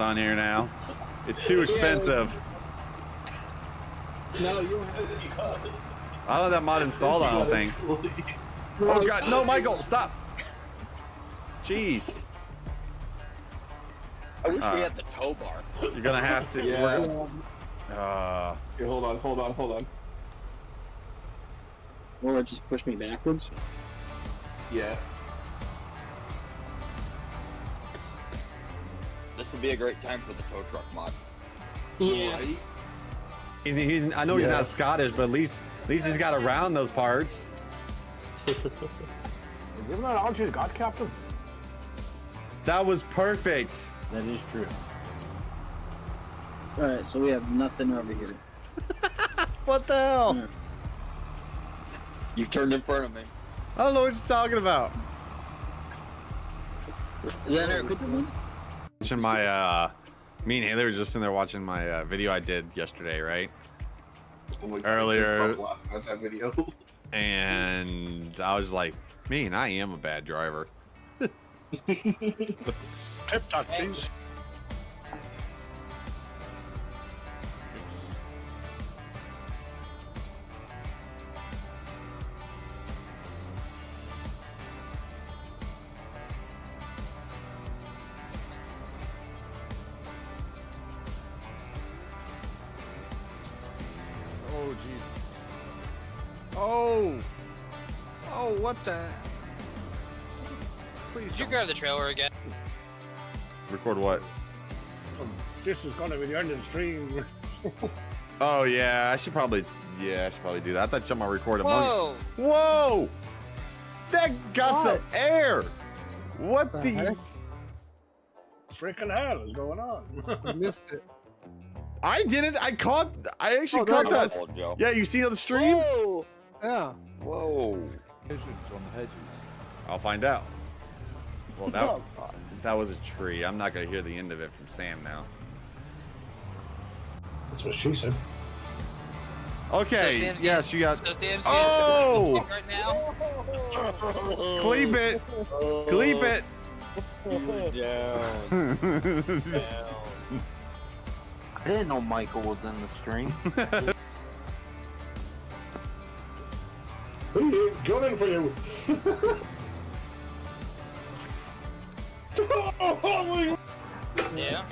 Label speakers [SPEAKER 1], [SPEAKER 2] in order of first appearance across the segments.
[SPEAKER 1] on here now. It's too expensive.
[SPEAKER 2] No, you don't have any
[SPEAKER 1] I don't have that mod installed, I don't think.
[SPEAKER 2] Oh god, no, Michael, stop!
[SPEAKER 1] Jeez. I wish uh, we had the
[SPEAKER 3] tow bar. You're gonna have to. Yeah.
[SPEAKER 1] Uh, hold on, hold on, hold on.
[SPEAKER 3] Will it just push me backwards? Yeah. would be a great time for the tow truck mod.
[SPEAKER 4] Yeah. Right?
[SPEAKER 1] He's, he's, I know yeah. he's not Scottish, but at least at least he's got around those parts.
[SPEAKER 2] Isn't that he's got, Captain?
[SPEAKER 1] That was perfect. That is true. All right, so we have nothing over here.
[SPEAKER 2] what
[SPEAKER 5] the
[SPEAKER 1] hell? you turned in front of me. I don't know what you're talking about. Is that our equipment? Watching my, uh, me and Haley were just in there watching my uh, video I did yesterday, right? Oh Earlier. that video. and I was like, man, I am a bad driver.
[SPEAKER 2] Tip top, please.
[SPEAKER 6] Oh! Oh, what the?
[SPEAKER 2] Please. Did don't. you grab the trailer again? Record what? Oh, this is gonna be the end of the stream.
[SPEAKER 1] oh yeah, I should probably. Yeah, I should probably do that. I thought you should my record a Whoa!
[SPEAKER 2] Money. Whoa! That got what? some air. What the? the Freaking hell is going
[SPEAKER 1] on? I missed it. I didn't. I caught. I actually oh, caught that. yeah, you see on the stream. Whoa. Yeah. Whoa. on the hedges. I'll find out. Well, that oh, that was a tree. I'm not gonna hear the end of it from Sam now.
[SPEAKER 2] That's what she said.
[SPEAKER 1] Okay. So yes, you got. So oh! Right Gleep it. Gleep it.
[SPEAKER 3] Down. Down. I didn't know Michael was in the stream.
[SPEAKER 2] He's gunning for you!
[SPEAKER 4] oh,
[SPEAKER 2] yeah.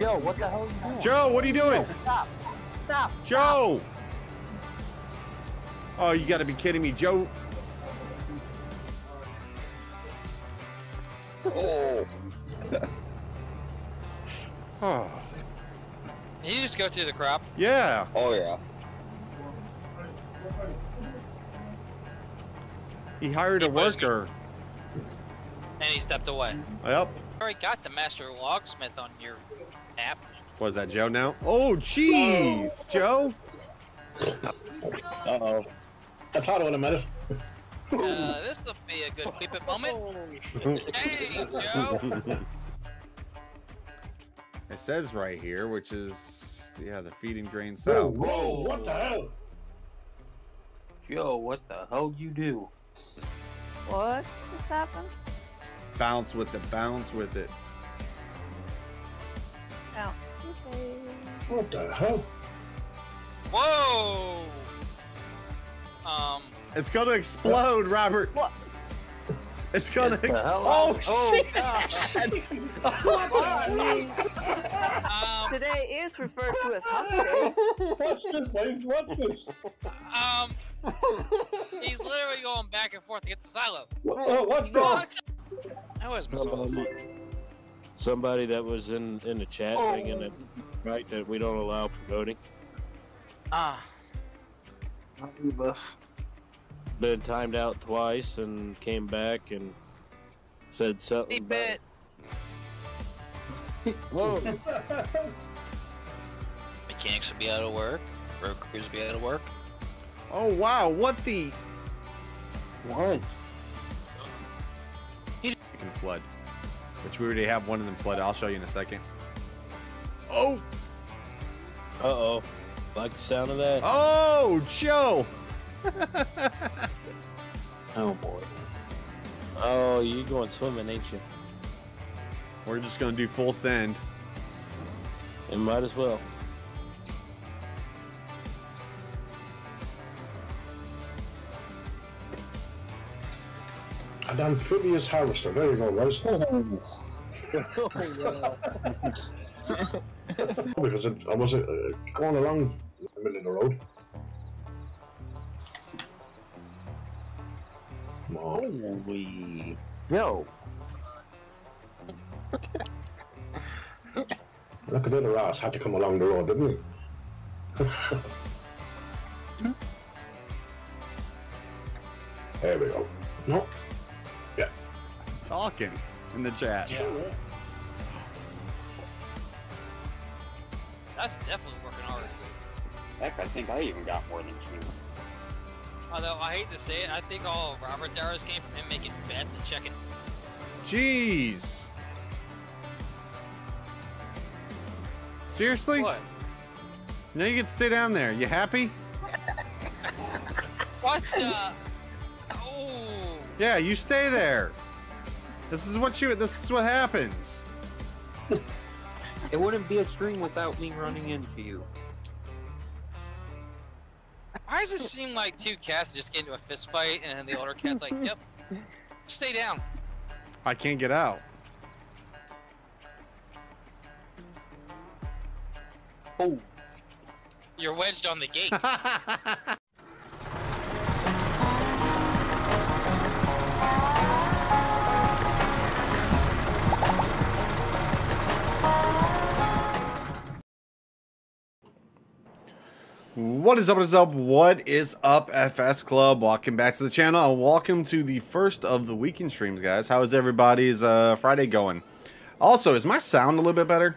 [SPEAKER 1] Joe, what
[SPEAKER 5] the
[SPEAKER 4] hell
[SPEAKER 1] are you doing? Joe, what are you doing? Joe,
[SPEAKER 4] stop. Stop.
[SPEAKER 1] Joe! Stop. Oh, you gotta be kidding me. Joe.
[SPEAKER 3] Oh.
[SPEAKER 1] oh.
[SPEAKER 6] You just go through the crop.
[SPEAKER 1] Yeah. Oh yeah. He hired he a worker.
[SPEAKER 6] And he stepped away. Yep. You already got the master locksmith on your app.
[SPEAKER 1] Was that Joe now? Oh, jeez, Joe. Uh oh. That's hot on a medicine.
[SPEAKER 6] Uh, this will be a good clip it moment.
[SPEAKER 1] hey, Joe. It says right here, which is yeah, the feeding grain south. Whoa, whoa what
[SPEAKER 7] the
[SPEAKER 2] hell?
[SPEAKER 1] Joe, what the hell you do?
[SPEAKER 7] What just happened?
[SPEAKER 1] Bounce with it, bounce with it.
[SPEAKER 7] Bounce.
[SPEAKER 4] Okay.
[SPEAKER 1] What the hell?
[SPEAKER 4] Whoa!
[SPEAKER 1] Um. It's gonna explode, Robert. What? It's gonna. Ex- oh, shit!
[SPEAKER 4] Oh, um, Today is referred to as hump Watch this, please. Watch this.
[SPEAKER 6] Um, he's literally going back and forth against the silo. Oh, watch
[SPEAKER 7] That was somebody, somebody that was in in the chat oh. that right that we don't allow promoting. Ah. Not been timed out twice and came back and said something. He bit.
[SPEAKER 4] Whoa.
[SPEAKER 6] Mechanics will be out of work. Road crews will be out of work.
[SPEAKER 5] Oh wow! What the? What? He
[SPEAKER 1] can flood. Which we already have one of them flooded. I'll show you in a second. Oh. Uh oh. Like the sound of that. Oh, Joe. oh boy. Oh, you going swimming, ain't you? We're just gonna do full send. It might as well.
[SPEAKER 2] An amphibious harvester. There you go, guys. oh, because it, I was uh, going along the middle of the road. Holy. Yo. Look at little ass. had to come along the road, didn't he? there we go. No. Yeah.
[SPEAKER 1] Talking in the chat. Yeah.
[SPEAKER 3] That's definitely working hard. Heck, I think I even got more than two.
[SPEAKER 6] Although I hate to say it, I think all Robert's arrows came from him making bets and checking.
[SPEAKER 1] Jeez. Seriously? What? Now you can stay down there. You happy? what the? Oh. Yeah, you stay there. This is what you. This is what happens. it wouldn't be a stream without me running into you.
[SPEAKER 6] Why does it seem like two cats just get into a fist fight and the older cat's like, yep, stay down?
[SPEAKER 1] I can't get out. Oh.
[SPEAKER 6] You're wedged on the gate.
[SPEAKER 1] What is up, what is up, what is up, FS Club? Welcome back to the channel, and welcome to the first of the weekend streams, guys. How is everybody's uh, Friday going? Also, is my sound a little bit better?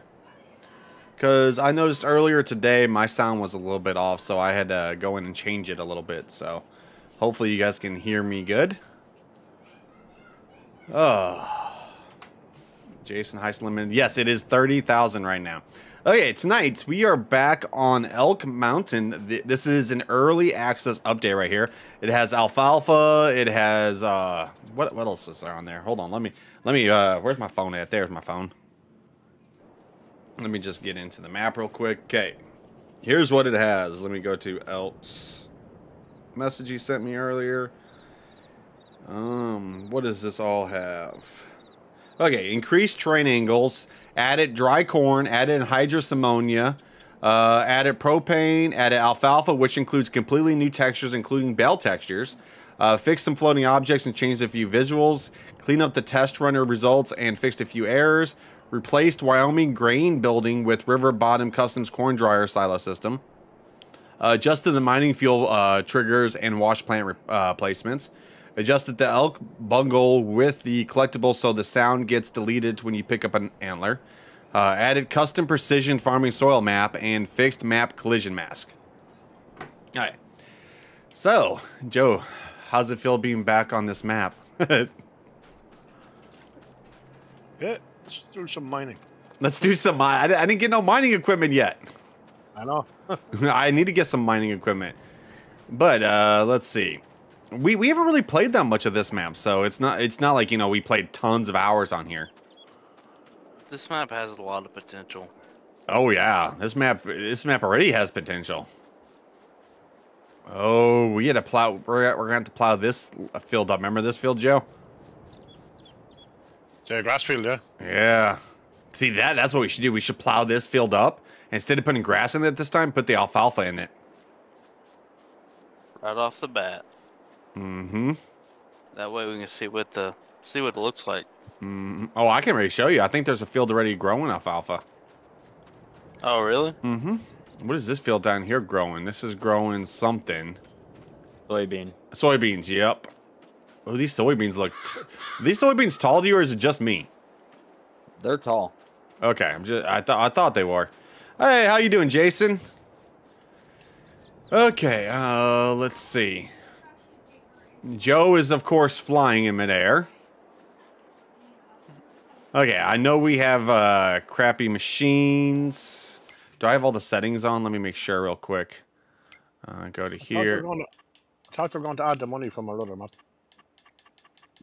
[SPEAKER 1] Because I noticed earlier today my sound was a little bit off, so I had to go in and change it a little bit. So, hopefully you guys can hear me good. Oh. Jason Heist Limited. Yes, it is 30,000 right now. Okay, tonight we are back on Elk Mountain. This is an early access update right here. It has alfalfa. It has uh, what what else is there on there? Hold on, let me let me. Uh, where's my phone at? There's my phone. Let me just get into the map real quick. Okay, here's what it has. Let me go to Elk's message you sent me earlier. Um, what does this all have? Okay, increased train angles added dry corn, added anhydrous ammonia, uh, added propane, added alfalfa, which includes completely new textures, including bell textures. Uh, fixed some floating objects and changed a few visuals. Cleaned up the test runner results and fixed a few errors. Replaced Wyoming grain building with River Bottom Customs corn dryer silo system. Uh, adjusted the mining fuel uh, triggers and wash plant uh, placements. Adjusted the elk bugle with the collectible so the sound gets deleted when you pick up an antler. Uh, added custom precision farming soil map and fixed map collision mask. All right. So, Joe, how's it feel being back on this map? yeah,
[SPEAKER 2] let's do some mining.
[SPEAKER 1] Let's do some mining. I didn't get no mining equipment yet. I know. I need to get some mining equipment. But uh, let's see we we haven't really played that much of this map, so it's not it's not like you know we played tons of hours on here.
[SPEAKER 7] This map has a lot of potential.
[SPEAKER 1] Oh yeah, this map this map already has potential. Oh, we had to plow. We're, we're gonna have to plow this field up. Remember this field, Joe?
[SPEAKER 2] Yeah, grass field, yeah.
[SPEAKER 1] Yeah. See that? That's what we should do. We should plow this field up instead of putting grass in it this time. Put the alfalfa in it.
[SPEAKER 2] Right
[SPEAKER 7] off the bat. Mm-hmm. That way we can see what the see what it looks like.
[SPEAKER 1] Mm -hmm. Oh, I can already show you. I think there's a field already growing alfalfa. Oh, really? Mm-hmm. What is this field down here growing? This is growing something. Soybean. Soybeans. Yep. Oh, these soybeans look. these soybeans tall to you, or is it just me? They're tall. Okay, I'm just. I thought. I thought they were. Hey, how you doing, Jason? Okay. Uh, let's see. Joe is, of course, flying in midair. Okay, I know we have uh, crappy machines. Do I have all the settings on? Let me make sure real quick. Uh, go to here.
[SPEAKER 2] I thought we are going to add the money from another map.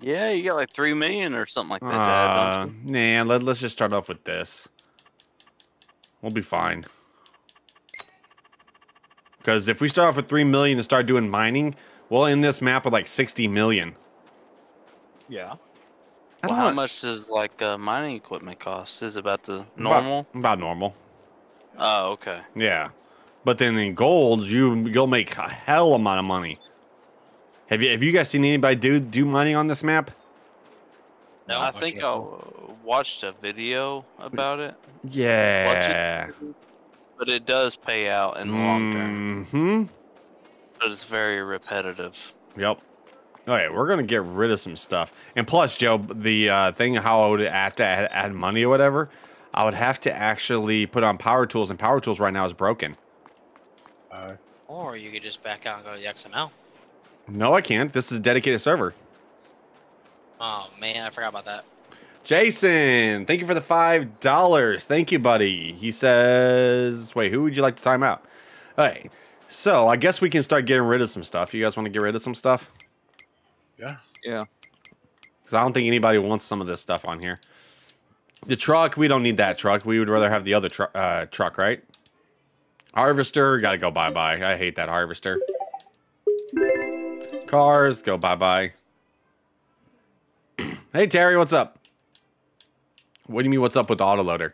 [SPEAKER 7] Yeah,
[SPEAKER 1] you got like three million or something
[SPEAKER 3] like that. Uh,
[SPEAKER 1] add, nah, let, let's just start off with this. We'll be fine. Because if we start off with three million and start doing mining, well, in this map with like 60 million.
[SPEAKER 2] Yeah. Well,
[SPEAKER 7] how much does like uh, mining equipment cost? Is about the normal? About, about normal. Oh, okay.
[SPEAKER 1] Yeah, but then in gold, you you'll make a hell amount of money. Have you have you guys seen anybody do do money on this map?
[SPEAKER 7] No, I think I watched a video about it.
[SPEAKER 1] Yeah. It,
[SPEAKER 7] but it does pay out in the mm -hmm. long term. Mm-hmm but it's very repetitive.
[SPEAKER 1] Yep. alright we're gonna get rid of some stuff. And plus, Joe, the uh, thing how I would have to add, add, money or whatever, I would have to actually put on power tools, and power tools right now is broken.
[SPEAKER 6] Uh, or you could just back out and go to the XML.
[SPEAKER 1] No, I can't. This is a dedicated server.
[SPEAKER 6] Oh man, I forgot about that.
[SPEAKER 1] Jason, thank you for the five dollars. Thank you, buddy. He says, "Wait, who would you like to time out?" Hey, right. So, I guess we can start getting rid of some stuff. You guys want to get rid of some stuff?
[SPEAKER 3] Yeah. Yeah.
[SPEAKER 1] Because I don't think anybody wants some of this stuff on here. The truck, we don't need that truck. We would rather have the other tr uh, truck, right? Harvester, gotta go bye-bye. I hate that harvester. Cars, go bye-bye. hey, Terry, what's up? What do you mean, what's up with the autoloader?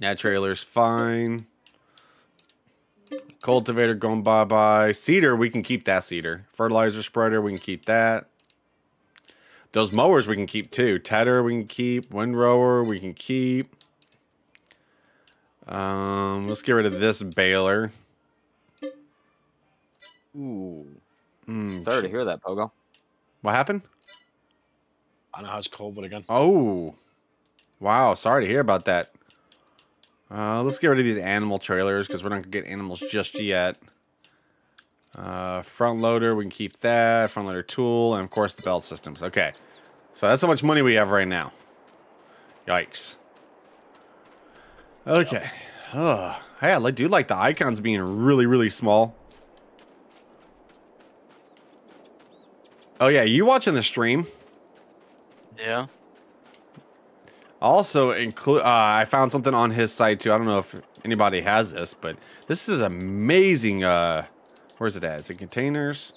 [SPEAKER 1] That trailer's fine. Cultivator going bye-bye. Seeder, we can keep that seeder. Fertilizer spreader, we can keep that. Those mowers we can keep too. Tedder we can keep. Windrower we can keep. Um, let's get rid of this baler. Ooh. Mm. Sorry to hear that, Pogo. What happened?
[SPEAKER 2] I know how it's COVID again.
[SPEAKER 1] Oh. Wow, sorry to hear about that. Uh, let's get rid of these animal trailers because we're not going to get animals just yet. Uh, front loader, we can keep that. Front loader tool, and of course the belt systems. Okay. So that's how much money we have right now. Yikes. Okay. Ugh. Hey, I do like the icons being really, really small. Oh yeah, you watching the stream? Yeah. Also include, uh, I found something on his site too. I don't know if anybody has this, but this is amazing. Uh, where's it at? Is it containers?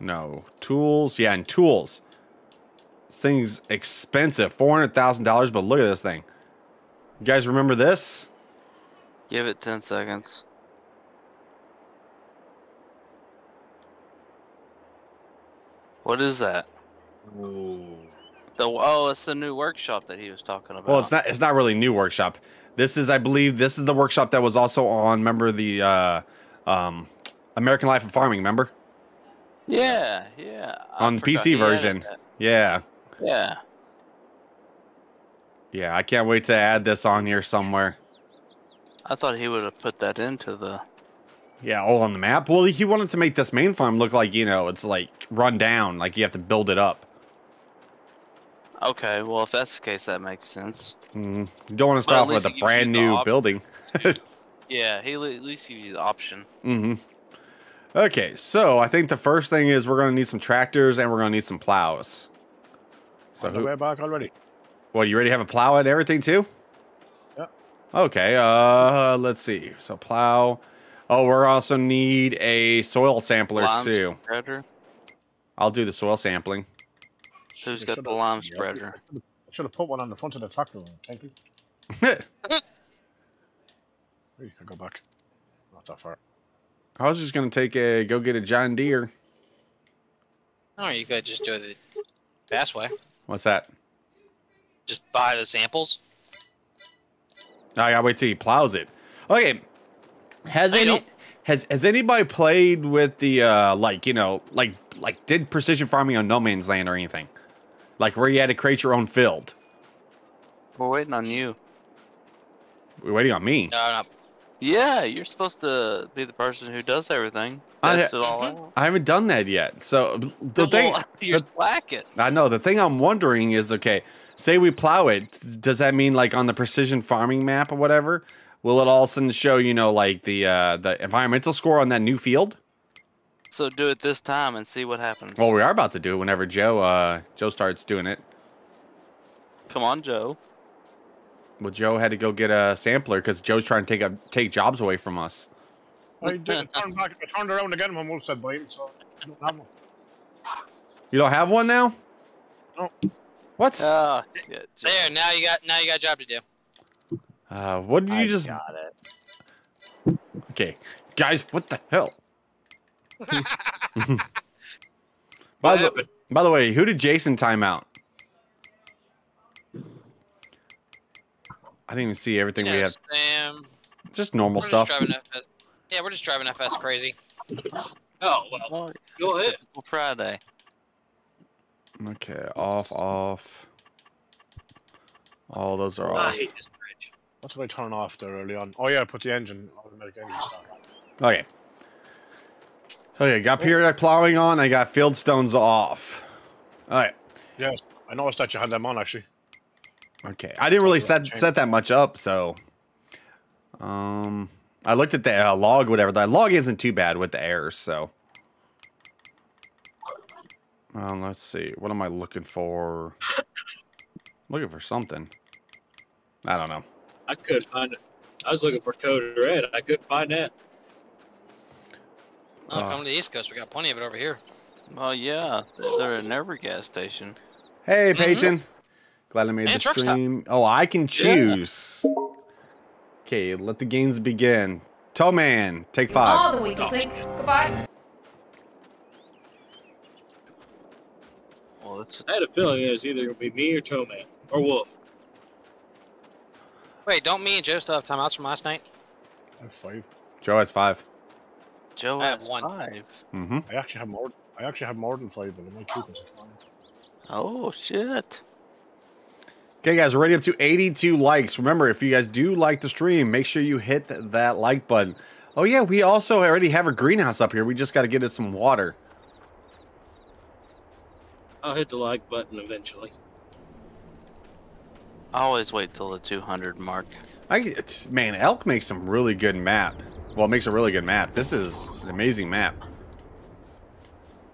[SPEAKER 1] No. Tools? Yeah, and tools. This thing's expensive. $400,000, but look at this thing. You guys remember this?
[SPEAKER 7] Give it 10 seconds. What is that? Ooh. The oh, it's the new workshop that he was talking about. Well, it's
[SPEAKER 1] not. It's not really new workshop. This is, I believe, this is the workshop that was also on. Remember the uh, um, American Life of Farming. Remember?
[SPEAKER 7] Yeah, yeah. on the PC version. Yeah. Yeah.
[SPEAKER 1] Yeah, I can't wait to add this on here somewhere.
[SPEAKER 7] I thought he would have put that into the.
[SPEAKER 1] Yeah, all oh, on the map. Well, he wanted to make this main farm look like you know it's like run down, like you have to build it up.
[SPEAKER 7] Okay, well, if that's the case, that makes sense.
[SPEAKER 1] Mm, you don't want to start well, off with a brand new building.
[SPEAKER 7] yeah, he at least gives you the option.
[SPEAKER 1] Mm-hmm. Okay, so I think the first thing is we're going to need some tractors and we're going to need some plows. So who, we're back already. Well, you already have a plow and everything too? Yep. Okay, uh, let's see. So plow. Oh, we're also need a soil sampler too. Spreader. I'll do the soil sampling.
[SPEAKER 2] Who's got the lime spreader? I should have put one on the front of the tractor. Thank you. Wait, I go back. Not that far.
[SPEAKER 1] I was just gonna take a go get a John Deere.
[SPEAKER 2] Oh, you could just do it the fast way.
[SPEAKER 1] What's that?
[SPEAKER 6] Just buy the samples.
[SPEAKER 1] I gotta wait till he plows it. Okay. Has I any don't. has has anybody played with the uh like you know like like did precision farming on No Man's Land or anything? Like where you had to create your own field. We're waiting on you. We're waiting on me. No,
[SPEAKER 7] no. Yeah, you're supposed to be the person who does everything. I, mm-hmm.
[SPEAKER 1] I, haven't done that yet. So the thing you're slacking. I know. The thing I'm wondering is, okay, say we plow it. Does that mean like on the precision farming map or whatever? Will it all of a sudden show you know like the uh, the environmental score on that new field?
[SPEAKER 7] So do it this time and see what happens.
[SPEAKER 1] Well, we are about to do it whenever Joe uh, Joe starts doing it.
[SPEAKER 7] Come on, Joe.
[SPEAKER 1] Well, Joe had to go get a sampler because Joe's trying to take a take jobs away from us.
[SPEAKER 2] Well, he did back. I turned around again when Wolf said blade, so I don't have one.
[SPEAKER 1] You don't have one now? No. What?
[SPEAKER 6] Uh, there. Now you got. Now you got a job to do.
[SPEAKER 1] Uh, what did you I just? Got it. Okay, guys, what the hell? by, the, by the way, who did Jason time out? I didn't even see everything we have. Sam. Just normal we're stuff. Just
[SPEAKER 6] yeah, we're just driving FS crazy. Oh, well.
[SPEAKER 2] Go ahead. Friday.
[SPEAKER 1] Okay, off, off. All those are off. I hate
[SPEAKER 2] this bridge. What did I turn off there early on? Oh, yeah, I put the engine. Oh, the engine start.
[SPEAKER 1] Okay. Okay, oh, got periodic plowing on. I got field stones off. All right. Yes, I noticed that you had them on actually. Okay, I didn't really set set that much up, so. Um, I looked at the uh, log, whatever. The log isn't too bad with the errors, so. Um, let's see. What am I looking for? I'm looking for something. I don't know.
[SPEAKER 7] I could find it. I was looking for code red. I couldn't find that. Oh, uh, come to the East Coast. We got plenty of it over here. Well, yeah, they're in every gas station.
[SPEAKER 1] Hey, mm-hmm. Peyton. Mm -hmm. Glad I made and the stream. Stop. Oh, I can choose. Okay, yeah. let the games begin. Toe man, take five. All the week oh.
[SPEAKER 4] sleep. Goodbye.
[SPEAKER 7] Well, it's... I had a feeling it was either going to be me or Toe Man or Wolf.
[SPEAKER 6] Wait, don't me and Joe still have timeouts from last night?
[SPEAKER 2] I have five. Joe has five. Joe I has one. 5 mm -hmm. I actually have more. I actually have more than five I'm I keep it. Oh shit!
[SPEAKER 1] Okay, guys, we're already up to 82 likes. Remember, if you guys do like the stream, make sure you hit that like button. Oh yeah, we also already have a greenhouse up here. We just got to get it some water.
[SPEAKER 7] I'll hit the like button eventually. I always wait till the 200 mark.
[SPEAKER 1] I man, elk makes some really good map. Well, it makes a really good map. This is an amazing map.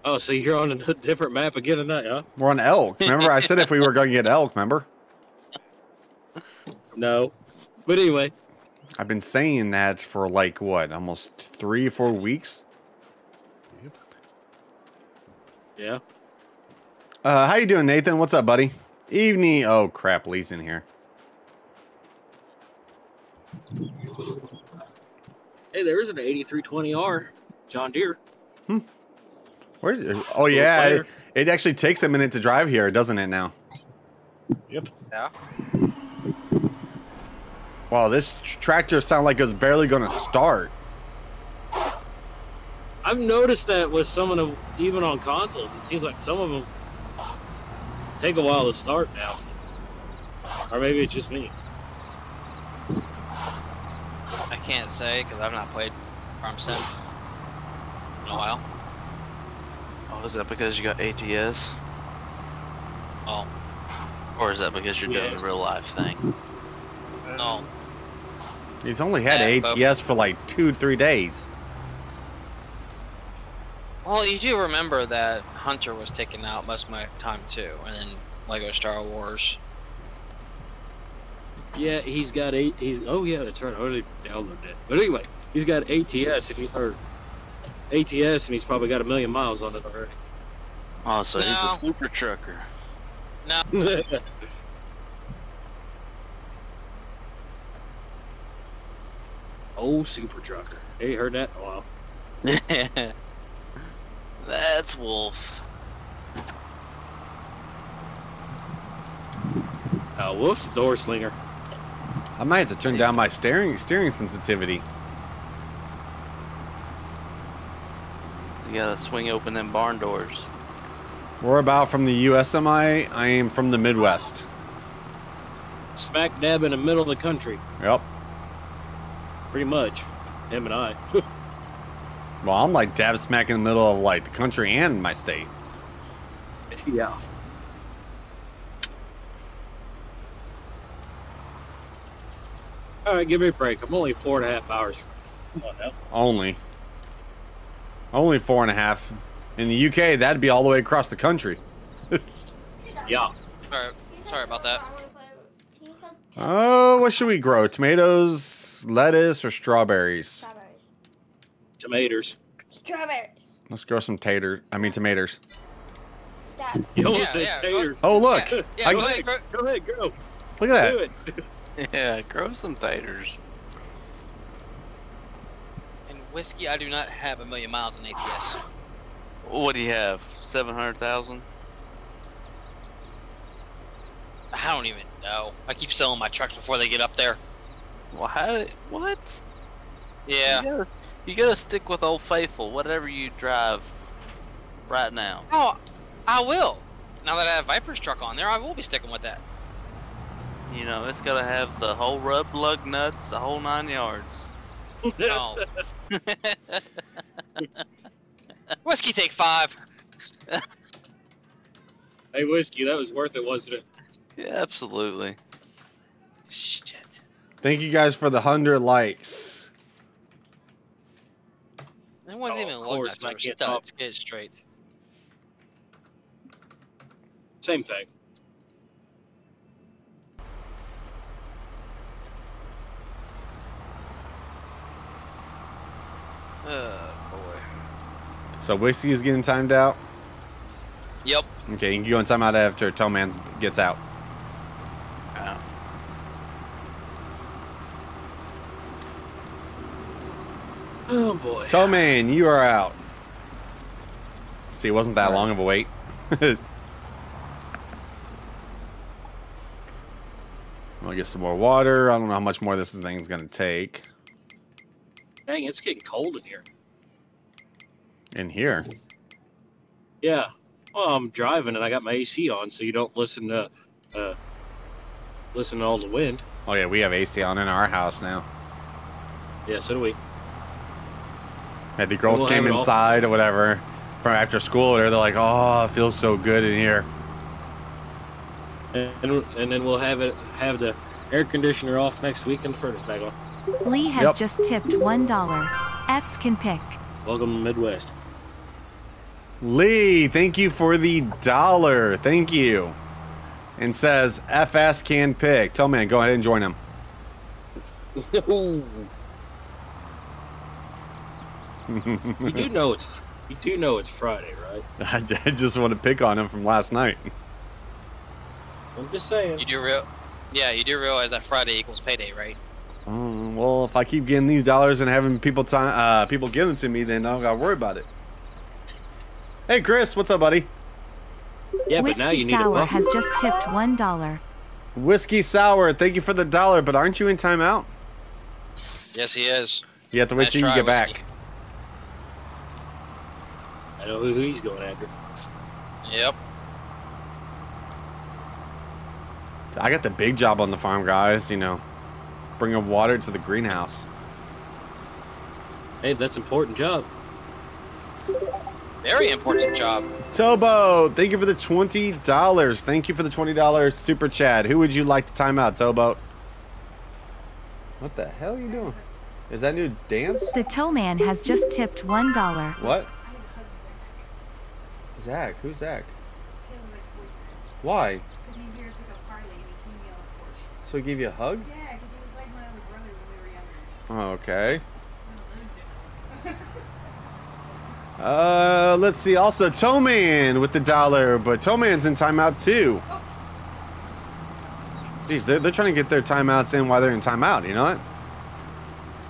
[SPEAKER 7] Oh, so you're on a different map again tonight, huh?
[SPEAKER 1] We're on elk. Remember, I said if we were going to get elk, remember?
[SPEAKER 7] No. But anyway.
[SPEAKER 1] I've been saying that for like, what, almost three, four weeks? Yeah. Uh, how you doing, Nathan? What's up, buddy? Evening. Oh, crap. Lee's in here.
[SPEAKER 3] Hey, there is an 8320R John Deere. Hmm.
[SPEAKER 1] Where? Oh yeah, it, it, actually takes a minute to drive here, doesn't it? Now. Yep. Yeah. Wow, this tractor sounds like it's barely gonna start.
[SPEAKER 7] I've noticed that with some of them, even on consoles, it seems like some of them take a while to start now, or maybe it's just me.
[SPEAKER 6] I can't say because I've not played Farm Sim in a while.
[SPEAKER 7] Oh, is that because you got ATS? Oh. Or is that because you're doing a the real life thing?
[SPEAKER 1] No. He's only had yeah, ATS for like two, three days.
[SPEAKER 6] Well, you do remember that Hunter was taken out most of my time too, and then Lego Star Wars
[SPEAKER 7] yeah, he's got eight. He's oh yeah, that's right. I already downloaded it. But anyway, he's got ATS and he heard. ATS and he's probably got a million miles on it already. Oh, so no. he's a super trucker. No. Oh, super trucker. Hey, heard that? Oh, wow. that's Wolf.
[SPEAKER 1] Uh, Wolf's door slinger. I might have to turn down my steering steering sensitivity.
[SPEAKER 7] You gotta swing open them barn doors.
[SPEAKER 1] We're about from the USMI. I am from the Midwest.
[SPEAKER 7] Smack dab in the middle of the country. Yep. Pretty much. Him and I.
[SPEAKER 1] well, I'm like dab smack in the middle of like the country and my state. Yeah. All right, give me a break. I'm only four and a half hours. Only. Only four and a half. In the UK, that'd be all the way across the country.
[SPEAKER 3] yeah. Sorry,
[SPEAKER 6] sorry about that.
[SPEAKER 1] Oh, what should we grow? Tomatoes, lettuce, or strawberries? Strawberries.
[SPEAKER 7] Tomatoes.
[SPEAKER 6] Strawberries.
[SPEAKER 1] Let's grow some taters. I mean tomatoes. Dad. You yeah, yeah. taters. Oh, look. Yeah, yeah I, go, ahead,
[SPEAKER 7] go ahead, Go. Look at that.
[SPEAKER 1] Yeah, grow some taters.
[SPEAKER 6] And whiskey, I do not have a million miles in ATS.
[SPEAKER 7] What do you have? 700,000?
[SPEAKER 6] I don't even know. I keep selling my trucks before they get up there. Well, how did, What? Yeah. You gotta, you gotta stick with Old Faithful, whatever you drive right now. Oh, I will. Now that I have Viper's truck on there, I will be sticking with
[SPEAKER 7] that. You know, it's got to have the whole rub lug nuts, the whole nine yards. No. Whiskey, take five. hey, Whiskey, that was worth it, wasn't it? Yeah, absolutely.
[SPEAKER 1] Shit. Thank you guys for the 100 likes.
[SPEAKER 6] That wasn't oh, even lug nuts.
[SPEAKER 7] Get straight. Same thing. Oh, boy.
[SPEAKER 1] So Whiskey is getting timed out? Yep. Okay, you can go and time out after Toman's gets out. Oh. oh boy. Toman, you are out. See, it wasn't that right. long of a wait. I'm gonna get some more water. I don't know how much more this thing's gonna take.
[SPEAKER 7] Dang, it's getting cold in here. In here? Yeah. Well, I'm driving and I got my AC on, so you don't listen to uh, listen to all the wind.
[SPEAKER 1] Oh yeah, we have AC on in our house now. Yeah, so do we. And the girls we'll came inside or whatever from after school. They're like, "Oh, it feels so good in here." And
[SPEAKER 7] and then we'll have it have the air conditioner off next week and the furnace back on.
[SPEAKER 8] Lee has yep. just tipped one dollar. F's can pick.
[SPEAKER 1] Welcome to Midwest. Lee, thank you for the dollar. Thank you. And says FS can pick. Tell man, go ahead and join him.
[SPEAKER 2] you
[SPEAKER 1] do know
[SPEAKER 7] it's you do know it's Friday, right?
[SPEAKER 1] I just want to pick on him from last night.
[SPEAKER 7] I'm just
[SPEAKER 6] saying. You do real, yeah. You do realize that Friday equals payday, right?
[SPEAKER 1] Um, well, if I keep getting these dollars and having people time, uh, people giving to me, then I don't got to worry about it. Hey, Chris, what's up, buddy? Yeah, Whiskey but now you need Sour a has
[SPEAKER 8] just tipped one dollar.
[SPEAKER 1] Whiskey Sour, thank you for the dollar, but aren't you in timeout?
[SPEAKER 4] Yes,
[SPEAKER 6] he is.
[SPEAKER 1] You have to wait till you get whiskey.
[SPEAKER 4] back.
[SPEAKER 6] I know who he's going after. Yep.
[SPEAKER 1] I got the big job on the farm, guys. You know bringing water to the greenhouse. Hey, that's important job.
[SPEAKER 6] Very important job.
[SPEAKER 1] Tobo, thank you for the twenty dollars. Thank you for the twenty dollars super chat. Who would you like to time out, Tobo? What the hell are you doing? Is that new dance? The towman man has just tipped one dollar. What? Zach, who's Zach? Why?
[SPEAKER 4] So he gave you a hug? Yeah.
[SPEAKER 1] Okay. Uh, let's see. Also, Toman with the dollar, but Toman's in timeout too. Jeez, they're, they're trying to get their timeouts in while they're in timeout, you know what?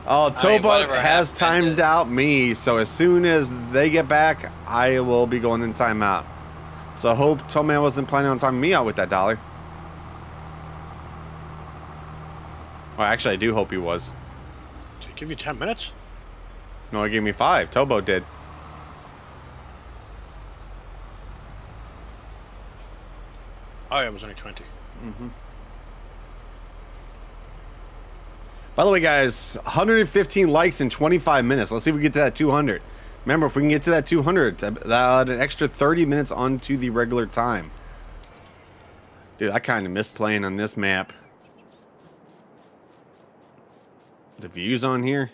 [SPEAKER 1] Oh, Toba I mean, has timed out me, so as soon as they get back, I will be going in timeout. So hope Toman wasn't planning on timing me out with that dollar. Well, actually, I do hope he was.
[SPEAKER 2] Give you 10 minutes?
[SPEAKER 1] No, he gave me five. Tobo did.
[SPEAKER 2] Oh, yeah, it was only 20.
[SPEAKER 1] Mm hmm By the way, guys, 115 likes in 25 minutes. Let's see if we get to that 200. Remember, if we can get to that 200, that an extra 30 minutes onto the regular time. Dude, I kind of missed playing on this map. the views on here.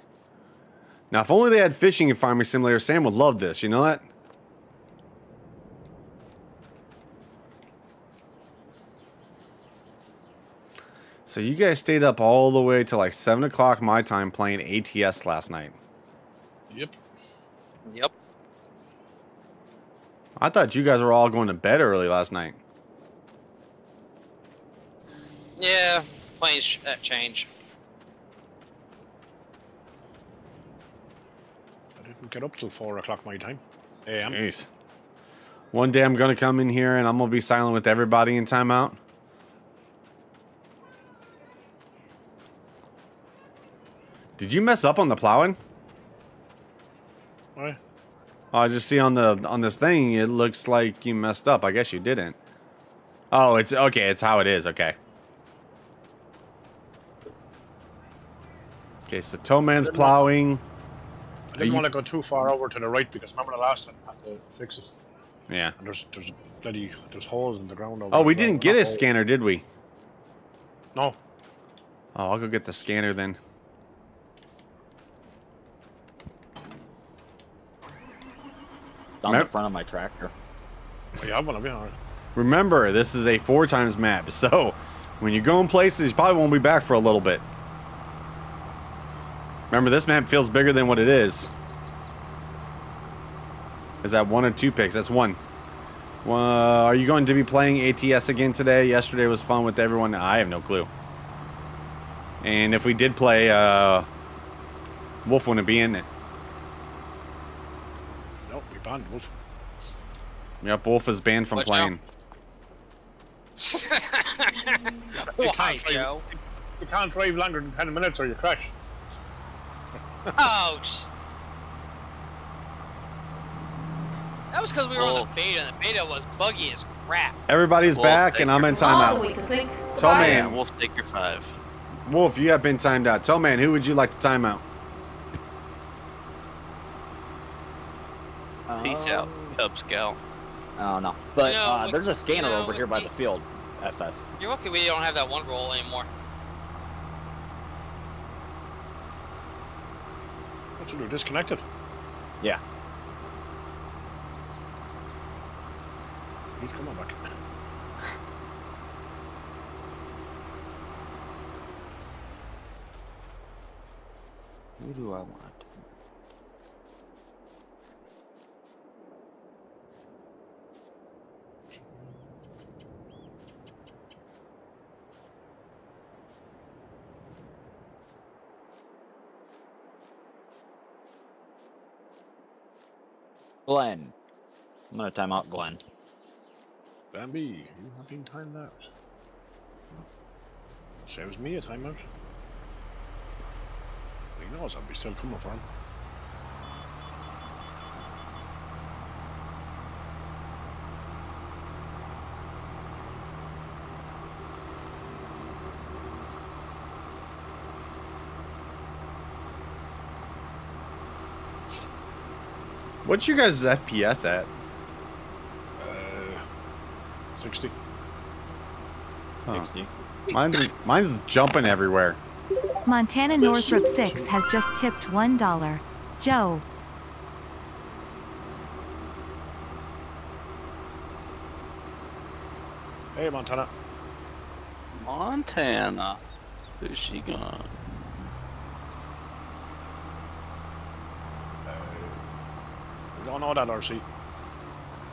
[SPEAKER 1] Now, if only they had fishing and farming simulator, Sam would love this. You know that? So you guys stayed up all the way till like 7 o'clock my time playing ATS last night.
[SPEAKER 6] Yep. Yep.
[SPEAKER 1] I thought you guys were all going to bed early last night.
[SPEAKER 6] Yeah, planes uh, change.
[SPEAKER 2] get up till four o'clock my time. AM. Jeez.
[SPEAKER 1] One day I'm gonna come in here and I'm gonna be silent with everybody in timeout. Did you mess up on the plowing? Why? Oh, I just see on the on this thing it looks like you messed up. I guess you didn't. Oh, it's okay. It's how it is. Okay. Okay, so Toman's plowing.
[SPEAKER 2] I didn't want to go too far over to the right because remember the last time I had to fix it. Yeah. And there's there's bloody there's holes in the ground over. Oh, we didn't get a scanner, did we? No.
[SPEAKER 1] Oh, I'll go get the scanner then. On the front
[SPEAKER 2] of my tractor. yeah, I'm gonna be on.
[SPEAKER 1] Remember, this is a four times map, so when you go in places, you probably won't be back for a little bit. Remember, this map feels bigger than what it is. Is that one or two picks? That's one. Uh, are you going to be playing ATS again today? Yesterday was fun with everyone. I have no clue. And if we did play, uh, Wolf wouldn't be in it.
[SPEAKER 2] Nope, we banned Wolf.
[SPEAKER 1] Yep, Wolf is banned from Watch playing.
[SPEAKER 2] you, can't drive, you can't drive longer than 10 minutes or you crash
[SPEAKER 6] oh, that was
[SPEAKER 4] because we were oh. on the oh. beta, and the beta was buggy as crap.
[SPEAKER 1] Everybody's Wolf, back, and I'm in timeout.
[SPEAKER 4] Oh,
[SPEAKER 1] Toe man,
[SPEAKER 7] Wolf, take your five.
[SPEAKER 1] Wolf, you have been timed out. Toe man, who would you like to time out?
[SPEAKER 3] Peace um, out, Cub Scout. Oh no, but you know, uh, there's a scanner you know, over here by the field. FS. You're lucky
[SPEAKER 6] we don't have that one roll anymore.
[SPEAKER 2] That's what we're disconnected. Yeah. He's coming back.
[SPEAKER 4] Who do I want?
[SPEAKER 3] Glenn. I'm gonna time out Glenn.
[SPEAKER 2] Bambi, you have been timed out. Saves me a timeout. He knows I'll be still coming for him.
[SPEAKER 1] What's your guys' FPS at? Uh, 60. Huh. 60. Mine's, mine's jumping everywhere.
[SPEAKER 8] Montana Northrop 6 has just tipped $1. Joe.
[SPEAKER 2] Hey, Montana. Montana. Who's she gone? Don't know that RC.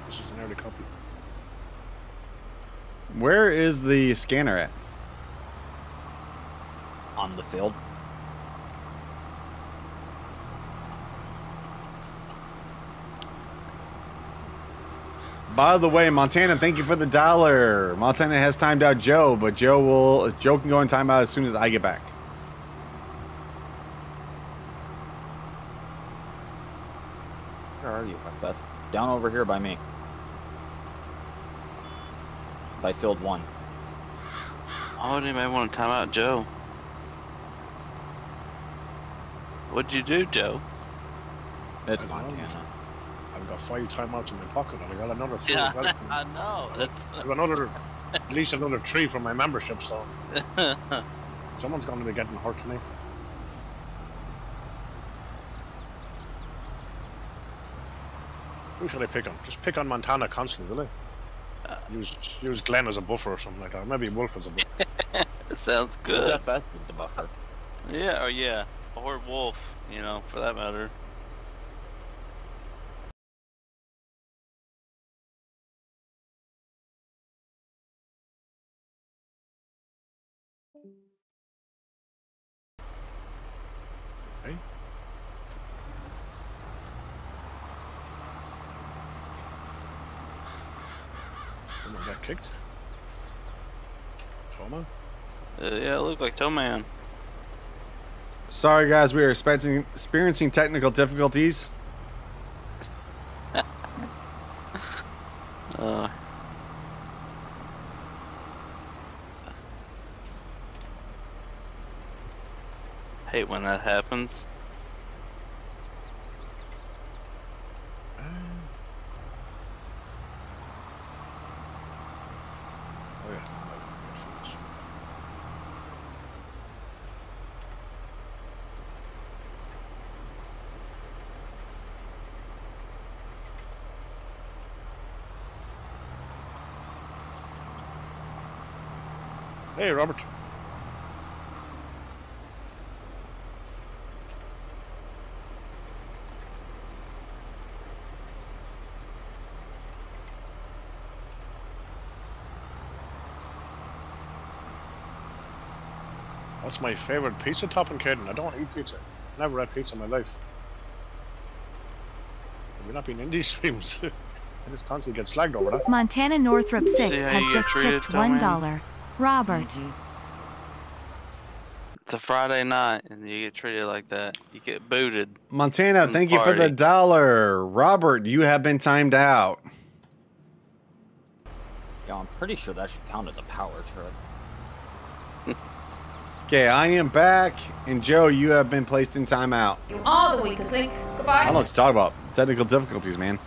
[SPEAKER 2] This is an early copy.
[SPEAKER 1] Where is the scanner at? On the field. By the way, Montana, thank you for the dollar. Montana has timed out Joe, but Joe will Joe can go in timeout as soon as I get back.
[SPEAKER 3] Down over here by me. I filled one.
[SPEAKER 7] Oh, you may want to time out Joe.
[SPEAKER 2] What'd you do, Joe? It's Montana. I've got five timeouts in my pocket and I got another three. Yeah,
[SPEAKER 7] I know. That's...
[SPEAKER 2] I've another, at least another three from my membership, so. Someone's going to be getting hurt tonight. Who should I pick on? Just pick on Montana constantly, really? Uh, use use Glenn as a buffer or something like that. Maybe Wolf as a buffer.
[SPEAKER 7] Sounds good. Jeff Bezos the buffer. Yeah, or oh yeah, or Wolf, you know, for that matter.
[SPEAKER 2] kicked?
[SPEAKER 1] Toman?
[SPEAKER 7] Uh, yeah, it looked like Toman.
[SPEAKER 1] Sorry, guys, we are experiencing, experiencing technical difficulties. uh.
[SPEAKER 7] Hate when that happens.
[SPEAKER 2] Hey, Robert. What's my favorite pizza topping, Caden? I don't eat pizza. Never had pizza in my life. we are not been in these streams. I just constantly get slagged over that.
[SPEAKER 8] Montana Northrop 6 has just tipped $1. Robert.
[SPEAKER 7] It's a Friday night, and you get treated like that.
[SPEAKER 3] You get booted.
[SPEAKER 1] Montana, thank you for the dollar. Robert, you have been timed out.
[SPEAKER 3] Yeah, I'm pretty sure that should count as a power
[SPEAKER 1] trip. okay, I am back, and Joe, you have been placed in timeout.
[SPEAKER 6] You are the weakest link. Goodbye. I don't know what to
[SPEAKER 1] talk about. Technical difficulties, man.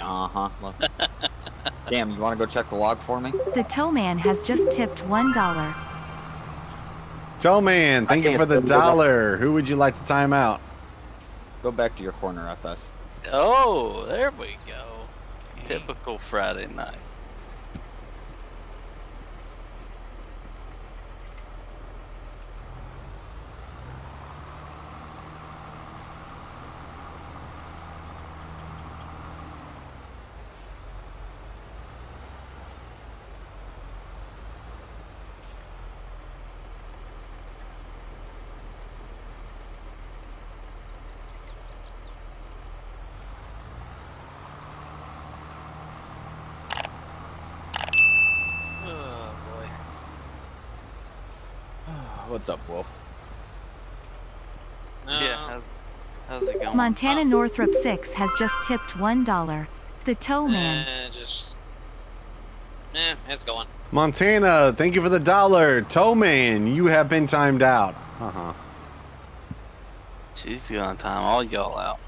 [SPEAKER 1] Uh huh. Damn, you want to go check the log for me?
[SPEAKER 8] The towman has just tipped one dollar.
[SPEAKER 1] Towman, thank you for the dollar. Who would you like to time out? Go back to your corner, FS.
[SPEAKER 8] Oh, there we go.
[SPEAKER 7] Typical Friday night.
[SPEAKER 3] What's up, Wolf?
[SPEAKER 6] Yeah,
[SPEAKER 7] how's, how's
[SPEAKER 6] it going? Montana oh. Northrop 6 has
[SPEAKER 8] just tipped $1. The tow eh, man.
[SPEAKER 7] Eh, just...
[SPEAKER 1] Eh, it's going. Montana, thank you for the dollar. Tow man, you have been timed out. Uh-huh.
[SPEAKER 7] She's gonna time all y'all out.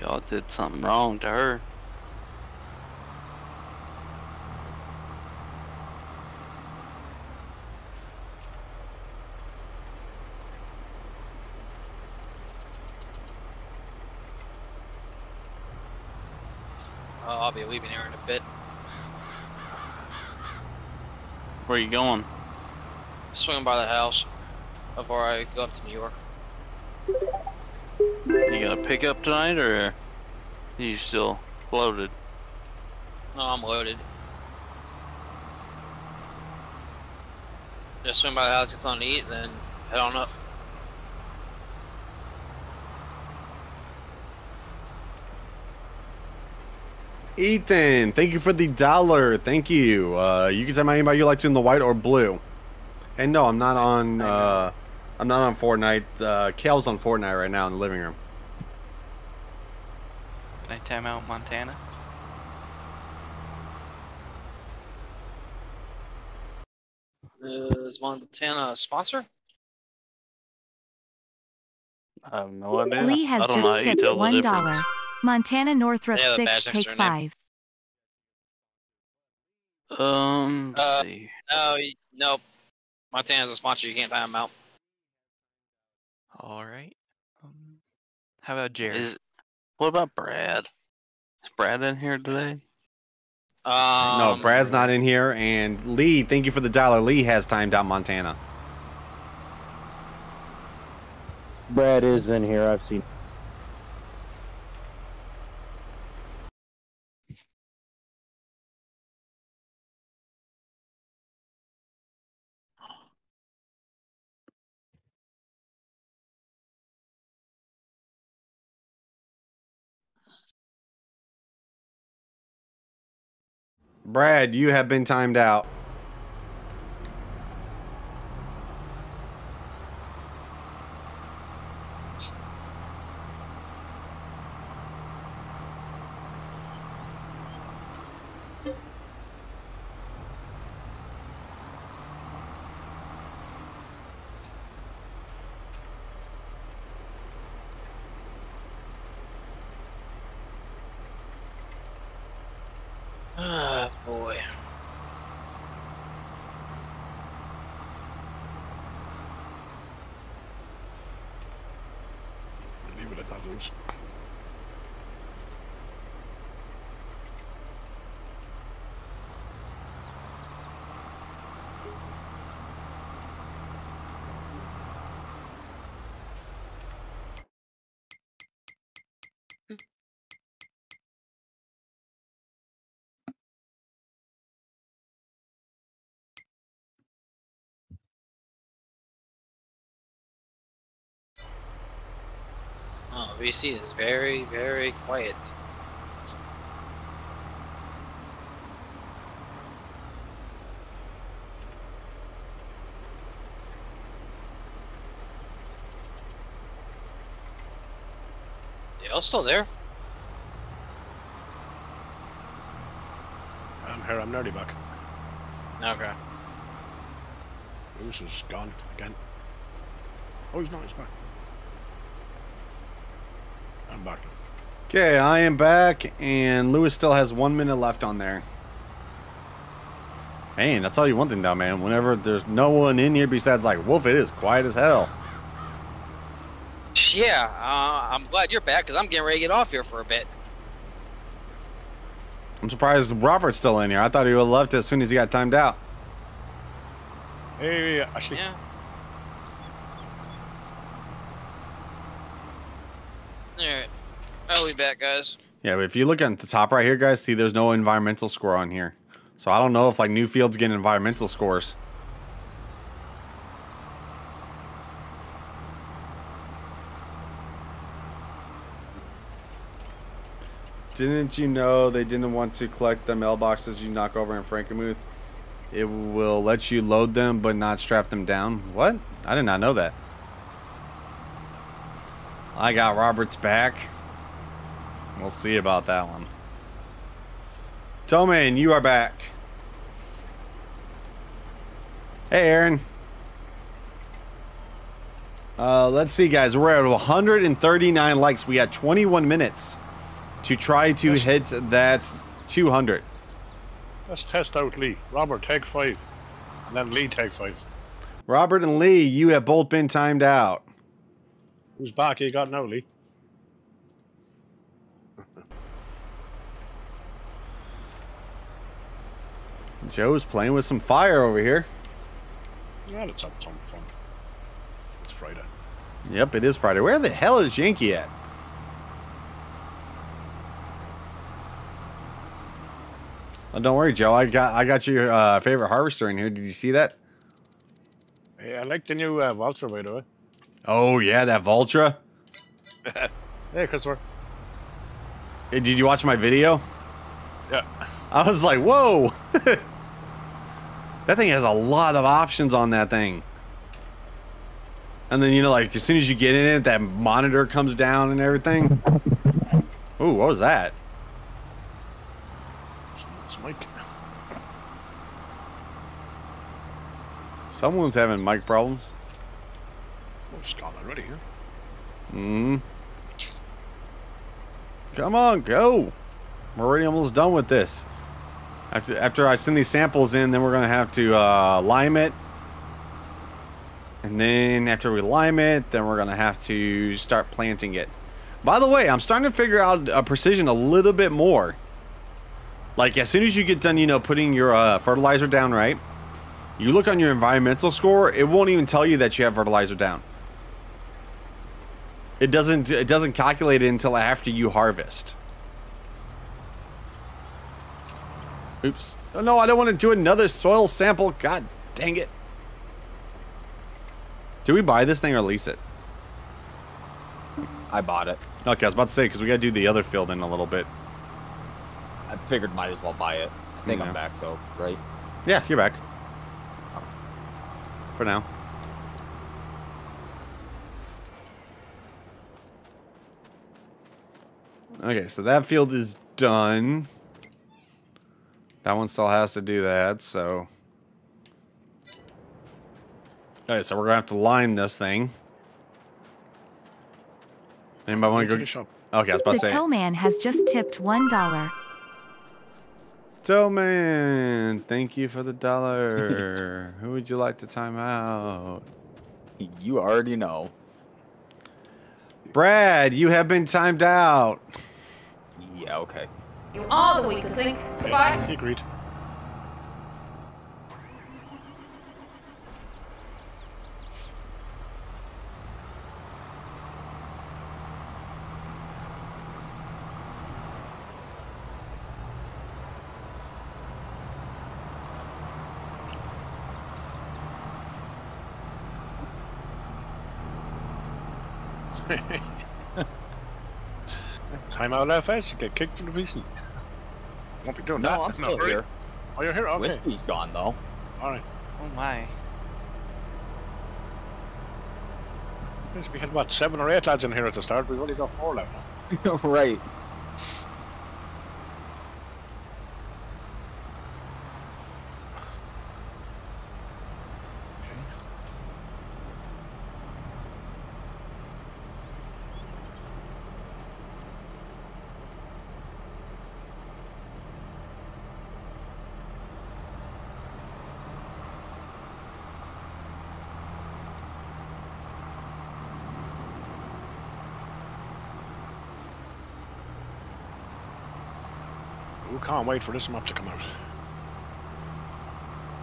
[SPEAKER 7] Y'all did something wrong to her.
[SPEAKER 6] be leaving here in a bit. Where are you going? Swinging by the house before I go up to New York.
[SPEAKER 7] You got a pickup tonight, or are you still loaded?
[SPEAKER 6] No, I'm loaded. Just swing by the house, get something to eat, then head on up.
[SPEAKER 1] Ethan, thank you for the dollar. Thank you. Uh, you can send my anybody you like to in the white or blue. And no, I'm not on. Uh, I'm not on Fortnite. Uh, Kale's on Fortnite right now in the living room.
[SPEAKER 7] Nighttime out, Montana.
[SPEAKER 4] Uh, is
[SPEAKER 6] Montana a sponsor?
[SPEAKER 4] Um, I have no idea.
[SPEAKER 6] Lee has I don't know how you tell the difference.
[SPEAKER 8] Montana Northrop yeah, 6, take 5.
[SPEAKER 4] Um, uh, see.
[SPEAKER 6] no, nope. Montana's a sponsor, you can't time them out.
[SPEAKER 7] Alright. Um, how about Jared? Is, what about Brad? Is Brad in here today?
[SPEAKER 1] Um, no, Brad's not in here, and Lee, thank you for the dollar. Lee has timed out Montana.
[SPEAKER 7] Brad is in here. I've seen
[SPEAKER 1] Brad, you have been timed out.
[SPEAKER 6] What you see is very, very quiet.
[SPEAKER 2] Y'all still there? I'm here, I'm nerdy, buck. Okay. This is gone again. Oh, he's not, he's back.
[SPEAKER 1] I'm back. Okay, I am back, and Lewis still has one minute left on there. Man, I'll tell you one thing though, man. Whenever there's no one in here besides like Wolf, it is quiet as hell.
[SPEAKER 6] Yeah, uh, I'm glad you're back because I'm getting ready to get off here for a bit.
[SPEAKER 1] I'm surprised Robert's still in here. I thought he would have left as soon as he got timed out.
[SPEAKER 2] Hey, actually. Yeah.
[SPEAKER 6] I'll be back, guys.
[SPEAKER 1] Yeah, but if you look at the top right here, guys, see there's no environmental score on here. So I don't know if like new fields get environmental scores. Didn't you know they didn't want to collect the mailboxes you knock over in Frankenmuth? It will let you load them but not strap them down. What? I did not know that. I got Robert's back. We'll see about that one. Tomain, you are back. Hey, Aaron. Uh, let's see, guys. We're at 139 likes. We got 21 minutes to try to hit that 200.
[SPEAKER 2] Let's test out Lee. Robert, take five. And then Lee, take five.
[SPEAKER 1] Robert and Lee, you have both been timed out.
[SPEAKER 2] Who's back? You got no, Lee.
[SPEAKER 1] Joe's playing with some fire over here.
[SPEAKER 2] Yeah, it's up some fun. It's Friday.
[SPEAKER 1] Yep, it is Friday. Where the hell is Yankee at? Oh, don't worry, Joe. I got I got your uh, favorite harvester in here. Did you see that?
[SPEAKER 2] Yeah, I like the new uh, Vulture, by the way.
[SPEAKER 1] Oh yeah, that Vulture.
[SPEAKER 2] hey, Christopher.
[SPEAKER 1] Hey, did you watch my video? Yeah. I was like, whoa. That thing has a lot of options on that thing. And then, you know, like, as soon as you get in it, that monitor comes down and everything. Ooh, what was that? Someone's mic. Someone's having mic problems.
[SPEAKER 2] Oh, Scott, already, here.
[SPEAKER 1] Mm hmm Come on, go! We're already almost done with this. After, after I send these samples in, then we're going to have to uh, lime it. And then after we lime it, then we're going to have to start planting it. By the way, I'm starting to figure out uh, precision a little bit more. Like, as soon as you get done, you know, putting your uh, fertilizer down right, you look on your environmental score, it won't even tell you that you have fertilizer down. It doesn't, it doesn't calculate it until after you harvest. Oops. Oh, no, I don't want to do another soil sample. God dang it. Do we buy this thing or lease it? I bought it. Okay, I was about to say, because we got to do the other field in a little bit. I figured might as well buy it. I think yeah. I'm back, though, right? Yeah, you're back. Oh. For now. Okay, so that field is done. That one still has to do that, so... Okay, so we're gonna have to lime this thing. Anybody want to go? Shop. Okay, I was about to say. The
[SPEAKER 8] man has just tipped one dollar.
[SPEAKER 1] man, thank you for the dollar. Who would you like to time out? You already know. Brad, you have been timed out.
[SPEAKER 3] Yeah. Okay. You are the weakest link. Goodbye.
[SPEAKER 2] Agreed. time out fast, you get kicked from the PC. Won't be doing no, that. I'm still here. Oh, you're here? Okay. Whiskey's gone, though.
[SPEAKER 6] Alright. Oh, my.
[SPEAKER 2] We had, what, seven or eight lads in here at the start. We've only got four left now. right. can't wait for this map to come out.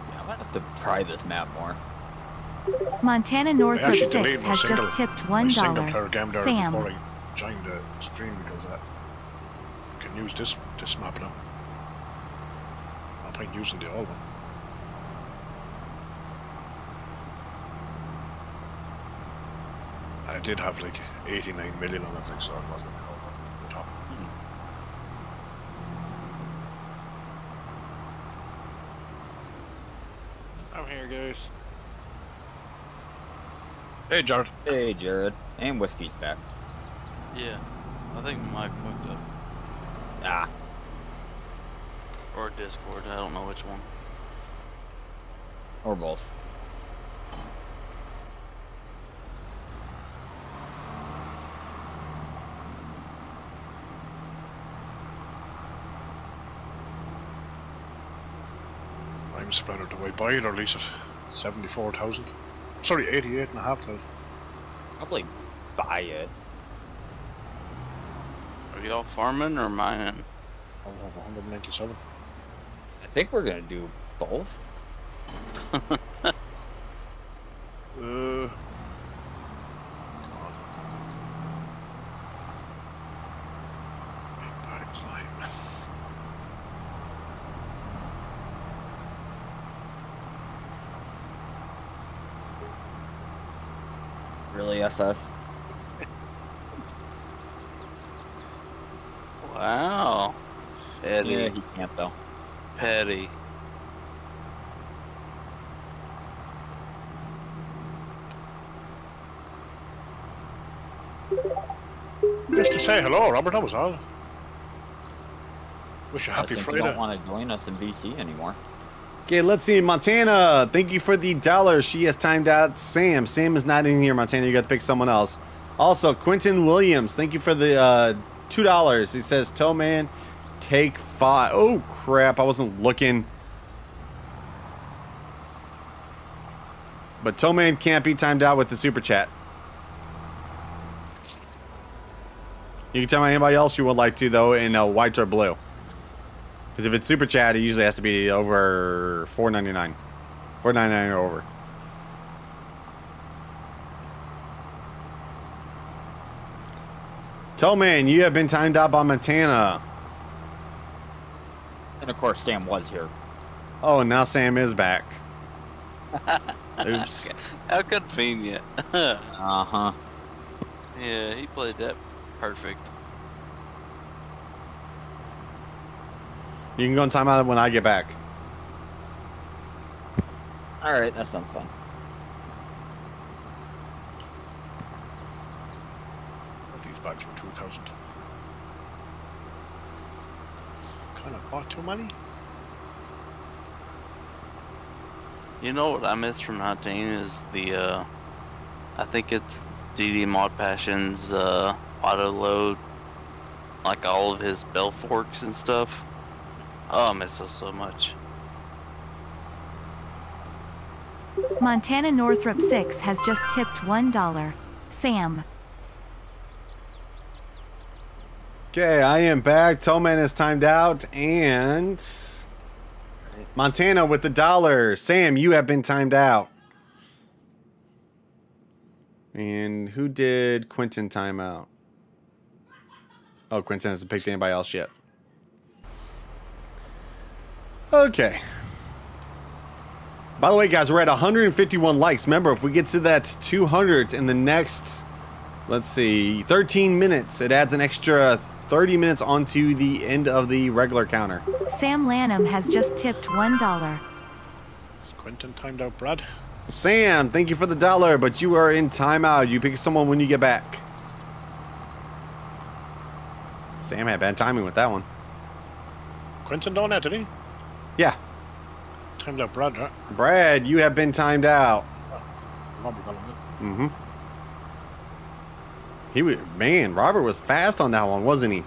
[SPEAKER 2] Yeah, I might have to try this map more.
[SPEAKER 8] Montana North of 6 has single, just tipped $1. Sam. Before
[SPEAKER 2] I joined the stream because I uh, can use this, this map now. I'll be using the old one. I did have like 89 million on it, like, so it wasn't.
[SPEAKER 3] Hey, Jared. Hey, Jared. And Whiskey's back.
[SPEAKER 7] Yeah. I think Mike fucked up. Ah. Or
[SPEAKER 3] Discord. I don't know which one. Or both.
[SPEAKER 2] was spread out the Buy it or lease it. 74,000. Sorry, 88,500.
[SPEAKER 3] Probably buy it.
[SPEAKER 7] Are y'all farming or mining?
[SPEAKER 3] I have 197. I think we're gonna do both. F us. wow. Petty. Yeah, he can't though.
[SPEAKER 7] Petty.
[SPEAKER 2] Just to say hello, Robert, that was all.
[SPEAKER 3] Wish you happy uh, since Friday. you don't want to join us in VC anymore.
[SPEAKER 1] Okay, let's see. Montana, thank you for the dollar. She has timed out Sam. Sam is not in here, Montana. You got to pick someone else. Also, Quentin Williams, thank you for the uh, $2. He says, "Towman, Man, take five. Oh, crap. I wasn't looking. But Towman Man can't be timed out with the super chat. You can tell me anybody else you would like to, though, in uh, white or blue. Because if it's super chat, it usually has to be over four ninety nine, four ninety nine or over. Tollman, you have been timed out by Montana.
[SPEAKER 3] And of course, Sam
[SPEAKER 1] was here. Oh, and now Sam is back.
[SPEAKER 3] Oops.
[SPEAKER 7] How convenient. uh huh. Yeah, he played that perfect.
[SPEAKER 1] You can go on timeout when I get back.
[SPEAKER 3] All right, that sounds fun.
[SPEAKER 2] These bags were two thousand. Kind of bought too many.
[SPEAKER 7] You know what I miss from 19 is the, uh, I think it's DD Mod Passion's uh, auto load, like all of his bell forks and stuff. Oh, I miss those so much.
[SPEAKER 8] Montana Northrop 6 has just tipped $1. Sam.
[SPEAKER 1] Okay, I am back. Towman is timed out, and Montana with the dollar. Sam, you have been timed out. And who did Quentin time out? Oh, Quentin hasn't picked anybody else yet. Okay. By the way, guys, we're at 151 likes. Remember, if we get to that 200 in the next, let's see, 13 minutes, it adds an extra 30 minutes onto the end of the regular counter.
[SPEAKER 8] Sam Lanham has just tipped $1.
[SPEAKER 1] Is Quentin timed out, Brad? Sam, thank you for the dollar, but you are in timeout. You pick someone when you get back. Sam had bad
[SPEAKER 2] timing with that one. Quentin don't did he? Yeah. Timed out Brad, right?
[SPEAKER 1] Brad, you have been timed out.
[SPEAKER 2] Mm-hmm.
[SPEAKER 1] He was, man, Robert was fast on that one, wasn't he?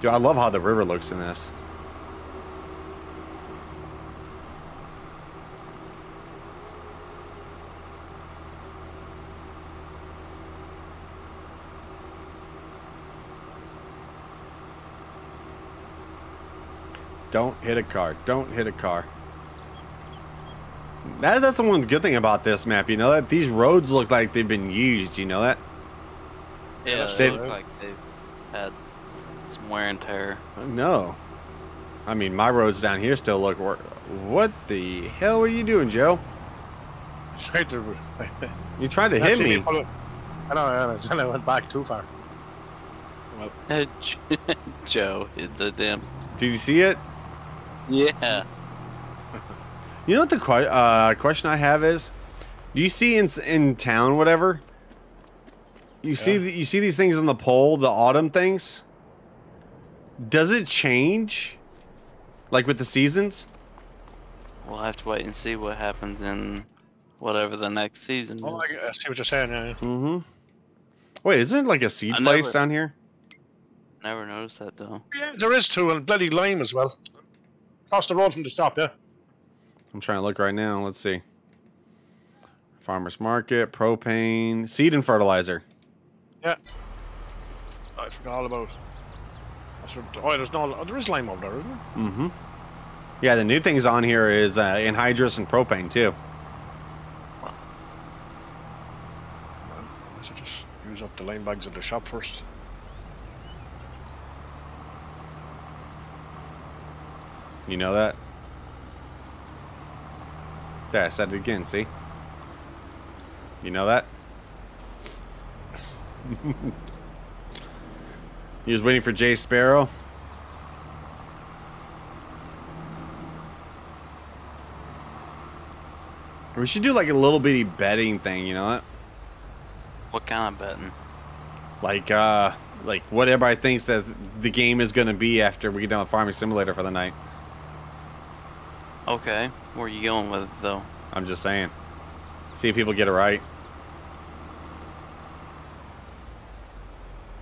[SPEAKER 1] Dude, I love how the river looks in this. Don't hit a car. Don't hit a car. That, that's the one good thing about this map, you know that? These roads look like they've been used, you know that? Yeah, they look like they've had
[SPEAKER 7] some wear and tear.
[SPEAKER 1] No. I mean, my roads down here still look... What the hell were you doing, Joe? I tried to... you
[SPEAKER 2] tried to hit me. do I know, I know, I know, I went back too far.
[SPEAKER 1] Well. Joe hit the damn... Did you see it? Yeah. You know what the que uh, question I have is? Do you see in in town whatever? You yeah. see the, you see these things on the pole, the autumn things. Does it change? Like with the seasons?
[SPEAKER 7] We'll have to wait and see what happens in whatever the next season. Oh, is. I see
[SPEAKER 2] what you're saying. Yeah.
[SPEAKER 1] Mm-hmm. Wait, isn't it like a seed
[SPEAKER 2] I place never, down here? Never noticed that though. Yeah, there is two, and bloody lime as well. Across the road from the shop, yeah?
[SPEAKER 1] I'm trying to look right now. Let's see. Farmer's Market, propane, seed and fertilizer.
[SPEAKER 2] Yeah. Oh, I forgot all about Oh, there's no, oh, there is lime over there, isn't there?
[SPEAKER 1] Mm-hmm. Yeah, the new things on here is uh, anhydrous and propane, too. Well,
[SPEAKER 2] I should just use up the lime bags in the shop first.
[SPEAKER 1] You know that? There, I said it again, see? You know that? he was waiting for Jay Sparrow. We should do like a little bitty betting thing, you know what? What kind of betting? Like, uh, like whatever I think says the game is going to be after we get done with Farming Simulator for the night.
[SPEAKER 7] Okay. Where are you going with it, though?
[SPEAKER 1] I'm just saying. See if people get it right.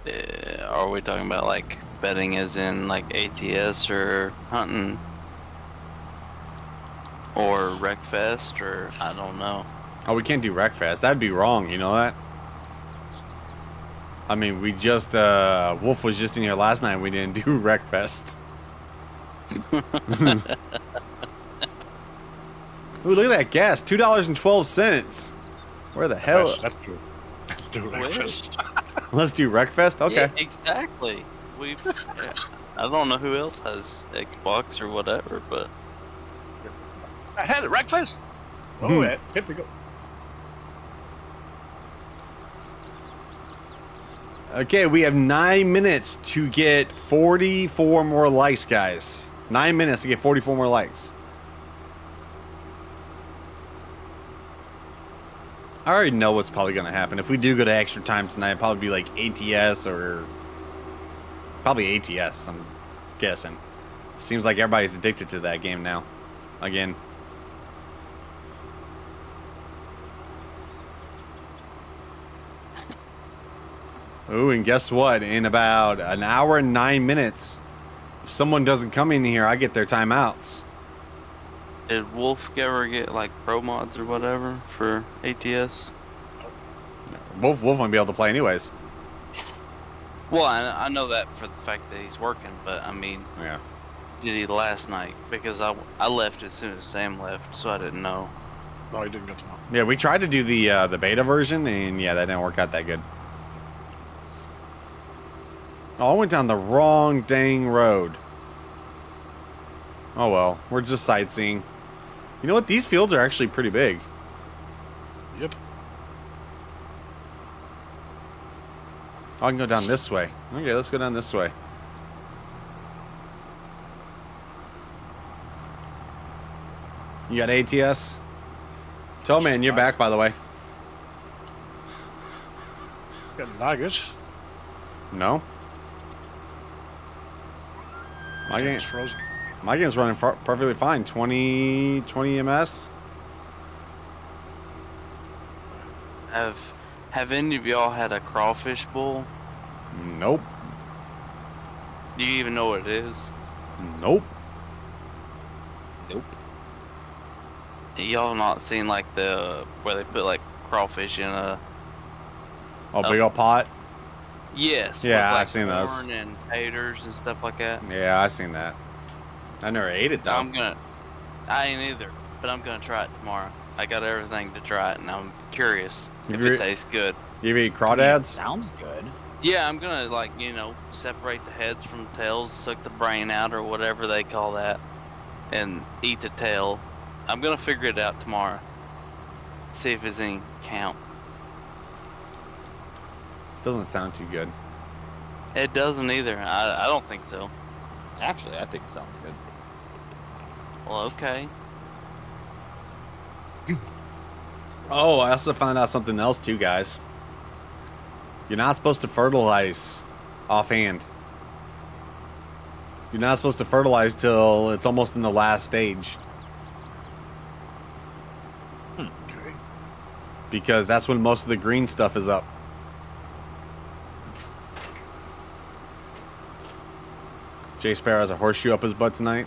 [SPEAKER 7] Uh, are we talking about like betting as in like ATS or hunting?
[SPEAKER 1] Or Wreckfest or I don't know. Oh, we can't do Wreckfest. That'd be wrong, you know that? I mean, we just, uh, Wolf was just in here last night. We didn't do Wreckfest. Ooh, look at that gas. $2.12. Where the hell? That's, that's true. Let's do breakfast. Let's do breakfast? Okay. Yeah,
[SPEAKER 7] exactly. We. Yeah. I don't know who else has Xbox or whatever,
[SPEAKER 2] but. I had a breakfast. Hmm. Oh, mm. yeah. Typical.
[SPEAKER 1] Okay, we have nine minutes to get 44 more likes, guys. Nine minutes to get 44 more likes. I already know what's probably going to happen. If we do go to extra time tonight, it'll probably be like ATS or probably ATS, I'm guessing. Seems like everybody's addicted to that game now. Again. Ooh, and guess what? In about an hour and nine minutes, if someone doesn't come in here, I get their timeouts.
[SPEAKER 7] Did Wolf ever get like pro mods or whatever
[SPEAKER 1] for ATS? Wolf Wolf won't be able to play anyways.
[SPEAKER 7] Well, I, I, know that for the fact that he's working, but I mean, yeah, did he last night? Because I, I left as soon as Sam left, so I didn't know. No, he didn't get to know.
[SPEAKER 1] Yeah, we tried to do the uh, the beta version, and yeah, that didn't work out that good. Oh, I went down the wrong dang road. Oh well, we're just sightseeing. You know what? These fields are actually pretty big. Yep. I can go down this way. Okay, let's go down this way. You got ATS? Tell man, you're back, by the way.
[SPEAKER 2] Got luggage?
[SPEAKER 1] No. My game's frozen. My game's running perfectly fine. 20, 20 MS.
[SPEAKER 7] Have Have any of y'all had a crawfish bowl? Nope. Do you even know what it is? Nope. Nope. Y'all not seen like the where they put like crawfish in a
[SPEAKER 1] a, big old pot?
[SPEAKER 7] Yes. Yeah, like I've seen those. And taters and stuff like that.
[SPEAKER 1] Yeah, I've seen that. I never ate it
[SPEAKER 7] though. I'm gonna. I ain't either, but I'm gonna try it tomorrow. I got everything to try it, and I'm curious
[SPEAKER 1] if, if it tastes good. You eat crawdads? It sounds good.
[SPEAKER 7] Yeah, I'm gonna like you know separate the heads from the tails, suck the brain out or whatever they call that, and eat the tail. I'm gonna figure it out tomorrow. See if it's any count.
[SPEAKER 1] Doesn't sound too good.
[SPEAKER 7] It doesn't either. I, I don't think so. Actually, I think it sounds good. Well, okay.
[SPEAKER 1] Oh, I also found out something else too, guys. You're not supposed to fertilize offhand. You're not supposed to fertilize till it's almost in the last stage. Hmm, because that's when most of the green stuff is up. Jay Sparrow has a horseshoe up his butt tonight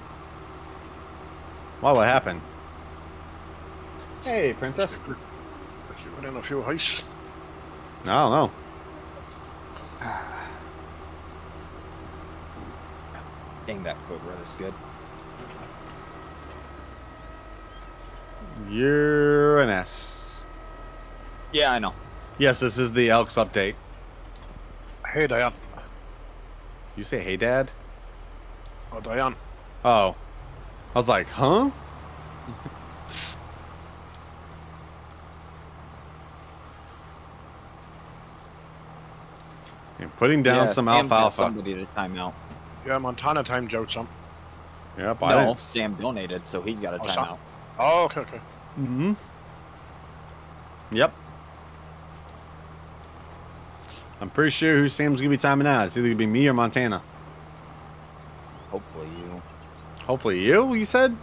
[SPEAKER 1] what happened?
[SPEAKER 2] Hey, princess. you went in a few house. I don't know. Dang that cobra, is good.
[SPEAKER 1] Uranus. Yeah, I know. Yes, this is the Elks update. Hey, Diane. You say hey, Dad? Oh, Diane. Oh, I was like, huh? and putting down yeah, some
[SPEAKER 2] alfalfa.
[SPEAKER 3] Somebody
[SPEAKER 1] to time out.
[SPEAKER 2] Yeah, Montana time jokes some.
[SPEAKER 1] Yep,
[SPEAKER 3] I no, didn't. Sam
[SPEAKER 1] donated, so he's got a oh, timeout.
[SPEAKER 2] Oh, okay, okay.
[SPEAKER 1] Mm hmm Yep. I'm pretty sure who Sam's gonna be timing out. It's either gonna be me or Montana. Hopefully, Hopefully you, you
[SPEAKER 2] said?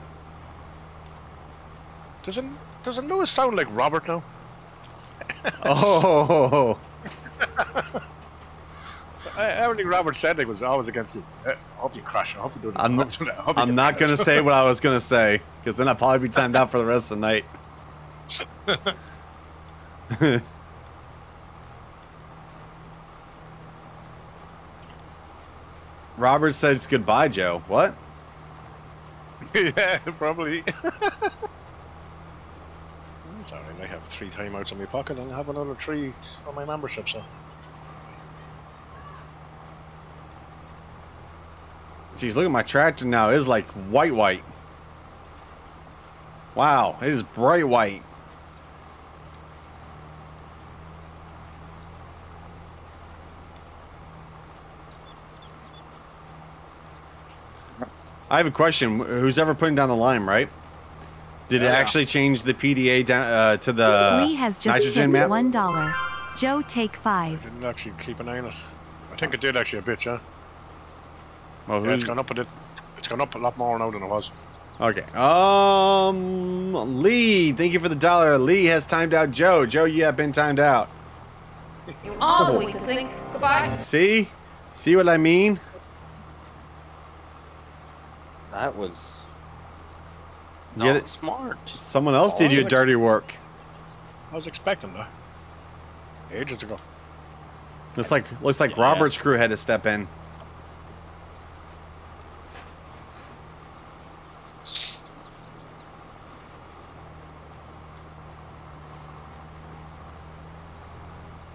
[SPEAKER 2] Doesn't doesn't Lewis sound like Robert now?
[SPEAKER 5] oh.
[SPEAKER 2] Everything Robert said like, was always against you. Uh, I hope you crash. I hope you do. This. I'm
[SPEAKER 1] not, I'm not going to say what I was going to say because then I'll probably be timed out for the rest of the night. Robert says goodbye, Joe. What?
[SPEAKER 2] yeah, probably. Sorry, alright, I have three timeouts in my pocket and I have another three on my membership, so.
[SPEAKER 1] Jeez, look at my tractor now. It's like white, white. Wow, it is bright white. I have a question. Who's ever putting down the lime, right? Did oh, it yeah. actually change the PDA down uh, to the Lee has
[SPEAKER 8] just nitrogen map? One dollar. Joe, take five. I didn't actually keep an eye on it. I think it did
[SPEAKER 2] actually a bit, yeah. Well, yeah, it's gone up a bit. It's gone up a lot more now than it was. Okay. Um, Lee, thank you for the dollar. Lee has timed out Joe.
[SPEAKER 1] Joe, you have been timed out.
[SPEAKER 6] You are the weakest link. Goodbye.
[SPEAKER 1] See? See what I mean? That was not Get it? smart. Someone else oh, did you dirty work.
[SPEAKER 2] I was expecting that. Ages ago.
[SPEAKER 1] Looks like looks like yeah. Robert's crew had to step in.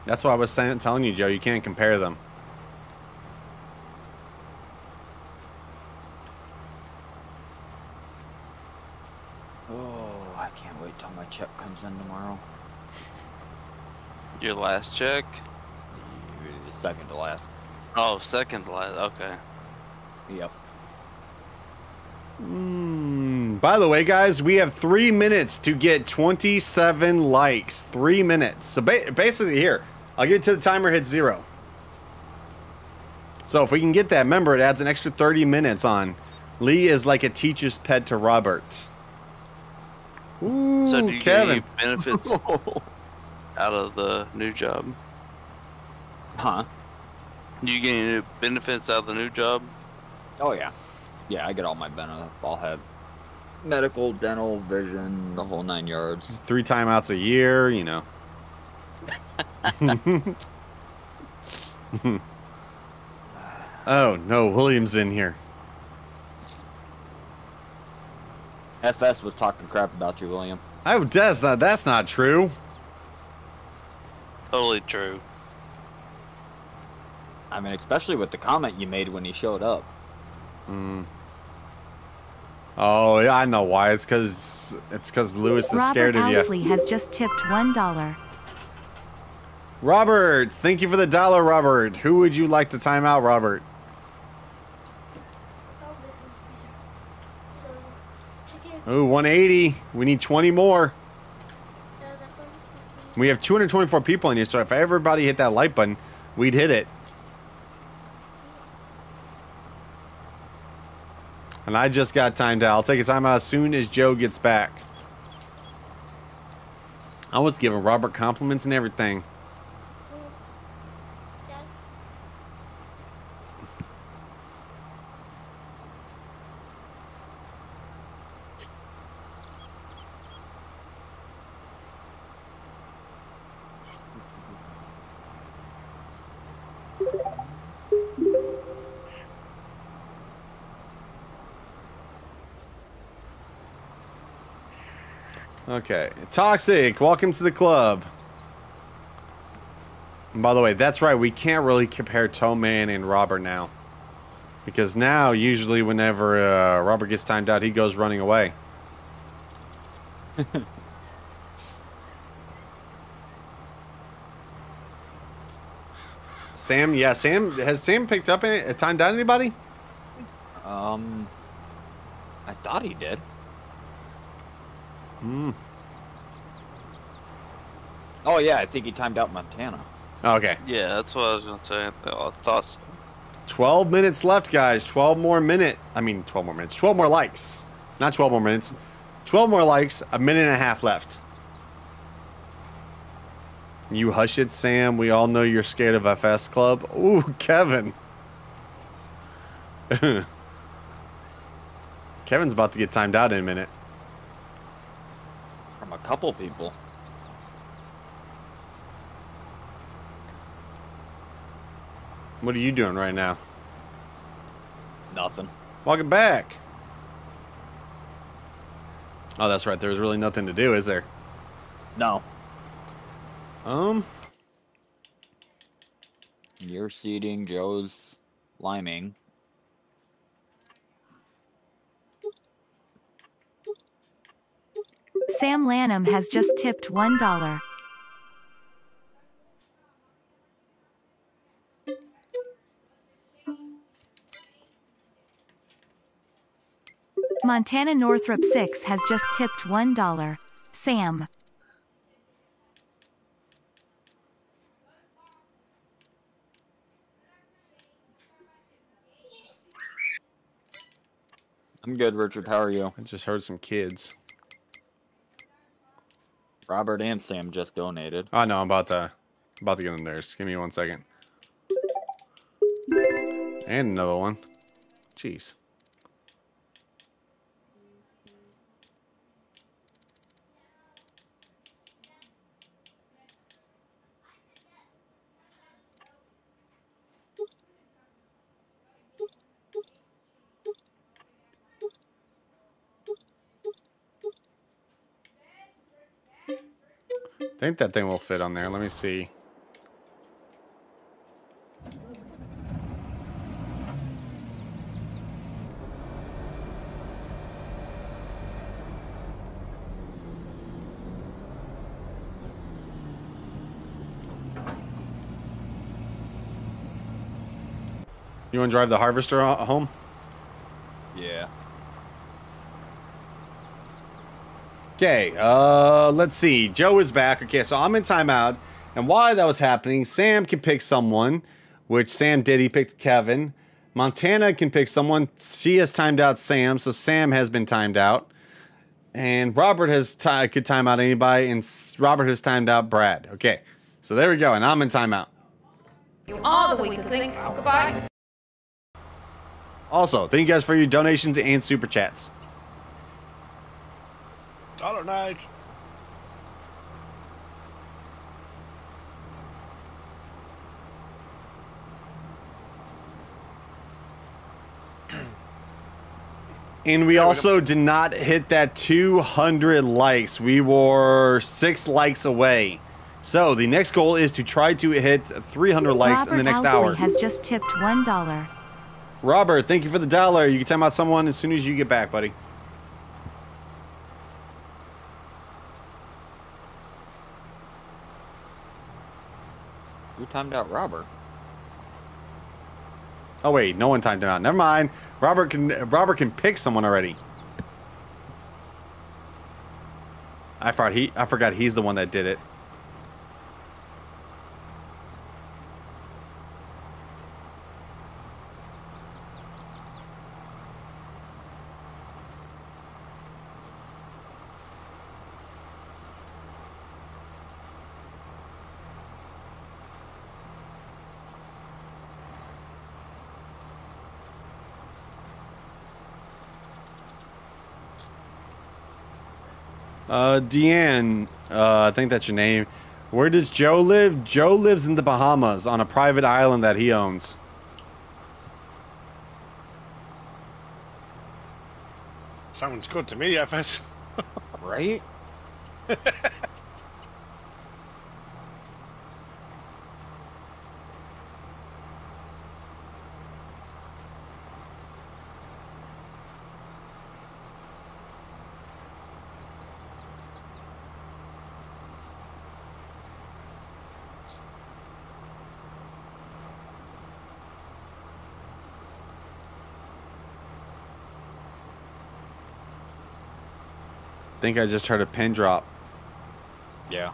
[SPEAKER 1] That's why I was saying, telling you, Joe. You can't compare them.
[SPEAKER 3] check comes in tomorrow. Your last check? The second to last.
[SPEAKER 7] Oh, second to last. Okay. Yep.
[SPEAKER 1] Mm, by the way, guys, we have three minutes to get 27 likes. Three minutes. So ba basically, here, I'll get it to the timer hits zero. So if we can get that, remember, it adds an extra 30 minutes on. Lee is like a teacher's pet to Roberts.
[SPEAKER 7] Ooh, so do you Kevin. get any benefits out of the new job? Huh? Do you get any benefits out of the new job? Oh
[SPEAKER 3] yeah, yeah. I get all my benefits. I'll have medical, dental, vision, the whole nine yards. Three
[SPEAKER 1] timeouts a year, you know. oh no, William's in here. FS was talking crap about you, William. Oh, that's not, that's not true.
[SPEAKER 7] Totally true.
[SPEAKER 3] I mean, especially with the comment you made when he showed up. Hmm. Oh,
[SPEAKER 1] yeah, I know why. It's because it's because Lewis
[SPEAKER 3] is scared of you. Robert has
[SPEAKER 8] just tipped one dollar.
[SPEAKER 1] Robert, thank you for the dollar, Robert. Who would you like to time out, Robert? Oh, 180. We need 20 more. We have 224 people in here, so if everybody hit that like button, we'd hit it. And I just got timed out. I'll take a timeout as soon as Joe gets back. I was giving Robert compliments and everything. Okay. Toxic, welcome to the club. And by the way, that's right, we can't really compare Man and Robert now. Because now, usually whenever uh, Robert gets timed out, he goes running away. Sam, yeah, Sam, has Sam picked up, any, timed out anybody? Um, I thought he did. Mm.
[SPEAKER 3] Oh, yeah, I think he timed out Montana. okay. Yeah, that's what I was going to say. I thought so.
[SPEAKER 1] 12 minutes left, guys. 12 more minute. I mean, 12 more minutes. 12 more likes. Not 12 more minutes. 12 more likes. A minute and a half left. You hush it, Sam. We all know you're scared of FS Club. Ooh, Kevin. Kevin's about to get timed out in a minute
[SPEAKER 3] couple people.
[SPEAKER 1] What are you doing right now? Nothing. Walking back. Oh, that's right. There's really nothing to do, is there?
[SPEAKER 3] No. Um. You're seating, Joe's liming.
[SPEAKER 8] Sam Lanham has just tipped $1. Montana Northrop 6 has just tipped $1. Sam.
[SPEAKER 3] I'm good, Richard. How are you? I
[SPEAKER 1] just heard some kids. Robert and Sam just donated. I know. I'm about to, about to get a nurse. Give me one second. And another one. Jeez. I think that thing will fit on there. Let me see. You want to drive the harvester home? Yeah. Okay, uh, let's see. Joe is back. Okay, so I'm in timeout. And why that was happening, Sam can pick someone, which Sam did. He picked Kevin. Montana can pick someone. She has timed out Sam, so Sam has been timed out. And Robert has could time out anybody, and Robert has timed out Brad. Okay, so there we go, and I'm in timeout.
[SPEAKER 6] You are the weakest link. Goodbye.
[SPEAKER 1] Also, thank you guys for your donations and super chats.
[SPEAKER 2] Dollar night.
[SPEAKER 1] And we also did not hit that 200 likes. We were six likes away. So the next goal is to try to hit 300 likes in the next Alvin hour. has
[SPEAKER 8] just tipped $1.
[SPEAKER 1] Robert, thank you for the dollar. You can time out someone as soon as you get back, buddy.
[SPEAKER 3] timed out Robert.
[SPEAKER 1] Oh wait, no one timed him out. Never mind. Robert can Robert can pick someone already. I forgot he I forgot he's the one that did it. Uh, Deanne, uh, I think that's your name. Where does Joe live? Joe lives in the Bahamas on a private island that he owns.
[SPEAKER 2] Sounds good to me, FS. right?
[SPEAKER 1] think I just heard a pin drop.
[SPEAKER 3] Yeah.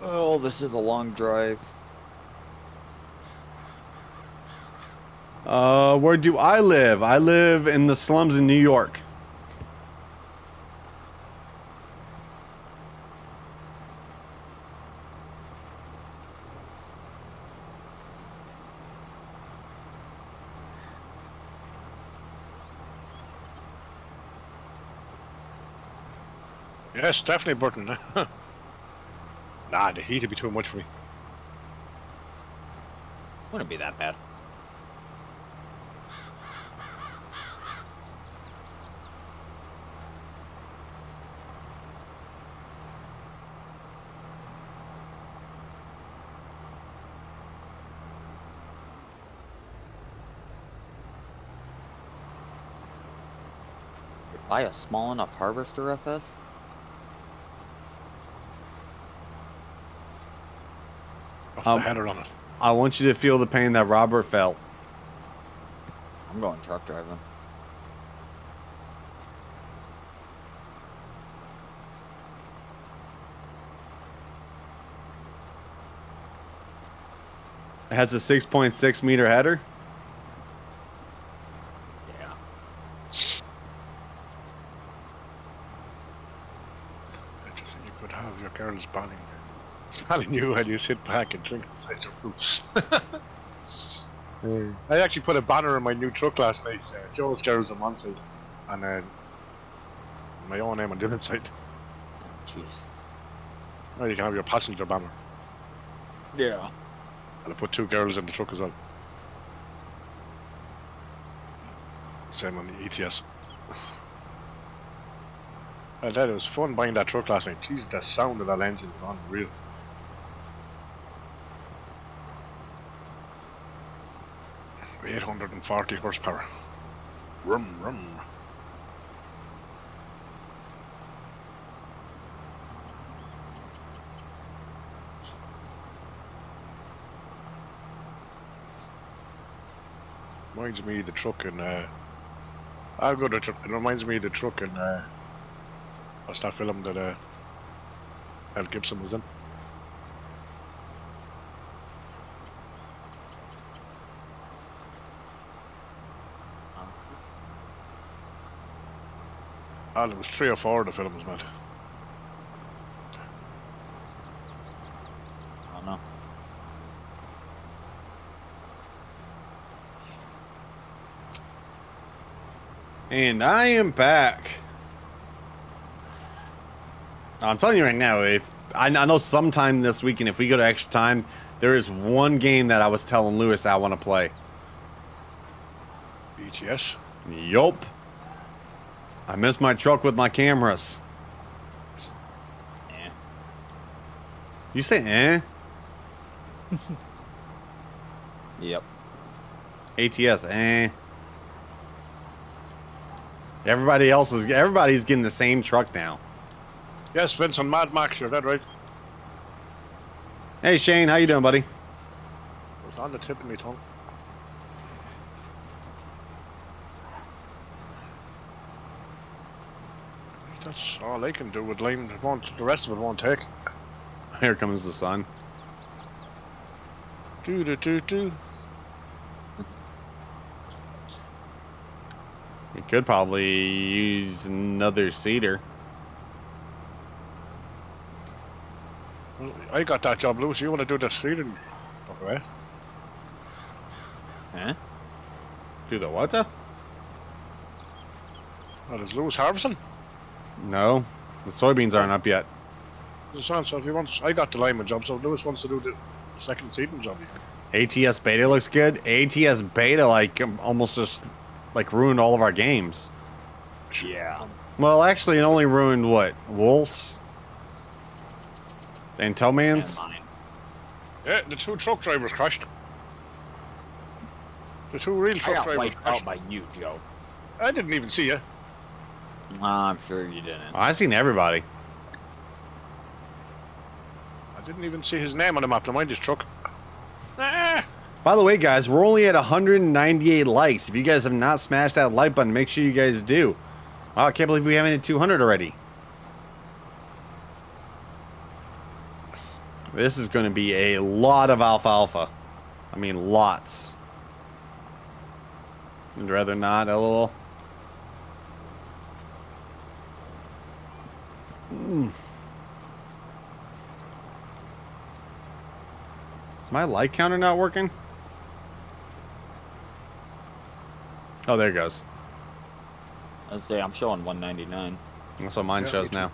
[SPEAKER 3] Oh, this is a long drive.
[SPEAKER 1] Uh, where do I live? I live in the slums in New York.
[SPEAKER 2] it's definitely Burton. nah, the heat would be too much for me.
[SPEAKER 3] Wouldn't be that bad. buy a small enough harvester at this?
[SPEAKER 1] Um, I had it on it. I want you to feel the pain that Robert felt. I'm going truck driving. It has a 6.6 .6
[SPEAKER 2] meter header. I knew I just sit back and drink inside your room. I actually put a banner in my new truck last night. Uh, Joe's Garage on one side, and uh, my own name on the other side. Jeez. Now you can have your passenger banner. Yeah. And I put two girls in the truck as well. Same on the ETS. I thought it was fun buying that truck last night. Jeez, the sound of that engine is unreal. 140 horsepower. Rum, rum. Reminds me of the truck in, uh, I've got a truck, it reminds me of the truck in, uh, last I filmed that, uh, Mel Gibson was in. it was three or four of the films, man. Oh know.
[SPEAKER 1] And I am back. I'm telling you right now, if I, I know sometime this weekend, if we go to extra time, there is one game that I was telling Lewis I want to play. BTS? Yup. I missed my truck with my cameras. Eh. You say eh? yep. ATS eh. Everybody else is everybody's getting the same truck now.
[SPEAKER 2] Yes, Vincent, Mad Max, you're dead right.
[SPEAKER 1] Hey Shane, how you doing, buddy? It
[SPEAKER 2] was on the tip of my tongue. That's all they can do with lime. Won't, the rest of it won't take.
[SPEAKER 1] Here comes the sun.
[SPEAKER 2] Do do do do.
[SPEAKER 1] You could probably use another seeder.
[SPEAKER 2] Well, I got that job, Lewis. you want to do the seeder? Okay. Huh? Do the what? That is Lewis Harvison.
[SPEAKER 1] No, the soybeans aren't up yet.
[SPEAKER 2] It's on, so if he wants, I got the lineman job, so Lewis wants to do the second season job.
[SPEAKER 1] ATS beta looks good. ATS beta like almost just like ruined all of our games. Yeah. Well, actually, it only ruined what Wolf's and Tomans.
[SPEAKER 2] Yeah, the two truck drivers crashed. The two real truck I got drivers crashed. out by you, Joe. I didn't even see you. I'm sure you didn't. I have seen everybody. I didn't even see his name on the map. The mind his truck. Ah. By the way, guys, we're
[SPEAKER 1] only at 198 likes. If you guys have not smashed that like button, make sure you guys do. Wow, I can't believe we haven't hit 200 already. This is going to be a lot of alfalfa. I mean, lots. I'd rather not, lol. Is my light counter not working? Oh, there it goes. I say I'm showing 199. That's what mine yeah, shows now.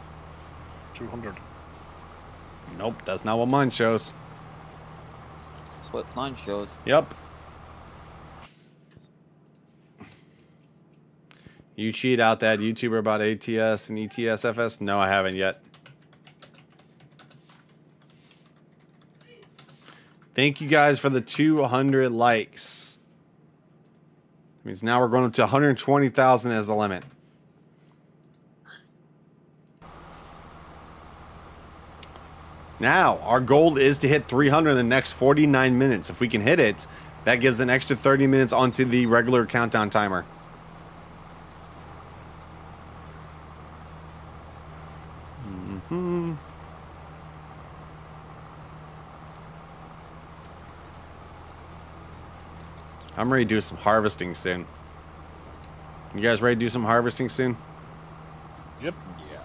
[SPEAKER 1] 200. Nope, that's not what mine shows.
[SPEAKER 3] That's what mine shows.
[SPEAKER 1] Yep. You cheat out that YouTuber about ATS and ETSFS? No, I haven't yet. Thank you guys for the 200 likes. That means now we're going up to 120,000 as the limit. Now, our goal is to hit 300 in the next 49 minutes. If we can hit it, that gives an extra 30 minutes onto the regular countdown timer. I'm ready to do some harvesting soon. You guys ready to do some harvesting soon? Yep. Yeah.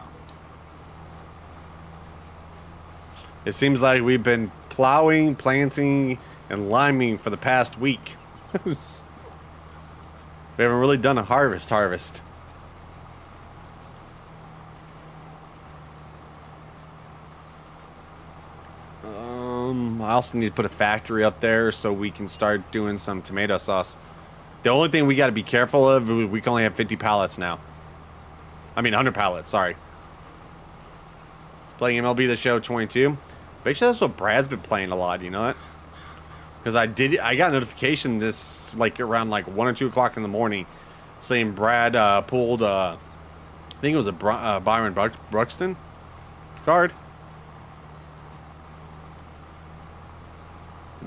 [SPEAKER 1] It seems like we've been plowing, planting, and liming for the past week. we haven't really done a harvest harvest. Um, I also need to put a factory up there so we can start doing some tomato sauce. The only thing we got to be careful of, we can only have 50 pallets now. I mean, 100 pallets, sorry. Playing MLB The Show 22. Make sure that's what Brad's been playing a lot, you know that? Because I did, I got notification this, like, around, like, 1 or 2 o'clock in the morning saying Brad uh, pulled, uh, I think it was a uh, Byron Bru Bruxton card.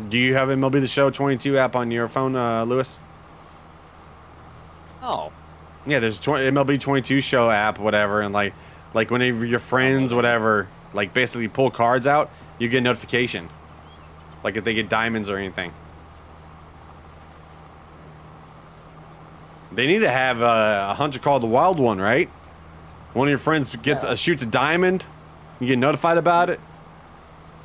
[SPEAKER 1] Do you have MLB The Show 22 app on your phone, uh, Lewis? Oh. Yeah, there's a MLB 22 Show app, whatever, and like, like whenever your friends, whatever, like basically pull cards out, you get notification. Like if they get diamonds or anything. They need to have a, uh, a hunter called the wild one, right? One of your friends gets yeah. shoots a diamond, you get notified about it.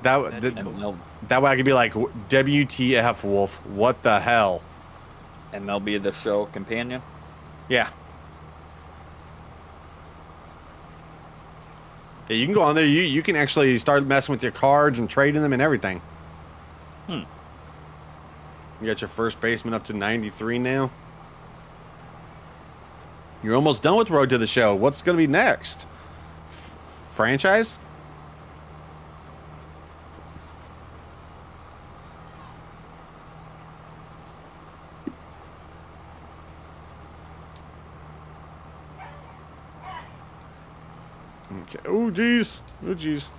[SPEAKER 1] That, that, that that way I could be like, WTF, Wolf, what the hell? And they'll be the show companion? Yeah. Yeah, you can go on there. You you can actually start messing with your cards and trading them and everything. Hmm. You got your first baseman up to 93 now. You're almost done with Road to the Show. What's going to be next? F franchise?
[SPEAKER 2] Okay. Oh, jeez. Oh, jeez.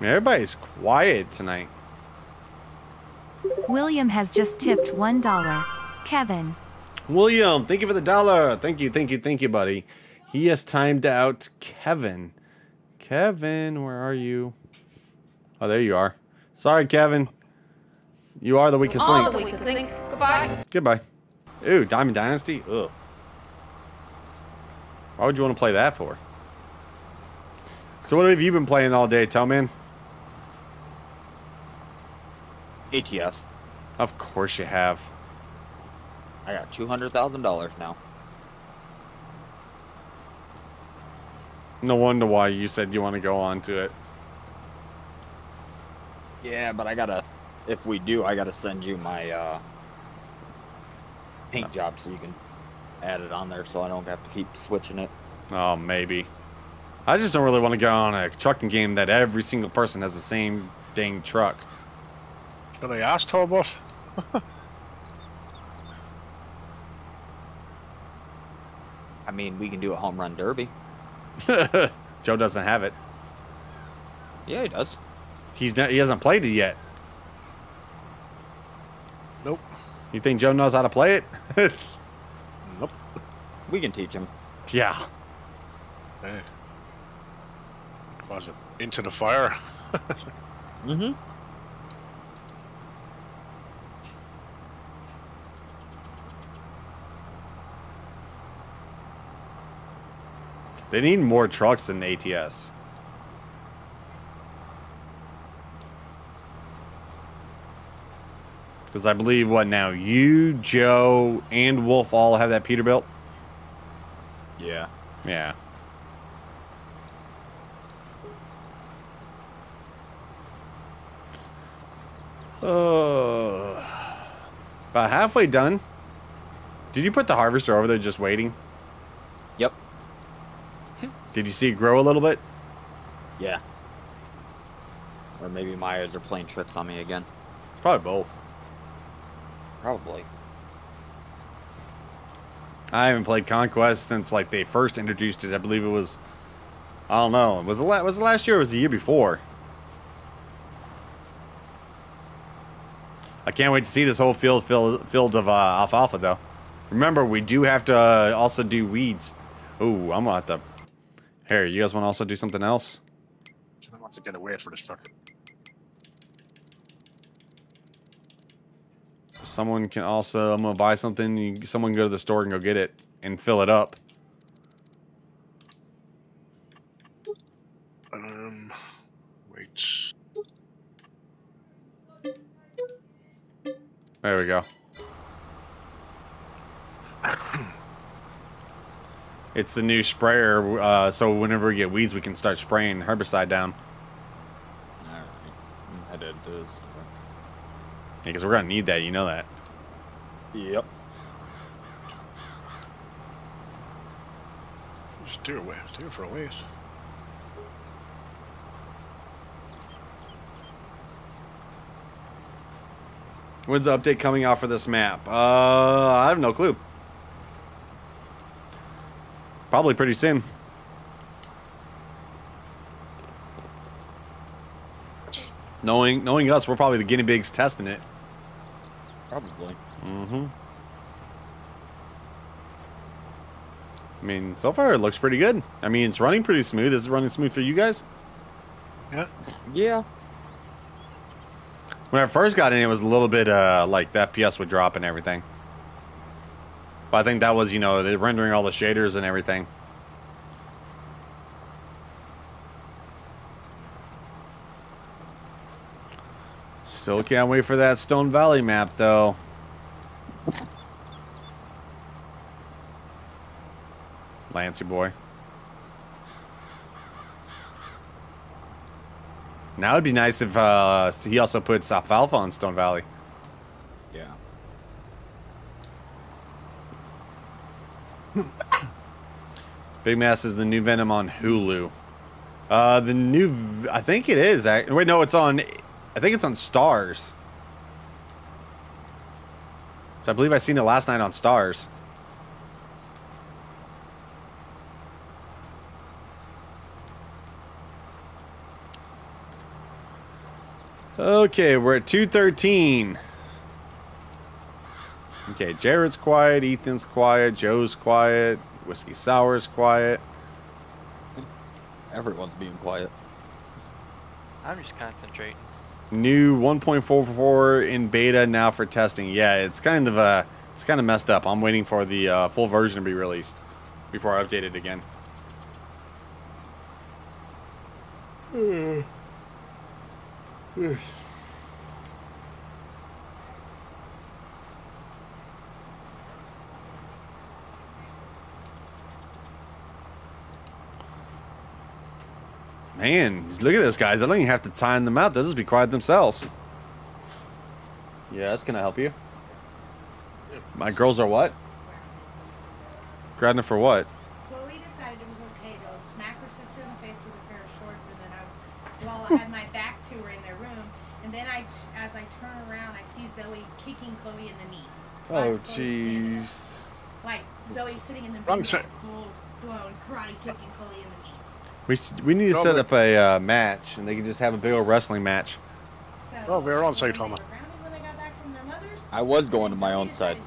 [SPEAKER 1] Everybody's quiet tonight.
[SPEAKER 8] William has just tipped one dollar. Kevin.
[SPEAKER 1] William, thank you for the dollar. Thank you, thank you, thank you, buddy. He has timed out Kevin. Kevin, where are you? Oh, there you are. Sorry, Kevin. You are the weakest link. The
[SPEAKER 6] weakest link. Goodbye.
[SPEAKER 1] Goodbye. Ooh, Diamond Dynasty. Ugh. Why would you want to play that for? So what have you been playing all day, Tell man? ATS. Of course you have. I got two hundred thousand dollars now. No wonder why you said you want to go on to it.
[SPEAKER 3] Yeah, but I gotta. If we do, I gotta send you my uh, paint job so you can added on
[SPEAKER 1] there so I don't have to keep switching it. Oh, maybe. I just don't really want to get on a trucking game that every single person has the same dang truck.
[SPEAKER 2] Should I ask Boss?
[SPEAKER 1] I mean, we can do a home run derby. Joe doesn't have it. Yeah, he does. He's not, he hasn't played it yet. Nope. You think Joe knows how to play it?
[SPEAKER 2] We can teach him. Yeah. Hey. Closet. Into the fire. mm-hmm.
[SPEAKER 1] They need more trucks than ATS. Because I believe, what now, you, Joe, and Wolf all have that Peterbilt? Yeah. Yeah. Oh. About halfway done. Did you put the harvester over there just waiting? Yep. Did you see it grow a little bit?
[SPEAKER 3] Yeah. Or maybe Myers are playing tricks on me again. Probably both. Probably.
[SPEAKER 1] I haven't played Conquest since like they first introduced it. I believe it was, I don't know, was the was the last year? or Was the year before? I can't wait to see this whole field filled filled of uh, alfalfa though. Remember, we do have to uh, also do weeds. Ooh, I'm gonna have to. Here, you guys want to also do something else?
[SPEAKER 2] I to get away
[SPEAKER 1] Someone can also, I'm going to buy something. You, someone go to the store and go get it and fill it up.
[SPEAKER 2] Um, wait.
[SPEAKER 1] There we go. it's the new sprayer, uh, so whenever we get weeds, we can start spraying herbicide down. Because yeah, we're going to need that, you know that.
[SPEAKER 2] Yep. Steer away, steer for a ways.
[SPEAKER 1] When's the update coming out for this map? Uh, I have no clue. Probably pretty soon. Knowing knowing us, we're probably the guinea pigs testing it. Probably. Mm-hmm. I mean, so far it looks pretty good. I mean, it's running pretty smooth. Is it running smooth for you guys?
[SPEAKER 3] Yeah. Yeah.
[SPEAKER 1] When I first got in, it was a little bit uh, like the FPS would drop and everything. But I think that was, you know, rendering all the shaders and everything. Still can't wait for that Stone Valley map, though. Lancyboi. Now it'd be nice if uh, he also puts alfalfa on Stone Valley. Yeah. Big Mass is the new Venom on Hulu. Uh, the new, I think it is. wait, no, it's on I think it's on Starz. So I believe I seen it last night on Starz. Okay, we're at 213. Okay, Jared's quiet, Ethan's quiet, Joe's quiet, Whiskey Sour's quiet. Everyone's being quiet.
[SPEAKER 7] I'm just concentrating
[SPEAKER 1] new 1.44 in beta now for testing. Yeah, it's kind of uh, it's kind of messed up. I'm waiting for the uh, full version to be released before I update it again.
[SPEAKER 4] Mm. Yes.
[SPEAKER 1] Man, look at those guys. I don't even have to time them out. They'll just be quiet themselves. Yeah, that's going to help you. My girls are what? Grabbing for what? Chloe decided it was okay to smack her sister
[SPEAKER 4] in the face with a pair of shorts, and then I, while I had my back to her in their room, and then I, as I turn around, I see Zoe kicking Chloe in the knee.
[SPEAKER 1] Oh, jeez.
[SPEAKER 4] Like Zoe sitting in the
[SPEAKER 1] room,
[SPEAKER 5] full blown karate kicking
[SPEAKER 1] we we need to set up a uh, match, and they can just have a big old wrestling match. oh, we were on site, Thomas. I was going to my own side.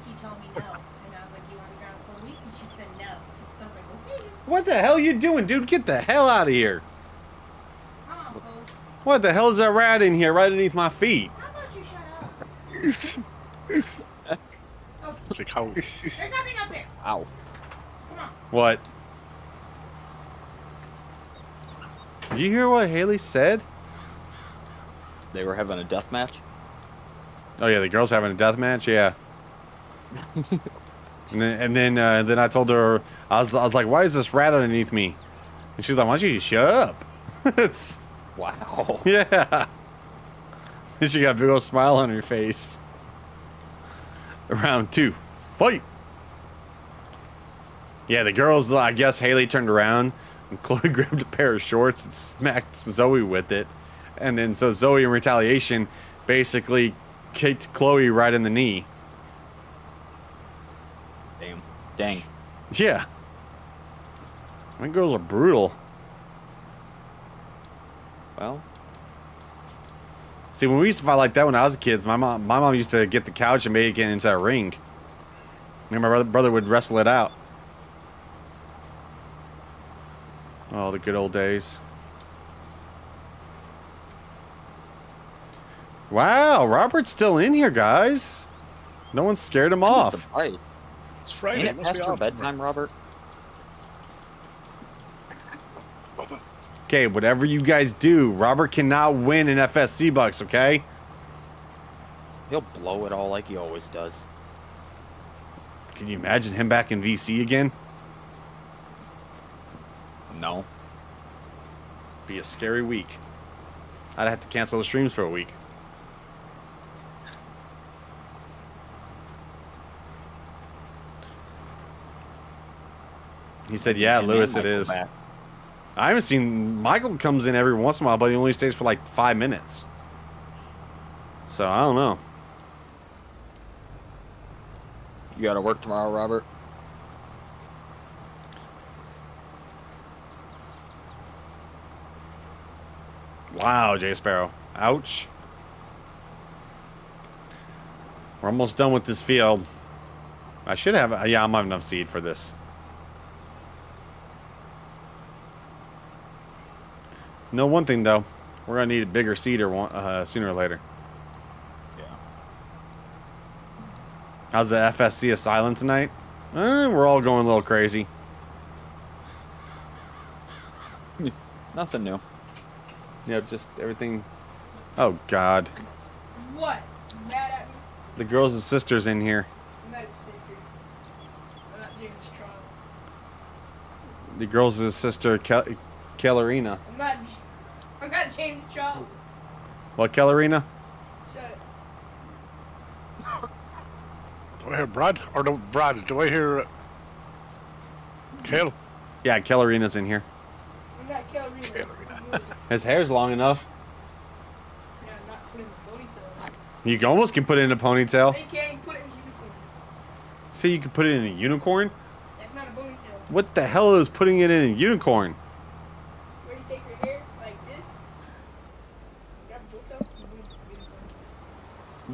[SPEAKER 1] What the hell are you doing, dude? Get the hell out of here. what the hell is that rat in here right underneath my feet? How about you shut up? okay. There's nothing up there. Ow. What? Did you hear what Haley said? They were having a death match. Oh yeah, the girls having a death match. Yeah. and then and then, uh, then, I told her I was I was like, why is this rat underneath me? And she's like, why don't you shut up? it's wow. Yeah. And she got a big old smile on her face. Round two, fight. Yeah, the girls. I guess Haley turned around and Chloe grabbed a pair of shorts and smacked Zoe with it. And then so Zoe in retaliation basically kicked Chloe right in the knee. Damn. Dang. Yeah. my girls are brutal. Well. See, when we used to fight like that when I was kid, my mom, my mom used to get the couch and make it into a ring. And my brother, brother would wrestle it out. Oh, the good old days. Wow, Robert's still in here, guys. No one scared him off.
[SPEAKER 3] It's Friday. Ain't it past your bedtime, Robert?
[SPEAKER 1] Okay, whatever you guys do, Robert cannot win in FSC bucks, okay? He'll blow it all like he always does. Can you imagine him back in VC again? No. Be a scary week. I'd have to cancel the streams for a week. He said, "Yeah, Lewis, it is." Back. I haven't seen Michael comes in every once in a while, but he only stays for like five minutes. So I don't know. You got to work tomorrow, Robert. Wow, Jay Sparrow. Ouch. We're almost done with this field. I should have... Uh, yeah, I'm having enough seed for this. No one thing, though. We're going to need a bigger seed or one, uh, sooner or later. Yeah. How's the FSC asylum tonight? Eh, we're all going a little crazy. Nothing new. Yep, yeah, just everything. Oh God.
[SPEAKER 4] What? Mad at me?
[SPEAKER 1] The girls and sisters in here.
[SPEAKER 4] I'm not sisters. sister. I'm not James Charles.
[SPEAKER 1] The girls and sister Kel- Kellerina.
[SPEAKER 4] I'm not. I'm not James Charles.
[SPEAKER 2] What Kellerina? Shut do I hear Brad or no Brad? Do I hear? Uh,
[SPEAKER 1] Kel. Yeah, Kellerina's in here.
[SPEAKER 4] I'm not Kellerina. Keller.
[SPEAKER 1] His hair's long enough.
[SPEAKER 4] Yeah, not the ponytail.
[SPEAKER 1] You almost can put it in a ponytail.
[SPEAKER 4] can't put it in a unicorn.
[SPEAKER 1] See, you can put it in a unicorn? That's not a ponytail. What the hell is putting it in a unicorn? unicorn.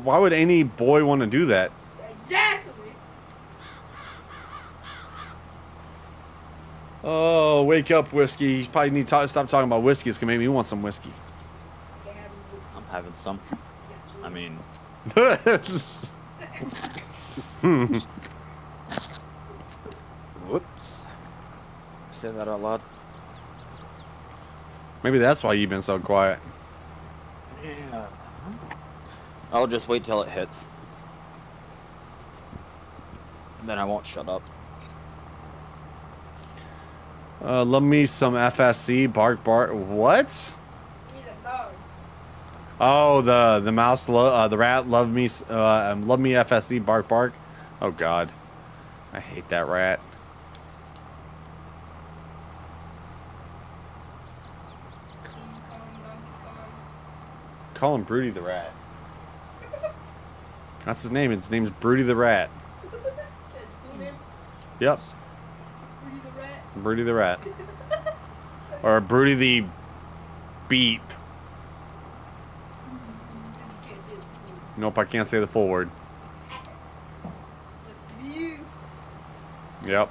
[SPEAKER 1] Why would any boy want to do that? Exactly! Oh, wake up, whiskey. You probably need to stop talking about whiskey. It's going to make me want some whiskey. I'm having some. I mean...
[SPEAKER 3] Whoops. Say that out loud.
[SPEAKER 1] Maybe that's why you've been so quiet.
[SPEAKER 2] Yeah.
[SPEAKER 3] I'll just wait till it hits. And then I won't shut up.
[SPEAKER 1] Uh, love me some FSC. Bark, bark. What? Oh, the the mouse, lo uh, the rat, love me, uh, um, love me FSC. Bark, bark. Oh God, I hate that rat. Call him Broody the rat. That's his name. His name's Broody the rat. yep. Broody the rat. or Broody the beep. Nope, I can't say the full word. Yep.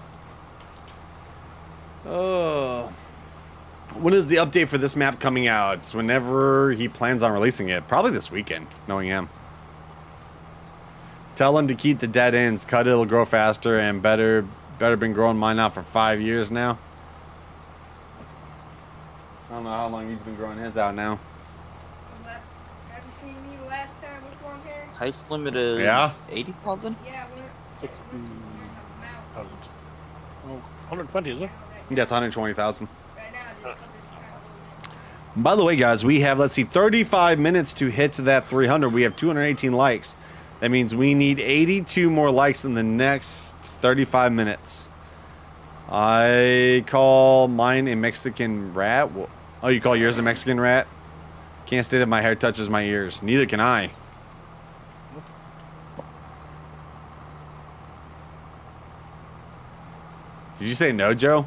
[SPEAKER 1] Oh. When is the update for this map coming out? It's whenever he plans on releasing it. Probably this weekend, knowing him. Tell him to keep the dead ends. Cut it, it'll grow faster and better better been growing mine out for five years now. I don't know how long he's been growing his out now.
[SPEAKER 4] Last, have you seen me last time with long hair?
[SPEAKER 1] Heist limit is
[SPEAKER 3] yeah.
[SPEAKER 2] 80,000? Yeah, we're... 120, is it?
[SPEAKER 1] Yeah, it's 120,000. By the way, guys, we have, let's see, 35 minutes to hit to that 300. We have 218 likes. That means we need 82 more likes in the next 35 minutes. I call mine a Mexican rat. Oh, you call yours a Mexican rat? Can't stand it. My hair touches my ears. Neither can I. Did you say no, Joe?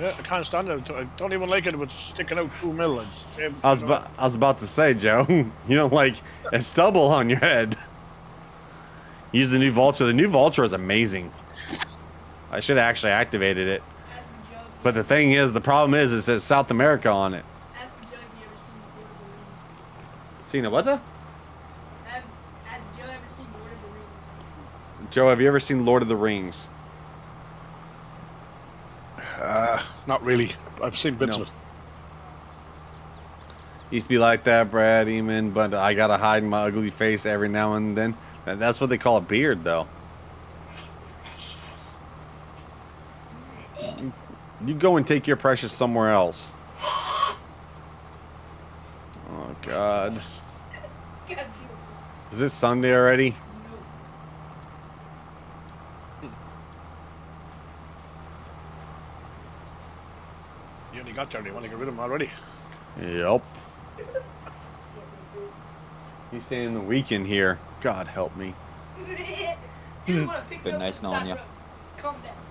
[SPEAKER 2] Yeah, I can't stand it. I don't even like it with sticking out two mil. I
[SPEAKER 1] was, I was about to say, Joe, you don't like a stubble on your head. Use the new vulture. The new vulture is amazing. I should have actually activated it. But the thing is, the problem is, it says South America on it. ever seen his what's that? Joe, have you ever seen Lord of the Rings?
[SPEAKER 2] Uh, not really. I've seen bits no. of it.
[SPEAKER 1] Used to be like that, Brad Eamon, but I gotta hide my ugly face every now and then. That's what they call a beard, though. You go and take your precious somewhere else. Oh, God. Is this Sunday already?
[SPEAKER 2] you got there and you want to get rid of him already.
[SPEAKER 1] Yep. He's staying the weekend here. God help me.
[SPEAKER 4] Been nice knowing you.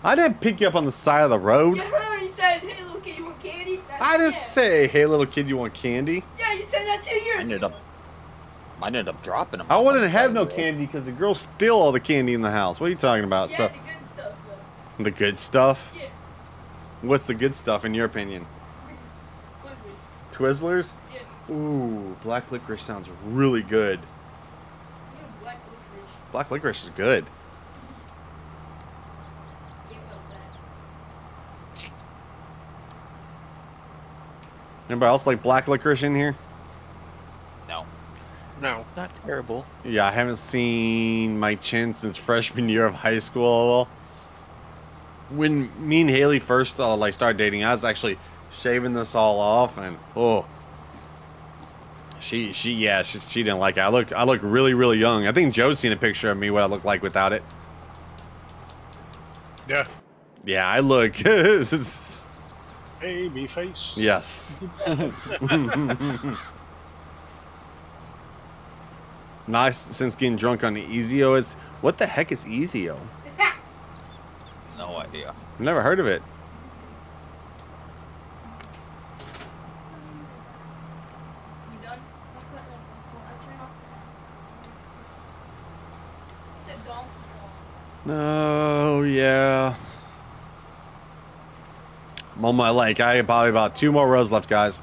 [SPEAKER 1] I didn't pick you up on the side of the road.
[SPEAKER 4] Yeah, you said, hey little kid, you want candy? That's I didn't
[SPEAKER 1] say, hey little kid, you want candy?
[SPEAKER 4] Yeah, you said that two years I ended
[SPEAKER 1] ago. Up, I ended up dropping them. I wouldn't have no candy because the girls steal all the candy in the house. What are you talking about? Yeah, so, the good stuff. Though. The good stuff? Yeah. What's the good stuff in your opinion? Twizzlers. Twizzlers? Yeah. Ooh, black licorice sounds really good. Yeah,
[SPEAKER 4] black licorice.
[SPEAKER 1] Black licorice is good. Anybody else like black licorice in here? No. No. Not terrible. Yeah, I haven't seen my chin since freshman year of high school when me and Haley first uh, like started dating, I was actually shaving this all off, and oh, she she yeah she, she didn't like it. I look I look really really young. I think Joe's seen a picture of me what I look like without it. Yeah. Yeah, I look.
[SPEAKER 2] Baby face.
[SPEAKER 1] Yes. nice since getting drunk on the Ezio. is what the heck is Ezio? idea. Never heard of it. No, oh, yeah. I'm on my lake. I have probably about two more rows left, guys.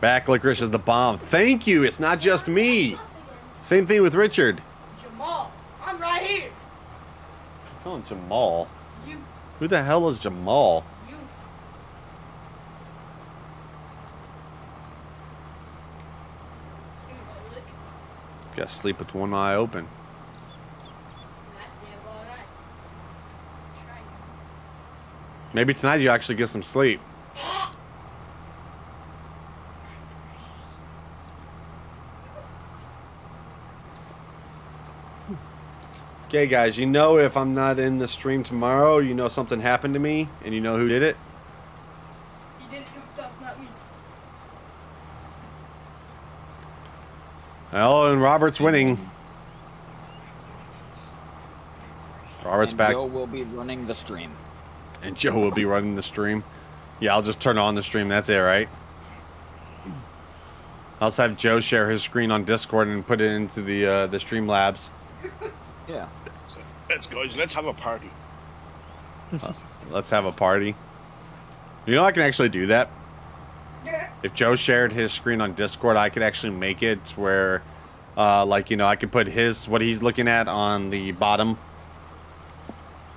[SPEAKER 1] Back licorice is the bomb. Thank you. It's not just me. Same thing with Richard.
[SPEAKER 4] Jamal, I'm right here. I'm
[SPEAKER 1] calling Jamal. Who the hell is Jamal? You. Gotta sleep with one eye open. Maybe tonight you actually get some sleep. Okay, guys, you know if I'm not in the stream tomorrow, you know something happened to me, and you know who did it?
[SPEAKER 4] He did it to himself, not me.
[SPEAKER 1] Hello, and Robert's winning. Robert's and back. Joe
[SPEAKER 3] will be running the stream.
[SPEAKER 1] And Joe will be running the stream. Yeah, I'll just turn on the stream. That's it, right? I'll just have Joe share his screen on Discord and put it into the uh, the Streamlabs.
[SPEAKER 2] yeah. Let's guys, let's have a party.
[SPEAKER 1] Uh, let's have a party. You know I can actually do that. Yeah. If Joe shared his screen on Discord, I could actually make it where, uh, like you know, I could put his what he's looking at on the bottom.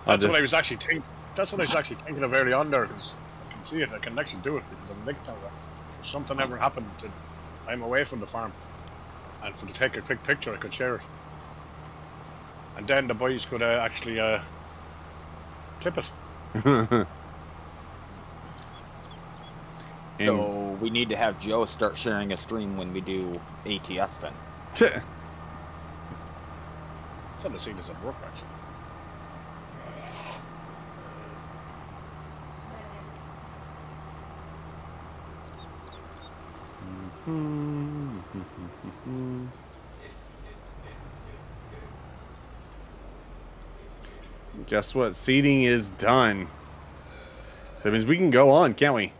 [SPEAKER 1] That's what I was
[SPEAKER 2] actually thinking. That's what I was actually thinking of early on there, because I can see it. I can actually do it because I'm If something ever happened, to, I'm away from the farm, and for to take a quick picture, I could share it and then the boys could uh, actually uh, clip it. so we need to have Joe
[SPEAKER 3] start sharing a stream when we do ATS then.
[SPEAKER 2] Some of the scene doesn't work actually.
[SPEAKER 1] Mm-hmm. guess what? Seeding is done. that means we can go on, can't we?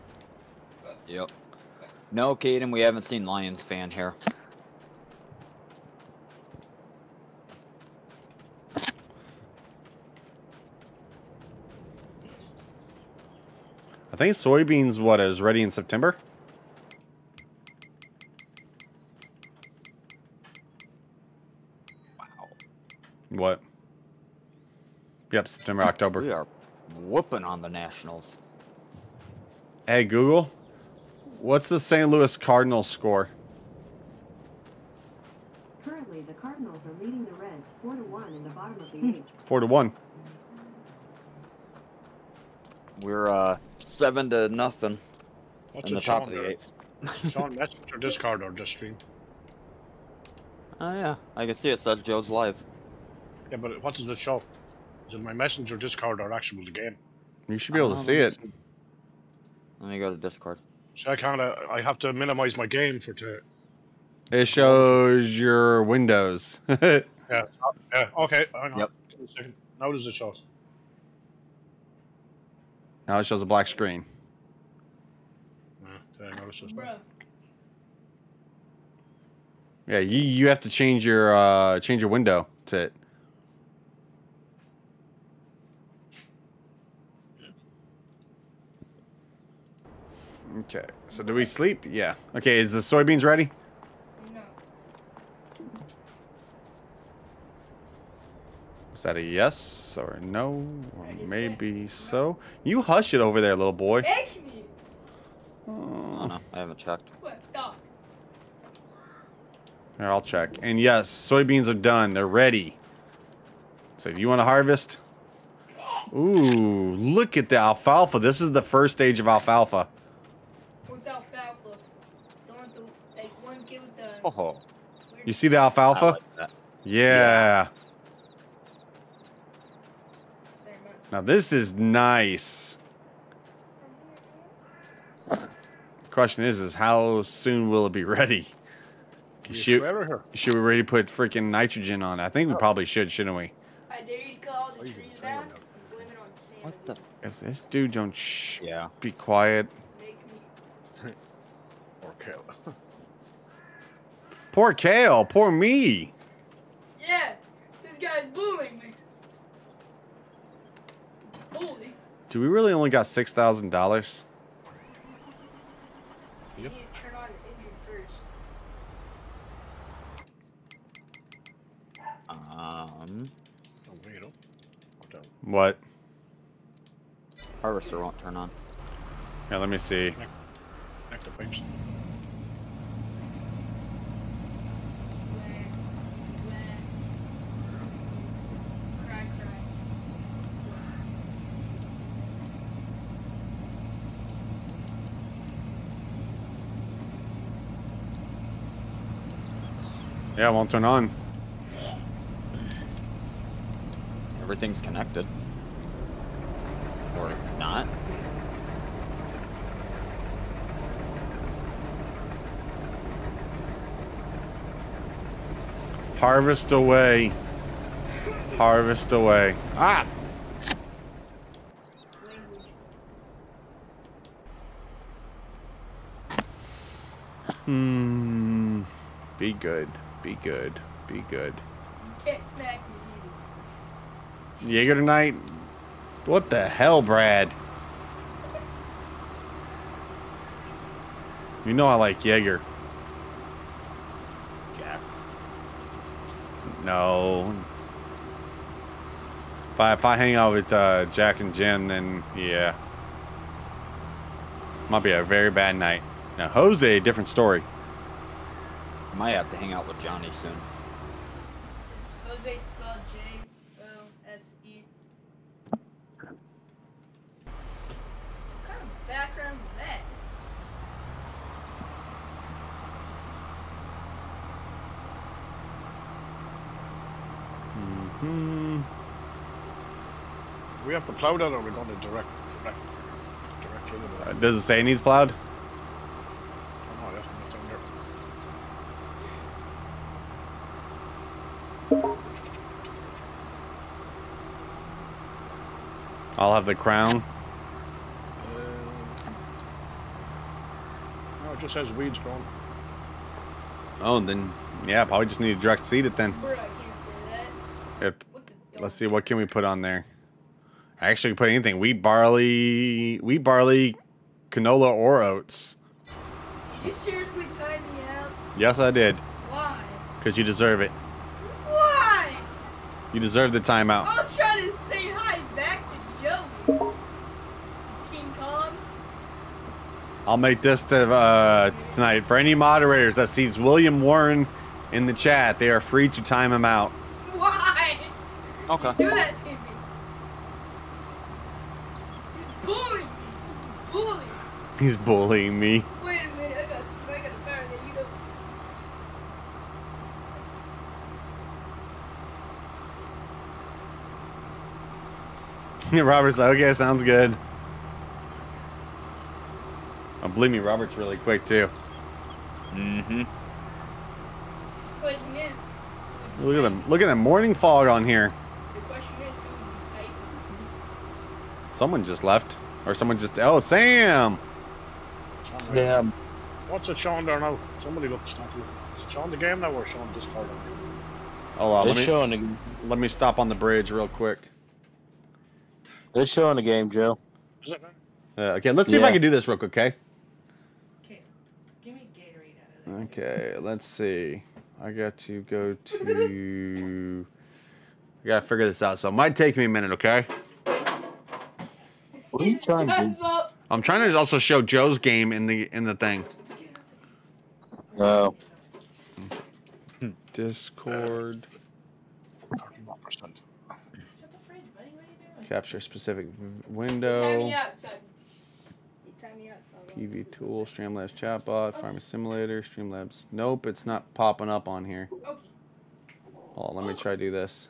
[SPEAKER 1] Yep. No,
[SPEAKER 3] Caden, we haven't seen Lions fan here.
[SPEAKER 1] I think soybeans, what, is ready in September? Wow. What? Yep, September, October. We are whooping on the Nationals. Hey, Google, what's the St. Louis Cardinals score?
[SPEAKER 8] Currently, the Cardinals are leading the
[SPEAKER 2] Reds 4 to 1 in the bottom of the eighth.
[SPEAKER 1] 4 to 1.
[SPEAKER 3] We're uh, 7 to nothing what's in the top of the eighth. Sean,
[SPEAKER 2] that's your Discord or just stream. Oh, yeah. I can see it says Joe's live. Yeah, but what does it show? Is my messenger Discord or actual the game. You should be able to oh, see it.
[SPEAKER 1] Let me go to Discord.
[SPEAKER 2] So I kind of I have to minimize my game for to.
[SPEAKER 1] It shows your windows. yeah.
[SPEAKER 2] Yeah. Okay. Yep. Give me a second. Now does it show?
[SPEAKER 1] Now it shows a black screen.
[SPEAKER 2] Yeah,
[SPEAKER 1] yeah you you have to change your uh, change your window to it. Okay, so do we sleep? Yeah. Okay, is the soybeans ready? No. Is that a yes or a no or maybe so? You hush it over there, little boy.
[SPEAKER 4] Uh,
[SPEAKER 1] I haven't checked. Here, I'll check. And yes, soybeans are done. They're ready. So do you want to harvest? Ooh, look at the alfalfa. This is the first stage of alfalfa. You see the alfalfa? Like yeah. yeah. Now this is nice. Question is, is how soon will it be ready? Should, should we to put freaking nitrogen on? I think we oh. probably should, shouldn't we?
[SPEAKER 3] I dare you to all the trees What the?
[SPEAKER 1] If this dude don't shh, yeah. be quiet. Make
[SPEAKER 2] me. or kill.
[SPEAKER 1] Poor Kale. Poor me.
[SPEAKER 2] Yeah.
[SPEAKER 4] This guy's bullying me. Bully.
[SPEAKER 1] Do we really only got six thousand dollars?
[SPEAKER 4] Need to Turn on
[SPEAKER 2] engine
[SPEAKER 1] first. Um. What? Harvester won't turn on. Yeah, let me see. Connect, connect Yeah, it won't turn on. Everything's connected. Or not. Harvest away. Harvest away. Ah! Hmm. Be good. Be good. Be good.
[SPEAKER 4] You can't smack
[SPEAKER 1] me. Jaeger tonight? What the hell, Brad? you know I like Jaeger. Jack? No. If I, if I hang out with uh, Jack and Jim, then yeah. Might be a very bad night. Now, Jose, different story. I Might
[SPEAKER 3] have to hang out with Johnny soon.
[SPEAKER 4] Is Jose spelled J O S E? What
[SPEAKER 6] kind of background is that?
[SPEAKER 1] Mm hmm.
[SPEAKER 2] Do we have to plow that or are we going to direct, direct, direct it? Uh, does
[SPEAKER 1] it say it needs plowed? I'll have the crown. Uh,
[SPEAKER 2] no, it just has weeds growing.
[SPEAKER 1] Oh, then, yeah, probably just need to direct seed it then. Bro, let's see, what can we put on there? I actually can put anything. Wheat, barley, wheat, barley, canola, or oats. Did
[SPEAKER 4] you seriously tie me out?
[SPEAKER 1] Yes, I did. Why? Because you deserve it.
[SPEAKER 4] Why?
[SPEAKER 1] You deserve the timeout. I'll make this to, uh, tonight. For any moderators that sees William Warren in the chat, they are free to time him out. Why? Okay. You do that
[SPEAKER 4] to me. He's
[SPEAKER 2] bullying me. Bullying.
[SPEAKER 1] He's bullying me.
[SPEAKER 2] Wait a minute. I got,
[SPEAKER 1] a you don't. Robert's like, okay, sounds good. Oh, believe me, Robert's really quick too. Mm-hmm.
[SPEAKER 4] Look
[SPEAKER 1] at them! Look at the morning fog on here. Someone just left, or someone just. Oh, Sam. Sam.
[SPEAKER 2] What's it, Sean? There now. Somebody looked snappy. Is it Sean the game now, or Sean Discord?
[SPEAKER 1] Hold on. let me, Sean again. Let me stop on the bridge real quick. It's showing the game, Joe. Is it? Uh, okay, let's see yeah. if I can do this real quick. Okay. Okay, let's see. I got to go to. I gotta figure this out, so it might take me a minute, okay? What are you trying to do? I'm trying to also show Joe's game in the in the thing. No. Oh. Discord. Capture specific window. PV Tool, Streamlabs Chatbot, Farm Simulator, Streamlabs. Nope, it's not popping up on here. Oh, let me try do this.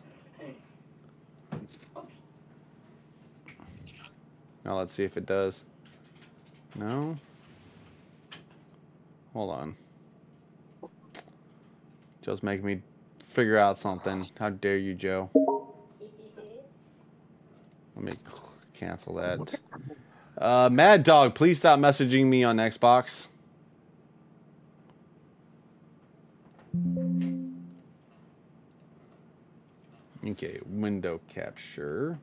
[SPEAKER 1] Now let's see if it does. No? Hold on. Joe's making me figure out something. How dare you, Joe? Let me cancel that. Uh, Mad Dog, please stop messaging me on Xbox. Okay, window capture.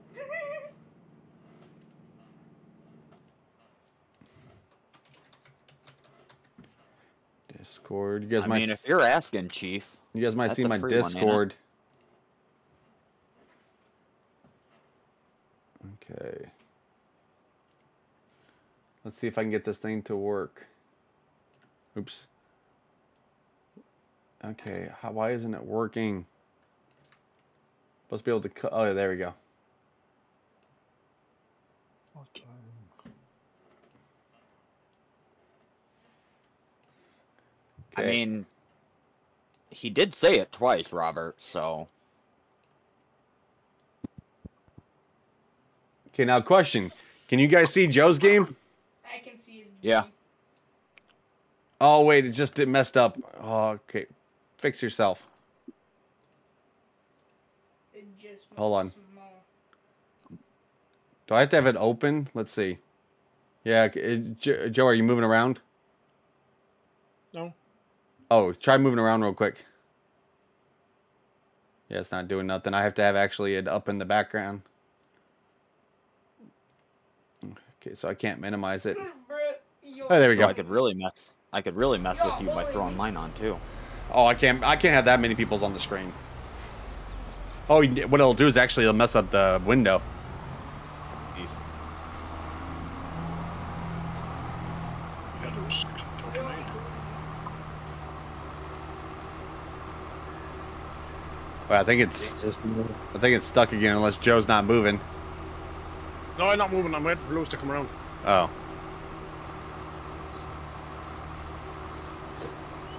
[SPEAKER 3] Discord. You guys I might. Mean, if you're asking, Chief. You guys might see my Discord.
[SPEAKER 1] One, okay. Let's see if I can get this thing to work. Oops. Okay, How, why isn't it working? Let's be able to cut. Oh, there we go.
[SPEAKER 4] Okay.
[SPEAKER 3] I mean, he did say it twice, Robert, so.
[SPEAKER 1] Okay, now question. Can you guys see Joe's game? Yeah. Oh wait, it just it messed up. Oh, okay, fix yourself.
[SPEAKER 4] Hold on. Small.
[SPEAKER 1] Do I have to have it open? Let's see. Yeah, it, Joe, are you moving around? No. Oh, try moving around real quick. Yeah, it's not doing nothing. I have to have actually it up in the background. Okay, so I can't minimize it. Oh, there we go. I could really mess. I could really mess with you by throwing mine on too. Oh, I can't. I can't have that many people's on the screen. Oh, what it'll do is actually it'll mess up the window. Well, I think it's I think it's stuck again unless Joe's not moving.
[SPEAKER 2] No, I'm not moving. I'm waiting for Lewis to come around.
[SPEAKER 1] Oh.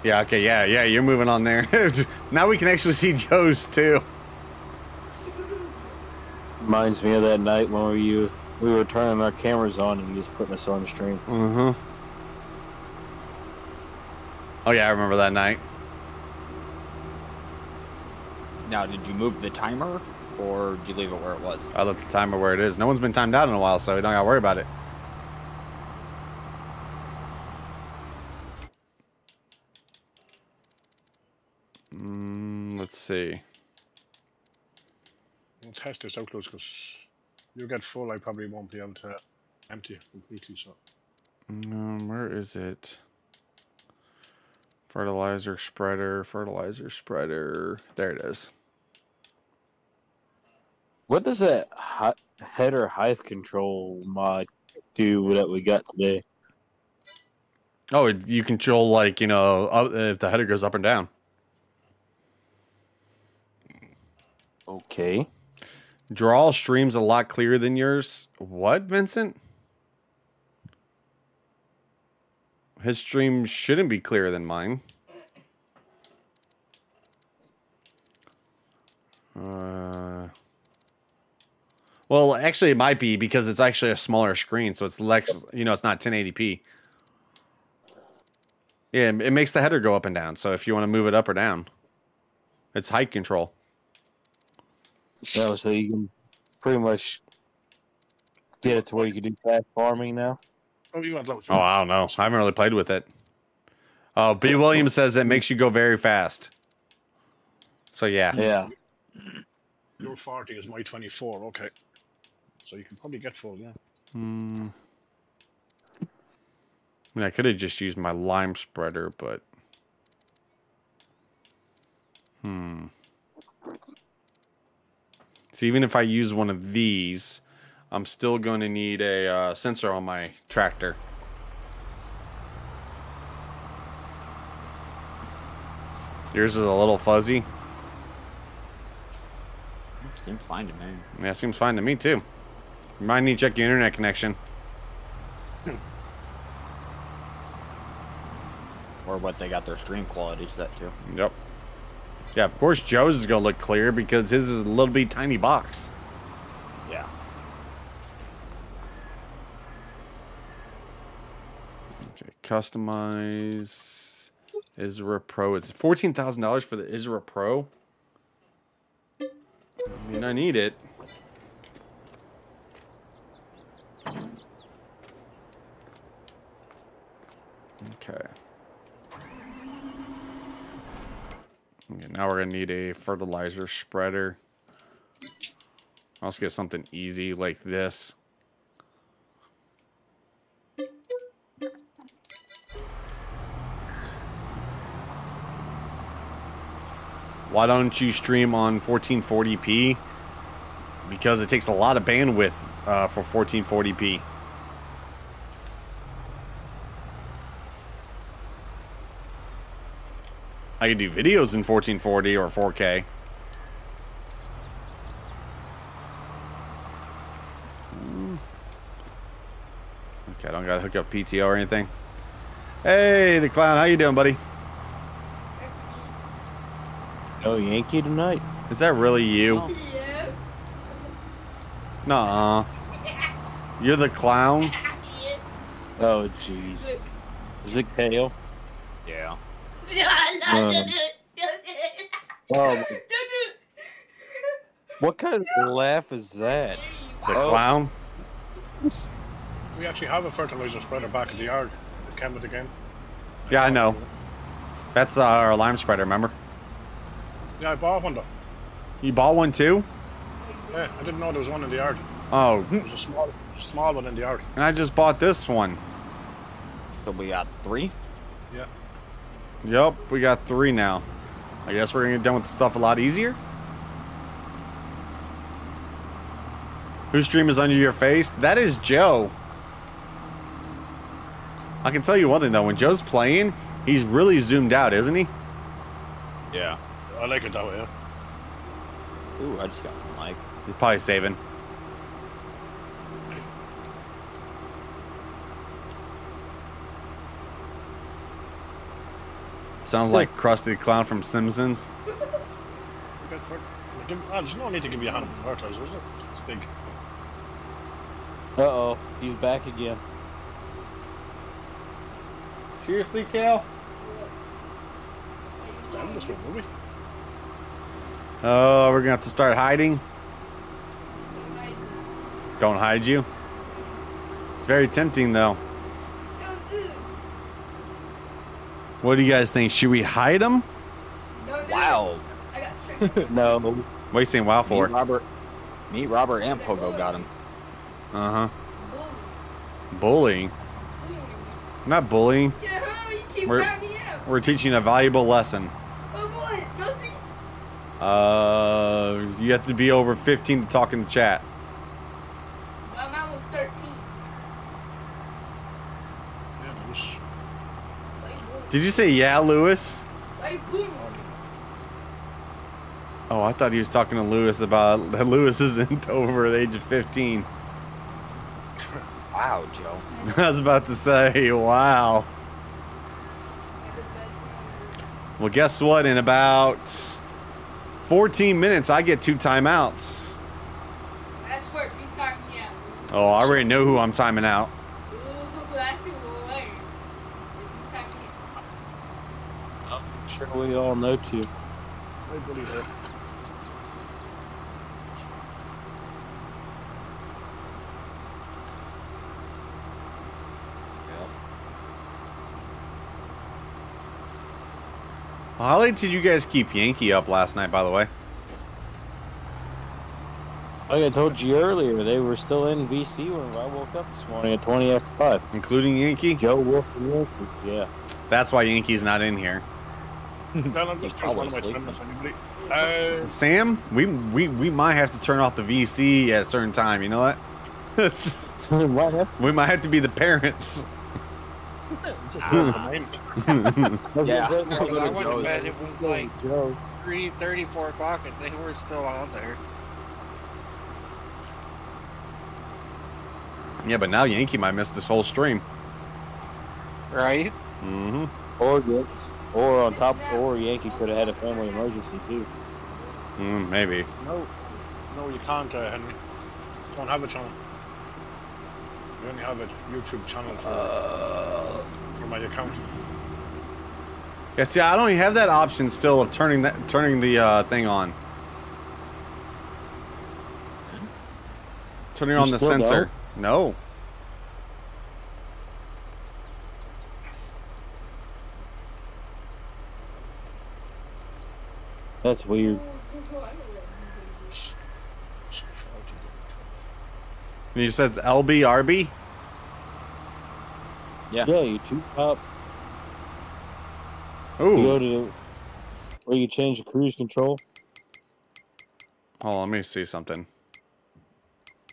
[SPEAKER 1] Yeah, okay, yeah, yeah, you're moving on there. now we can actually see Joe's too.
[SPEAKER 7] Reminds me of that night when we used, we were turning our cameras on and just putting us on the stream. Uh-huh.
[SPEAKER 1] Oh yeah, I remember that night. Now, did you move the timer or did you leave it where it was? I left the timer where it is. No one's been timed out in a while, so we don't gotta worry about it. Mm, let's see.
[SPEAKER 2] We'll test it so close because you get full, I probably won't be able to empty completely. So,
[SPEAKER 1] um, where is it? Fertilizer spreader, fertilizer spreader. There it is.
[SPEAKER 7] What does that header height control mod
[SPEAKER 1] do that we got today? Oh, you control like you know if the header goes up and down. Okay. Draw streams a lot clearer than yours. What, Vincent? His stream shouldn't be clearer than mine. Uh, well, actually, it might be because it's actually a smaller screen, so it's less. You know, it's not 1080p. Yeah, it makes the header go up and down. So if you want to move it up or down, it's height control. No, so you can pretty much get it to where you can do
[SPEAKER 7] fast
[SPEAKER 2] farming now. Oh, you want Oh,
[SPEAKER 1] I don't know. I haven't really played with it. Oh, uh, B. Williams says it makes you go very fast. So yeah. Yeah.
[SPEAKER 2] Your forty is my twenty-four. Okay. So you can probably get full, yeah.
[SPEAKER 1] Hmm. I mean, I could have just used my lime spreader, but. Hmm. So even if I use one of these, I'm still going to need a uh, sensor on my tractor. Yours is a little fuzzy. It seems fine to me. Yeah, seems fine to me too. You might need to check your internet connection.
[SPEAKER 3] or what they got their stream quality set to.
[SPEAKER 1] Yep. Yeah, of course Joe's is gonna look clear because his is a little bit tiny box. Yeah. Okay, customize Isaria Pro. It's fourteen thousand dollars for the Isaria Pro. I mean, I need it. Okay. Okay, now we're going to need a fertilizer spreader. Let's get something easy like this. Why don't you stream on 1440p? Because it takes a lot of bandwidth uh, for 1440p. I can do videos in 1440 or 4K. Hmm. Okay, I don't gotta hook up PTO or anything. Hey, the clown, how you doing, buddy? Oh, Yankee tonight. Is that really you? Oh. You're the clown? Oh, jeez. Is it Kale? Yeah um, What kind of laugh is that? The oh. clown?
[SPEAKER 2] We actually have a fertilizer spreader back in the yard. It came with the game.
[SPEAKER 1] Yeah, I know. That's uh, our lime spreader, remember?
[SPEAKER 2] Yeah, I bought one though.
[SPEAKER 1] You bought one too?
[SPEAKER 2] Yeah, I didn't know there was one in the yard.
[SPEAKER 1] Oh. It was
[SPEAKER 2] a small, small one in the yard.
[SPEAKER 1] And I just bought this one. So we got three? Yeah. Yep, we got three now. I guess we're gonna get done with the stuff a lot easier. Whose stream is under your face? That is Joe. I can tell you one thing though, when Joe's playing, he's really zoomed out, isn't he?
[SPEAKER 2] Yeah. I like it that way, yeah. Ooh, I just got some like.
[SPEAKER 1] He's probably saving. Sounds like Krusty Clown from Simpsons.
[SPEAKER 2] Oh, there's no need to give you a hand of fertilizer, is it? It's big. Uh-oh, he's back again. Seriously, Cal?
[SPEAKER 1] Oh, we're gonna have to start hiding. Don't hide you. It's very tempting, though. What do you guys think? Should we hide them?
[SPEAKER 3] No, wow.
[SPEAKER 1] no. What are you saying wow for? Me,
[SPEAKER 3] Robert, me, Robert, and Pogo got him.
[SPEAKER 1] Uh huh. Bullying. Not bullying. Yeah, we're, we're teaching a valuable lesson.
[SPEAKER 4] Oh,
[SPEAKER 1] uh, you have to be over 15 to talk in the chat. Did you say yeah, Lewis? I put. Oh, I thought he was talking to Lewis about that Lewis isn't over the age of 15. wow, Joe. I was about to say, wow. Well, guess what? In about 14 minutes, I get two timeouts.
[SPEAKER 4] I swear, if you
[SPEAKER 1] Oh, I already know who I'm timing out.
[SPEAKER 2] sure
[SPEAKER 7] we all know to.
[SPEAKER 2] I believe it.
[SPEAKER 1] how late did you guys keep Yankee up last night, by the way?
[SPEAKER 7] Like I told you earlier, they were still in VC when I woke up this morning
[SPEAKER 1] at 20 after 5. Including Yankee? Joe Wolf and Yankee, yeah. That's why Yankee's not in here.
[SPEAKER 2] Uh, uh,
[SPEAKER 1] Sam, we, we we might have to turn off the VC at a certain time. You know what? we might have to be the parents.
[SPEAKER 4] Just
[SPEAKER 5] yeah. I went It was like three thirty, four o'clock, and they were still on there.
[SPEAKER 1] Yeah, but now Yankee might miss this whole stream. Right. Mm-hmm.
[SPEAKER 7] Or good. Or on top, or Yankee could have had a family emergency too.
[SPEAKER 1] Mm, maybe.
[SPEAKER 2] No, no, you can't, uh, Henry. Don't have a channel. You only have a YouTube channel for, uh, for my account.
[SPEAKER 1] Yeah, see, I don't even have that option still of turning that turning the uh, thing on. Turning you on the sensor. No. That's weird. And you said it's LBRB? Yeah. Yeah, you two
[SPEAKER 7] pop. Oh. You go to the, where you change the cruise control.
[SPEAKER 1] Oh, let me see something.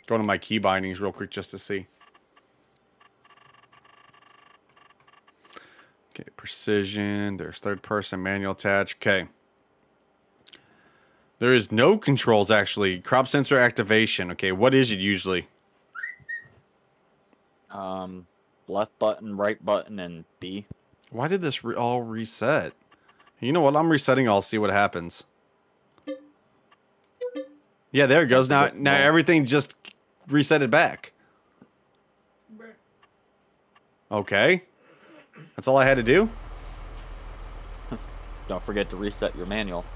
[SPEAKER 1] Go to my key bindings real quick just to see. Okay, precision. There's third person manual attach. Okay. There is no controls, actually. Crop sensor activation. Okay, what is it usually? Um, left button, right button, and B. Why did this re all reset? You know what? I'm resetting. I'll see what happens. Yeah, there it goes. Now, now everything just reset it back. Okay. That's all I had to do.
[SPEAKER 3] Don't forget to reset your manual.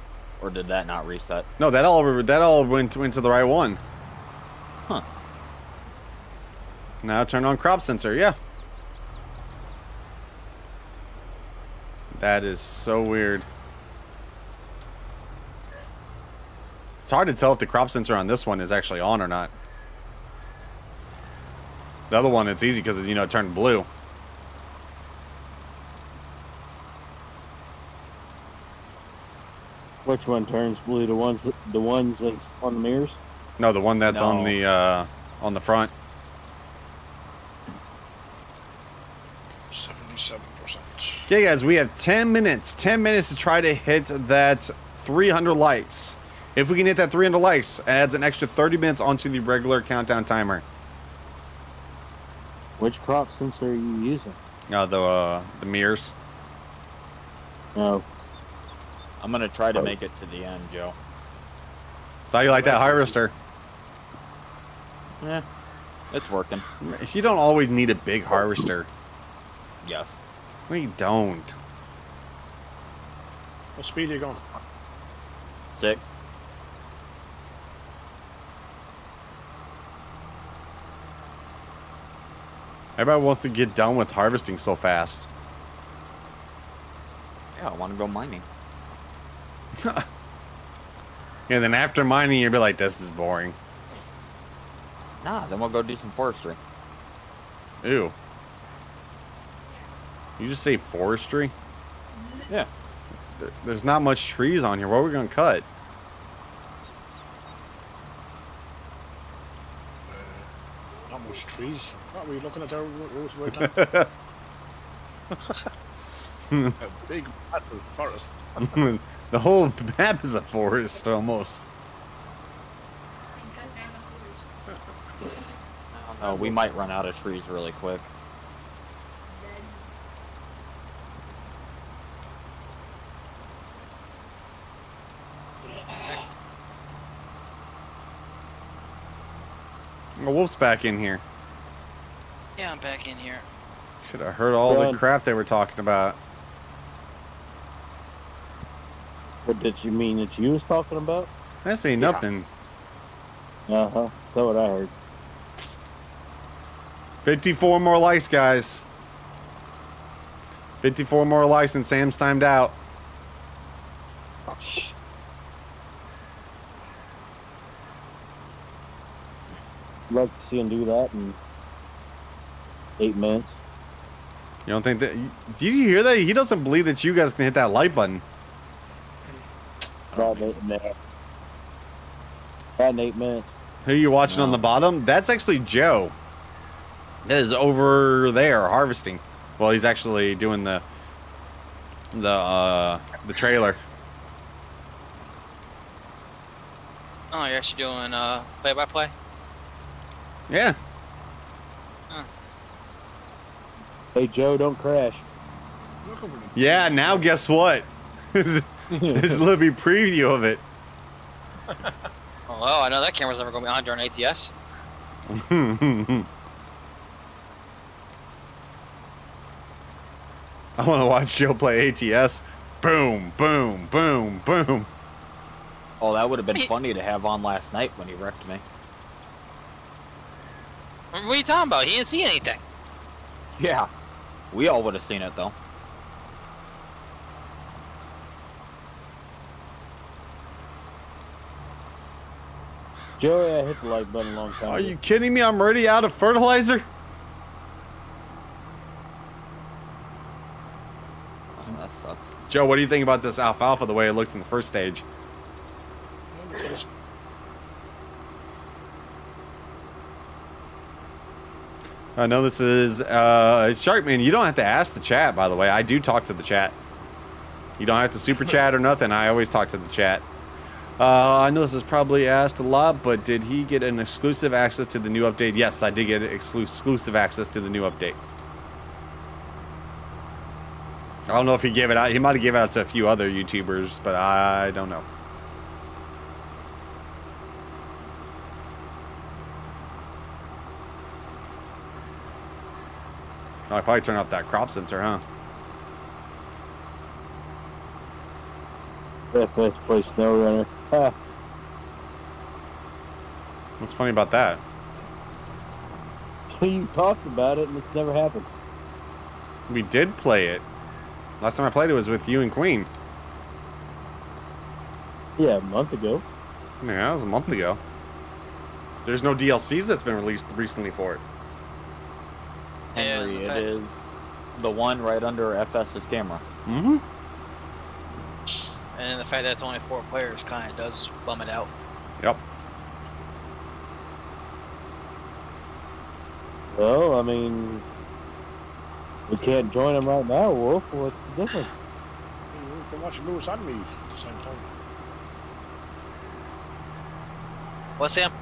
[SPEAKER 3] Or did that not reset?
[SPEAKER 1] No, that all that all went into the right one. Huh. Now turn on crop sensor. Yeah. That is so weird. It's hard to tell if the crop sensor on this one is actually on or not. The other one, it's easy because, you know, it turned blue. Which one turns blue? The ones that, the ones that's on the mirrors? No, the one that's no. on the uh, on the front.
[SPEAKER 2] Seventy-seven percent.
[SPEAKER 1] Okay, guys, we have ten minutes. Ten minutes to try to hit that three hundred likes. If we can hit that 300 likes, adds an extra 30 minutes onto the regular countdown timer.
[SPEAKER 7] Which crop sensor are you using?
[SPEAKER 1] Uh, the uh, the mirrors. No, I'm gonna try to oh. make it to the end, Joe. So you like that harvester? Yeah, it's working. You don't always need a big harvester. Yes. We don't.
[SPEAKER 2] What speed are you going?
[SPEAKER 1] Six. Everybody wants to get done with harvesting so fast. Yeah, I want to go mining and then after mining, you'll be like, this is boring. Nah, then we'll go do some forestry. Ew. You just say forestry? Yeah. There's not much trees on here. What are we going to cut?
[SPEAKER 2] Uh, not much trees. What are we looking at our roads right now? A big, massive forest.
[SPEAKER 1] The whole map is a forest almost.
[SPEAKER 3] Oh, we might run out of trees really quick.
[SPEAKER 1] A wolf's back in here.
[SPEAKER 6] Yeah, I'm back in here.
[SPEAKER 1] Should have heard all Run. the crap they were talking about. What did you mean that you was talking about? I say nothing.
[SPEAKER 7] Yeah. Uh huh. That's what I heard.
[SPEAKER 1] 54 more likes, guys. 54 more likes, and Sam's timed out. Oh,
[SPEAKER 3] love to see him do that in
[SPEAKER 1] eight minutes. You don't think that? Did you hear that? He doesn't believe that you guys can hit that like button. About eight minutes.
[SPEAKER 7] About eight minutes.
[SPEAKER 1] Who you watching no. on the bottom? That's actually Joe. That is over there harvesting. Well, he's actually doing the the uh, the trailer.
[SPEAKER 6] Oh, you're actually doing uh, play by play.
[SPEAKER 1] Yeah. Hey Joe, don't crash. Yeah, now guess what? There's a little bit preview of it.
[SPEAKER 6] Oh, I know that camera's never going to be on during ATS.
[SPEAKER 1] I want to watch Joe play ATS.
[SPEAKER 3] Boom, boom, boom, boom. Oh, that would have been funny to have on last night when he wrecked me.
[SPEAKER 6] What are you talking about? He didn't see anything.
[SPEAKER 3] Yeah. We all would have seen it, though. Joey, I hit the like button a long time Are ago. you
[SPEAKER 1] kidding me? I'm already out of fertilizer? that sucks. Joe, what do you think about this alfalfa, the way it looks in the first stage? I know this is uh, Sharkman. You don't have to ask the chat, by the way. I do talk to the chat. You don't have to super chat or nothing. I always talk to the chat. Uh, I know this is probably asked a lot, but did he get an exclusive access to the new update? Yes, I did get exclusive access to the new update. I don't know if he gave it out. He might have given it out to a few other YouTubers, but I don't know. Oh, I probably turn off that crop sensor, huh? place play runner. What's funny about that?
[SPEAKER 7] We talked about it and it's never happened.
[SPEAKER 1] We did play it. Last time I played it was with you and Queen.
[SPEAKER 7] Yeah, a month ago.
[SPEAKER 1] Yeah, it was a month ago. There's no DLCs that's been released recently for it.
[SPEAKER 3] Henry, it is the one right under FS's camera.
[SPEAKER 4] Mm-hmm.
[SPEAKER 6] And then the fact that it's only four players kind of does bum it out.
[SPEAKER 3] Yep.
[SPEAKER 7] Well, I mean,
[SPEAKER 3] we can't join them right now, Wolf. What's the difference? You
[SPEAKER 2] hmm, can watch Lewis and me at the same time. What's Sam?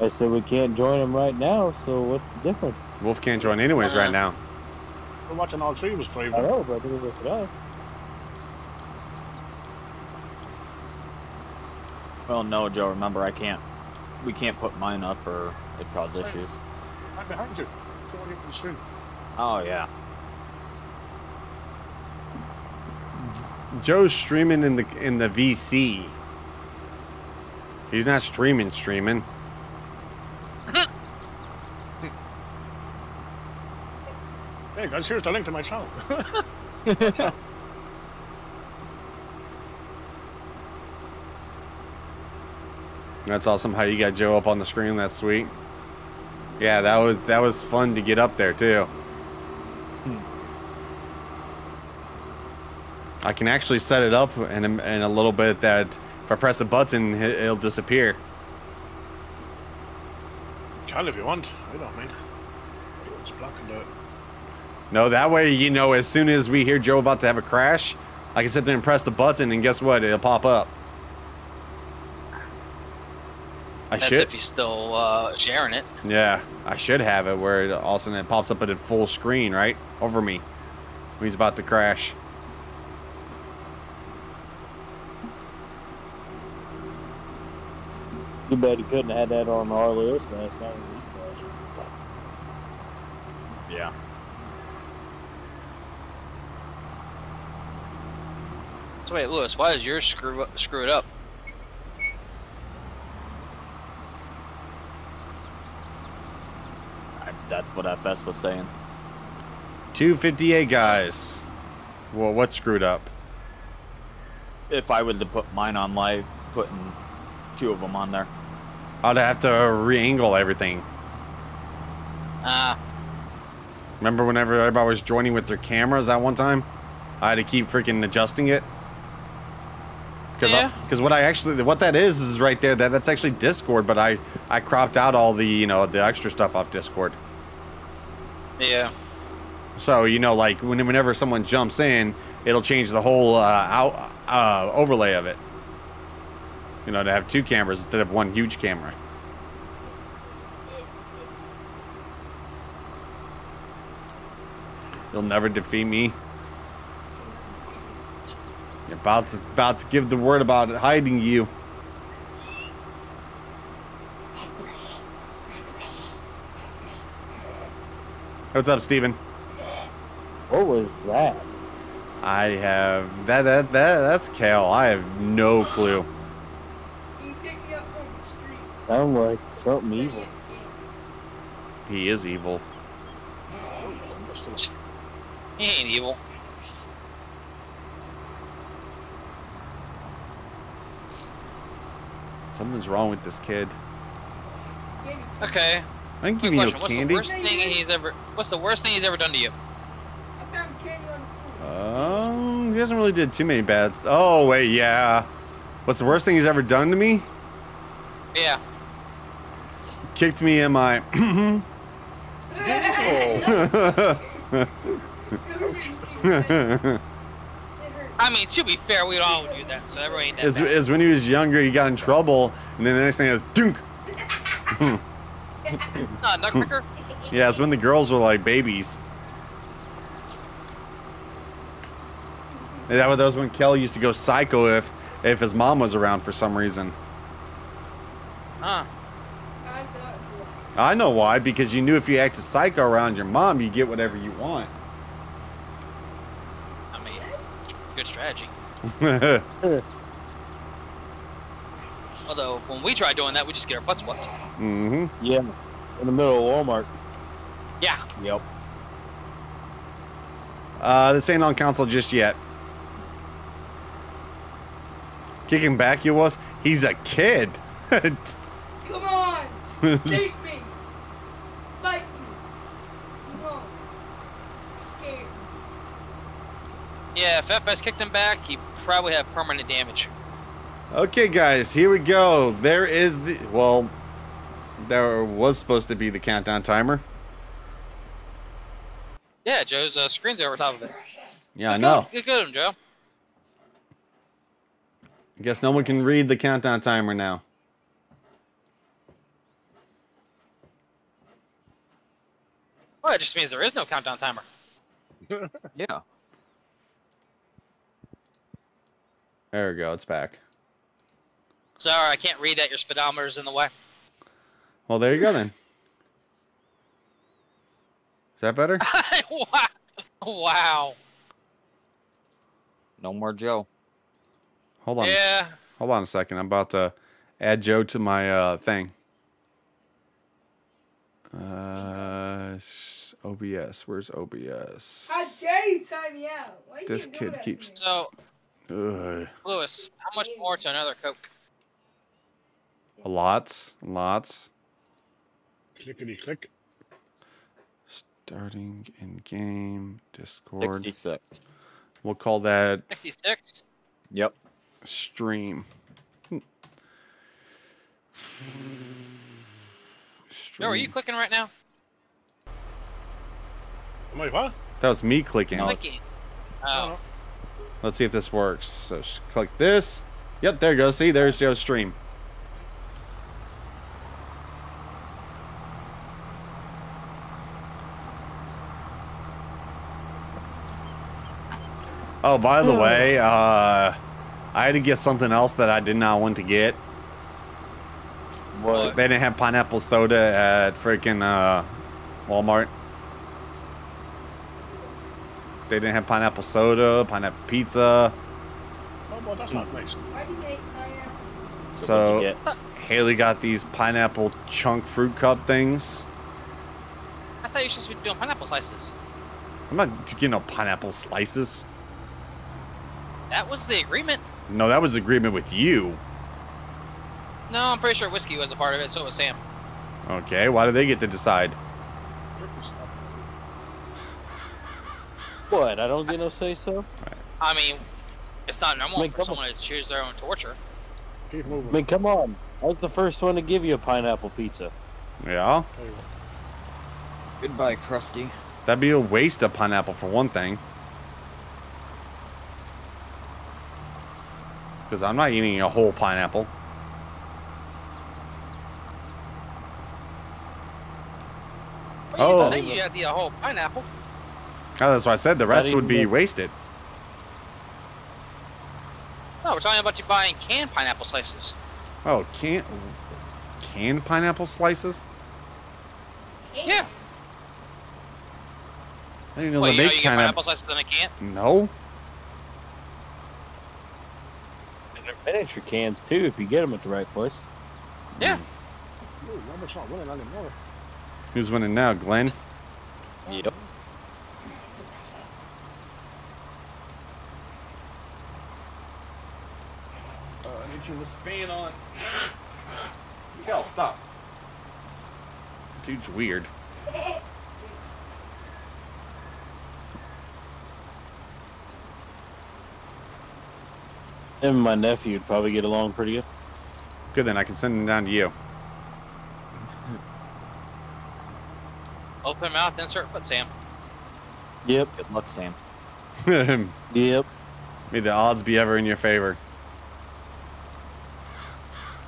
[SPEAKER 7] I said we can't join them right now, so what's the difference?
[SPEAKER 1] Wolf can't join anyways uh -huh. right uh-huh.
[SPEAKER 2] now. We're watching all three of us, I know, but I didn't look it
[SPEAKER 1] Well, no, Joe.
[SPEAKER 3] Remember, I can't. We can't put mine up, or it causes issues.
[SPEAKER 2] I'm behind you. So I'll get soon.
[SPEAKER 3] Oh yeah.
[SPEAKER 1] Joe's streaming in the in the VC. He's not streaming, streaming.
[SPEAKER 2] hey guys, here's the link to my channel.
[SPEAKER 1] That's awesome how you got Joe up on the screen. That's sweet. Yeah, that was that was fun to get up there too.
[SPEAKER 2] Hmm.
[SPEAKER 1] I can actually set it up in a, in a little bit that if I press a button, it'll disappear.
[SPEAKER 2] can if you want. I don't mean. It's
[SPEAKER 1] No, that way, you know, as soon as we hear Joe about to have a crash, I can sit there and press the button, and guess what? It'll pop up. I That's should. if
[SPEAKER 6] he's still uh, sharing it.
[SPEAKER 1] Yeah, I should have it where it, all of a sudden it pops up in full screen, right? Over me. he's about to crash.
[SPEAKER 7] Too bad he couldn't have had that on the RLS last night. Yeah.
[SPEAKER 6] So wait, Lewis, why is yours screw up, screwed up?
[SPEAKER 1] That's what FS was saying. 258 guys. Well, what screwed up?
[SPEAKER 3] If I was to put mine on live, putting two of them on
[SPEAKER 1] there. I'd have to re-angle everything. Ah. Uh, Remember whenever everybody was joining with their cameras that one time? I had to keep freaking adjusting it. Cause yeah. Because what I actually, what that is, is right there. That that's actually Discord, but I I cropped out all the you know the extra stuff off Discord. Yeah. So you know, like when, whenever someone jumps in, it'll change the whole uh, out uh, overlay of it. You know, to have two cameras instead of one huge camera. You'll never defeat me. You're about to, about to give the word about hiding you. What's up, Steven?
[SPEAKER 7] What was that?
[SPEAKER 1] I have that that that that's Kale. I have no clue. Sound like something evil. He is evil.
[SPEAKER 6] He ain't evil.
[SPEAKER 1] Something's wrong with this kid. Okay, I you no candy. What's the
[SPEAKER 6] worst thing he's ever? What's the worst thing he's ever done to you? I
[SPEAKER 1] found candy on the floor. Um, he hasn't really did too many bad. Oh wait, yeah. What's the worst thing he's ever done to me? Yeah. Kicked me in my. I
[SPEAKER 6] mean, to be fair, we all do that, so everybody ain't that. Is, is when
[SPEAKER 1] he was younger, he got in trouble, and then the next thing is, dunk.
[SPEAKER 6] Uh,
[SPEAKER 1] yeah, it's when the girls were like babies. And that was when Kelly used to go psycho if if his mom was around for some reason. Huh. I know why, because you knew if you acted psycho around your mom, you get whatever you want.
[SPEAKER 6] I mean, good strategy. Although, when we try doing that, we just get our butts whooped.
[SPEAKER 1] Mm-hmm. Yeah. In the middle of Walmart. Yeah. Yep. Uh, this ain't on console just yet. Kicking back, you was? He's a kid. Come
[SPEAKER 4] on. Take me. Fight me. No. scared.
[SPEAKER 6] Yeah, if FS kicked him back, he probably have permanent damage.
[SPEAKER 1] Okay, guys, here we go. There is the... Well, there was supposed to be the countdown timer.
[SPEAKER 6] Yeah, Joe's uh, screen's over top of it. Yeah, I know. Good, good Joe.
[SPEAKER 1] I guess no one can read the countdown timer now. Well, it just
[SPEAKER 6] means there is no countdown timer.
[SPEAKER 1] yeah. There we go. It's back.
[SPEAKER 6] Sorry, I can't read that. Your speedometer's in the way.
[SPEAKER 1] Well, there you go then. Is that better?
[SPEAKER 6] wow.
[SPEAKER 1] No more Joe. Hold on. Yeah. Hold on a second. I'm about to add Joe to my uh, thing. Uh, OBS. Where's OBS?
[SPEAKER 4] How dare you time me out? this kid keeps. So,
[SPEAKER 1] Ugh.
[SPEAKER 6] Lewis, how much more to another Coke?
[SPEAKER 1] Lots, lots.
[SPEAKER 2] Clickety click.
[SPEAKER 1] Starting in game, Discord. 66. We'll call that 66. Yep. Stream.
[SPEAKER 3] Stream. No, are
[SPEAKER 6] you clicking right now?
[SPEAKER 2] Am like, what?
[SPEAKER 1] That was me clicking. Clicking. Oh. oh. Let's see if this works. So click this. Yep, there you go. See, there's Joe's stream. Oh, by the way, uh, I had to get something else that I did not want to get. What? They didn't have pineapple soda at freaking uh, Walmart. They didn't have pineapple soda, pineapple pizza.
[SPEAKER 2] Oh, well, that's not nice.
[SPEAKER 1] So, Haley got these pineapple chunk fruit cup things.
[SPEAKER 2] I thought you were supposed to
[SPEAKER 6] be doing pineapple slices.
[SPEAKER 1] I'm not getting no pineapple slices.
[SPEAKER 6] That was the agreement.
[SPEAKER 1] No, that was agreement with you.
[SPEAKER 6] No, I'm pretty sure Whiskey was a part of it, so was Sam.
[SPEAKER 1] Okay, why do they get to decide?
[SPEAKER 7] What? I don't get no say so?
[SPEAKER 6] I mean, it's not normal I mean, for someone on. to choose their own torture.
[SPEAKER 7] Keep moving. I mean, come on. I was the first one to give you a pineapple pizza. Yeah? Goodbye, Krusty.
[SPEAKER 1] That'd be a waste of pineapple for one thing. Because I'm not eating a whole pineapple. Well, oh, say you got the
[SPEAKER 6] whole pineapple.
[SPEAKER 1] Oh, that's why I said the rest would be more. wasted.
[SPEAKER 6] No, we're talking about you buying canned pineapple slices.
[SPEAKER 1] Oh, canned canned pineapple slices? Yeah. I didn't know Wait, they make you know you pineapple, pineapple slices in a can. No.
[SPEAKER 7] and they're miniature cans too if you get them at the right place.
[SPEAKER 2] Yeah. Mm. Ooh, not winning anymore.
[SPEAKER 1] Who's winning now, Glenn? Yep. Uh, I need to turn this fan on. You gotta stop. Dude's weird. Him and my nephew would probably get along pretty good. Good, then I can send him down to you.
[SPEAKER 6] Open mouth, insert foot, Sam.
[SPEAKER 1] Yep. Good luck, Sam. yep. May the odds be ever in your favor.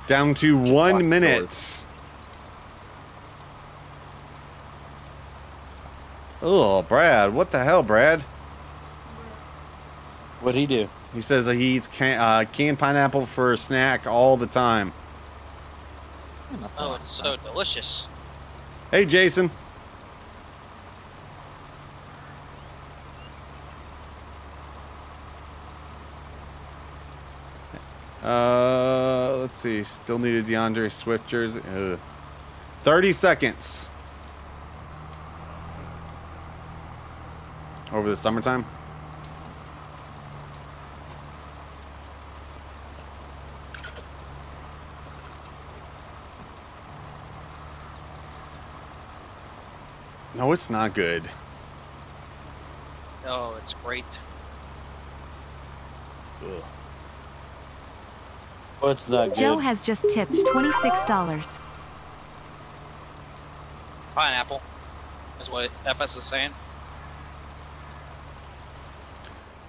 [SPEAKER 1] Down to one minute. Oh, Brad. What the hell, Brad? What'd he do? He says he eats can, uh, canned pineapple for a snack all the time.
[SPEAKER 6] Oh, it's so delicious.
[SPEAKER 1] Hey, Jason. Uh, let's see. Still need a D'Andre Swift jersey. Ugh. 30 seconds. Over the summertime? No, it's not good.
[SPEAKER 6] No, it's great.
[SPEAKER 7] Ugh. What's not
[SPEAKER 6] good? Joe has just
[SPEAKER 8] tipped $26.
[SPEAKER 6] Pineapple is what FS is saying.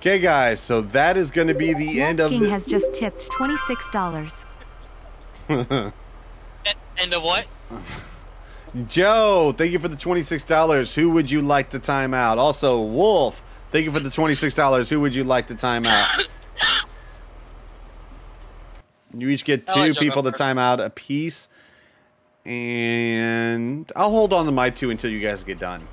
[SPEAKER 1] Okay, guys, so that is going to be the end of King the... has
[SPEAKER 8] just tipped $26. end of what?
[SPEAKER 1] Joe, thank you for the $26. Who would you like to time out? Also, Wolf, thank you for the $26. Who would you like to time out? You each get two people to time out a piece. And I'll hold on to my two until you guys get done.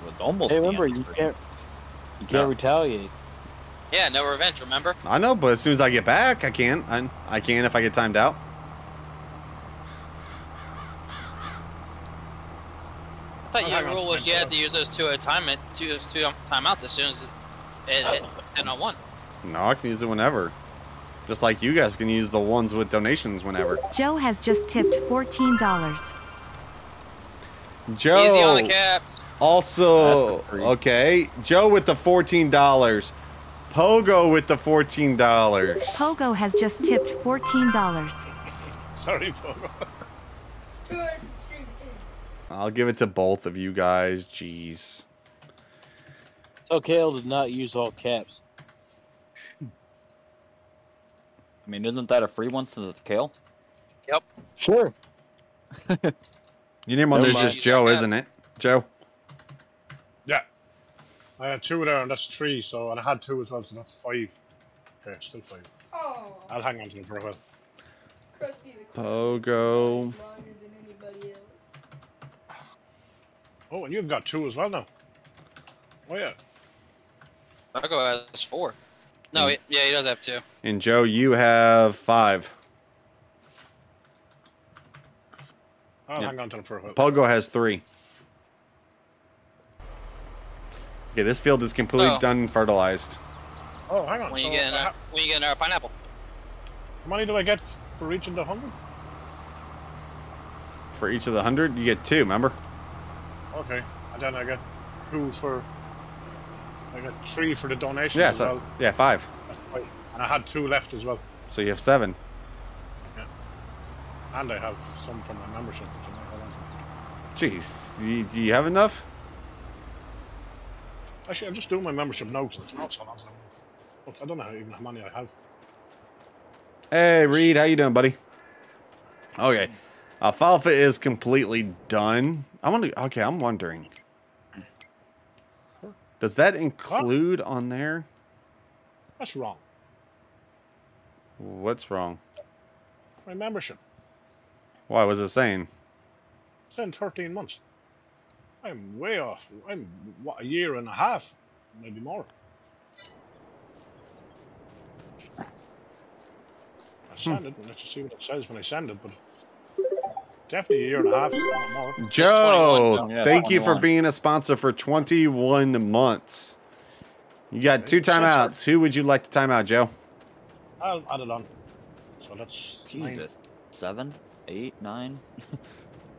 [SPEAKER 1] It was almost. Hey, remember, you can't, you can't no. retaliate.
[SPEAKER 6] Yeah, no revenge, remember?
[SPEAKER 1] I know, but as soon as I get back, I can. I, I can if I get timed out.
[SPEAKER 6] I thought your rule was you had to use those two at a time, two, two timeouts as soon as it, it hit 10 on one.
[SPEAKER 1] No, I can use it whenever. Just like you guys can use the ones with donations whenever.
[SPEAKER 8] Joe has just tipped $14.
[SPEAKER 1] Joe. Easy on the cap. Also, okay. Joe with the $14. Pogo with the $14.
[SPEAKER 8] Pogo has just tipped $14. Sorry,
[SPEAKER 2] Pogo.
[SPEAKER 1] I'll give it to both of you guys. Jeez.
[SPEAKER 7] So Kale did not use all caps. I
[SPEAKER 3] mean, isn't that a free one since it's Kale? Yep.
[SPEAKER 1] Sure. Your name on there is just Joe, isn't it? Joe?
[SPEAKER 2] Yeah. I had two there, and that's three, so, and I had two as well, so that's five. Okay, still five. Oh. I'll hang on to them for a while. Pogo. Oh, and you've got two as well now.
[SPEAKER 6] Oh, yeah. Marco has four.
[SPEAKER 2] No, he, yeah, he does have two.
[SPEAKER 1] And Joe, you have five.
[SPEAKER 4] I'll
[SPEAKER 6] yeah.
[SPEAKER 1] hang on to him for a while. Pogo has three. Okay, this field is completely oh. done fertilized.
[SPEAKER 2] Oh, hang on. When, so you, getting, uh, when you getting our pineapple? How many do I get for each of the hundred?
[SPEAKER 1] For each of the hundred, you get two, remember?
[SPEAKER 2] Okay, and then I get two for. I got three for the donation. Yeah, so, well. yeah, five. And I had two left as well.
[SPEAKER 1] So you have seven. Yeah.
[SPEAKER 2] And I have some from my membership.
[SPEAKER 1] Jeez, you, do you have enough?
[SPEAKER 2] Actually, I'm just doing my membership now because it's not so long. I don't know even how many I have.
[SPEAKER 1] Hey, Reed, how you doing, buddy? Okay. Uh, Alfalfa is completely done. I wonder. Okay, I'm wondering. Does that include on there? What's wrong. What's wrong? My membership. Why was it saying?
[SPEAKER 2] It's in 13 months. I'm way off. I'm, what, a year and a half, maybe more. I hmm. send hmm. it, and let's see what it says when I send it, but definitely a year and a half, Joe, oh, yeah, thank you for
[SPEAKER 1] being a sponsor for 21 months. You got two timeouts. Who would you like to time out, Joe?
[SPEAKER 2] I'll add it
[SPEAKER 3] on. So that's Jesus. Nine. Seven, eight, nine.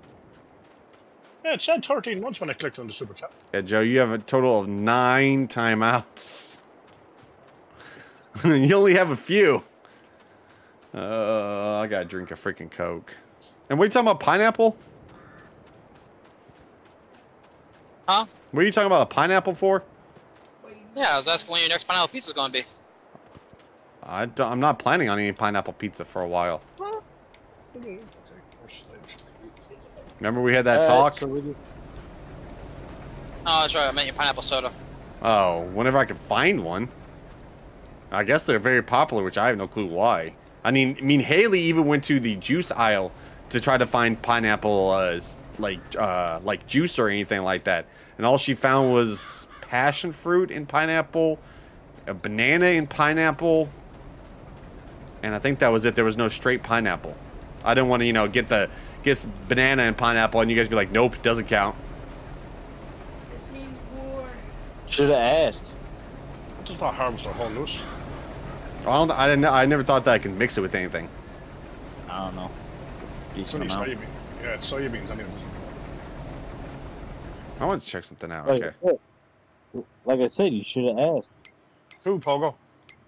[SPEAKER 2] yeah, it said 13 once when I clicked on the super chat.
[SPEAKER 1] Yeah, Joe, you have a total of nine timeouts. you only have a few. Uh, I gotta drink a freaking Coke. And what are you talking about, pineapple? Huh? What are you talking about, a pineapple for?
[SPEAKER 4] Yeah, I was
[SPEAKER 6] asking when your next pineapple pizza is going to be.
[SPEAKER 1] I am not planning on eating pineapple pizza for a while. Remember we had that uh, talk?
[SPEAKER 6] Oh, that's right. I meant your pineapple soda.
[SPEAKER 1] Oh, whenever I can find one. I guess they're very popular, which I have no clue why. I mean, I mean, Haley even went to the juice aisle to try to find pineapple uh, like uh, like juice or anything like that, and all she found was passion fruit and pineapple, a banana and pineapple, and I think that was it. There was no straight pineapple. I didn't want to you know get the get banana and pineapple, and you guys be like, nope, doesn't count.
[SPEAKER 2] Should have asked. I just thought harvest a whole
[SPEAKER 1] I don't. I didn't. I never thought that I could mix it with anything. I don't know decent amount.
[SPEAKER 2] Yeah, it's soybeans, onions.
[SPEAKER 1] I want to check something out. Like, okay. Like I said, you should have asked. Who, Pogo?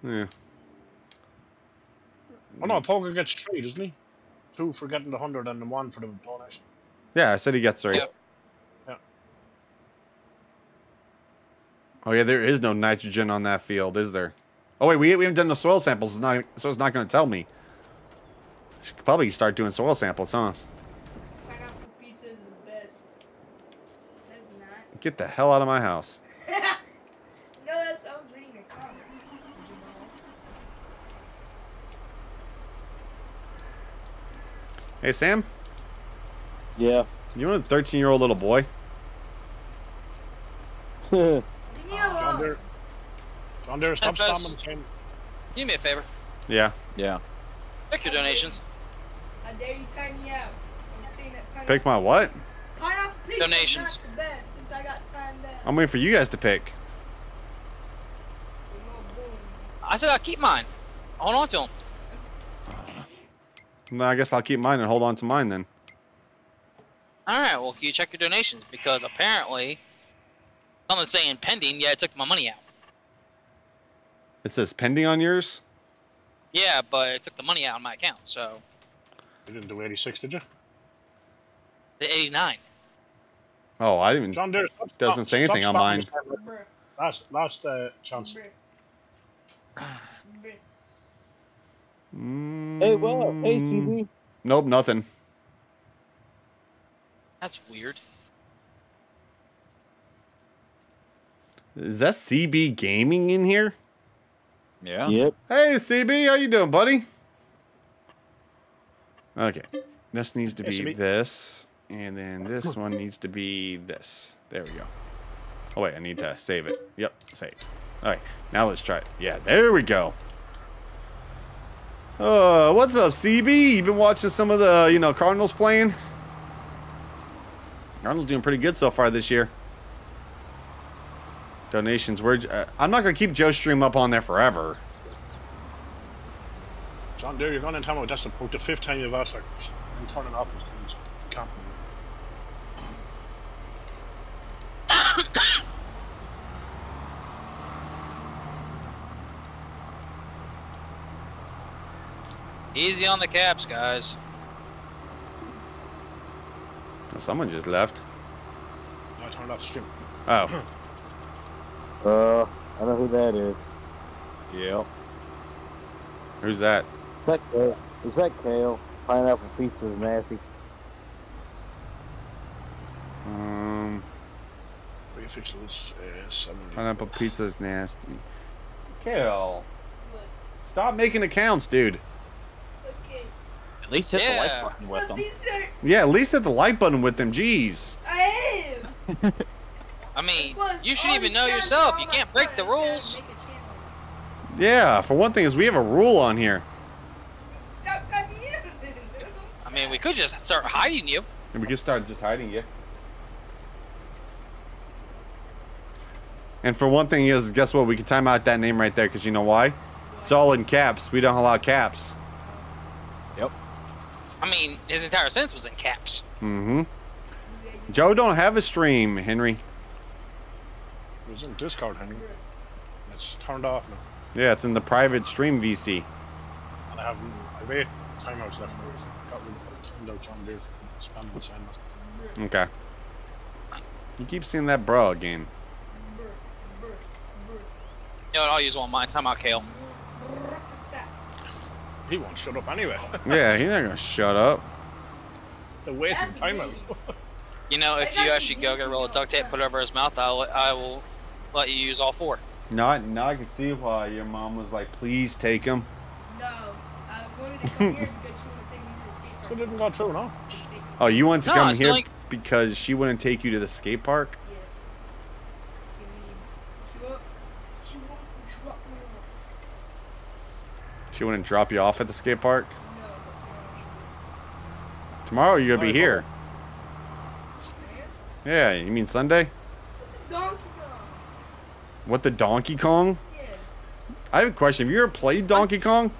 [SPEAKER 2] Yeah. Oh no, Pogo gets three, doesn't he? Two for getting the hundred and one for the donation.
[SPEAKER 1] Yeah, I said he gets three. Yep. Yeah. Oh yeah, there is no nitrogen on that field, is there? Oh wait, we, we haven't done the soil samples, it's not, so it's not going to tell me. Should probably start doing soil samples, huh?
[SPEAKER 4] pizza is The best.
[SPEAKER 1] Get the hell out of my house. no, that's, I was reading a comment. Hey, Sam? Yeah. You want a 13 year old little boy? Leave me
[SPEAKER 2] alone. Uh, John Deere, stop stomping the chain. Do me a favor.
[SPEAKER 1] Yeah. Yeah.
[SPEAKER 4] Check your donations. I dare you time me out? pick my
[SPEAKER 1] what?
[SPEAKER 6] Pineapple Donations. not the best since I got
[SPEAKER 1] I'm waiting for you guys to pick.
[SPEAKER 6] I said I'll keep mine. Hold on to them. Uh,
[SPEAKER 1] no, I guess I'll keep mine and hold on to mine then.
[SPEAKER 6] Alright, well, you check your donations? Because apparently, something's saying pending, yeah, I took my money out.
[SPEAKER 1] It says pending on yours?
[SPEAKER 6] Yeah, but I took the money out of my account, so...
[SPEAKER 2] You didn't do 86, did you? The 89. Oh, I didn't. John Deere doesn't stop, say anything on mine. Last, last uh, chance.
[SPEAKER 1] Mm. Hey, well, hey, CB. Nope, nothing. That's weird. Is that CB Gaming in here? Yeah. Yep. Hey, CB, how you doing, buddy? Okay. This needs to be, this. And then this one needs to be this. There we go. Oh, wait. I need to save it. Yep. Save. All right. Now let's try it. Yeah. There we go. Uh, what's up, CB? You been watching some of the, you know, Cardinals playing? Cardinals doing pretty good so far this year. Donations. Where uh, I'm not going to keep Joe's stream up on there forever.
[SPEAKER 2] John Deere, you're going in time with that's about the fifth time you've asked like, and turning off this thing's company.
[SPEAKER 6] Easy on the caps, guys.
[SPEAKER 1] someone just left.
[SPEAKER 2] I turned off the stream.
[SPEAKER 1] Oh. uh, I know who that is. Yeah. Who's that?
[SPEAKER 7] Is that kale? Is that kale? Pineapple pizza is nasty.
[SPEAKER 2] Um. We fix this uh, Pineapple
[SPEAKER 1] pizza is nasty.
[SPEAKER 2] Kale.
[SPEAKER 1] Stop making accounts, dude. Okay. At least hit
[SPEAKER 3] yeah. the like button
[SPEAKER 1] with them. Are... Yeah, at least hit the like button with them. Jeez.
[SPEAKER 6] I am. I mean, you should even know yourself. You can't break the rules.
[SPEAKER 1] Yeah, for one thing is we have a rule on here.
[SPEAKER 6] I mean, we could just start hiding you.
[SPEAKER 1] And we could start just hiding you. And for one thing is, guess what? We could time out that name right there because you know why? It's all in caps. We don't allow caps.
[SPEAKER 6] Yep. I mean, his entire sentence was in caps.
[SPEAKER 1] Mm-hmm. Joe don't have a stream, Henry.
[SPEAKER 2] It was in Discord, Henry. It's turned off now.
[SPEAKER 1] Yeah, it's in the private stream VC.
[SPEAKER 2] And I have, I have eight timeouts left for no reason trying to do
[SPEAKER 1] Okay. You keep seeing that bra again.
[SPEAKER 6] You know what, I'll use one mine. Time out, Kale. He won't shut up anyway.
[SPEAKER 1] yeah, he's not gonna shut up.
[SPEAKER 6] It's a waste That's of time. Out. you know, if you actually go get a roll of duct tape, put it over his mouth, I'll, I will let you use all
[SPEAKER 1] four. No, now I can see why your mom was like, please take him.
[SPEAKER 2] No, I wanted to come here because it didn't go true, no? Oh, you wanted to no, come here like...
[SPEAKER 1] because she wouldn't take you to the skate park? She wouldn't drop you off at the skate park? Tomorrow you're gonna be here. Yeah, you mean Sunday? What the Donkey Kong? I have a question. Have you ever played Donkey Kong?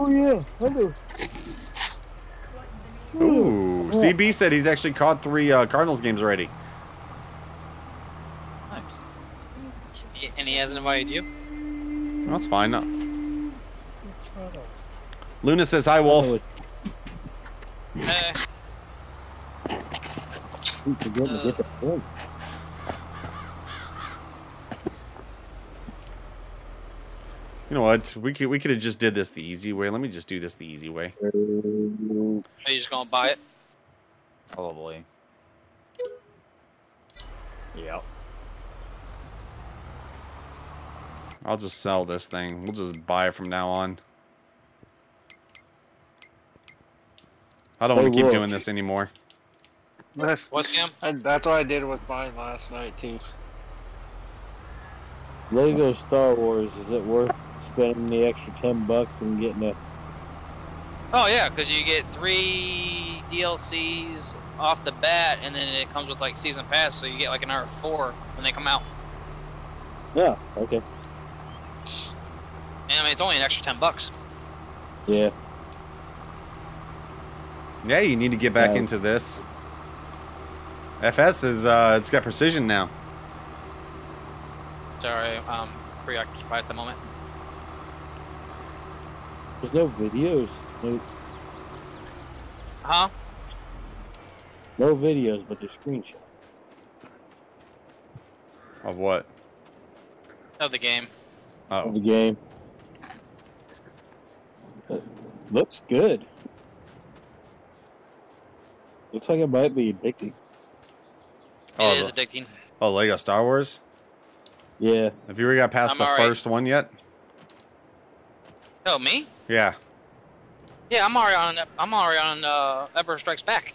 [SPEAKER 4] Oh yeah, hello.
[SPEAKER 1] Ooh, CB said he's actually caught three uh, Cardinals games already.
[SPEAKER 6] Nice. And he hasn't invited you?
[SPEAKER 1] that's fine. Uh, no. Luna says hi, Wolf. Oh, uh, You know what? We could we could have just did this the easy way. Let me just do this the easy way.
[SPEAKER 3] Are you
[SPEAKER 1] just gonna buy it? Probably. Yep. I'll just sell this thing. We'll just buy it from now on. I don't want to keep doing this anymore.
[SPEAKER 5] That's, What's him? that's what I did with mine last night too.
[SPEAKER 1] Lego Star Wars, is it worth spending
[SPEAKER 7] the extra 10 bucks and getting it?
[SPEAKER 6] Oh yeah, because you get three DLCs off the bat, and then it comes with like Season Pass, so you get like an hour four when they come out.
[SPEAKER 7] Yeah, okay.
[SPEAKER 6] And I mean, it's only an extra 10 bucks.
[SPEAKER 1] Yeah. Yeah, you need to get back yeah. into this. FS is, uh, it's got precision now
[SPEAKER 6] are um, preoccupied at the moment.
[SPEAKER 7] There's no videos. No...
[SPEAKER 3] Huh? No videos, but there's screenshots.
[SPEAKER 1] Of what? Of the game. oh. Of the game. It looks good. Looks like it might be addicting. Oh, it is addicting. Oh, Lego Star Wars? Yeah. Have you ever got past I'm the right. first one yet? Oh, me? Yeah.
[SPEAKER 6] Yeah, I'm already on. I'm already on uh, Emperor Strikes Back.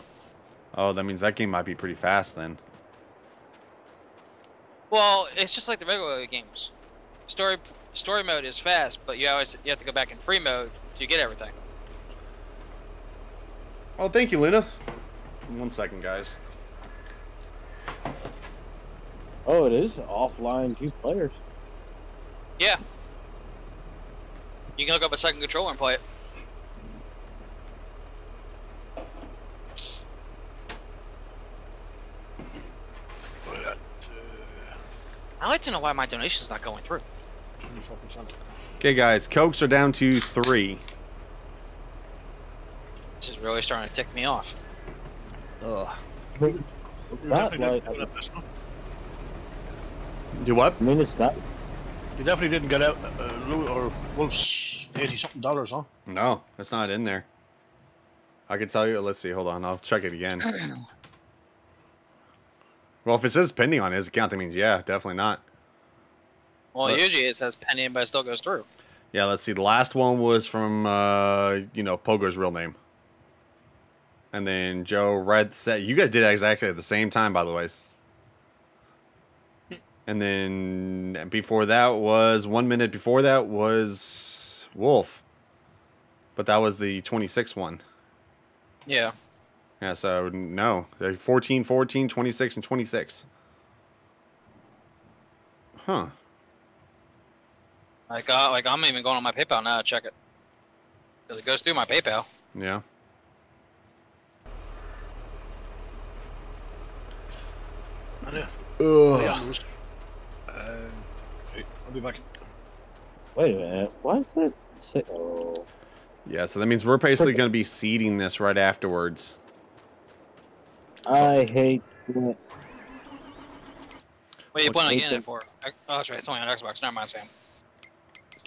[SPEAKER 1] Oh, that means that game might be pretty fast then.
[SPEAKER 6] Well, it's just like the regular games. Story story mode is fast, but you always you have to go back in free mode to get everything.
[SPEAKER 2] Oh, thank
[SPEAKER 1] you, Luna. One second, guys. Oh, it is offline two players. Yeah.
[SPEAKER 6] You can hook up a second controller and play it. I'd like to know why my donation's not going through.
[SPEAKER 1] Okay, guys, cokes are down to three.
[SPEAKER 6] This is really starting to tick me
[SPEAKER 2] off. Ugh. What's that
[SPEAKER 1] do what? I mean, it's not.
[SPEAKER 2] You definitely didn't get out uh, or Wolf's eighty something dollars, huh?
[SPEAKER 1] No, it's not in there. I can tell you. Let's see. Hold on. I'll check it again. well, if it says pending on his account, that means yeah, definitely not.
[SPEAKER 6] Well, but, usually it says pending, but it still goes through.
[SPEAKER 1] Yeah, let's see. The last one was from, uh, you know, Pogo's real name. And then Joe read the set. You guys did exactly at the same time, by the way and then before that was one minute before that was Wolf, but that was the 26 one. Yeah. Yeah, so no. 14, 14, 26, and 26. Huh.
[SPEAKER 6] Like, uh, like I'm even going on my PayPal now to check it. Because it goes through my PayPal.
[SPEAKER 1] Yeah.
[SPEAKER 2] I know. Ugh. Yeah. I'll be back. Wait a minute. Why is that? Oh.
[SPEAKER 1] Yeah, so that means we're basically going to be seeding this right afterwards.
[SPEAKER 7] I hate that. Wait, what are you it for?
[SPEAKER 6] Oh, that's right. It's only on Xbox. Never mind, Sam.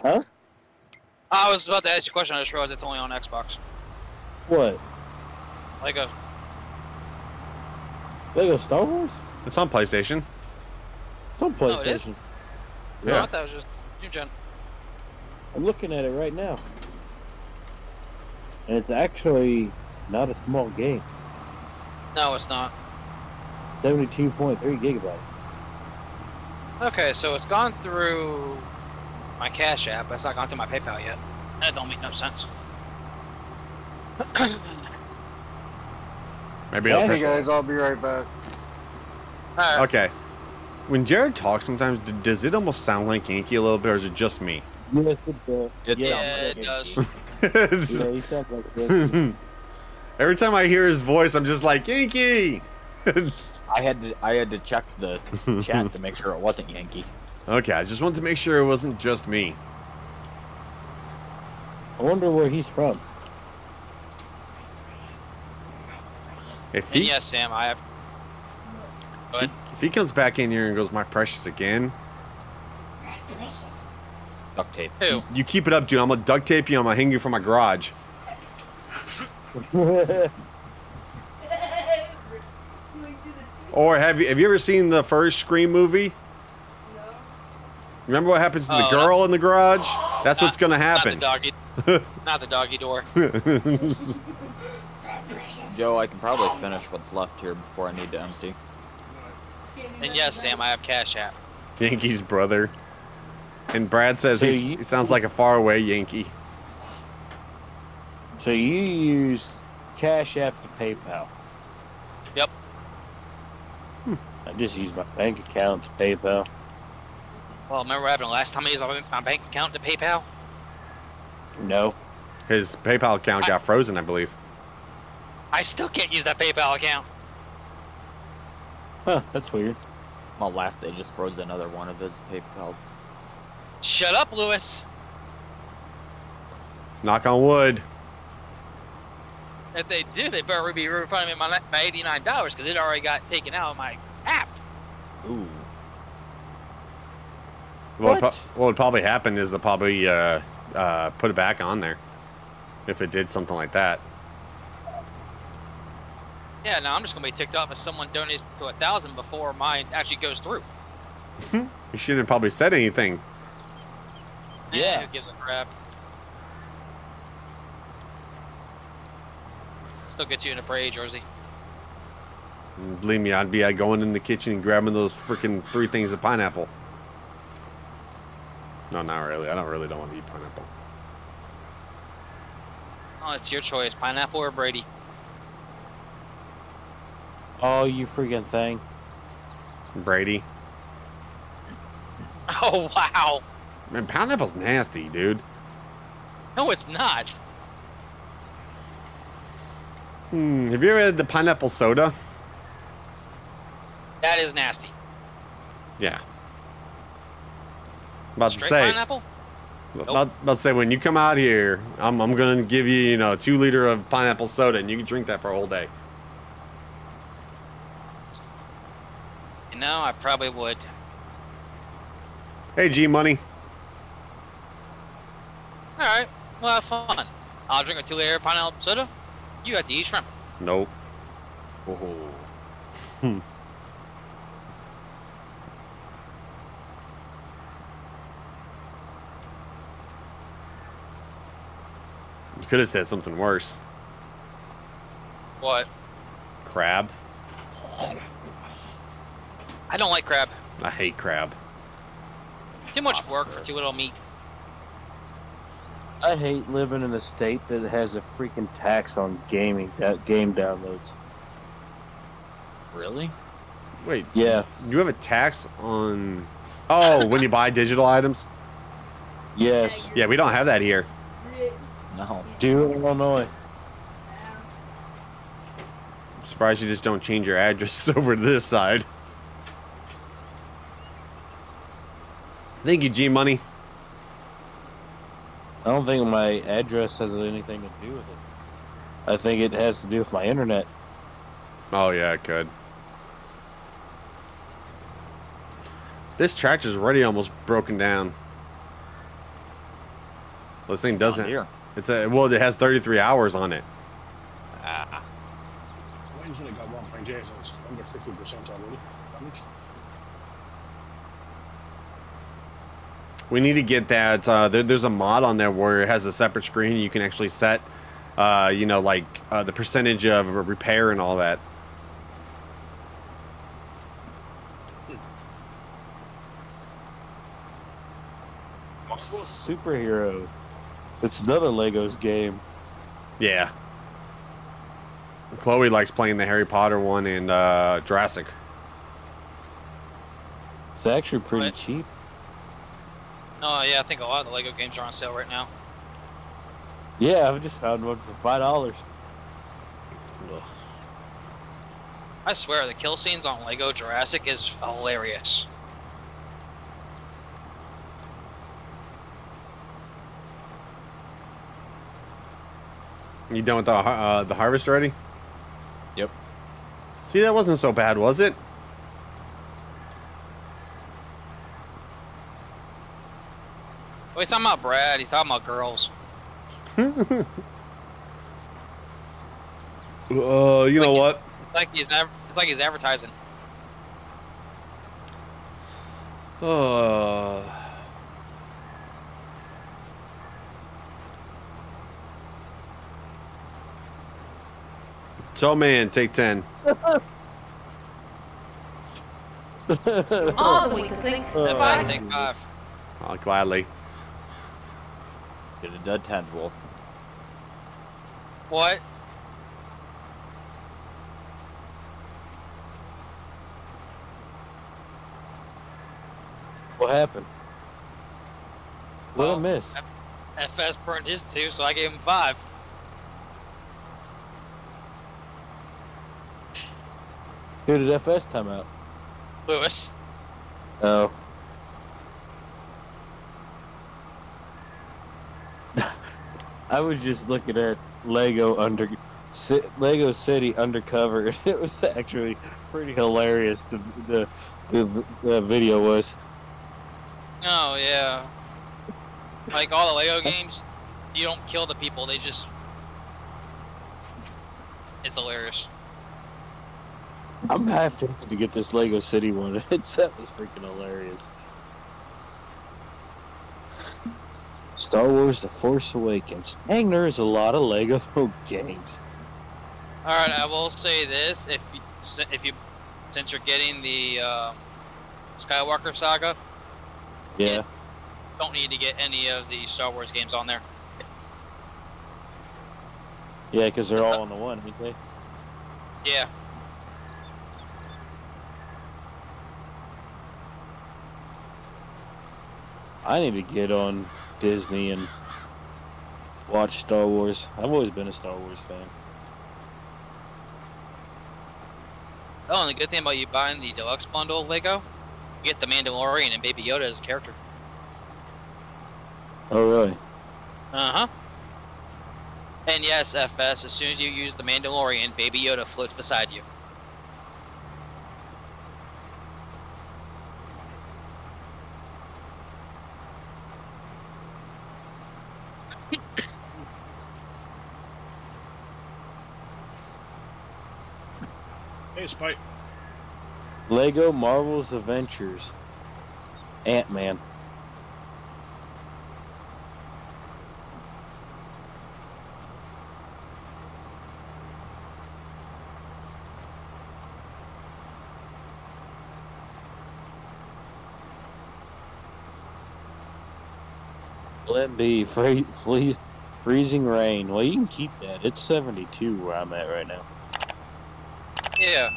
[SPEAKER 6] Huh? I was about to ask you a question. I just realized it's only on Xbox. What? Lego.
[SPEAKER 1] Lego Star Wars? It's on PlayStation. It's on oh, PlayStation. No, yeah. I thought
[SPEAKER 6] it was just
[SPEAKER 1] I'm looking
[SPEAKER 7] at it right now. And it's actually not a small game. No, it's not. 72.3 gigabytes.
[SPEAKER 6] Okay, so it's gone through my Cash App, but it's not gone through my PayPal yet. That don't make no sense.
[SPEAKER 1] Maybe I'll. Hey guys,
[SPEAKER 5] I'll be right back.
[SPEAKER 1] Okay. When Jared talks sometimes, does it almost sound like Yankee a little bit, or is it just me?
[SPEAKER 7] Yes, it does.
[SPEAKER 1] It yeah, it does. yeah, he sounds like this. Every time I hear his voice, I'm just like, Yankee! I had to I had to check the chat to make sure it wasn't Yankee. Okay, I just wanted to make sure it wasn't just me. I wonder where he's from. If he... And
[SPEAKER 6] yes, Sam, I have...
[SPEAKER 1] Go ahead. If he comes back in here and goes, my precious again. precious. Duct tape. Ew. You keep it up, dude. I'm going to duct tape you. I'm going to hang you from my garage. or have you, have you ever seen the first Scream movie? No. Remember what happens to oh, the girl in the garage? Oh, That's not, what's going to happen. Not the doggy, not the
[SPEAKER 6] doggy door.
[SPEAKER 3] Joe,
[SPEAKER 1] I can probably finish what's left here
[SPEAKER 3] before I need to empty.
[SPEAKER 6] And yes, Sam, I have Cash App.
[SPEAKER 1] Yankee's brother. And Brad says so he sounds like a faraway Yankee. So you use Cash App to
[SPEAKER 7] PayPal. Yep. Hmm. I just use my bank account to
[SPEAKER 1] PayPal.
[SPEAKER 6] Well, remember what happened last time I used my bank account to PayPal?
[SPEAKER 1] No. His PayPal account I, got frozen, I believe.
[SPEAKER 6] I still can't use that PayPal account.
[SPEAKER 1] Huh, that's weird. My last
[SPEAKER 3] day just froze another one of his PayPal's.
[SPEAKER 6] Shut up, Lewis.
[SPEAKER 1] Knock on wood.
[SPEAKER 6] If they do, they better be refunding me my, my $89 because it already got taken out of my app.
[SPEAKER 1] Ooh. What? What, what would probably happen is they'll probably uh, uh, put it back on there if it did something like that.
[SPEAKER 6] Yeah, now I'm just gonna be ticked off if someone donates to a thousand before mine actually goes through.
[SPEAKER 1] you should not have probably said anything.
[SPEAKER 6] Yeah. yeah. Who gives a crap? Still gets you in a rage, jersey.
[SPEAKER 1] Mm, believe me, I'd be uh, going in the kitchen and grabbing those freaking three things of pineapple. No, not really. I don't really don't want to eat pineapple.
[SPEAKER 6] Oh, it's your choice, pineapple or Brady.
[SPEAKER 1] Oh, you freaking thing. Brady.
[SPEAKER 6] Oh, wow.
[SPEAKER 1] Man, pineapple's nasty, dude.
[SPEAKER 6] No, it's not.
[SPEAKER 1] Hmm, have you ever had the pineapple soda?
[SPEAKER 6] That is nasty.
[SPEAKER 1] Yeah. About Straight to say. Pineapple? Nope. About, about to say when you come out here, I'm, I'm gonna give you you know two liter of pineapple soda and you can drink that for a whole day.
[SPEAKER 6] You know, I probably would.
[SPEAKER 1] Hey, G Money.
[SPEAKER 6] Alright, well, have fun. I'll drink a two layer pineapple soda. You got to eat shrimp.
[SPEAKER 1] Nope. Oh. Hmm. You could have said something worse. What? Crab.
[SPEAKER 6] I don't like crab.
[SPEAKER 7] I hate crab.
[SPEAKER 6] Too much awesome. work for too little meat.
[SPEAKER 7] I hate living in a state that has a freaking tax on gaming game downloads.
[SPEAKER 3] Really?
[SPEAKER 1] Wait. Yeah. You have a tax on Oh, when you buy digital items? Yes. Yeah, we don't have that here. No. Do Illinois. I'm surprised you just don't change your address over to this side. Thank you, G Money.
[SPEAKER 7] I don't think my address has anything to do with it. I think it has to do with my internet.
[SPEAKER 1] Oh, yeah, it could. This tractor's already almost broken down. Well, this thing doesn't. Here. It's a well. It has 33 hours on it. Ah.
[SPEAKER 2] When's it got 1.8? under 50 percent.
[SPEAKER 1] We need to get that. Uh, there, there's a mod on there where it has a separate screen. You can actually set, uh, you know, like uh, the percentage of repair and all that. Superhero. It's another Legos game. Yeah. Chloe likes playing the Harry Potter one and uh, Jurassic. It's actually pretty what? cheap.
[SPEAKER 6] Oh yeah, I think a lot of the Lego games are on sale right now.
[SPEAKER 7] Yeah, I just found one for five dollars.
[SPEAKER 6] I swear, the kill scenes on Lego Jurassic is hilarious.
[SPEAKER 1] You done with the uh, the harvest already? Yep. See, that wasn't so bad, was it?
[SPEAKER 6] Wait, he's talking about Brad. He's talking about girls.
[SPEAKER 2] Uh,
[SPEAKER 3] you
[SPEAKER 6] like know what? It's like he's it's like he's advertising.
[SPEAKER 1] Uh. So man, take ten.
[SPEAKER 4] oh, we take five.
[SPEAKER 6] Uh, take 5
[SPEAKER 1] Oh, gladly.
[SPEAKER 3] Get a dead Wolf.
[SPEAKER 6] What?
[SPEAKER 7] What happened? Well, Little miss.
[SPEAKER 4] FS
[SPEAKER 6] burned his two, so I gave him five.
[SPEAKER 7] Who did FS time out? Lewis. Oh. I was just looking at Lego under Lego City Undercover. It was actually pretty hilarious. The the, the, the video
[SPEAKER 3] was.
[SPEAKER 6] Oh yeah. Like all the Lego games, you don't kill the people. They just. It's hilarious.
[SPEAKER 7] I'm half tempted to get this Lego City one. It's that was freaking hilarious. Star Wars The Force Awakens. Dang, there is a lot of Lego games. Alright, I will
[SPEAKER 6] say this. If you, if you since you're getting the um, Skywalker Saga, yeah, don't need to get any of the Star Wars games on there.
[SPEAKER 7] Yeah, because they're all on the one, basically. they? Yeah. I need to get on Disney and watch Star Wars. I've always been a Star Wars fan.
[SPEAKER 6] Oh, and the good thing about you buying the deluxe bundle Lego, you get the Mandalorian and Baby Yoda as a character. Oh, really? Uh huh. And yes, FS, as soon as you use the Mandalorian, Baby Yoda floats beside you.
[SPEAKER 2] Hey, Spike.
[SPEAKER 7] Lego Marvel's Adventures. Ant Man. Let be free, free, freezing rain. Well, you can keep that. It's 72 where I'm at right now. Yeah.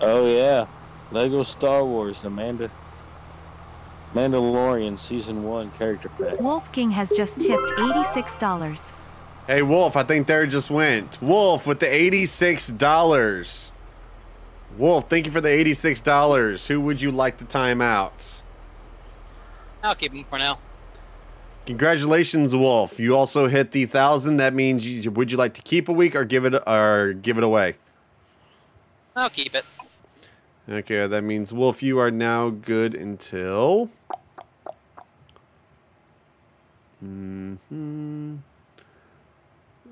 [SPEAKER 7] Oh yeah, Lego Star Wars, the Manda Mandalorian Season
[SPEAKER 1] 1 character pack.
[SPEAKER 8] Wolf King has just tipped $86.
[SPEAKER 1] Hey, Wolf, I think there just went. Wolf with the $86. Wolf, thank you for the $86. Who would you like to time out? I'll keep him for now. Congratulations, Wolf. You also hit the 1000. That means you, would you like to keep a week or give it or give it away? I'll keep it. Okay, that means Wolf, you are now good until
[SPEAKER 4] Mhm.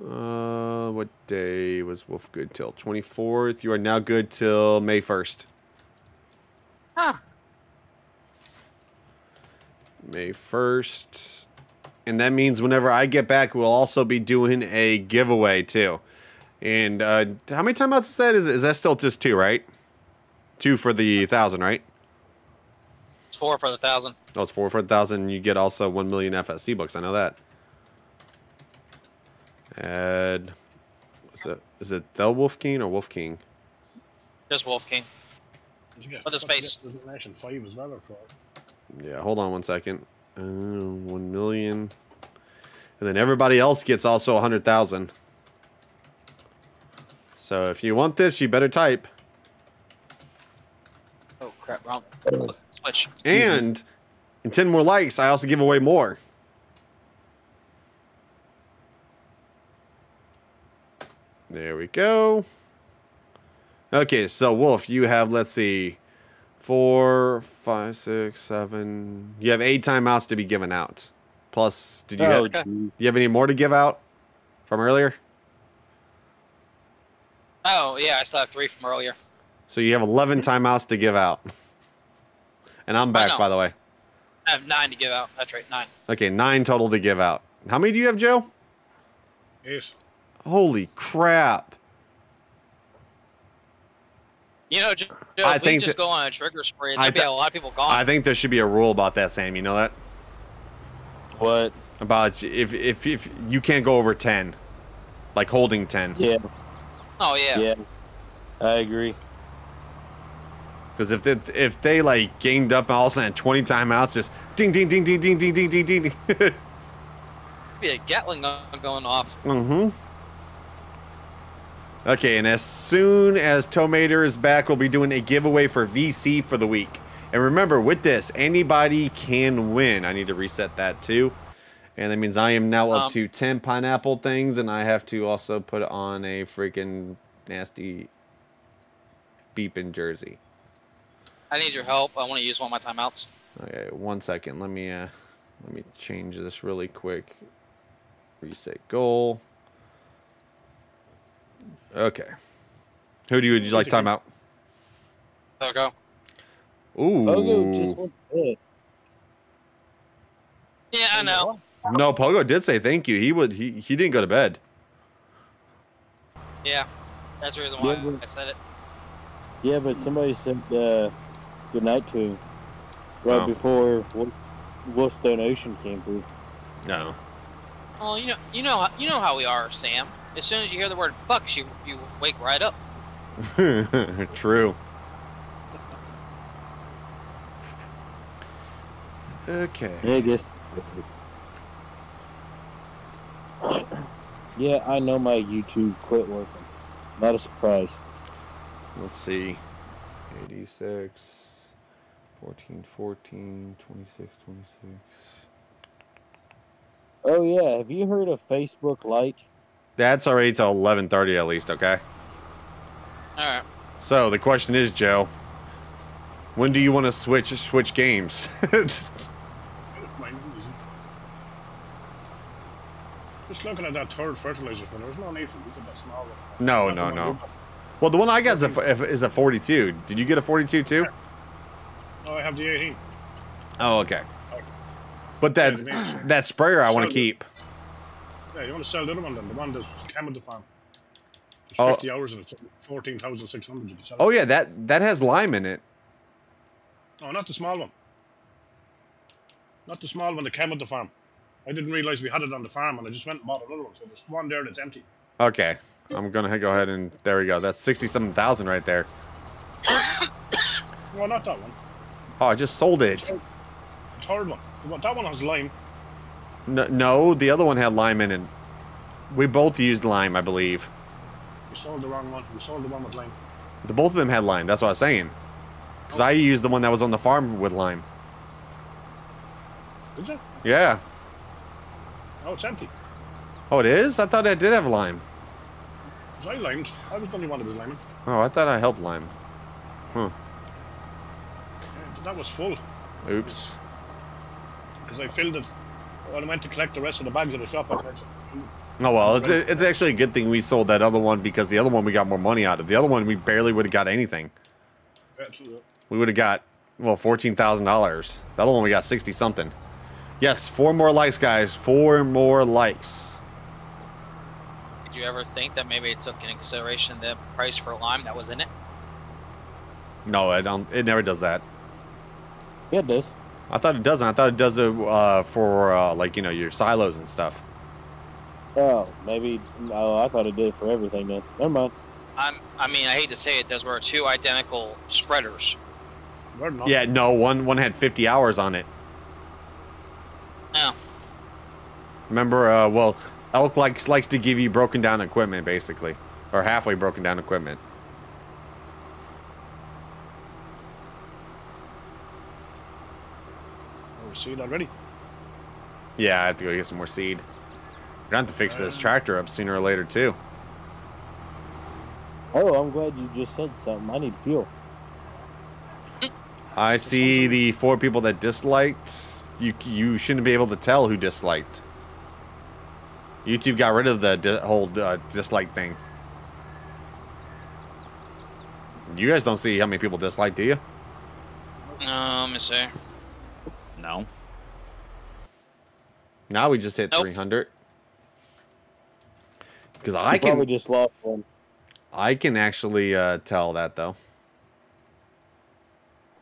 [SPEAKER 1] Uh, what day was Wolf good till? 24th. You are now good till May 1st. May 1st. And that means whenever I get back, we'll also be doing a giveaway, too. And uh, how many timeouts is that? Is, is that still just two, right? Two for the thousand, right?
[SPEAKER 6] It's four for the thousand.
[SPEAKER 1] Oh, it's four for the thousand. You get also one million FSC books. I know that. Add. Is it is it Del Wolf King or Wolf King?
[SPEAKER 2] Just Wolf King. Put the space. five as well,
[SPEAKER 1] Yeah, hold on one second. Uh, one million, and then everybody else gets also a hundred thousand. So if you want this, you better type.
[SPEAKER 6] Oh crap! Wrong. Switch. and
[SPEAKER 1] in ten more likes, I also give away more. There we go. Okay, so Wolf, you have, let's see, four, five, six, seven. You have eight timeouts to be given out. Plus, did you, oh, have, do you have any more to give out from earlier?
[SPEAKER 6] Oh, yeah, I still have three from earlier.
[SPEAKER 1] So you have 11 timeouts to give out. And I'm oh, back, oh, no. by the way.
[SPEAKER 6] I have nine to give out. That's
[SPEAKER 2] right, nine.
[SPEAKER 1] Okay, nine total to give out. How many do you have, Joe? Yes. Holy crap.
[SPEAKER 2] You know, just, you
[SPEAKER 1] I think just go
[SPEAKER 6] on a trigger spree. There'd be a lot of people gone. I think
[SPEAKER 1] there should be a rule about that, Sam. You know that? What? About if if if you can't go over ten, like holding ten. Yeah. Oh yeah. Yeah. I agree. Because if they, if they like gained up all of a sudden twenty timeouts, just ding ding ding ding ding ding ding ding ding.
[SPEAKER 6] be a Gatling gun going off.
[SPEAKER 1] Mm-hmm. Okay, and as soon as Tomater is back, we'll be doing a giveaway for VC for the week. And remember, with this, anybody can win. I need to reset that too. And that means I am now up um, to 10 pineapple things, and I have to also put on a freaking nasty beeping jersey.
[SPEAKER 6] I need your help. I want to use one of my timeouts.
[SPEAKER 1] Okay, one second. Let me uh, let me change this really quick. Reset goal. Okay. Who do you, would you like time out? Pogo. Ooh. Pogo just
[SPEAKER 2] went
[SPEAKER 6] Yeah, I know.
[SPEAKER 1] No, Pogo did say thank you. He would. He he didn't go to bed.
[SPEAKER 6] Yeah, that's the reason why yeah, I said it.
[SPEAKER 1] Yeah, but somebody said
[SPEAKER 7] uh, good night to him right oh. before Wolfstone
[SPEAKER 1] Ocean came through. No.
[SPEAKER 6] Well, you know, you know, you know how we are, Sam. As soon as you hear the word bucks, you, you wake right up.
[SPEAKER 1] True. Okay. Yeah, I guess.
[SPEAKER 3] yeah, I know my
[SPEAKER 1] YouTube quit working. Not a surprise. Let's see. 86, 14, 14, 26, 26. Oh, yeah. Have you heard of Facebook Like? That's already till 11.30 at least, okay? Alright. So, the question is, Joe, when do you want to switch switch games?
[SPEAKER 2] Just looking at that third fertilizer there's no need for looking at that small one.
[SPEAKER 1] No, no, no. Well, the one I got is a, is a 42. Did you get a 42 too?
[SPEAKER 2] No, I have the 18.
[SPEAKER 1] Oh, okay. But that that sprayer I want to keep.
[SPEAKER 2] Yeah, you want to sell the other one then? The one that's hammered the farm. There's oh. 50 hours in it, 14,600. Oh, yeah,
[SPEAKER 1] that, that has lime in it.
[SPEAKER 2] No, not the small one. Not the small one The cam with the farm. I didn't realize we had it on the farm, and I just went and bought another one. So there's one there that's empty.
[SPEAKER 1] Okay. I'm going to go ahead and... There we go. That's 67,000 right there. well, not that one. Oh, I just sold it. The
[SPEAKER 2] third one. That one has lime.
[SPEAKER 1] No, the other one had lime in it. We both used lime, I believe.
[SPEAKER 2] We sold the wrong one. We sold the one with lime.
[SPEAKER 1] The both of them had lime. That's what I was saying. Because oh. I used the one that was on the farm with lime. Did you? Yeah. Oh, it's empty. Oh, it is? I thought I did have lime.
[SPEAKER 2] Was I limed? I was the only one that was lime.
[SPEAKER 1] Oh, I thought I helped lime. Huh.
[SPEAKER 2] Yeah, that was full. Oops. Because I filled it when I went to collect the rest of the bags at the shop, I mentioned.
[SPEAKER 1] Oh well, it's it's actually a good thing we sold that other one because the other one we got more money out of. The other one we barely would have got anything. Absolutely. We would have got well fourteen thousand dollars. The other one we got sixty something. Yes, four more likes, guys. Four more likes.
[SPEAKER 6] Did you ever think that maybe it took into consideration the price for lime that was in it?
[SPEAKER 1] No, I don't. It never does that. Yeah, it does. I thought it doesn't. I thought it does it uh, for uh, like you know your silos and stuff.
[SPEAKER 7] Oh, maybe. Oh, I thought it
[SPEAKER 1] did for everything then. Never mind.
[SPEAKER 7] I'm. I mean,
[SPEAKER 6] I hate to say it, those were two identical spreaders.
[SPEAKER 2] Yeah.
[SPEAKER 1] No one. One had 50 hours on it. Oh. Remember? Uh, well, Elk likes likes to give you broken down equipment, basically, or halfway broken down equipment. more seed already. Yeah, I have to go get some more seed. I'm gonna have to fix uh, this tractor up sooner or later too.
[SPEAKER 7] Oh, I'm glad you just said something. I need fuel.
[SPEAKER 1] I see the four people that disliked. You you shouldn't be able to tell who disliked. YouTube got rid of the di whole uh, dislike thing. You guys don't see how many people dislike, do you?
[SPEAKER 6] No, let me see.
[SPEAKER 1] No. Now we just hit nope. 300. Because I can. Probably
[SPEAKER 7] just lost one.
[SPEAKER 1] I can actually uh, tell that though.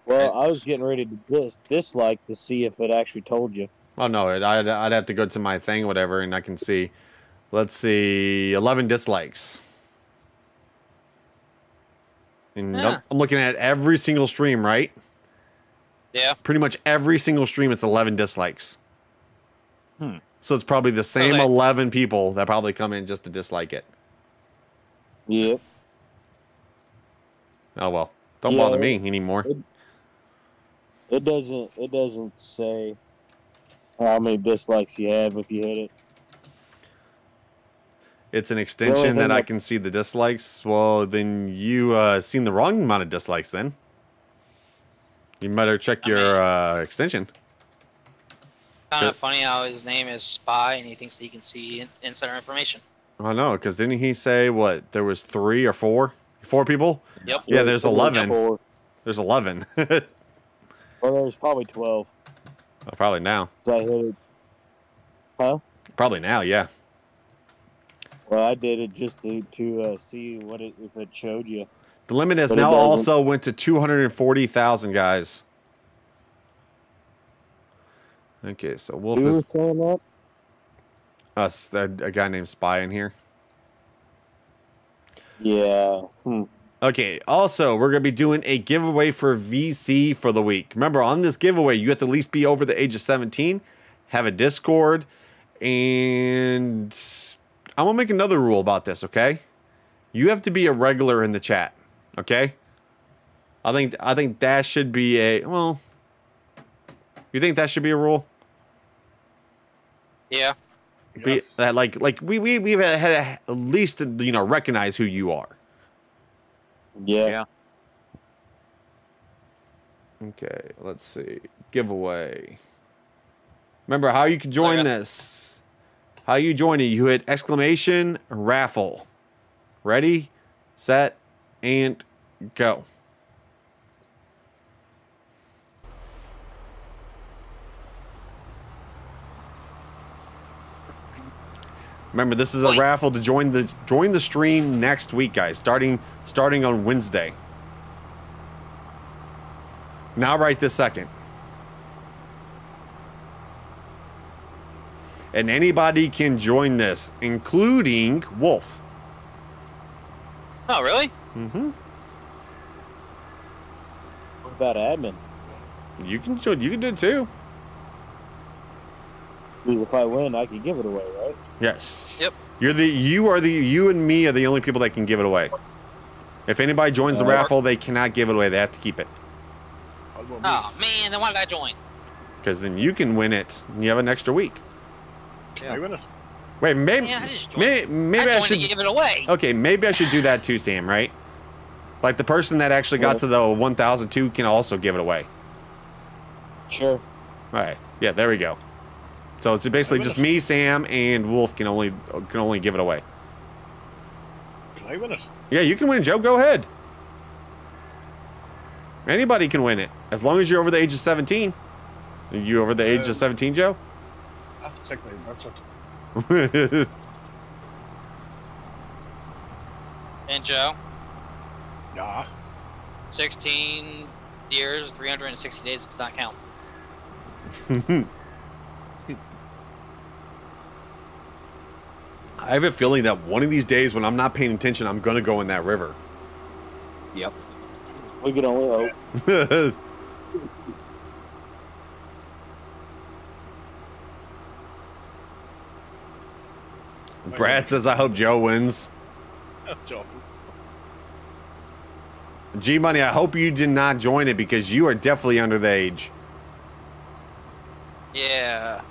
[SPEAKER 7] Well, I was getting ready to dis- dislike to see if it actually told you.
[SPEAKER 1] Oh no, it, I'd, I'd have to go to my thing, whatever, and I can see. Let's see, eleven dislikes. And yeah. I'm looking at every single stream, right? Yeah. Pretty much every single stream, it's 11 dislikes. Hmm. So it's probably the same 11 people that probably come in just to dislike it. Yeah. Oh, well. Don't yeah, bother me anymore.
[SPEAKER 7] It, it doesn't it doesn't say how many dislikes you have if you hit it.
[SPEAKER 1] It's an extension that I can see the dislikes. Well, then you uh, seen the wrong amount of dislikes then. You better check your uh, extension. Kind
[SPEAKER 6] of funny how his name is Spy and he thinks he can see insider information.
[SPEAKER 1] I know, because didn't he say what there was three or four, four people? Yep. Yeah, there's eleven. There's eleven.
[SPEAKER 7] well, there's probably twelve.
[SPEAKER 1] Oh, probably now.
[SPEAKER 7] So I hit it. Huh?
[SPEAKER 1] Probably now, yeah.
[SPEAKER 7] Well, I did it just to, to uh, see what it, if it showed you.
[SPEAKER 1] The limit has now also went to 240,000 guys. Okay, so Wolf Who is... Us, a, a, guy named Spy in here. Yeah. Hmm. Okay, also, we're going to be doing a giveaway for VC for the week. Remember, on this giveaway, you have to at least be over the age of 17, have a Discord, and I'm going to make another rule about this, okay? You have to be a regular in the chat. Okay? I think I think that should be a well. You think that should be a rule? Yeah. Be, yes. that like like we we we've had at least you know recognize who you are. Yeah. yeah. Okay, let's see. Giveaway. Remember how you can join this. How you join it? You hit exclamation raffle. Ready, set, and go. Remember, this is a raffle to join the join the stream next week, guys. Starting starting on Wednesday. Now, right this second. And anybody can join this, including Wolf. Oh, really? Mm-hmm. What about admin? You can you can do it too. if I win, I can give it away, right? Yes. Yep. You're the you are the you and me are the only people that can give it away. If anybody joins the uh, raffle, they cannot give it away. They have to keep it.
[SPEAKER 6] Oh man, then why did I join?
[SPEAKER 1] Because then you can win it. you have an extra week. Yeah. Win it. Wait, maybe yeah, I maybe I, I should give it away. Okay, maybe I should do that too, Sam. Right? Like the person that actually got yeah. to the 1002 can also give it away. Sure. All right. Yeah, there we go. So it's basically just me, Sam, and Wolf can only can only give it away. Can I win it? Yeah, you can win Joe. Go ahead. Anybody can win it, as long as you're over the age of 17. Are you over the age of uh, 17, Joe? I have to check my
[SPEAKER 6] And Joe? Nah. 16 years, 360 days It's not count.
[SPEAKER 1] I have a feeling that one of these days when I'm not paying attention, I'm going to go in that river.
[SPEAKER 3] Yep. We can only
[SPEAKER 1] hope. Brad says, I hope Joe wins. Joe. G Money, I hope you did not join it because you are definitely under the age.
[SPEAKER 2] Yeah.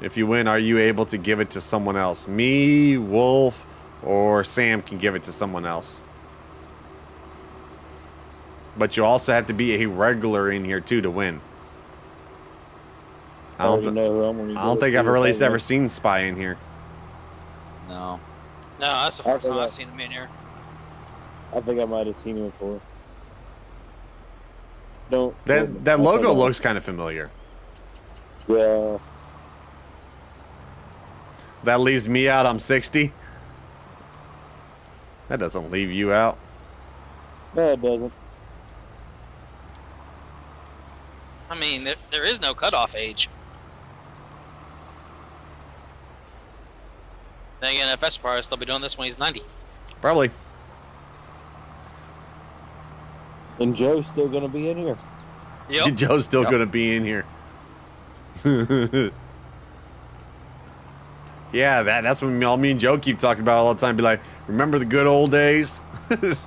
[SPEAKER 1] If you win, are you able to give it to someone else? Me, Wolf, or Sam can give it to someone else. But you also have to be a regular in here too to win. I oh, don't,
[SPEAKER 7] I don't think I've really ever
[SPEAKER 1] seen Spy in here. No.
[SPEAKER 7] No, that's the first time I've seen him in here. I think I might have seen him before. Don't.
[SPEAKER 4] That don't, that logo
[SPEAKER 1] looks kind of familiar. Yeah. That leaves me out. I'm 60. That doesn't leave you out. No, it doesn't.
[SPEAKER 6] I mean, there, there is no cutoff age. Then again, at Vespars, they'll be doing this when he's 90.
[SPEAKER 1] Probably. And Joe's still going to be in here. Yep. Joe's still yep. going to be in here. yeah, that that's what all me and Joe keep talking about all the time. Be like, remember the good old days? it's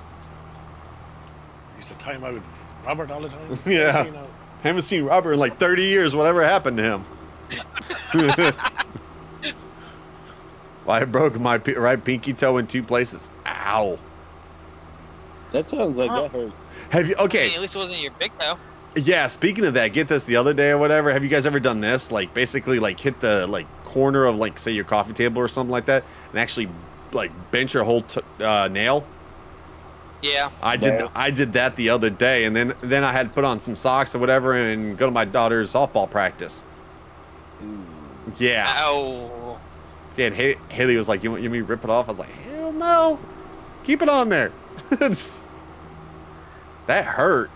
[SPEAKER 2] the time I would Robert all the time. Yeah.
[SPEAKER 1] haven't seen Robert in like 30 years, whatever happened to him. Well, I broke my right pinky toe in two places. Ow. That sounds like that hurt. Have you? Okay. at least
[SPEAKER 4] it wasn't your big toe.
[SPEAKER 1] Yeah. Speaking of that, get this. The other day or whatever, have you guys ever done this? Like basically, like hit the like corner of like say your coffee table or something like that, and actually like bend your whole uh, nail. Yeah. I did. I did that the other day, and then then I had to put on some socks or whatever, and go to my daughter's softball practice. Mm. Yeah. Ow. Yeah, Haley, Haley was like, you want, you want me to rip it off? I was like, hell no. Keep it on there. that hurt.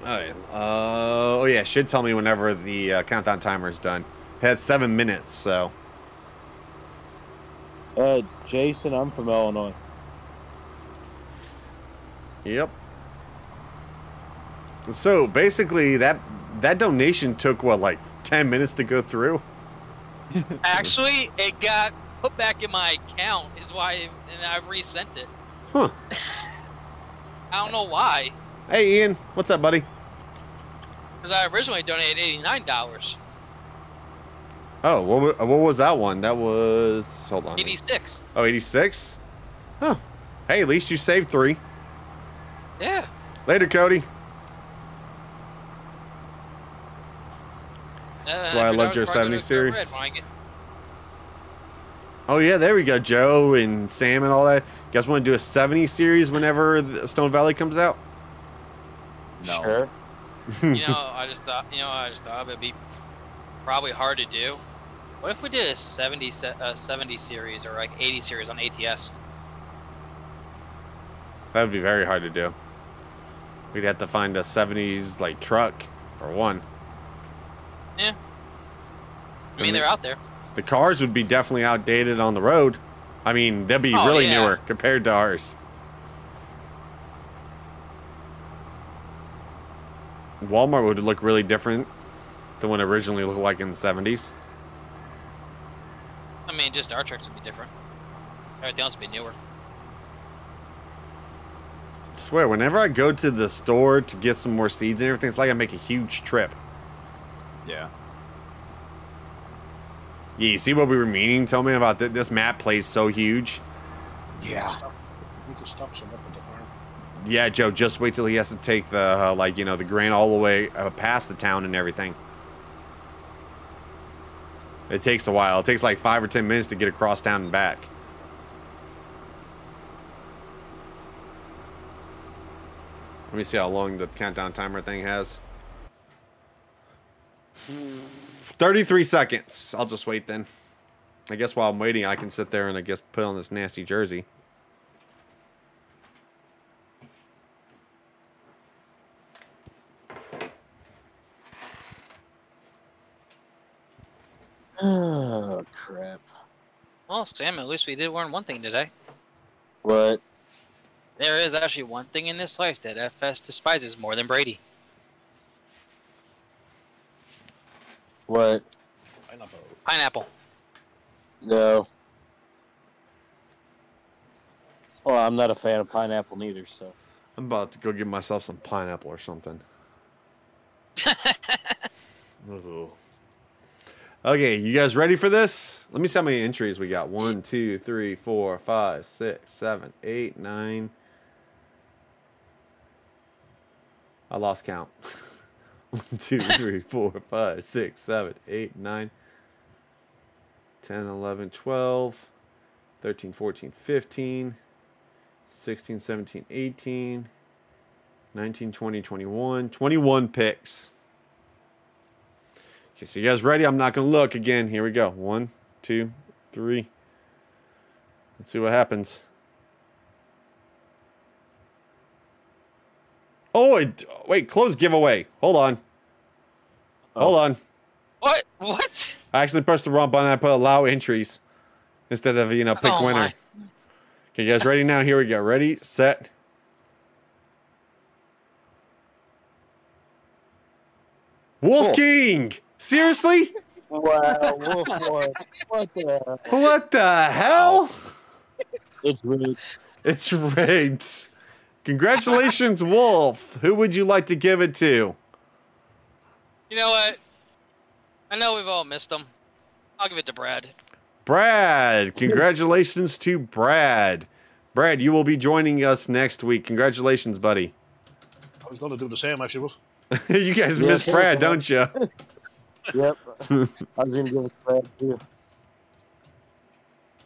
[SPEAKER 1] All right. Uh, oh, yeah. Should tell me whenever the uh, countdown timer is done. It has seven minutes, so. Uh, Jason, I'm from Illinois. Yep. So basically, that that donation took what, like ten minutes to go through.
[SPEAKER 6] Actually, it got put back in my account, is why, and I resent it. Huh. I don't know why.
[SPEAKER 1] Hey, Ian, what's up, buddy?
[SPEAKER 6] Because I originally donated eighty-nine dollars.
[SPEAKER 1] Oh, what, what was that one? That was hold on. Eighty-six. Oh, 86? Huh. Hey, at least you saved three. Yeah. Later, Cody. That's why I loved your 70 series. Oh yeah, there we go, Joe and Sam and all that. You guys want to do a 70 series whenever Stone Valley comes out? No. Sure. you
[SPEAKER 4] know, I just thought, you know, I just
[SPEAKER 6] thought it'd be probably hard to do. What if we did a 70, a 70 series or like 80 series on ATS?
[SPEAKER 1] That would be very hard to do. We'd have to find a 70s like truck for one.
[SPEAKER 4] Yeah. I
[SPEAKER 1] mean, they're out there. The cars would be definitely outdated on the road. I mean, they'd be oh, really yeah. newer compared to ours. Walmart would look really different than what it originally looked like in the 70s.
[SPEAKER 6] I mean, just our trucks would be different. Everything else would be newer.
[SPEAKER 1] I swear, whenever I go to the store to get some more seeds and everything, it's like I make a huge trip. Yeah. Yeah, you see what we were meaning? Tell me about th this map plays so huge.
[SPEAKER 2] Yeah. We stop some up at the farm.
[SPEAKER 1] Yeah, Joe, just wait till he has to take the, uh, like, you know, the grain all the way uh, past the town and everything. It takes a while. It takes like five or ten minutes to get across town and back. Let me see how long the countdown timer thing has. 33 seconds. I'll just wait then. I guess while I'm waiting, I can sit there and I guess put on this nasty jersey.
[SPEAKER 7] Oh,
[SPEAKER 4] crap. Well,
[SPEAKER 6] Sam, at least we did learn one thing today. What? There is actually one thing in this life that FS despises more than Brady.
[SPEAKER 7] What? Pineapple. Pineapple. No.
[SPEAKER 1] Well, I'm not a fan of pineapple neither, so. I'm about to go get myself some pineapple or something. Ooh. Okay, you guys ready for this? Let me see how many entries we got. One, two, three, four, five, six, seven, eight, nine. I lost count. One, two, three, four, five, six, seven, eight, nine, 10, 11, 12, 13, 14, 15, 16, 17, 18, 19, 20, 21, 21 picks. Okay, so you guys ready? I'm not going to look again. Here we go. One, two, three. Let's see what happens. Oh, it, wait, close giveaway. Hold on. Oh. Hold on.
[SPEAKER 4] What? What?
[SPEAKER 1] I actually pressed the wrong button. I put allow entries instead of, you know, pick oh, winner. My. Okay, you guys ready now? Here we go. Ready, set. Wolf cool. King!
[SPEAKER 4] Seriously? Wow, Wolf Boy. What the
[SPEAKER 5] hell?
[SPEAKER 1] What the hell? It's rigged. It's rigged. Congratulations, Wolf. Who would you like to give it to?
[SPEAKER 6] You know what? I know we've all missed him. I'll give it to Brad.
[SPEAKER 1] Brad. Congratulations to Brad. Brad, you will be joining us next week. Congratulations, buddy.
[SPEAKER 2] I was going to do the same, actually, Wolf. you guys yeah, miss Brad, don't you? yep. I was going to give it to Brad, too.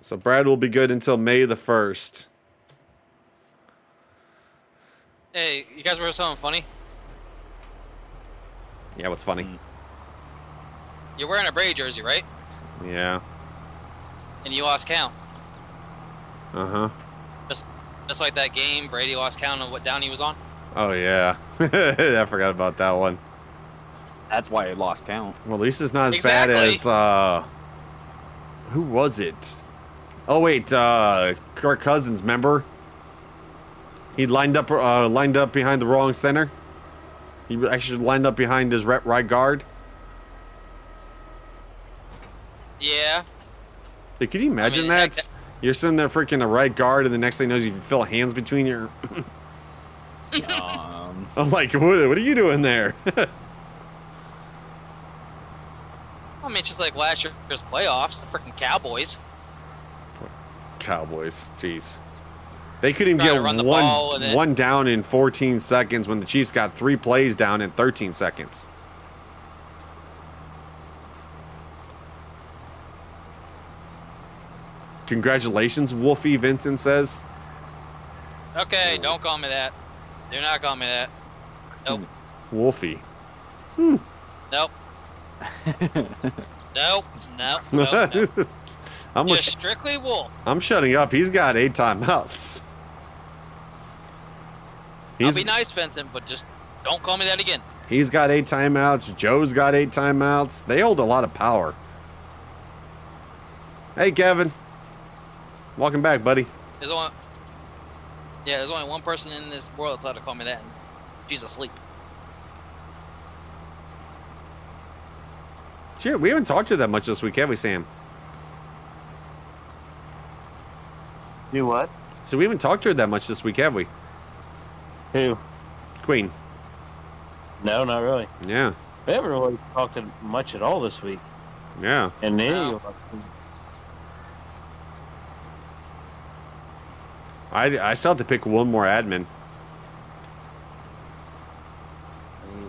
[SPEAKER 1] So Brad will be good until May the 1st.
[SPEAKER 6] Hey, you guys were something funny? Yeah, what's funny? You're wearing a Bray jersey, right? Yeah. And you lost count. Uh huh. Just, just like that game, Brady lost count on what down he
[SPEAKER 3] was on.
[SPEAKER 1] Oh yeah, I forgot about that one.
[SPEAKER 3] That's why he lost
[SPEAKER 1] count. Well, at least it's not as exactly. bad as uh, who was it? Oh wait, uh, Kirk Cousins, member? He lined up, uh, lined up behind the wrong center. He actually lined up behind his right guard. Yeah. Like, can you imagine I mean, that? Like You're sitting there freaking a right guard, and the next thing you know, you feel hands between your. um. I'm like, what, what are you doing there?
[SPEAKER 6] I mean, it's just like last year's playoffs, the freaking Cowboys.
[SPEAKER 1] Cowboys, jeez. They couldn't even get one one down in 14 seconds when the Chiefs got three plays down in 13 seconds. Congratulations, Wolfie Vincent says.
[SPEAKER 6] Okay, don't call me that. Do not call me that. Nope. Wolfie. Hmm. Nope. nope. Nope. nope,
[SPEAKER 1] nope. I'm Just strictly Wolf. I'm shutting up. He's got eight timeouts. He's, I'll be
[SPEAKER 6] nice, Vincent, but just don't call me that again.
[SPEAKER 1] He's got eight timeouts. Joe's got eight timeouts. They hold a lot of power. Hey, Kevin. Welcome back, buddy.
[SPEAKER 6] There's only, yeah, there's only one person in this world that's allowed to call me that, and she's asleep.
[SPEAKER 1] Shit, we haven't talked to you that much this week, have we, Sam? You what? So we haven't talked to her that much this week, have we? Who? Queen. No, not really. Yeah. We haven't really talked
[SPEAKER 7] much at all this week.
[SPEAKER 1] Yeah. And me. wow. I, I still have to pick one more admin.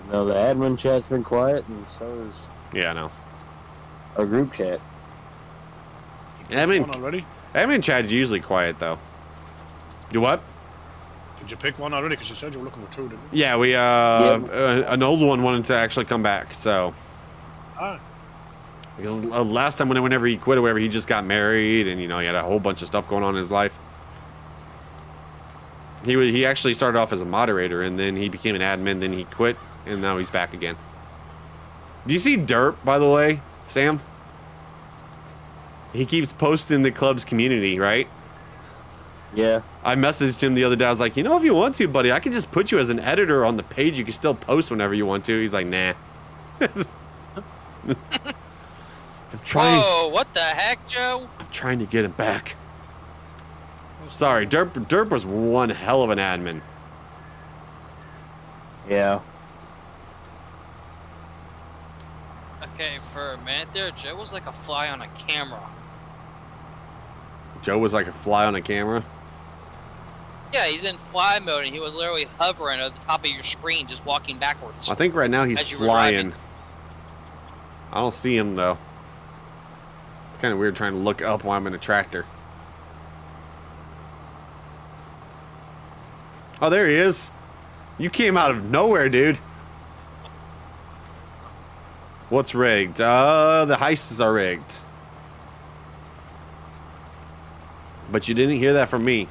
[SPEAKER 1] No, the admin chat's been quiet, and so is. Yeah, I know. Our group chat. Admin mean, Admin chat usually quiet though. Do what?
[SPEAKER 2] Did you pick one already? Because you said you were looking for two, didn't
[SPEAKER 1] you? Yeah, we, uh, yeah. Uh, an old one wanted to actually come back, so. Ah. Because uh, last time, whenever he quit or whatever, he just got married and, you know, he had a whole bunch of stuff going on in his life. He, he actually started off as a moderator and then he became an admin, then he quit, and now he's back again. Do you see derp? by the way, Sam? He keeps posting the club's community, right? Yeah. I messaged him the other day. I was like, you know, if you want to, buddy, I can just put you as an editor on the page. You can still post whenever you want to. He's like, nah. I'm trying. Whoa!
[SPEAKER 6] What the heck, Joe?
[SPEAKER 1] I'm trying to get him back. Sorry, Derp. Derp was one hell of an admin.
[SPEAKER 7] Yeah.
[SPEAKER 6] Okay, for a minute there, Joe was like a fly on a camera.
[SPEAKER 1] Joe was like a fly on a camera.
[SPEAKER 6] Yeah, he's in fly mode, and he was literally hovering at the top of your screen, just walking backwards.
[SPEAKER 1] I think right now he's flying. I don't see him, though. It's kind of weird trying to look up while I'm in a tractor. Oh, there he is. You came out of nowhere, dude. What's rigged? Uh, the heists are rigged. But you didn't hear that from me.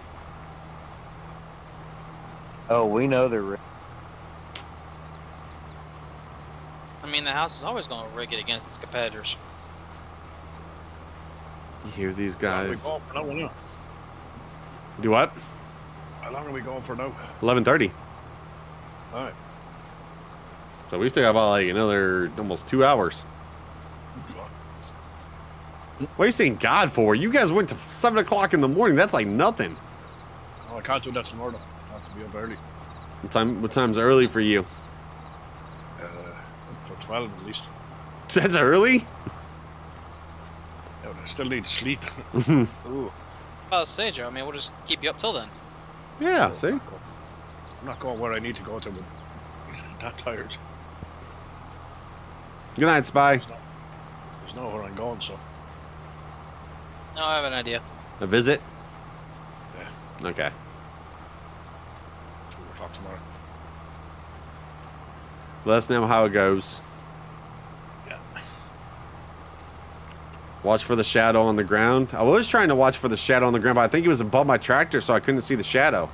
[SPEAKER 1] Oh, we know they're rigged.
[SPEAKER 6] I mean, the house is always going to rig it against its competitors.
[SPEAKER 1] You hear these guys? How long are we going for Do what?
[SPEAKER 2] How long are we going for now? Eleven thirty. All right.
[SPEAKER 1] So we still got about like another almost two hours. What are you saying God for? You guys went to 7 o'clock in the morning. That's like nothing.
[SPEAKER 2] Oh, I can't do that tomorrow be up early.
[SPEAKER 1] What time? What time's early for you?
[SPEAKER 2] Uh, for twelve at least.
[SPEAKER 1] That's early.
[SPEAKER 2] No, I still need to sleep. Ooh. Well, say, Joe. I mean, we'll just keep you up till then. Yeah. Oh, see. I'm not going where I need to go to. I'm tired.
[SPEAKER 1] Good night, spy. It's not,
[SPEAKER 2] there's nowhere I'm going, so.
[SPEAKER 6] No, I have an idea.
[SPEAKER 1] A visit. Yeah. Okay tomorrow. Let us know how it goes. Yeah. Watch for the shadow on the ground. I was trying to watch for the shadow on the ground, but I think it was above my tractor, so I couldn't see the shadow.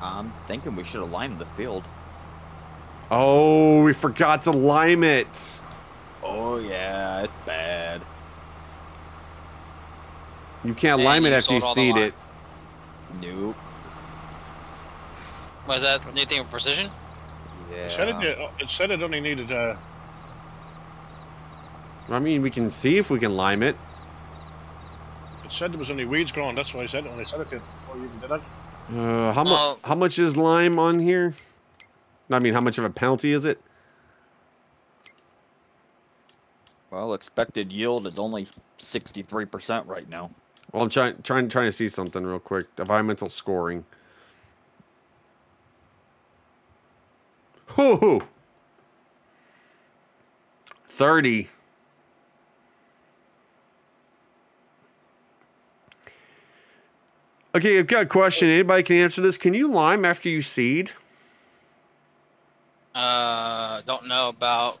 [SPEAKER 3] I'm thinking we should align the field. Oh, we forgot
[SPEAKER 1] to lime it.
[SPEAKER 3] Oh, yeah, it's bad.
[SPEAKER 1] You can't and lime it after you seed it. Nope.
[SPEAKER 2] Was that anything with precision?
[SPEAKER 1] Yeah. It said it,
[SPEAKER 2] it, said it only needed uh,
[SPEAKER 1] I mean, we can see if we can lime it.
[SPEAKER 2] It said there was only weeds growing. That's why I said when I said it before you even did it.
[SPEAKER 1] Uh, how, mu how much is lime on here? I mean, how much of a penalty is it? Well, expected yield is only
[SPEAKER 3] 63% right now.
[SPEAKER 1] Well, I'm trying trying trying to see something real quick. Environmental scoring. Whoo! 30. Okay, I've got a question. Anybody can answer this. Can you lime after you seed?
[SPEAKER 6] Uh, don't know about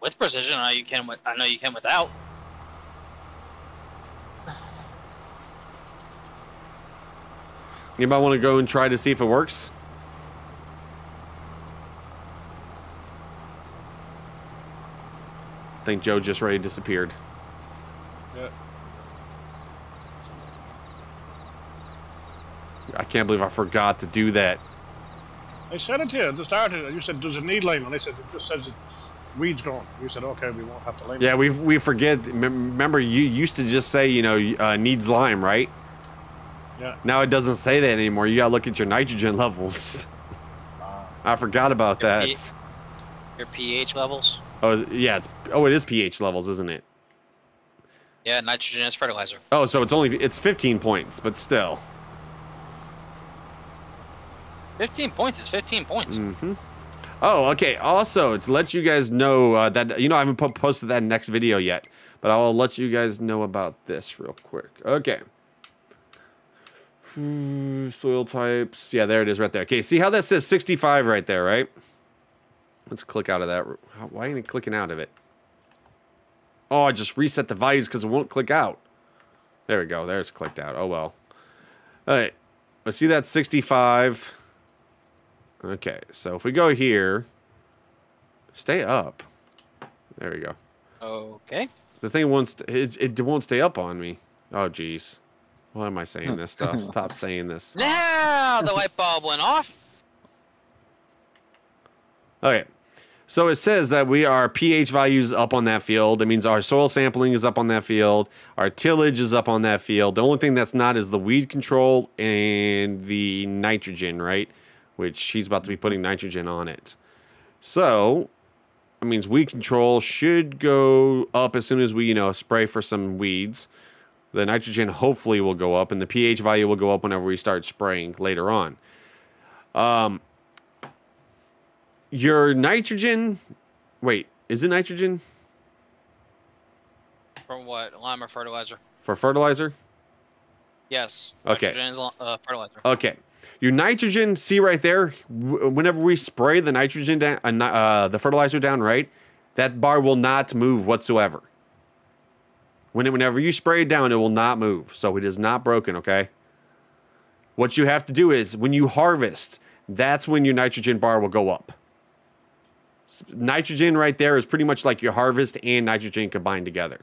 [SPEAKER 6] with precision. I you can. With, I know you can without.
[SPEAKER 1] Anybody want to go and try to see if it works? I think Joe just already disappeared. Yeah. I can't believe I forgot to do that.
[SPEAKER 2] I said it to you at the start. You said, does it need And they said, it just says it's weeds gone. You said, okay, we won't have to lime. Yeah, we
[SPEAKER 1] we forget. Remember, you used to just say, you know, uh, needs lime, right? Yeah. Now it doesn't say that anymore. You gotta look at your nitrogen levels. I forgot about your that.
[SPEAKER 4] P your pH
[SPEAKER 6] levels.
[SPEAKER 1] Oh, yeah, it's oh, it is pH levels, isn't it?
[SPEAKER 6] Yeah, nitrogen is fertilizer.
[SPEAKER 1] Oh, so it's only it's 15 points, but still.
[SPEAKER 6] 15 points is 15 points.
[SPEAKER 1] Mm -hmm. Oh, okay. Also, to let you guys know uh, that you know I haven't posted that next video yet, but I'll let you guys know about this real quick. Okay. Hmm, soil types. Yeah, there it is right there. Okay, see how that says 65 right there, right? Let's click out of that. Why ain't it clicking out of it? Oh, I just reset the values because it won't click out. There we go. There's clicked out. Oh, well. All right. Let's see that 65. Okay. So if we go here, stay up. There we go.
[SPEAKER 6] Okay.
[SPEAKER 1] The thing won't, it, it won't stay up on me. Oh, jeez. Why am I saying this stuff? Stop saying this.
[SPEAKER 6] Now the light bulb went off.
[SPEAKER 1] Okay. So it says that we are pH values up on that field. That means our soil sampling is up on that field. Our tillage is up on that field. The only thing that's not is the weed control and the nitrogen, right? Which she's about to be putting nitrogen on it. So that means weed control should go up as soon as we, you know, spray for some weeds. The nitrogen hopefully will go up and the pH value will go up whenever we start spraying later on. Um, your nitrogen. Wait, is it nitrogen?
[SPEAKER 6] From what? Lime or fertilizer?
[SPEAKER 1] For fertilizer?
[SPEAKER 6] Yes. Okay. Nitrogen is uh, fertilizer.
[SPEAKER 1] Okay. Your nitrogen, see right there, whenever we spray the nitrogen down, uh, uh, the fertilizer down, right, that bar will not move whatsoever. When it, whenever you spray it down, it will not move. So it is not broken, okay? What you have to do is when you harvest, that's when your nitrogen bar will go up. Nitrogen right there is pretty much like your harvest and nitrogen combined together.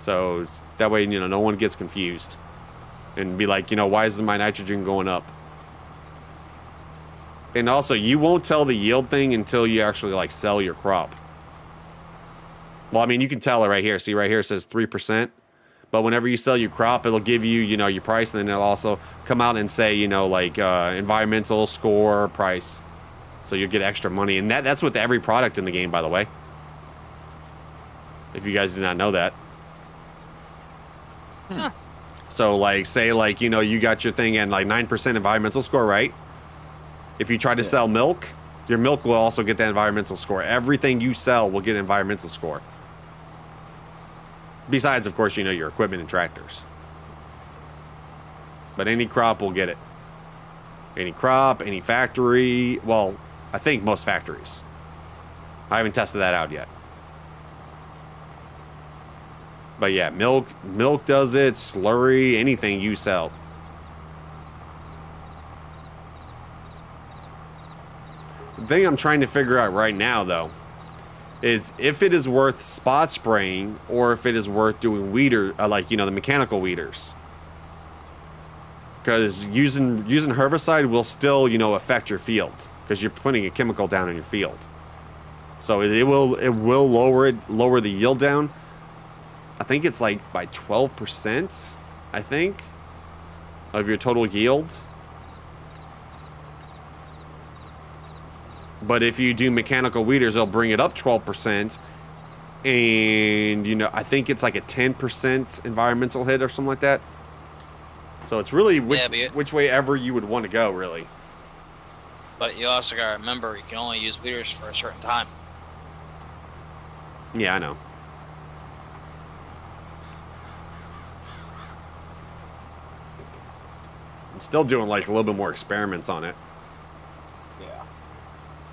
[SPEAKER 1] So that way, you know, no one gets confused and be like, you know, why is my nitrogen going up? And also, you won't tell the yield thing until you actually like sell your crop. Well, I mean, you can tell it right here. See right here it says 3%. But whenever you sell your crop, it'll give you, you know, your price, and then it'll also come out and say, you know, like uh, environmental score price. So you'll get extra money, and that that's with every product in the game, by the way. If you guys did not know that. Hmm. So like, say like you know you got your thing and like nine percent environmental score, right? If you try to yeah. sell milk, your milk will also get that environmental score. Everything you sell will get an environmental score. Besides, of course, you know, your equipment and tractors. But any crop will get it. Any crop, any factory. Well, I think most factories. I haven't tested that out yet. But yeah, milk, milk does it, slurry, anything you sell. The thing I'm trying to figure out right now, though, is if it is worth spot spraying or if it is worth doing weeder, uh, like, you know, the mechanical weeders. Because using, using herbicide will still, you know, affect your field because you're putting a chemical down in your field. So it, it will it will lower it lower the yield down. I think it's like by 12%, I think, of your total yield. But if you do mechanical weeders, they'll bring it up 12%. And, you know, I think it's like a 10% environmental hit or something like that. So it's really which, yeah, which way ever you would want to go, really. But you also
[SPEAKER 6] got to remember, you can only use weeders for a certain time.
[SPEAKER 1] Yeah, I know. I'm still doing like a little bit more experiments on it.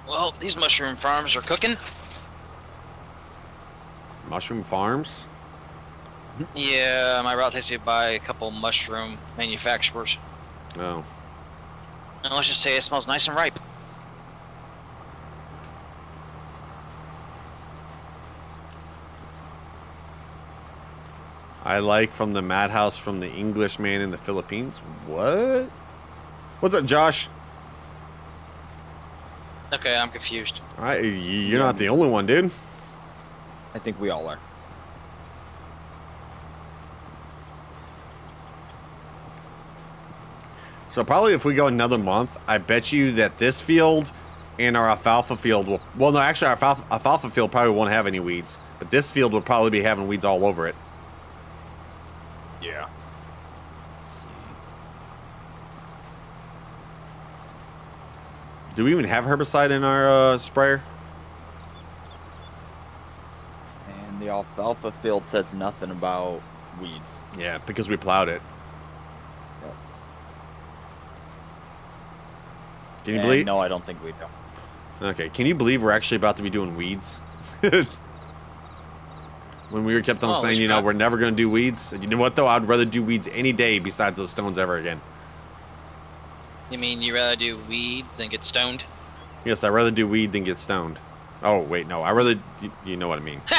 [SPEAKER 6] Well, these mushroom farms are cooking.
[SPEAKER 1] Mushroom farms?
[SPEAKER 6] Yeah, my route takes you by a couple mushroom manufacturers. Oh. And let's just say it smells nice and ripe.
[SPEAKER 1] I like from the madhouse from the Englishman in the Philippines. What? What's up, Josh?
[SPEAKER 6] Okay, I'm confused.
[SPEAKER 1] I, you're not the only one, dude. I think we all are. So probably if we go another month, I bet you that this field and our alfalfa field will... Well, no, actually, our alfalfa, alfalfa field probably won't have any weeds. But this field will probably be having weeds all over it. Yeah. Do we even have herbicide in our uh, sprayer? And
[SPEAKER 3] the alfalfa field says nothing about weeds. Yeah, because we plowed it. Yep. Can you and eh, believe? No, I don't think we
[SPEAKER 1] do. Okay, can you believe we're actually about to be doing weeds? when we were kept on oh, saying, you know, we're never going to do weeds. You know what, though? I'd rather do weeds any day besides those stones ever again.
[SPEAKER 6] You mean you rather do weeds than get stoned?
[SPEAKER 1] Yes, I'd rather do weed than get stoned. Oh, wait, no. I rather... You, you know what I mean.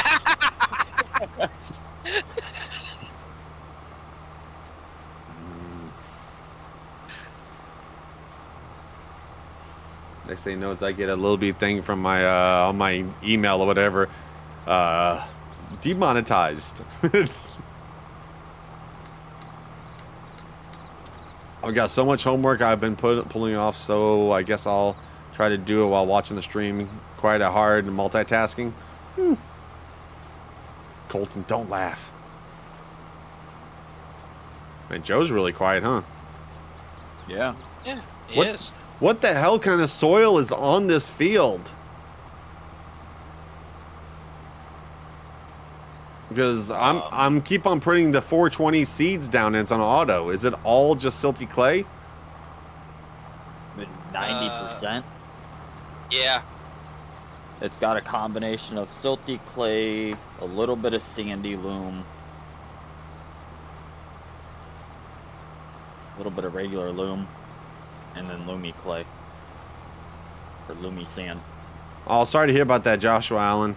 [SPEAKER 1] Next thing you know is I get a little bit thing from my uh, on my email or whatever, uh, demonetized. I've got so much homework I've been put, pulling off, so I guess I'll try to do it while watching the stream. Quite a hard multitasking. Hmm. Colton, don't laugh. Man, Joe's really quiet, huh? Yeah.
[SPEAKER 4] Yeah, he what, is.
[SPEAKER 1] What the hell kind of soil is on this field? Because I'm um, I'm keep on putting the 420 seeds down and it's on auto. Is it all just silty clay?
[SPEAKER 3] 90%? Uh, yeah. It's got a combination of silty clay, a little bit of sandy loam, a little bit of regular loam, and then loamy clay.
[SPEAKER 1] Or loamy sand. Oh, sorry to hear about that, Joshua Allen.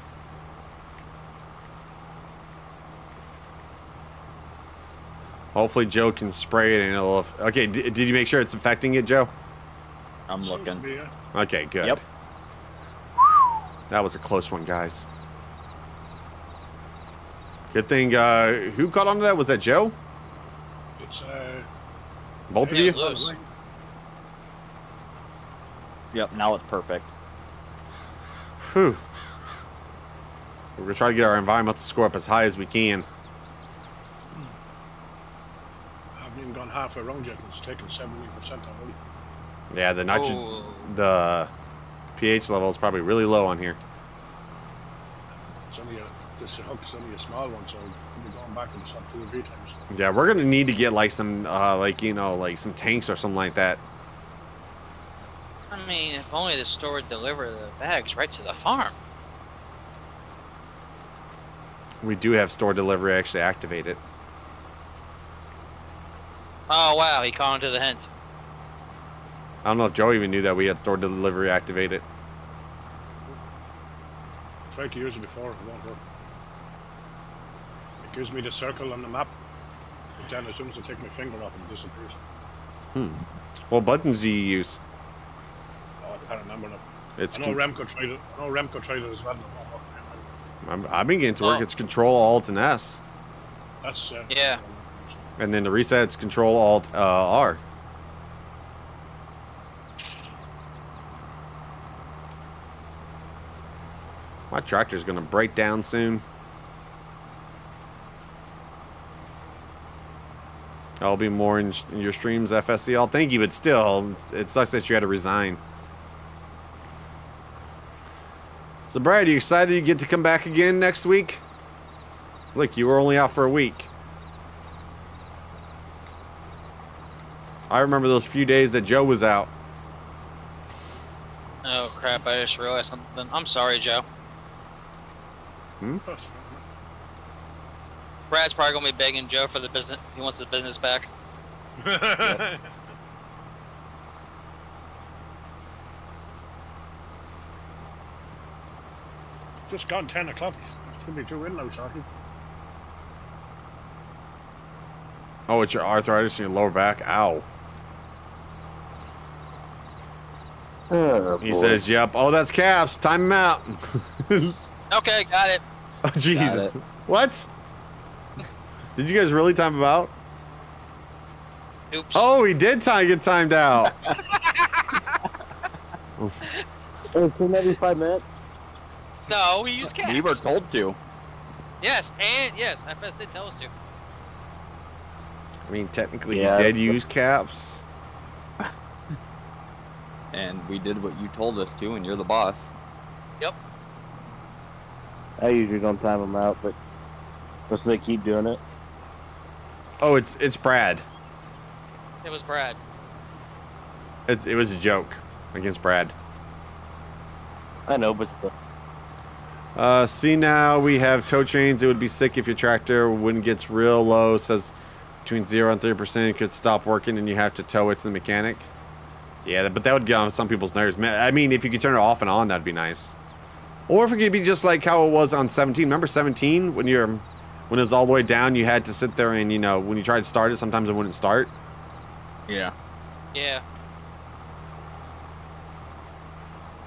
[SPEAKER 1] Hopefully Joe can spray it and it'll... Okay, did you make sure it's affecting it, Joe? I'm looking. Okay, good. Yep. That was a close one, guys. Good thing, uh, who caught onto that? Was that Joe? It's, uh... Both of you? Yep, now it's perfect. Whew. We're going to try to get our environmental score up as high as we can.
[SPEAKER 2] halfway wrong, Jack, and it's taken 70% already. Yeah, the nitrogen, oh.
[SPEAKER 1] the pH level is probably really low on here.
[SPEAKER 2] It's only a, this is only a small one, so we'll be going back to the sub two or three times.
[SPEAKER 1] Yeah, we're gonna need to get like some, uh, like you know, like some tanks or something like that.
[SPEAKER 2] I mean, if only the
[SPEAKER 6] store would deliver the bags right to the farm.
[SPEAKER 1] We do have store delivery actually activated.
[SPEAKER 6] Oh wow, he caught onto the hint.
[SPEAKER 1] I don't know if Joe even knew that we had store delivery activated.
[SPEAKER 2] I tried to use it before, it won't work. It gives me the circle on the map, but then as soon as I take my finger off it, disappears.
[SPEAKER 1] Hmm. What buttons do you use?
[SPEAKER 2] Oh, I can't remember them. It's I know Remco tried it. I know Remco tried it as well.
[SPEAKER 1] i have been getting to work. Oh. It's Control Alt and S.
[SPEAKER 2] That's uh, yeah.
[SPEAKER 1] And then the resets Control Alt uh, R. My tractor's gonna break down soon. I'll be more in, in your streams, FSCL. Thank you, but still, it sucks that you had to resign. So, Brad, you excited you get to come back again next week? Look, you were only out for a week. I remember those few days that Joe was out.
[SPEAKER 4] Oh
[SPEAKER 6] crap, I just realized something. I'm sorry, Joe. Hmm? Brad's probably gonna be begging Joe for the business. He wants his business back. yep.
[SPEAKER 2] Just gone 10 o'clock. Should be two windows, Sergeant.
[SPEAKER 1] Oh, it's your arthritis in your lower back? Ow. Oh, he boy. says, "Yep. Oh, that's caps. Time him out."
[SPEAKER 6] okay, got it.
[SPEAKER 1] Oh, Jesus. What? Did you guys really time him out? Oops. Oh, he did time get timed out. it's in every five minutes. No, we use caps. We were told to.
[SPEAKER 6] Yes, and yes, FS did tell us to.
[SPEAKER 3] I mean, technically, yeah, he did use caps and we did what you told us to, and you're the boss. Yep.
[SPEAKER 1] I usually don't time them out, but unless they keep doing it. Oh, it's it's Brad. It was Brad. It it was a joke against Brad. I know, but. Uh, see now we have tow chains. It would be sick if your tractor when it gets real low, says between zero and three percent, it could stop working and you have to tow it to the mechanic. Yeah, but that would get on some people's nerves. I mean, if you could turn it off and on, that'd be nice. Or if it could be just like how it was on 17. Remember 17 when you're when it was all the way down, you had to sit there and you know when you tried to start it, sometimes it wouldn't start. Yeah. Yeah.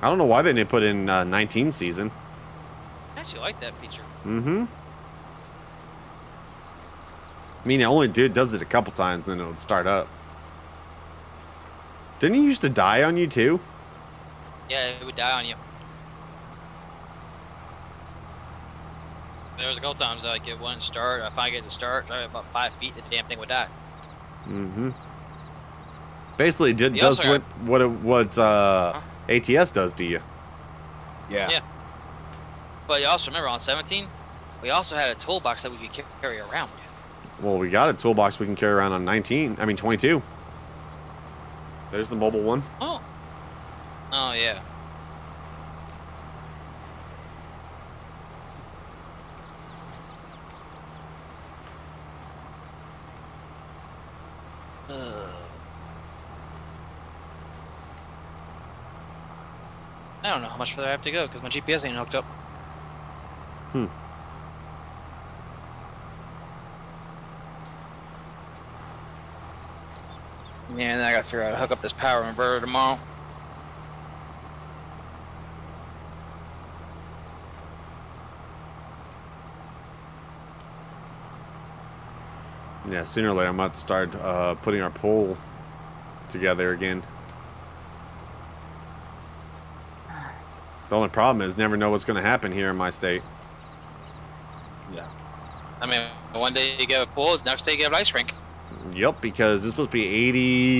[SPEAKER 1] I don't know why they didn't put in uh, 19 season.
[SPEAKER 6] I actually like that feature.
[SPEAKER 1] Mm-hmm. I mean, it only did does it a couple times, and then it would start up. Didn't he used to die on you too?
[SPEAKER 6] Yeah, it would die on you. There was a couple times I get one start, I finally get the start, I about five feet, the damn thing would die.
[SPEAKER 1] Mm-hmm. Basically, it does what what it, what uh, huh? ATS does to you.
[SPEAKER 6] Yeah. Yeah. But you also remember on 17, we also had a toolbox that we could carry around.
[SPEAKER 1] Well, we got a toolbox we can carry around on 19. I mean 22. There's the mobile one.
[SPEAKER 6] Oh. Oh, yeah. Uh. I don't know how much further I have to go because my GPS ain't hooked up. Hmm. Yeah, and I gotta figure out how to hook up this power inverter tomorrow.
[SPEAKER 1] Yeah, sooner or later I'm about to to start uh, putting our pool together again. The only problem is never know what's gonna happen here in my state.
[SPEAKER 6] Yeah. I mean, one day you get a pool, next day you get an ice rink.
[SPEAKER 1] Yep, because it's supposed to be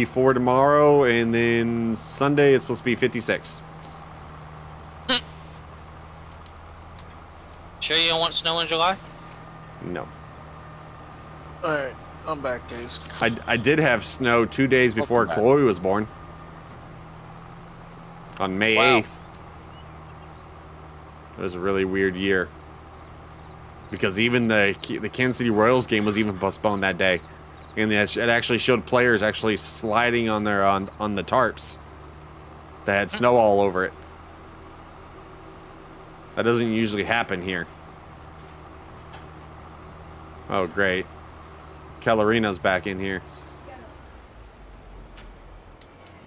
[SPEAKER 1] 84 tomorrow, and then Sunday it's supposed to be 56.
[SPEAKER 6] sure you don't want snow in July? No. Alright, I'm back, guys.
[SPEAKER 1] I, I did have snow two days before Chloe was born. On May wow. 8th. It was a really weird year. Because even the, the Kansas City Royals game was even postponed that day and it actually showed players actually sliding on their on on the tarps that had snow mm. all over it. That doesn't usually happen here. Oh great, Kellerina's back in here.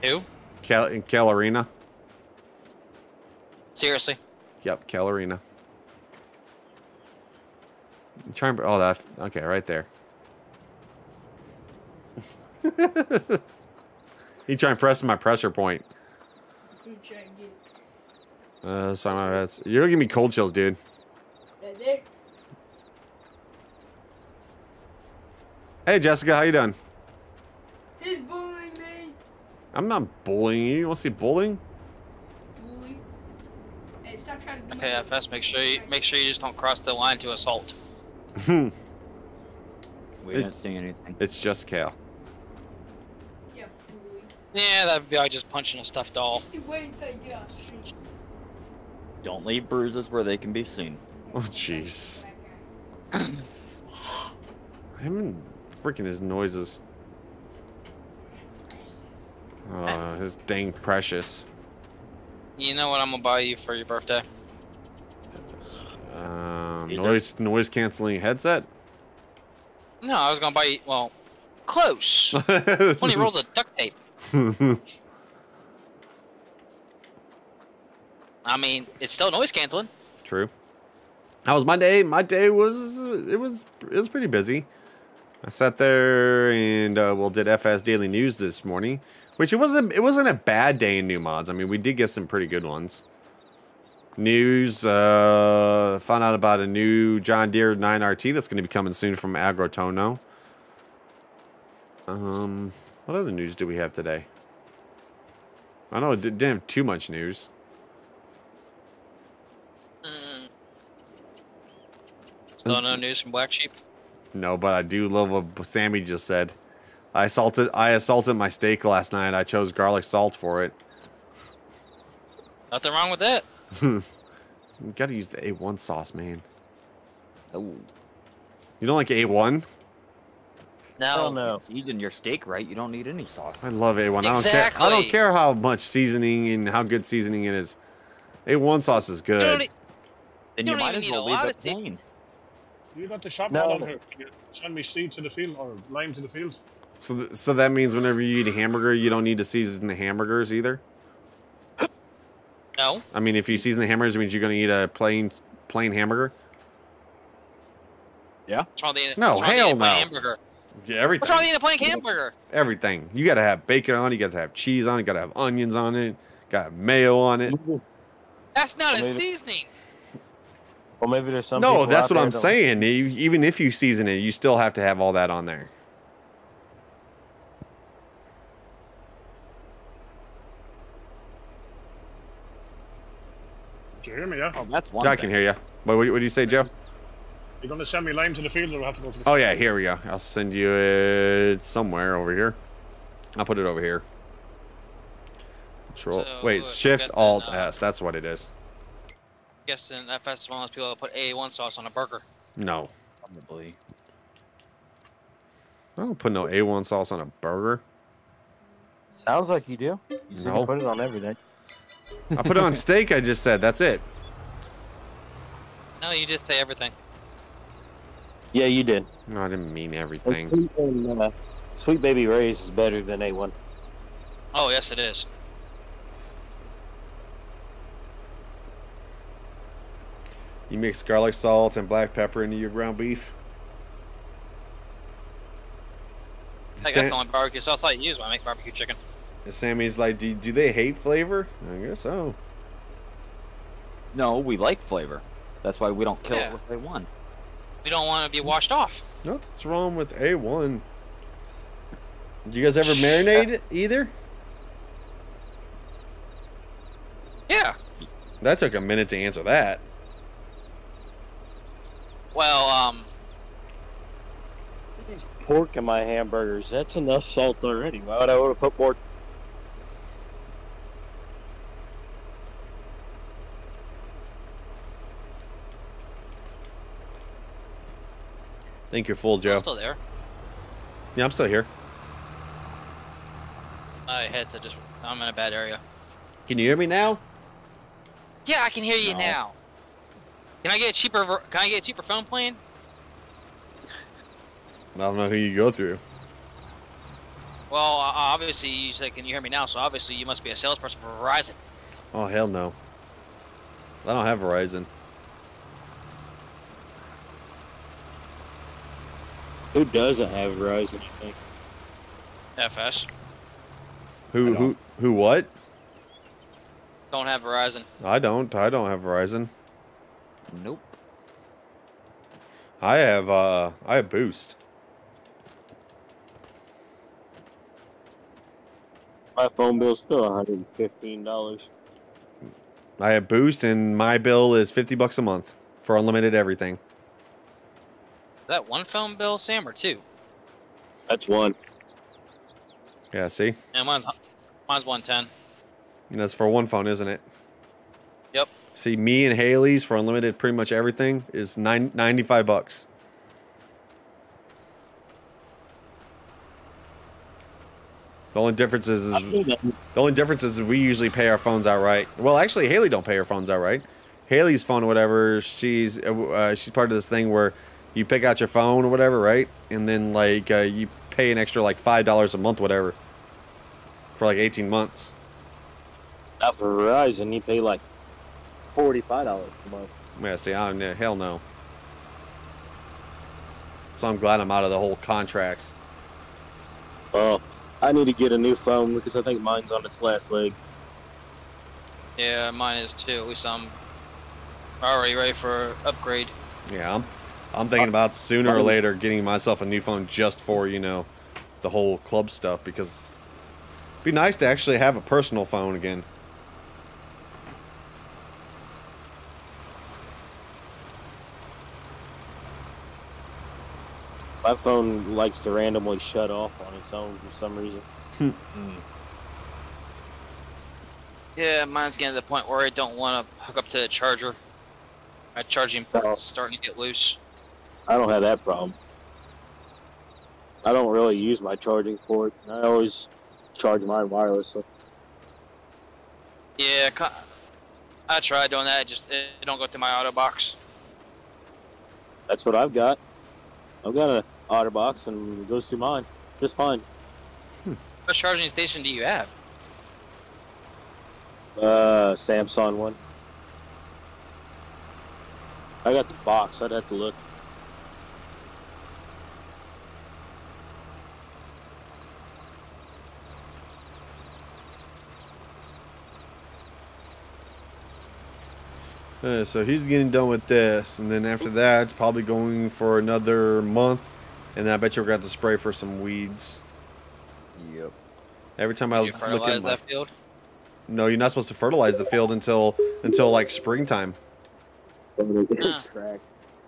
[SPEAKER 1] Who? Cal Kellerina. Seriously. Yep, Kellerina. I'm trying. Oh, that. Okay, right there he trying to press my pressure point. Uh, sorry, my You're gonna give me cold chills, dude. Right there. Hey, Jessica, how you doing?
[SPEAKER 4] He's bullying me.
[SPEAKER 1] I'm not bullying you. You want to see bullying?
[SPEAKER 4] Bully. Hey, stop trying to. Okay,
[SPEAKER 6] FS. Make sure you make sure you just don't cross the line to assault. we are
[SPEAKER 3] didn't see anything. It's just Cal.
[SPEAKER 6] Yeah, that'd be like just punching a stuffed doll.
[SPEAKER 3] Don't leave bruises where they can be seen.
[SPEAKER 1] Oh, jeez. Him and freaking his noises. Uh, his dang precious.
[SPEAKER 6] You know what I'm gonna buy you for your birthday?
[SPEAKER 1] Um, noise noise canceling headset.
[SPEAKER 6] No, I was gonna buy you. Well, close.
[SPEAKER 1] Twenty rolls of duct tape.
[SPEAKER 6] I mean, it's still noise canceling.
[SPEAKER 1] True. How was my day? My day was it was it was pretty busy. I sat there and uh, well did FS Daily News this morning, which it wasn't it wasn't a bad day in new mods. I mean, we did get some pretty good ones. News uh, found out about a new John Deere 9RT that's going to be coming soon from Agrotono. Um. What other news do we have today? I know it didn't have too much news. Mm. Still
[SPEAKER 6] no news from Black Sheep?
[SPEAKER 1] No, but I do love what Sammy just said. I assaulted I assaulted my steak last night. I chose garlic salt for it.
[SPEAKER 6] Nothing wrong with that.
[SPEAKER 1] you gotta use the A1 sauce, man. Oh. You don't like A1? No, no. season your steak right. You don't
[SPEAKER 3] need any sauce. I
[SPEAKER 1] love A1. Exactly. I don't care. I don't care how much seasoning and how good seasoning it is. A1 sauce is good. You
[SPEAKER 2] don't, then you, you might as well leave it plain. You got the shop no. on here. Send me seed to the field or lime to the field.
[SPEAKER 1] So, th so that means whenever you eat a hamburger, you don't need to season the hamburgers either. No. I mean, if you season the hamburgers, it means you're gonna eat a plain, plain hamburger.
[SPEAKER 3] Yeah. no, hell no. Hamburger.
[SPEAKER 1] Yeah, everything. What's wrong with
[SPEAKER 3] eating a plain hamburger?
[SPEAKER 1] Everything. You got to have bacon on. it. You got to have cheese on. You got to have onions on it. Got mayo on it.
[SPEAKER 4] That's not well, a maybe, seasoning.
[SPEAKER 1] Well, maybe there's some. No, that's what I'm saying. Even if you season it, you still have to have all that on there.
[SPEAKER 2] Can you hear me? Yeah. Oh, that's one. I can
[SPEAKER 1] hear you. What, what, what do you say, Joe?
[SPEAKER 2] You're going to send me lime to the field, or I have to go to the. Field? Oh yeah, here
[SPEAKER 1] we go. I'll send you it somewhere over here. I'll put it over here. Control. So, Wait, Shift Alt uh, S. That's what it is.
[SPEAKER 6] Guess in FS one people put A1 sauce on a burger.
[SPEAKER 1] No. Probably. I don't put no A1 sauce on a burger. Sounds like you do. You no. put it on everything. I put it on steak. I just said that's it.
[SPEAKER 6] No, you just say everything.
[SPEAKER 1] Yeah, you did. No, I didn't mean everything. Sweet, and, uh, Sweet Baby Ray's is better than A1.
[SPEAKER 7] Oh, yes, it is.
[SPEAKER 1] You mix garlic salt and black pepper into your ground beef.
[SPEAKER 6] I think Sam that's the only barbecue sauce I use when I make barbecue chicken.
[SPEAKER 1] And Sammy's like, do, do they hate flavor? I guess so. No, we like flavor. That's why we don't kill yeah. it with A1.
[SPEAKER 6] We don't want to be washed off.
[SPEAKER 1] Nothing's wrong with A1. Do you guys ever marinate it either? Yeah. That took a minute to answer that.
[SPEAKER 7] Well, um. Pork in my hamburgers. That's enough salt already. Why would I want to put more
[SPEAKER 1] think you're full, Joe. I'm still there. Yeah, I'm still here.
[SPEAKER 6] My headset just... I'm in a bad area.
[SPEAKER 1] Can you hear me now?
[SPEAKER 6] Yeah, I can hear you no. now. Can I get a cheaper? Can I get a cheaper phone plan?
[SPEAKER 1] I don't know who you go through.
[SPEAKER 6] Well, obviously you said, "Can you hear me now?" So obviously you must be a salesperson for Verizon.
[SPEAKER 1] Oh hell no! I don't have Verizon. Who doesn't have Verizon? you think? FS. Who who who what?
[SPEAKER 6] Don't have Verizon.
[SPEAKER 1] I don't. I don't have Verizon. Nope. I have uh I have Boost. My phone bill's still $115. I have Boost and my bill is 50 bucks a month for unlimited everything
[SPEAKER 6] that one phone bill, Sam, or two?
[SPEAKER 1] That's one. Yeah, see?
[SPEAKER 6] Yeah, mine's, mine's 110.
[SPEAKER 1] And that's for one phone, isn't it? Yep. See, me and Haley's for unlimited pretty much everything is nine, 95 bucks. The only difference is, is the only difference is we usually pay our phones outright. Well, actually, Haley don't pay her phones outright. Haley's phone, or whatever, she's uh, uh she's part of this thing where you pick out your phone or whatever, right? And then like uh, you pay an extra like five dollars a month, whatever, for like eighteen months. Now for Verizon, you pay like
[SPEAKER 3] forty-five dollars a month.
[SPEAKER 1] Yeah, see, I'm yeah, hell no. So I'm glad I'm out of the whole contracts. Well, oh, I need to get a new phone because I think mine's on its last leg.
[SPEAKER 6] Yeah, mine is too. At least I'm already ready for upgrade.
[SPEAKER 1] Yeah, I'm I'm thinking about sooner or oh. later getting myself a new phone just for, you know, the whole club stuff because it'd be nice to actually have a personal phone again.
[SPEAKER 7] My phone likes to randomly shut off on its own for some reason. Hmm.
[SPEAKER 6] yeah, mine's getting to the point where I don't want to hook up to the charger. My charging port's oh. starting to get loose.
[SPEAKER 7] I don't have that problem. I don't really use my charging port. I always charge mine wirelessly.
[SPEAKER 6] Yeah, I tried doing that. just it don't go through my auto box.
[SPEAKER 7] That's what I've got. I've got an auto box and it goes through mine just fine.
[SPEAKER 6] Hmm. What charging station do you have?
[SPEAKER 7] Uh, Samsung one. I got the box. I'd have to look.
[SPEAKER 1] Uh, so he's getting done with this, and then after that, it's probably going for another month, and then I bet you we're got to spray for some weeds. Yep. Every time I you look at my, that field. No, you're not supposed to fertilize the field until until like springtime.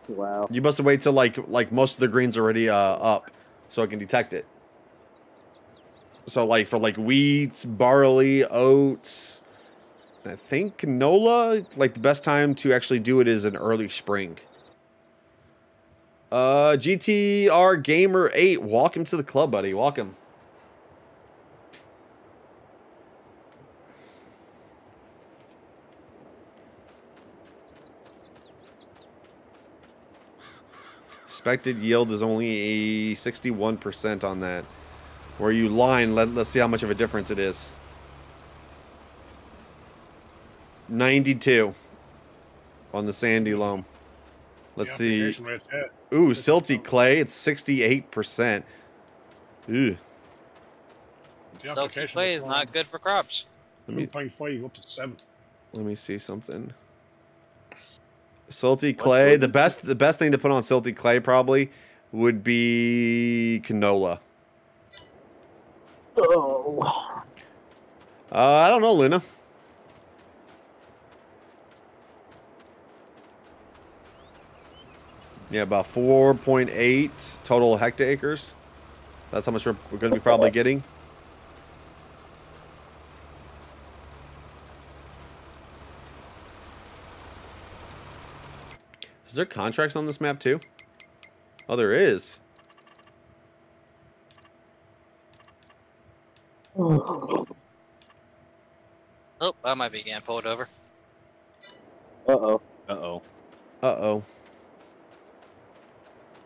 [SPEAKER 1] Wow. You must wait till like like most of the greens already uh, up, so I can detect it. So like for like wheats, barley, oats, I think canola, like the best time to actually do it is in early spring. Uh, GTR Gamer 8, welcome to the club, buddy. Welcome. Expected yield is only a 61% on that. Where you line, let, let's see how much of a difference it is. 92 on the sandy loam. Let's see. Ooh, silty clay. It's 68%. Ooh.
[SPEAKER 2] Silty clay is not good for crops. Let me, five to seven.
[SPEAKER 1] Let me see something. Silty clay. The best the best thing to put on silty clay probably would be canola.
[SPEAKER 4] Oh.
[SPEAKER 1] Uh, I don't know, Luna. Yeah, about 4.8 total hectares. That's how much we're, we're going to be probably getting. Is there contracts on this map too? Oh, there is. Oh,
[SPEAKER 6] I might be getting pulled over.
[SPEAKER 3] Uh-oh. Uh-oh. Uh-oh.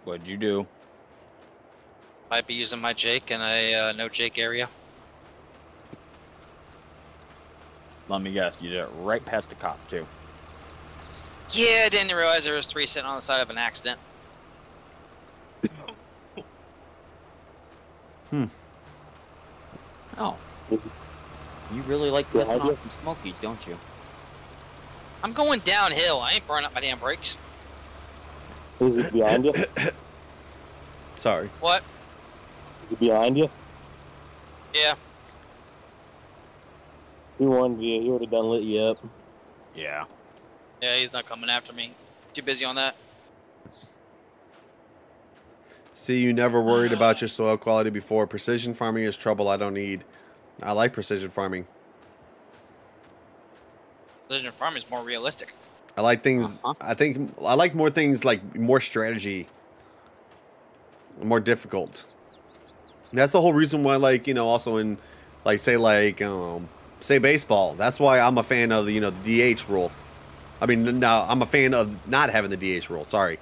[SPEAKER 3] What'd you do?
[SPEAKER 6] Might be using my Jake in a uh, no Jake area.
[SPEAKER 3] Let me guess, you did it right past the cop, too.
[SPEAKER 6] Yeah, I didn't realize there was three sitting on the side of an accident.
[SPEAKER 3] hmm. Oh. You really like pissing off from Smokies, don't you?
[SPEAKER 6] I'm going downhill. I ain't burning up my damn brakes.
[SPEAKER 3] Is it behind you?
[SPEAKER 7] Sorry. What? Is it behind you? Yeah. He wanted you. He would have done lit you up.
[SPEAKER 1] Yeah.
[SPEAKER 6] Yeah, he's not coming after me. Too busy on that.
[SPEAKER 1] See, you never worried uh, about your soil quality before. Precision farming is trouble I don't need. I like precision farming.
[SPEAKER 6] Precision farming is more realistic.
[SPEAKER 1] I like things. Uh-huh. I think I like more things like more strategy, more difficult. that's the whole reason why, like you know, also in like say like um, say baseball. That's why I'm a fan of the you know the DH rule. I mean, no, I'm a fan of not having the DH rule. Sorry.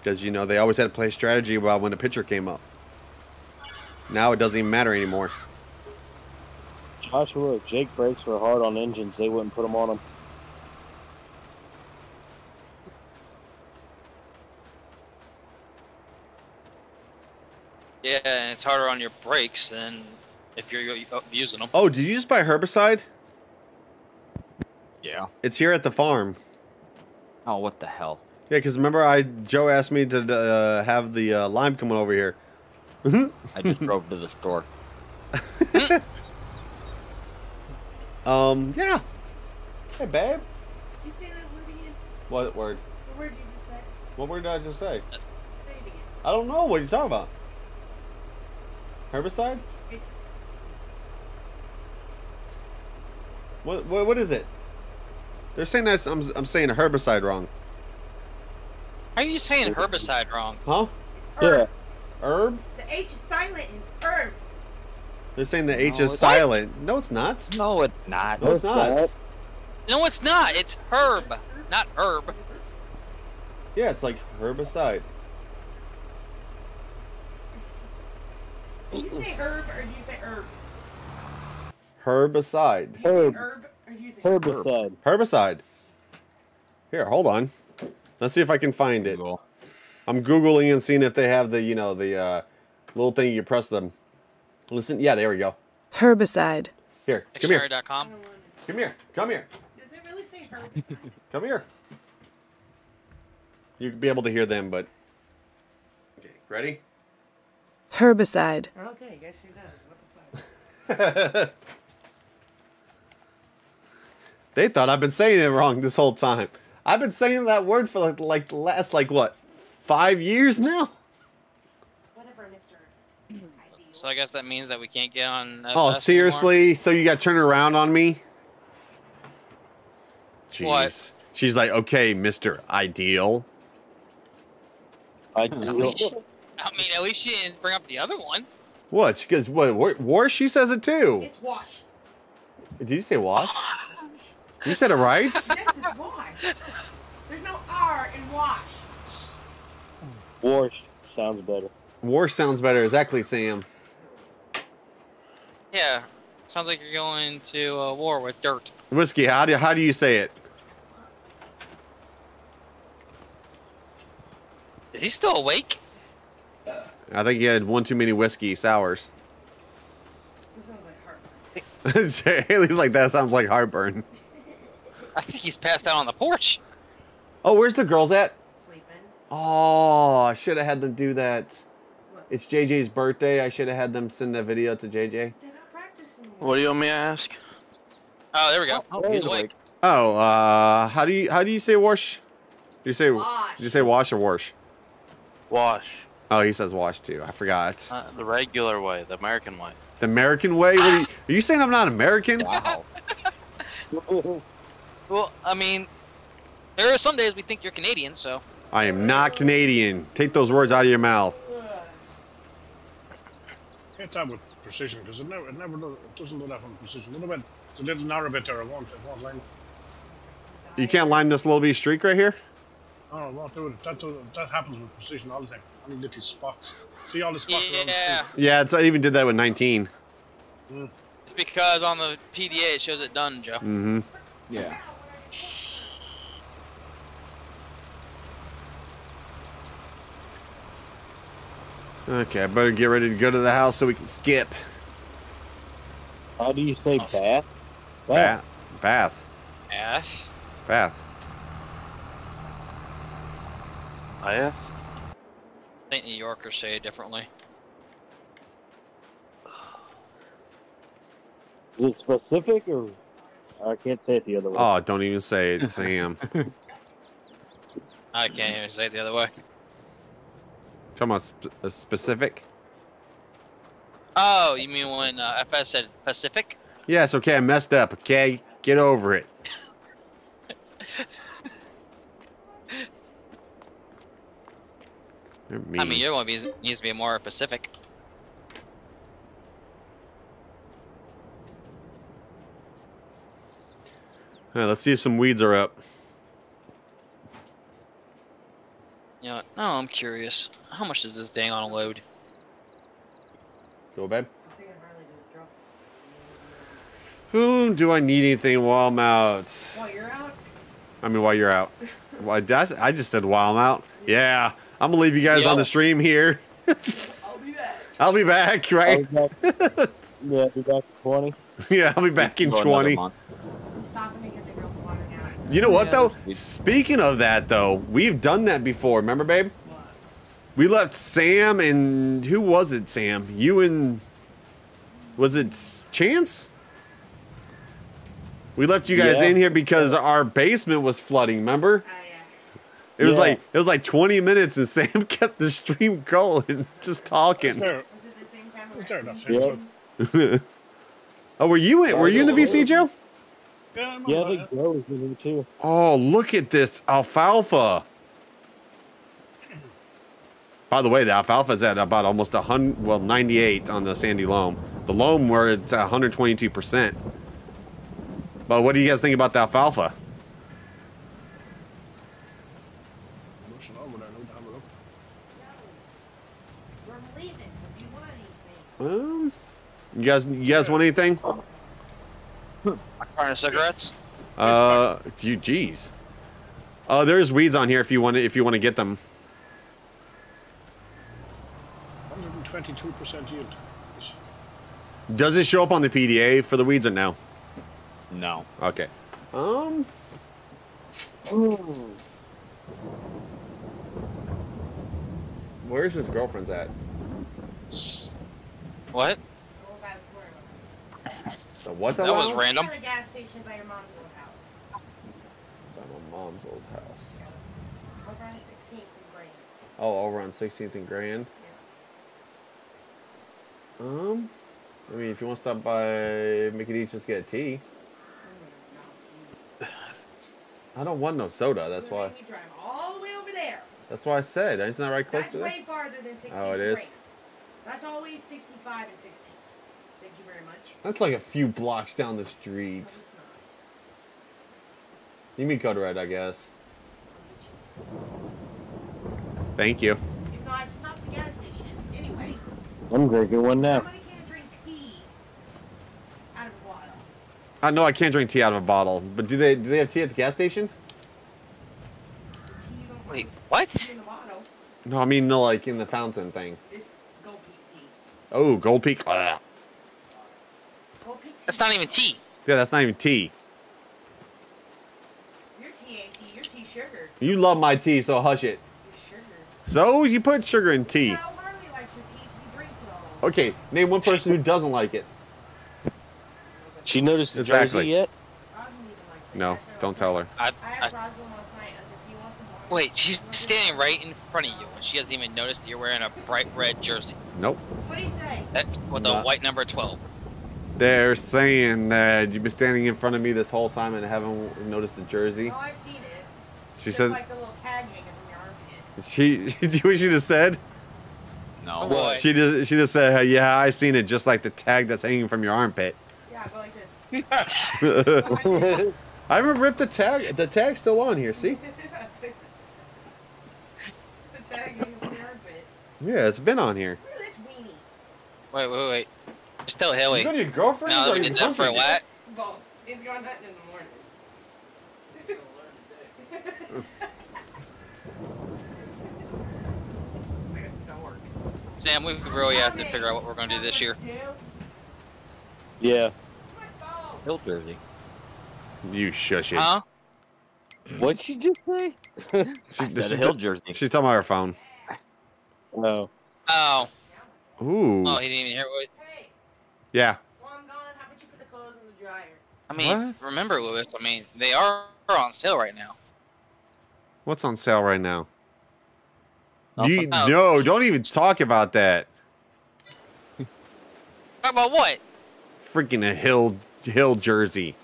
[SPEAKER 1] Because you know they always had to play strategy about when a pitcher came up. Now it doesn't even matter anymore.
[SPEAKER 7] Not sure if Jake brakes were hard on engines, they wouldn't put them on them.
[SPEAKER 4] Yeah,
[SPEAKER 6] and it's harder on your brakes than if you're oh, using them. Oh, did you
[SPEAKER 1] just buy herbicide? Yeah. It's here at the farm. Oh, what the hell? Yeah, because remember, I Joe asked me to uh, have the uh, lime coming over here. I just drove to the store. Um, yeah. Hey, babe. Did
[SPEAKER 4] you say that word again? What word? What word did you say?
[SPEAKER 1] What word did I just say?
[SPEAKER 4] say it again.
[SPEAKER 1] I don't know. What are you talking about? Herbicide? It's... What, what, what is it? They're saying that I'm, I'm saying a herbicide wrong.
[SPEAKER 6] How are you saying herbicide wrong?
[SPEAKER 1] Huh? Herb. Yeah. Herb?
[SPEAKER 8] The H is silent in herb.
[SPEAKER 1] They're saying the H no, is silent. What? No, it's not. No, it's not. No, it's not.
[SPEAKER 6] No, it's not. It's herb, not herb.
[SPEAKER 1] Yeah, it's like herbicide. Do you say herb or do you say herb? Herbicide. Herb. herb herbicide. Herbicide. Here, hold on. Let's see if I can find it. Google. I'm googling and seeing if they have the, you know, the uh, little thing you press them. Listen, yeah, there we go. Herbicide. Here, come here. Com. Come here. Come here. Does it really say herbicide? come here. You'd be able to hear them, but. Okay, ready? Herbicide.
[SPEAKER 4] Okay, guess she does.
[SPEAKER 1] What the fuck? they thought I've been saying it wrong this whole time. I've been saying that word for like, like last like what five years now
[SPEAKER 6] so I guess that means that we can't get on. oh, seriously?
[SPEAKER 1] Anymore? So you got to turn around on me? Jeez. What? She's like, okay, Mister Ideal. Ideal.
[SPEAKER 6] I mean, at least she didn't bring up the other one.
[SPEAKER 1] What? She goes, what? War? war? She says it too.
[SPEAKER 6] It's wash.
[SPEAKER 1] Did you say wash? you said it right. yes,
[SPEAKER 2] it's wash. There's no R in wash.
[SPEAKER 1] Wash sounds better. War sounds better, exactly, Sam.
[SPEAKER 6] Yeah, sounds like you're going to a uh, war with dirt.
[SPEAKER 1] Whiskey, how do how do you say it?
[SPEAKER 6] Is he still awake?
[SPEAKER 1] I think he had one too many whiskey sours. Haley's like, that sounds like heartburn. I think he's passed out on the porch. Oh, where's the girls at? Sleeping. Oh, I should have had them do that. What? It's JJ's birthday. I should have had them send a video to JJ. What do you want me to ask?
[SPEAKER 6] Oh, there we go. Oh, oh he's awake.
[SPEAKER 1] Oh, uh, how do you how do you say wash? You say wash. you say wash or wash? Wash. Oh, he says wash too. I forgot. Uh,
[SPEAKER 7] the regular way, the American way.
[SPEAKER 1] The American way? What are, you, are you saying I'm not American? Wow.
[SPEAKER 6] well, I mean, there are some days we think you're Canadian, so.
[SPEAKER 1] I am not Canadian. Take those words out of your mouth.
[SPEAKER 2] time with precision because it never, it never, does, it doesn't do that on precision. A little bit, it's a little narrow bit there. I won't, I won't line.
[SPEAKER 1] You can't line this little b streak right here.
[SPEAKER 2] Oh, well, dude, that, that happens with precision all the time. Any little spots. See all the spots yeah. around the
[SPEAKER 1] tree. Yeah, it's, I even did that with 19.
[SPEAKER 6] Mm. It's because on the PDA it shows it done, Joe. Mm-hmm.
[SPEAKER 4] Yeah.
[SPEAKER 1] Okay, I better get ready to go to the house so we can skip.
[SPEAKER 7] How do you say bath?
[SPEAKER 1] Bath. Bath. Bath. Bath. I
[SPEAKER 6] think New Yorkers say it differently.
[SPEAKER 7] Is it specific or oh, I can't say it the other way? Oh,
[SPEAKER 1] don't even say it, Sam.
[SPEAKER 7] I can't even say it the other way.
[SPEAKER 1] Talking about sp uh, specific?
[SPEAKER 6] Oh, you mean when uh, FS said Pacific?
[SPEAKER 1] Yes, okay, I messed up, okay? Get over it. mean. I mean,
[SPEAKER 6] your one needs to be more Pacific.
[SPEAKER 1] Right, let's see if some weeds are up.
[SPEAKER 6] You know, now I'm curious. How much does this dang on load?
[SPEAKER 1] Go, babe. Who hmm, do I need anything while I'm out? While you're out? I mean, while you're out. Why? Well, I just said while I'm out. Yeah, I'm gonna leave you guys yep. on the stream here. I'll be back. I'll be
[SPEAKER 2] back, right? I'll be back. yeah, I'll be back in twenty.
[SPEAKER 1] Yeah, I'll be back in twenty. You know what, though? Speaking of that, though, we've done that before. Remember, babe? We left Sam and... Who was it, Sam? You and... Was it Chance? We left you guys yeah. in here because our basement was flooding, remember? Oh, it was yeah. like it was like 20 minutes, and Sam kept the stream going, just talking. yep. oh, were you in? Were you in the VC, Joe? Yeah, the grow is in too. Oh, look at this alfalfa. By the way, the alfalfa's at about almost 100, well, 98 on the sandy loam. The loam where it's 122%. But what do you guys think about the alfalfa? Um, you guys, you guys want anything? Carton cigarettes? Uh, you jeez. Uh, there's weeds on here if you want to if you want to get them.
[SPEAKER 2] 122% yield.
[SPEAKER 1] Does it show up on the PDA for the weeds or no? No. Okay. Um. Where's his girlfriend's at? What? So what's that? That was random. At
[SPEAKER 7] gas station
[SPEAKER 4] by your mom's old house.
[SPEAKER 1] By my mom's old house.
[SPEAKER 4] Over on 16th and Grand.
[SPEAKER 1] Oh, over on 16th and Grand. Yeah. Um, I mean, if you want to stop by Mickey D's, just get a tea. I don't want no soda. That's why. That's why I said. Isn't that right close That's to way there? farther than 16th. Oh, it is. Grand.
[SPEAKER 4] That's always 65 and 16.
[SPEAKER 1] That's like a few blocks down the street. You mean code red, I guess. Thank you. I'm drinking one now. I know uh, I can't drink tea out of a bottle, but do they do they have tea at the gas station?
[SPEAKER 3] Wait, what?
[SPEAKER 1] No, I mean the like in the fountain thing.
[SPEAKER 3] This Gold Peak tea.
[SPEAKER 1] Oh, Gold Peak. Ah.
[SPEAKER 6] That's not even tea.
[SPEAKER 1] Yeah, that's not even tea.
[SPEAKER 8] Your tea ain't tea. Your tea sugar.
[SPEAKER 1] You love my tea, so hush it. Sugar. So you put sugar in tea. No, Harley likes your tea. He drinks it all. Okay, name one person who doesn't like it. She noticed the exactly. jersey yet? No, don't tell her. I, I, wait, she's
[SPEAKER 6] standing right in front of you, and she doesn't even notice that you're wearing a bright red jersey. Nope. What do you say? That, with a white number 12.
[SPEAKER 1] They're saying that you've been standing in front of me this whole time and haven't noticed the jersey. Oh,
[SPEAKER 4] I've seen it. She Just said. Like the little tag hanging from your
[SPEAKER 1] armpit. She, she, what she just said? No. Well, she just she just said, "Yeah, I seen it, just like the tag that's hanging from your armpit."
[SPEAKER 4] Yeah, go like
[SPEAKER 1] this. I haven't ripped the tag. The tag's still on here. See?
[SPEAKER 2] the tag hanging from your armpit.
[SPEAKER 1] Yeah, it's been on here. Look at this weenie. Wait, wait, wait still hilly. You got your girlfriend? No, we did that for what?
[SPEAKER 2] Both. He's going
[SPEAKER 4] hunting in the morning.
[SPEAKER 6] Sam, we really have to figure out what we're going to do this year.
[SPEAKER 1] Yeah. Hill Jersey. You shush it. Huh? What'd she just say? she, said Hill Jersey. She's talking about her phone. No. Oh. oh. Ooh. Oh,
[SPEAKER 7] he
[SPEAKER 6] didn't even hear what. Yeah. i mean, what? remember, Lewis. I mean, they are on sale right now.
[SPEAKER 1] What's on sale right now? You, oh. No, don't even talk about that.
[SPEAKER 6] Talk about what?
[SPEAKER 1] Freaking a hill hill jersey.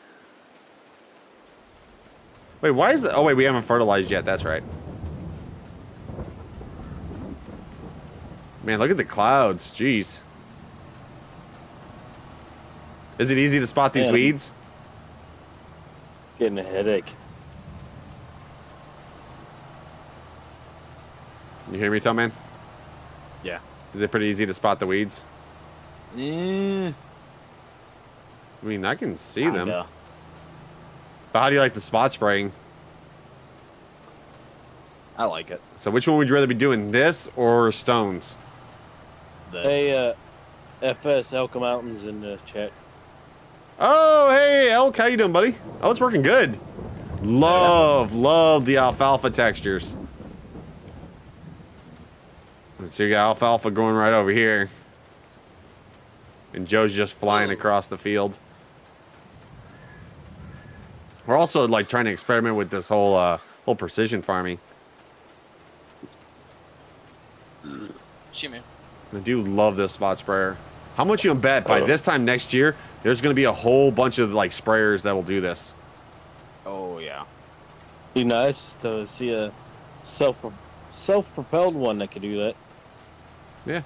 [SPEAKER 1] Wait, why is it? Oh wait, we haven't fertilized yet. That's right. Man, look at the clouds. Jeez. Is it easy to spot these Man. weeds? Getting a headache. You hear me, tell man? Yeah. Is it pretty easy to spot the weeds? Mm. I mean, I can see them. But how do you like the spot spraying? I like it. So which one would you rather be doing, this or stones?
[SPEAKER 3] This. Hey, uh,
[SPEAKER 7] FS Elka Mountains in the chat
[SPEAKER 1] Oh, hey, Elk, how you doing, buddy? Oh, it's working good. Love, love the alfalfa textures. So you got alfalfa going right over here. And Joe's just flying across the field. We're also like trying to experiment with this whole uh, whole precision farming. Shoot me. I do love this spot sprayer. How much you bet by oh. this time next year, there's going to be a whole bunch of like sprayers that will do this. Oh yeah. Be nice to see a self self propelled one that could do that. Yeah.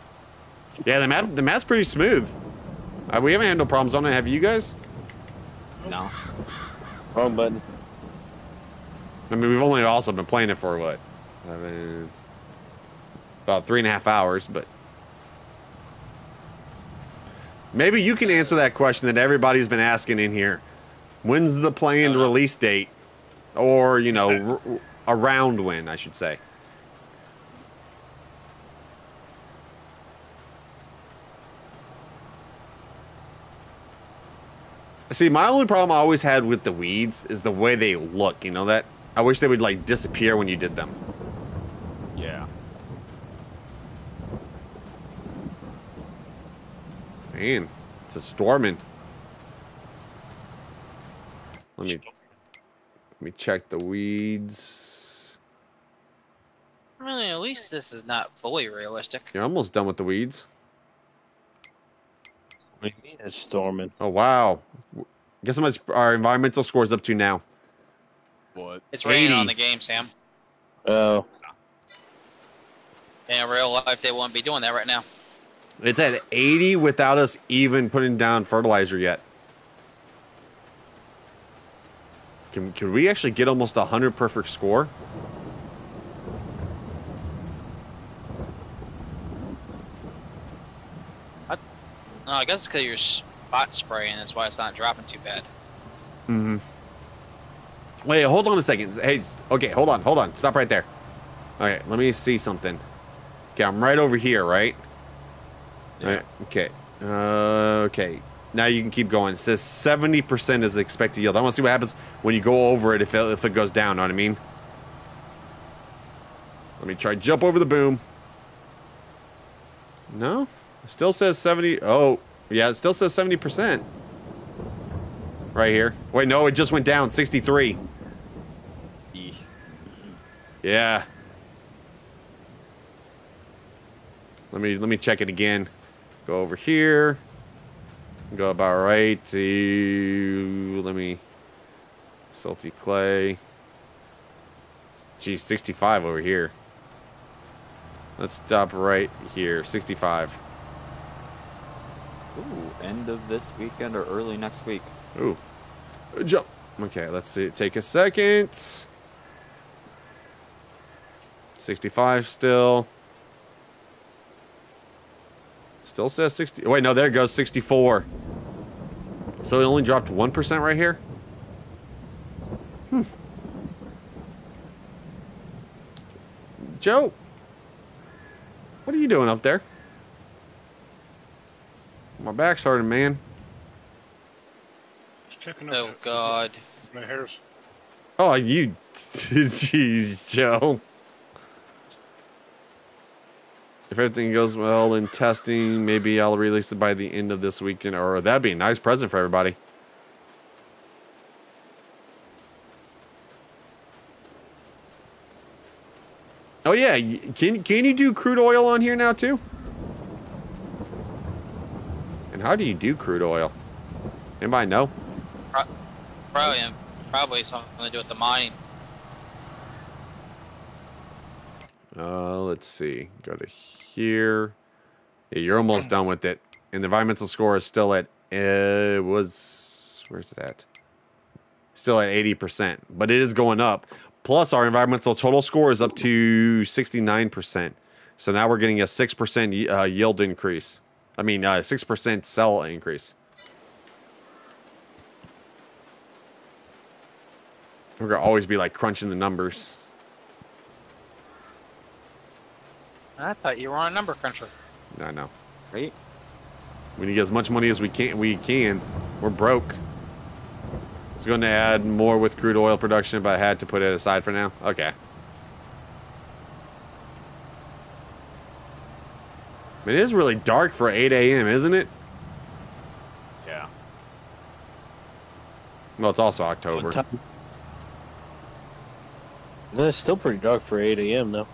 [SPEAKER 1] Yeah, the mat the map's pretty smooth. Uh, we haven't had no problems on it. Have you guys? No. Wrong button. I mean, we've only also been playing it for what? I mean, about three and a half hours, but Maybe you can answer that question that everybody's been asking in here. When's the planned uh-huh. release date? Or, you know, uh-huh. r- around when, I should say. See, my only problem I always had with the weeds is the way they look. You know that? I wish they would, like, disappear when you did them. Man, it's a storming. Let me let me check the weeds.
[SPEAKER 6] Really, at least this is not fully realistic.
[SPEAKER 1] You're almost done with the weeds. What do you mean it's storming? Oh wow! Guess how much our environmental score is up to now?
[SPEAKER 6] What? It's 80. raining on the game, Sam. Oh. In real life, they wouldn't be doing that right now.
[SPEAKER 1] It's at 80 without us even putting down fertilizer yet. Can, can we actually get almost 100 perfect score?
[SPEAKER 4] I,
[SPEAKER 6] no, I guess it's because you're spot spraying. That's why it's not dropping too bad.
[SPEAKER 1] Mm-hmm. Wait, hold on a second. Hey, okay, hold on, hold on. Stop right there. Okay, let me see something. Okay, I'm right over here, right? Right. Okay. Uh, okay. Now you can keep going. It says 70% is the expected yield. I want to see what happens when you go over it if, it if it goes down, know what I mean? Let me try jump over the boom. No? It still says 70. Oh, yeah, it still says 70%. Right here. Wait, no, it just went down. 63. Yeah. Let me let me check it again. Go over here. Go about right to... Let me... Silty clay. Geez, 65 over here. Let's stop right here. 65.
[SPEAKER 3] Ooh, end of this weekend or early next week. Ooh. Jump.
[SPEAKER 1] Okay, let's see. Take a second. 65 still. Still says 60. Wait, no, there it goes, 64. So it only dropped 1% right here? Hmm. Joe, what are you doing up there? My back's hurting, man.
[SPEAKER 6] Just checking Oh, God.
[SPEAKER 2] My hair's.
[SPEAKER 1] Oh, you. Jeez, Joe if everything goes well in testing, maybe I'll release it by the end of this weekend, or that'd be a nice present for everybody. Oh yeah, can can you do crude oil on here now too? And how do you do crude oil? Anybody know? Probably,
[SPEAKER 6] probably something to do with the mine.
[SPEAKER 1] Uh, let's see. Go to here. Yeah, you're almost done with it. And the environmental score is still at, it uh, was, where's it at? Still at 80%, but it is going up. Plus, our environmental total score is up to 69%. So now we're getting a 6% uh, yield increase. I mean, 6% uh, cell increase. We're going to always be like crunching the numbers.
[SPEAKER 6] I thought you were on a number cruncher.
[SPEAKER 1] I know. Right? We need to get as much money as we can. We can. We're broke. I was going to add more with crude oil production, but I had to put it aside for now. Okay. It is really dark for 8 a.m., isn't it? Yeah. Well, it's also October. It's still pretty dark for 8 a.m., though.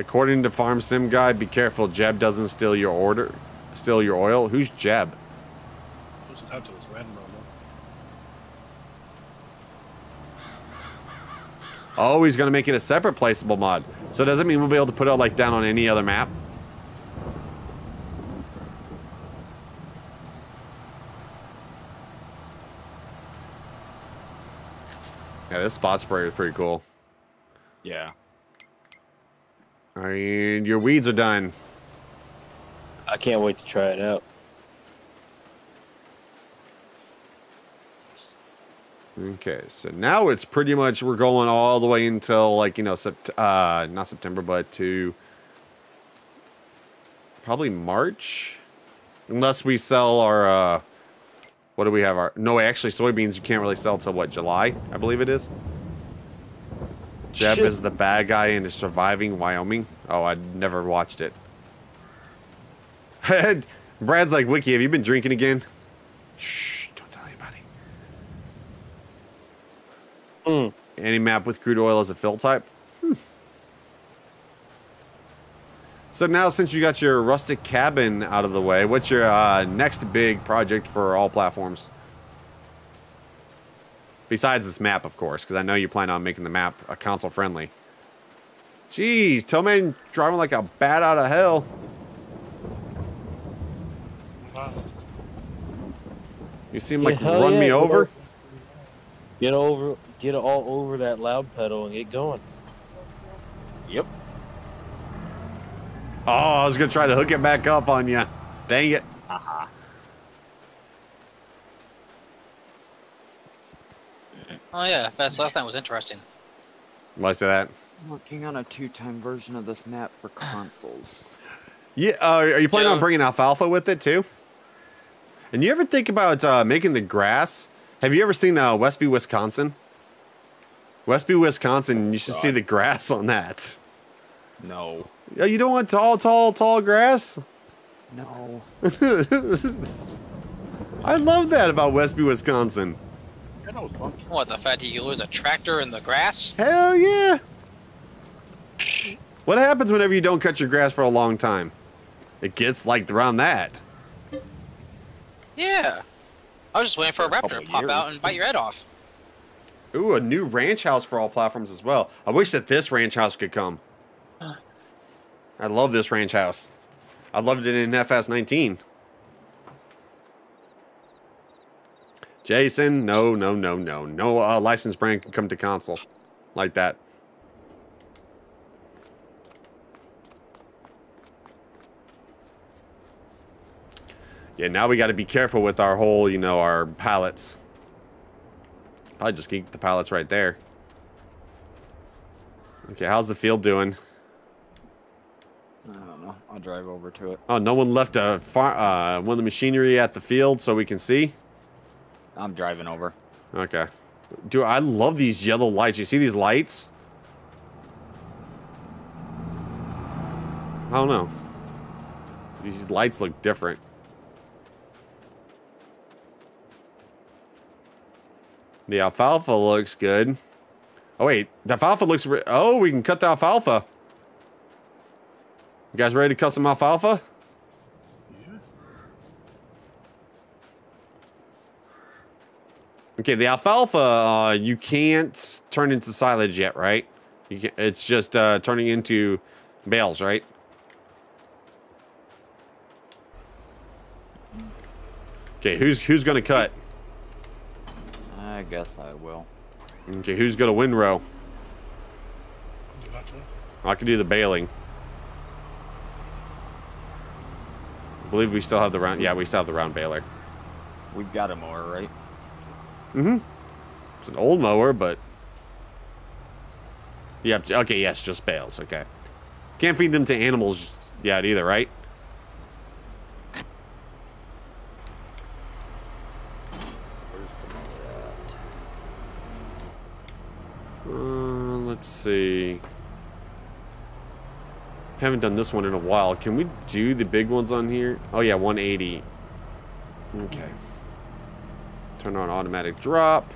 [SPEAKER 1] According to Farm Sim guy, be careful. Jeb doesn't steal your order, steal your oil. Who's Jeb? Oh, he's gonna make it a separate placeable mod. So does it mean we'll be able to put it like down on any other map? Yeah, this spot sprayer is pretty cool. Yeah. And your weeds are done. I can't wait to try it out. Okay, so now it's pretty much we're going all the way until like you know, sept- uh, not September, but to probably March, unless we sell our. Uh, what do we have? Our no, actually, soybeans you can't really sell till what July, I believe it is. Jeb is the bad guy and is surviving Wyoming. Oh, I never watched it. Brad's like, Wiki, have you been drinking again? Shh, don't tell anybody. Mm. Any map with crude oil as a fill type? Hmm. So now, since you got your rustic cabin out of the way, what's your uh, next big project for all platforms? Besides this map, of course, because I know you plan on making the map a uh, console friendly. Jeez, Toman driving like a bat out of hell. You seem like yeah, run yeah, me over.
[SPEAKER 7] Get over, get all over that loud pedal and get going. Yep.
[SPEAKER 1] Oh, I was gonna try to hook it back up on you. Dang it.
[SPEAKER 3] Uh -huh.
[SPEAKER 6] Oh yeah, Fast Last Night was interesting.
[SPEAKER 1] Why say that?
[SPEAKER 3] I'm working on a two-time version of this map for consoles.
[SPEAKER 1] yeah, uh, are you planning yeah. on bringing Alfalfa with it too? And you ever think about uh, making the grass? Have you ever seen uh, Westby, Wisconsin? Westby, Wisconsin. Oh, you should God. see the grass on that. No. Yeah, oh, you don't want tall, tall, tall grass.
[SPEAKER 3] No.
[SPEAKER 1] I love that about Westby, Wisconsin.
[SPEAKER 3] That was fun.
[SPEAKER 6] What, the fact that you lose a tractor in the grass?
[SPEAKER 1] Hell yeah! What happens whenever you don't cut your grass for a long time? It gets like around that.
[SPEAKER 6] Yeah. I was just waiting for a raptor to pop years. out and bite your head off.
[SPEAKER 1] Ooh, a new ranch house for all platforms as well. I wish that this ranch house could come. I love this ranch house. I loved it in FS19. Jason, no, no, no, no. No uh, license brand can come to console like that. Yeah, now we got to be careful with our whole, you know, our pallets. Probably just keep the pallets right there. Okay, how's the field doing?
[SPEAKER 3] I don't know. I'll drive over to it.
[SPEAKER 1] Oh, no one left a far, uh, one of the machinery at the field so we can see. I'm driving over. Okay. Dude, I love these yellow lights. You see these lights? I don't know. These lights look different. The alfalfa looks good. Oh, wait. The alfalfa looks... Oh, we can cut the alfalfa. You guys ready to cut some alfalfa? Okay, the alfalfa, uh, you can't turn into silage yet, right? it's just uh, turning into bales, right? Okay, who's who's gonna cut? I guess I will. Okay, who's gonna windrow? I can do the baling. I believe we still have the round. Yeah, we still have the round baler. We've got a mower, right? Mm-hmm. It's an old mower, but... Yep, yeah, okay, yes, just bales, okay. Can't feed them to animals yet either, right?
[SPEAKER 3] Where's the mower
[SPEAKER 1] at? Uh, let's see. Haven't done this one in a while. Can we do the big ones on here? Oh yeah, 180. Okay. Turn on automatic drop.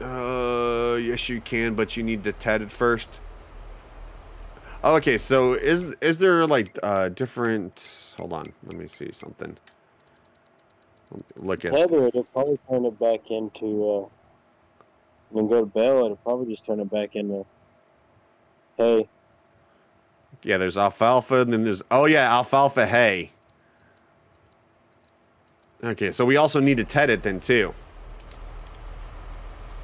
[SPEAKER 1] Uh, yes you can, but you need to TED it first. Oh, okay, so is is there like uh different hold on, let me see something look at. Tether,
[SPEAKER 7] it'll probably turn it back into. Uh, when go to Bell, it'll probably just turn it back into hay.
[SPEAKER 1] Yeah, there's alfalfa, and then there's oh yeah, alfalfa hay. Okay, so we also need to ted it then too.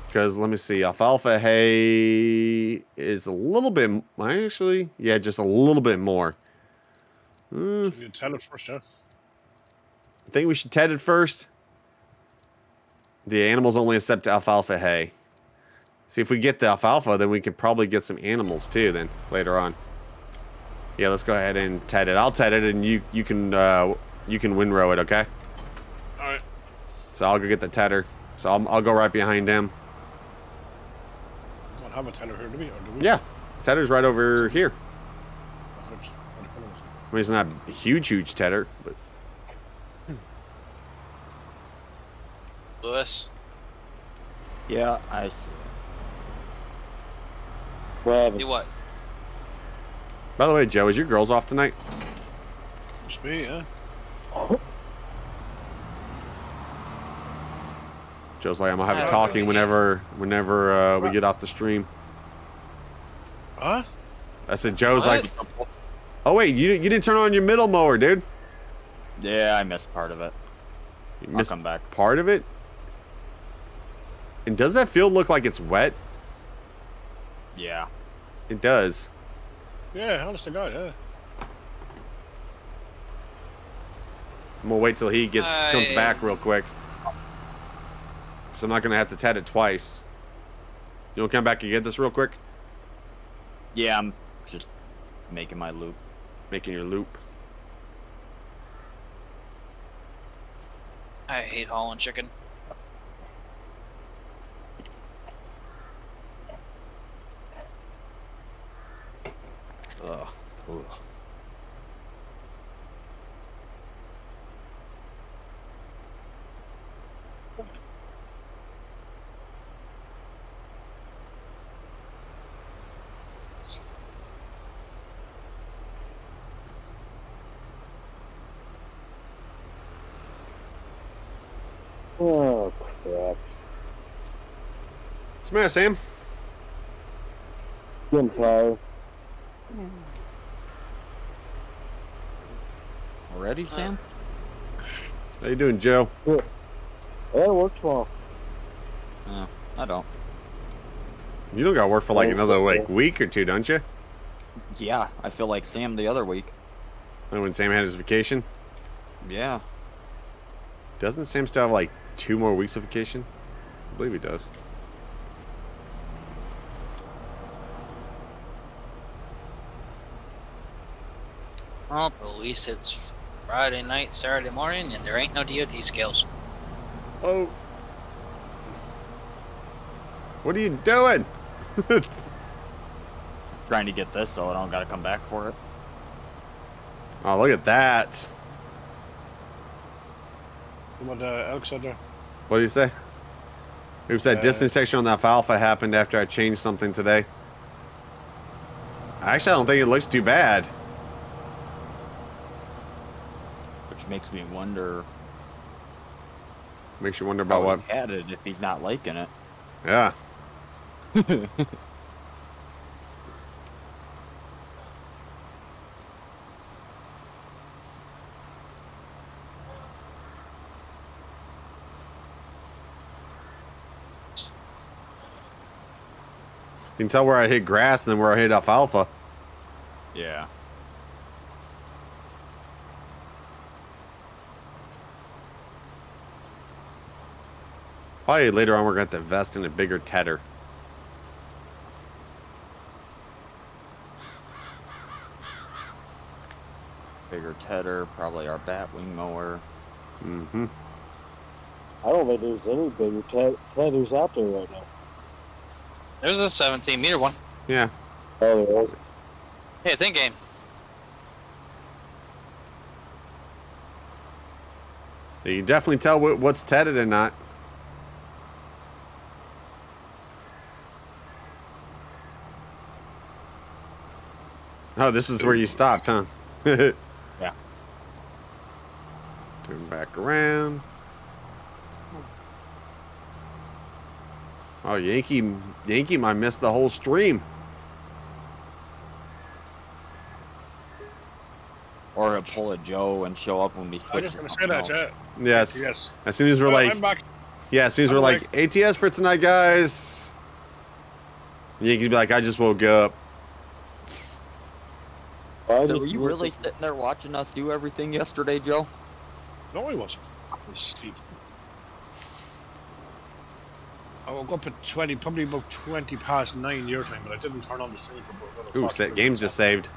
[SPEAKER 1] Because let me see, alfalfa hay is a little bit actually, yeah, just a little bit more.
[SPEAKER 2] Mm. you need to it first,
[SPEAKER 1] Think we should ted it first? The animals only accept alfalfa hay. See, if we get the alfalfa, then we could probably get some animals too then later on. Yeah, let's go ahead and ted it. I'll ted it and you you can uh, you can windrow it, okay? Alright. So I'll go get the tedder. So I'll, I'll go right behind him.
[SPEAKER 2] not have a tedder here, do we? do we? Yeah.
[SPEAKER 1] tedder's right over here.
[SPEAKER 2] I
[SPEAKER 1] mean, it's not a huge, huge tedder, but
[SPEAKER 7] Lewis?
[SPEAKER 2] Yeah, I see Well, You what?
[SPEAKER 1] By the way, Joe, is your girls off tonight?
[SPEAKER 2] It's me, huh?
[SPEAKER 1] Joe's like, I'm gonna have a talking whenever, whenever uh, we get off the stream. Huh? I said, Joe's what? like, oh wait, you you didn't turn on your middle mower, dude. Yeah, I missed part of it. You I'll missed come back. Part of it? And does that field look like it's wet? Yeah. It does.
[SPEAKER 2] Yeah, honest to God, yeah.
[SPEAKER 1] I'm gonna wait till he gets uh, comes yeah. back real quick. Cause I'm not gonna have to tat it twice. You wanna come back and get this real quick? Yeah, I'm just making my loop. Making your loop.
[SPEAKER 6] I hate hauling chicken.
[SPEAKER 4] Ugh. Ugh.
[SPEAKER 1] Oh, crap. What's the matter, Sam? Getting tired. Ready, uh, Sam? How you doing, Joe? Yeah,
[SPEAKER 3] it works well.
[SPEAKER 1] No, I don't. You don't got work for like oh, another like week or two, don't you? Yeah, I feel like Sam the other week. And oh, when Sam had his vacation? Yeah. Doesn't Sam still have like two more weeks of vacation? I believe he does.
[SPEAKER 6] Well, at least it's Friday night, Saturday morning, and there ain't no DOT scales.
[SPEAKER 3] Oh. What are you doing? Trying to get this so I don't gotta come back for it.
[SPEAKER 1] Oh, look at that.
[SPEAKER 2] What uh, Alex said there.
[SPEAKER 1] What do you say? Oops, that uh, distance section on the alfalfa happened after I changed something today. Actually, I don't think it looks too bad. makes me wonder. Makes you wonder about what? Had it if he's not liking it.
[SPEAKER 3] Yeah.
[SPEAKER 1] You can tell where I hit grass and then where I hit alfalfa. Yeah. Probably later on we're going to have to invest in a bigger tedder.
[SPEAKER 3] Bigger tedder, probably our batwing mower. Mm-hmm.
[SPEAKER 7] I don't think there's any bigger tedders tethers out there right now.
[SPEAKER 6] There's a 17 meter one.
[SPEAKER 2] Yeah. Oh, there was.
[SPEAKER 6] Hey, it's in game.
[SPEAKER 1] You can definitely tell what's tethered and not. Oh, this is where you stopped, huh? yeah. Turn back around. Oh, Yankee, Yankee might miss the whole stream. Or he'll pull a Joe and show up when we. I just gonna say that, Yes. Yes. As soon as we're like, yeah, as soon as I'm we're like, like, ATS for tonight, guys. Yankees be like, I just woke up
[SPEAKER 3] so were you really sitting there watching us do everything yesterday, Joe? No,
[SPEAKER 2] I wasn't. I was I woke up at 20, probably about 20 past 9 your time, but I didn't turn on the stream for
[SPEAKER 1] about Ooh, set, game's just saved.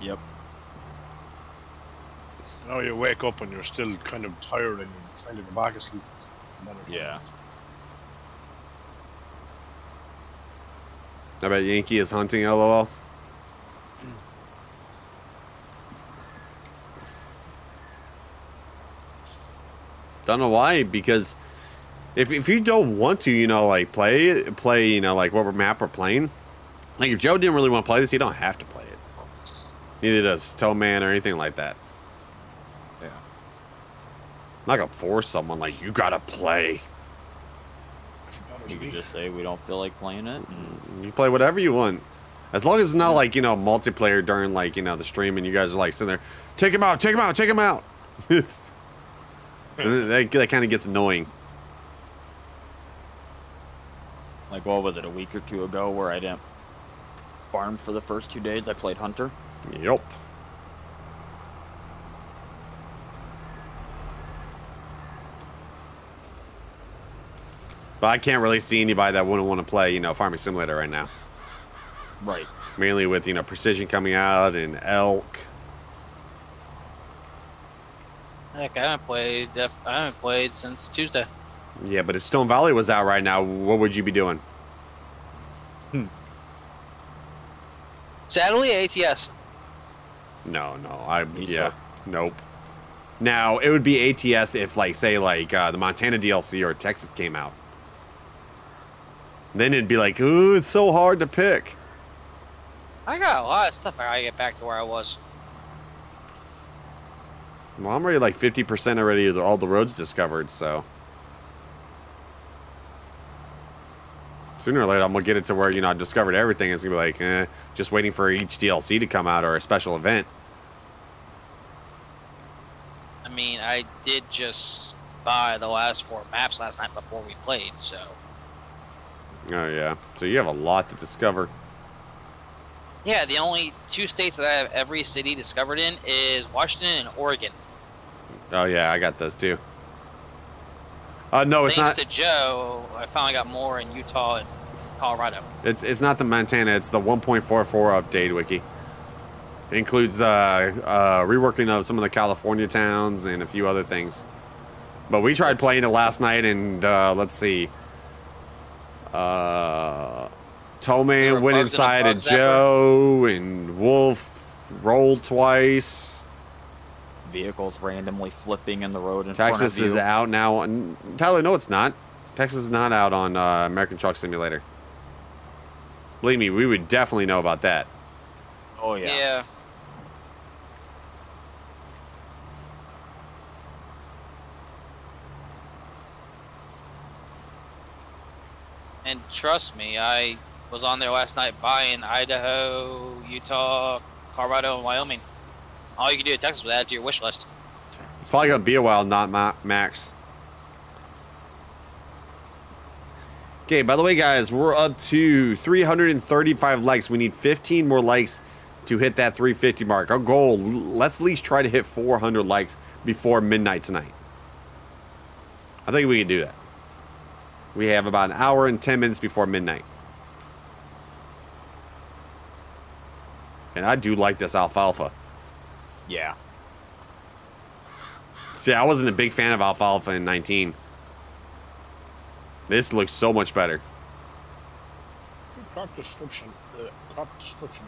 [SPEAKER 2] Yep. Now you wake up and you're still kind of tired and you're trying to go back asleep. Yeah.
[SPEAKER 1] I bet Yankee is hunting, lol. Don't know why, because if, if you don't want to, you know, like play play, you know, like what map we're playing. Like if Joe didn't really want to play this, he don't have to play it. Neither does Toman or anything like that. Yeah. I'm not gonna force someone like you gotta play. You can just say we don't feel like playing it. You play whatever you want. As long as it's not like, you know, multiplayer during like, you know, the stream and you guys are like sitting there, take him out, take him out, take him out. that that kind of gets annoying.
[SPEAKER 3] Like, what was it, a week or two ago where I didn't farm for the first two days? I played
[SPEAKER 1] Hunter. Yep. But I can't really see anybody that wouldn't want to play, you know, Farming Simulator right now. Right. Mainly with, you know, Precision coming out and Elk.
[SPEAKER 6] Heck, I haven't played. I haven't played since Tuesday.
[SPEAKER 1] Yeah, but if Stone Valley was out right now, what would you be doing? Hmm.
[SPEAKER 6] Sadly, ATS.
[SPEAKER 1] No, no, I yeah, nope. Now it would be ATS if, like, say, like uh, the Montana DLC or Texas came out. Then it'd be like, ooh, it's so hard to pick. I
[SPEAKER 6] got a lot of stuff I gotta get back to where I was.
[SPEAKER 1] Well, I'm already like 50% already of all the roads discovered, so. Sooner or later, I'm going to get it to where, you know, I've discovered everything. It's going to be like, eh, just waiting for each DLC to come out or a special event.
[SPEAKER 6] I mean, I did just buy the last four maps last night before we played, so.
[SPEAKER 1] Oh, yeah. So you have a lot to discover.
[SPEAKER 6] Yeah, the only two states that I have every city discovered in is Washington and Oregon.
[SPEAKER 1] Oh yeah, I got those too. Uh, no, it's Thanks not. Thanks
[SPEAKER 6] to Joe, I finally got more in
[SPEAKER 4] Utah and Colorado.
[SPEAKER 1] It's it's not the Montana. It's the 1.44 update wiki. It includes uh, uh, reworking of some of the California towns and a few other things. But we tried playing it last night, and uh, let's see. Uh, went inside and Joe and Wolf rolled twice vehicles randomly flipping in
[SPEAKER 3] the road in Texas is out
[SPEAKER 1] now. On, Tyler, no, it's not. Texas is not out on uh, American Truck Simulator. Believe me, we would definitely know about that.
[SPEAKER 3] Oh, yeah. Yeah.
[SPEAKER 6] And trust me, I was on there last night buying Idaho, Utah, Colorado, and Wyoming. All you can do in Texas was add it to your wish list.
[SPEAKER 1] It's probably going to be a while, not ma max. Okay, by the way, guys, we're up to 335 likes. We need 15 more likes to hit that 350 mark. Our goal, let's at least try to hit 400 likes before midnight tonight. I think we can do that. We have about an hour and 10 minutes before midnight. And I do like this alfalfa. Yeah. See, I wasn't a big fan of alfalfa in 19. This looks so much better.
[SPEAKER 2] Crop description. crop description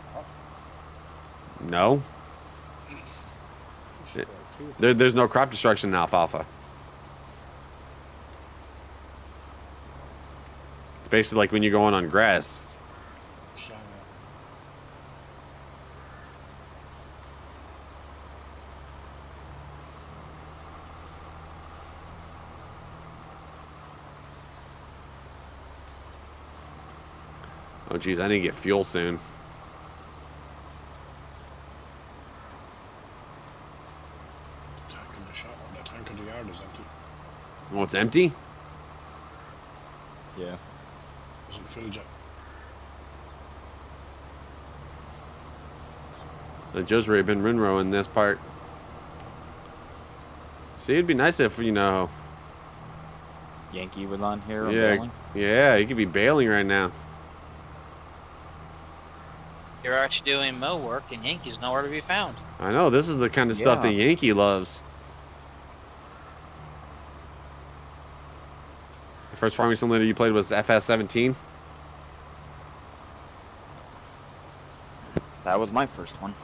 [SPEAKER 1] No. Uh, there, there's no crop destruction in alfalfa. It's basically like when you're going on grass. Oh, geez, I need to get fuel soon. Oh, it's empty? Yeah. up. The Joe's already been Renro in this part. See, it'd be nice if, you know...
[SPEAKER 3] Yankee was on here. Yeah,
[SPEAKER 1] yeah, he could be baling right now.
[SPEAKER 6] You're actually doing mo work, and Yankee's nowhere to be found.
[SPEAKER 1] I know. This is the kind of yeah. stuff that Yankee loves. The first farming simulator you played was FS17. That was my first one.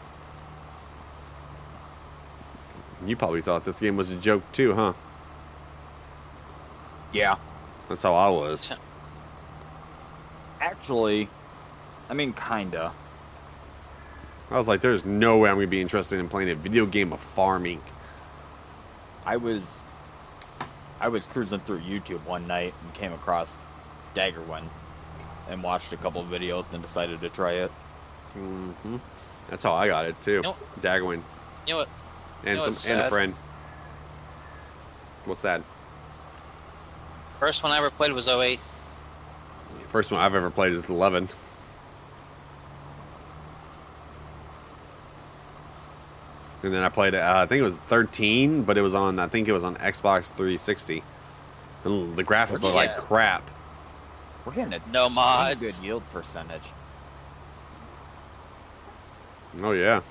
[SPEAKER 1] You probably thought this game was a joke too, huh? Yeah. That's how I was.
[SPEAKER 3] Actually, I mean, kinda.
[SPEAKER 1] I was like, there's no way I'm going to be interested in playing a video game of farming.
[SPEAKER 3] I was I was cruising through YouTube one night and came across Daggerwin and watched a couple videos and decided to try it. Mm -hmm. That's
[SPEAKER 1] how I got it too. You know, Daggerwin. You know what? You and know some and a friend. What's that?
[SPEAKER 6] First one I ever played was 08.
[SPEAKER 1] First one I've ever played is 11. And then I played it, uh, I think it was 13, but it was on, I think it was on Xbox 360. And the graphics yeah. look like crap.
[SPEAKER 3] We're getting a no mods. good yield percentage.
[SPEAKER 1] Oh, yeah.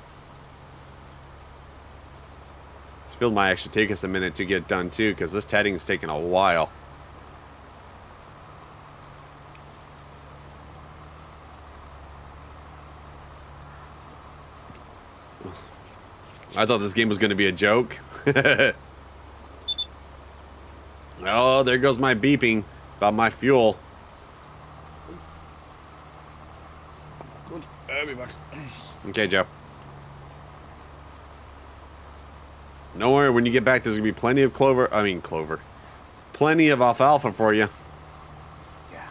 [SPEAKER 1] This field might actually take us a minute to get done, too, because this is taking a while. I thought this game was going to be a joke. oh, there goes my beeping about my fuel. Okay, Joe. No worry, when you get back, there's going to be plenty of clover. I mean, clover. Plenty of alfalfa for you. Yeah.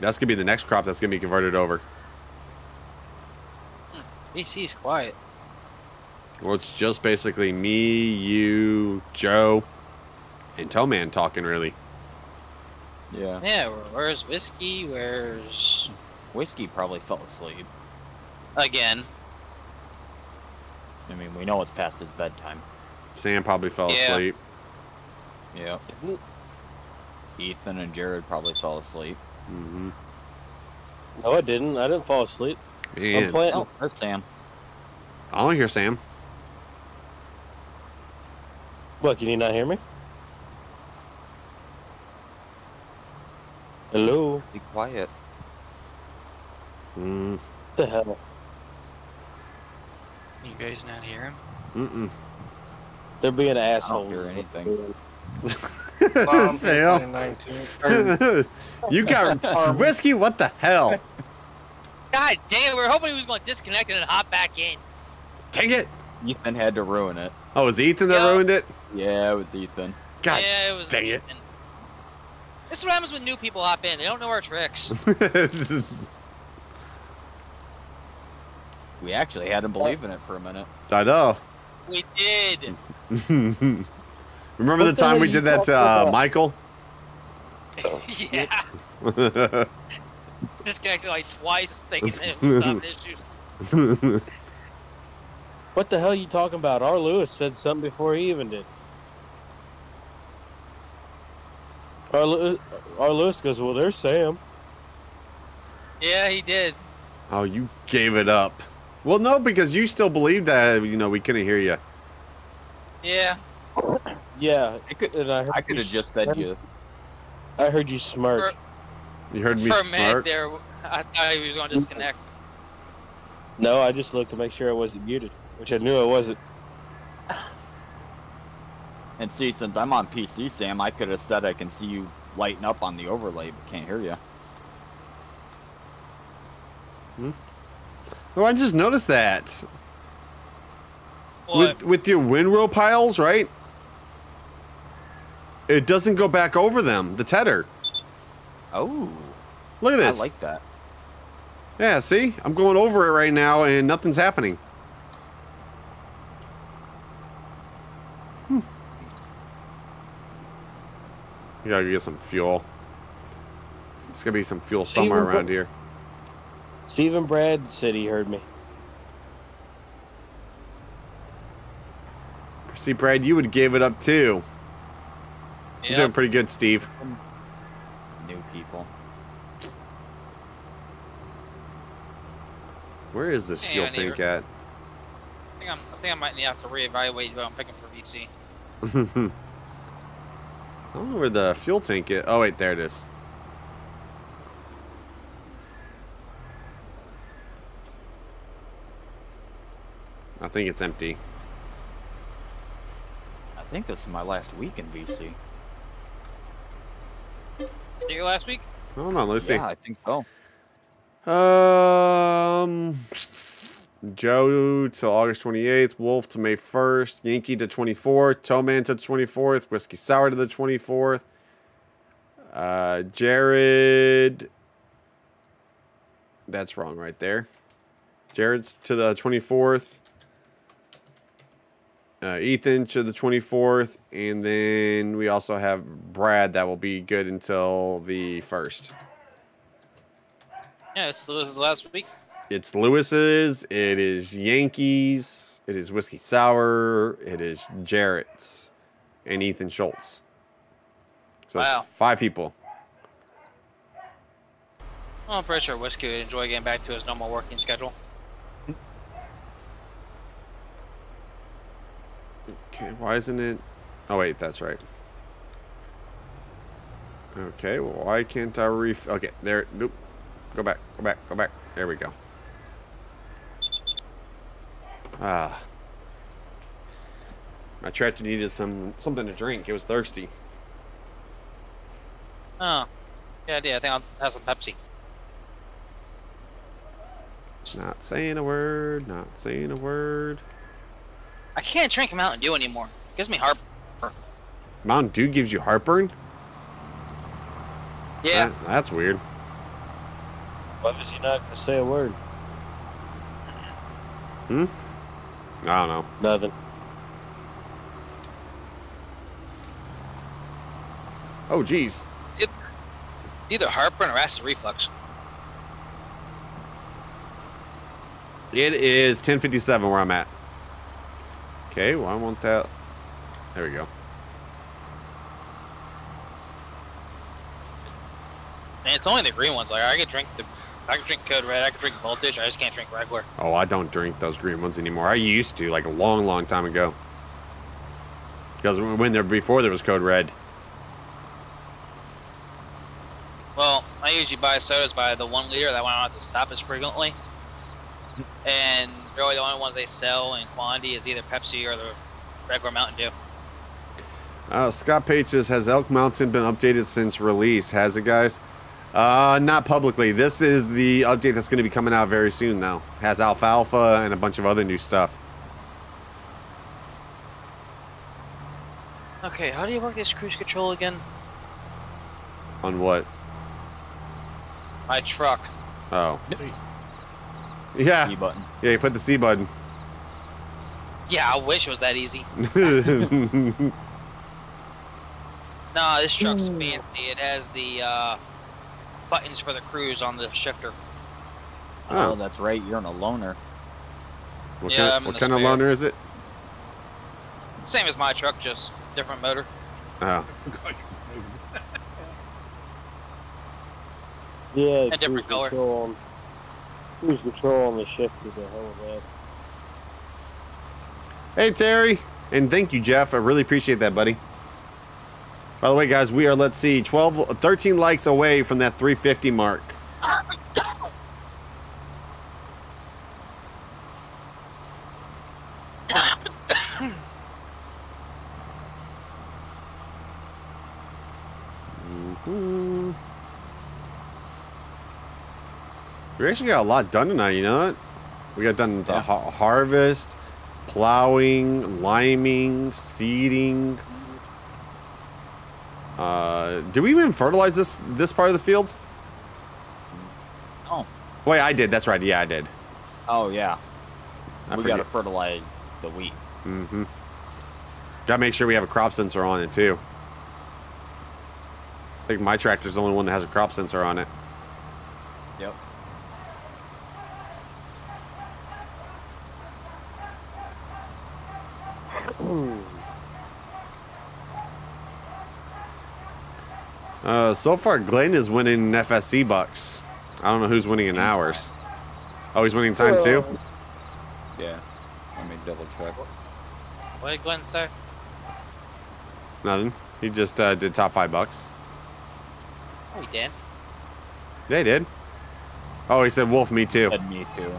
[SPEAKER 1] That's going to be the next crop that's going to be converted over
[SPEAKER 6] is quiet.
[SPEAKER 1] Well, it's just basically me, you, Joe, and Toman talking, really. Yeah.
[SPEAKER 3] Yeah, where's Whiskey? Where's... Whiskey probably fell asleep. Again. I mean, we know it's past his bedtime. Sam probably fell yeah. asleep. Yeah. Ethan and Jared probably fell asleep. Mm-hmm. No, I didn't. I didn't fall asleep.
[SPEAKER 1] Man. am playing. oh, there's Sam. I don't hear Sam.
[SPEAKER 7] What, can you not hear me?
[SPEAKER 3] Hello? Be quiet. Mm. What the hell?
[SPEAKER 6] You guys not hear him?
[SPEAKER 3] Mm-mm. They're being assholes. I don't hear anything.
[SPEAKER 4] Sam.
[SPEAKER 3] you got whiskey? What the hell?
[SPEAKER 4] God damn, we
[SPEAKER 6] were hoping he was going to disconnect and then hop back in.
[SPEAKER 3] Dang it. Ethan had to ruin it. Oh, it was Ethan that yeah. ruined it? Yeah, it was Ethan. God yeah, it was dang Ethan. it.
[SPEAKER 6] This is what happens when new people hop in. They don't know our tricks.
[SPEAKER 3] we actually had him believe in it for a minute. I know.
[SPEAKER 4] We did.
[SPEAKER 1] Remember what the time we did that to uh, Michael?
[SPEAKER 7] yeah disconnected like twice,
[SPEAKER 6] thinking
[SPEAKER 1] it was some
[SPEAKER 4] issues.
[SPEAKER 7] what the hell are you talking about? R. Lewis said something before he even did. R. Lewis, R. Lewis goes, well, there's Sam. Yeah, he did.
[SPEAKER 1] Oh, you gave it up. Well, no, because you still believed that, you know, we couldn't hear you.
[SPEAKER 3] Yeah. Yeah. I, I could have just said you. I heard you smirk. You heard me For there,
[SPEAKER 6] I thought he was going to disconnect.
[SPEAKER 3] No, I just looked to make sure I wasn't muted, which I knew I wasn't. And see, since I'm on PC, Sam, I could have said I can see you lighting up
[SPEAKER 1] on the overlay, but can't hear you. Hmm? Oh, I just noticed that. What? With, with your windrow piles, right? It doesn't go back over them, the tedder. Oh. Look at this. I like that. Yeah, see? I'm going over it right now and nothing's happening. Hmm. You gotta get some fuel. It's gonna be some fuel somewhere Steven around here. Stephen Brad said he heard me. See, Brad, you would give it up too. Yep. You're doing pretty good, Steve. I'm um, Where is this fuel tank at? I
[SPEAKER 6] think, I'm, I think I might have to reevaluate what I'm picking for
[SPEAKER 1] VC. I don't know where the fuel tank is. Oh, wait, there it is. I think it's empty.
[SPEAKER 3] I think this is my last week in VC.
[SPEAKER 6] Your last week?
[SPEAKER 1] I don't Let's see. Yeah, I think so. Um, Joe to August 28th, Wolf to May 1st, Yankee to 24th, Toman to 24th, Whiskey Sour to the 24th, uh, Jared. That's wrong right there. Jared's to the 24th. Uh, Ethan to the 24th. And then we also have Brad that will be good until the 1st.
[SPEAKER 6] Yeah, it's Lewis's last week.
[SPEAKER 1] It's Lewis's. It is Yankees. It is Whiskey Sour. It is Jarrett's, and Ethan Schultz. So wow. five people.
[SPEAKER 6] Well, I'm pretty sure Whiskey would enjoy getting back to his normal working schedule.
[SPEAKER 1] Okay, why isn't it? Oh wait, that's right. Okay, well, why can't I ref? Okay, there. Nope. Go back, go back, go back. There we go. Ah. My tractor needed some something to drink. It was thirsty.
[SPEAKER 4] Oh.
[SPEAKER 6] Yeah, yeah. I think I'll have some Pepsi.
[SPEAKER 1] Not saying a word, not saying a word.
[SPEAKER 6] I can't drink Mountain Dew anymore. It gives me heartburn.
[SPEAKER 1] Mountain Dew gives you heartburn? Yeah. That, that's weird.
[SPEAKER 7] Why was he not going to say a word?
[SPEAKER 1] Hmm? I don't know. Nothing. Oh, geez.
[SPEAKER 4] It's
[SPEAKER 6] either heartburn or acid reflux.
[SPEAKER 1] It is 1057 where I'm at. Okay, well, I want that. There we go.
[SPEAKER 6] And it's only the green ones. Like, I could drink the I can drink Code Red, I can drink Voltage, I just can't drink
[SPEAKER 4] regular.
[SPEAKER 1] Oh, I don't drink those green ones anymore. I used to, like a long, long time ago. Because when there before there was Code Red.
[SPEAKER 6] Well, I usually buy sodas by the one liter that I don't have to stop as frequently. And really the only ones they sell in quantity is either Pepsi or the regular Mountain
[SPEAKER 4] Dew.
[SPEAKER 1] Uh, Scott Page says, has Elk Mountain been updated since release? Has it, guys? Uh, not publicly. This is the update that's going to be coming out very soon, though. Has alfalfa and a bunch of other new stuff.
[SPEAKER 6] Okay, how do you work this cruise control again?
[SPEAKER 1] On what? My truck. Oh. Yeah. C button. Yeah, you put the C button.
[SPEAKER 6] Yeah, I wish it was that easy.
[SPEAKER 1] no,
[SPEAKER 6] this truck's fancy. It has the uh, buttons for the cruise on the shifter.
[SPEAKER 3] Oh, oh that's right. You're on
[SPEAKER 1] a loaner. What yeah, kind, I'm what kind of loaner is it?
[SPEAKER 6] Same as my truck, just different motor.
[SPEAKER 1] Oh.
[SPEAKER 3] yeah, And different color. Control on, cruise control on
[SPEAKER 7] the shifter, the hell of that.
[SPEAKER 1] Hey, Terry. And thank you, Jeff. I really appreciate that, buddy. By the way, guys, we are, let's see, 12, 13 likes away from that 350 mark. Mm-hmm. We actually got a lot done tonight, you know what? We got done the yeah. ha harvest, plowing, liming, seeding, uh, do we even fertilize this this part of the field? Oh, Wait, I did. That's right. Yeah, I did. Oh yeah. I we forget. gotta fertilize the wheat. Mm-hmm. Gotta make sure we have a crop sensor on it too. I think my tractor's the only one that has a crop sensor on it.
[SPEAKER 3] Yep. Ooh.
[SPEAKER 1] Uh, so far, Glenn is winning FSC bucks. I don't know who's winning in hours. Oh, he's winning time too? Yeah. Let me double check.
[SPEAKER 6] What did Glenn say?
[SPEAKER 1] Nothing. He just uh, did top five bucks. Oh, he did? Yeah, did. Oh, he said Wolf, me too. Said me too.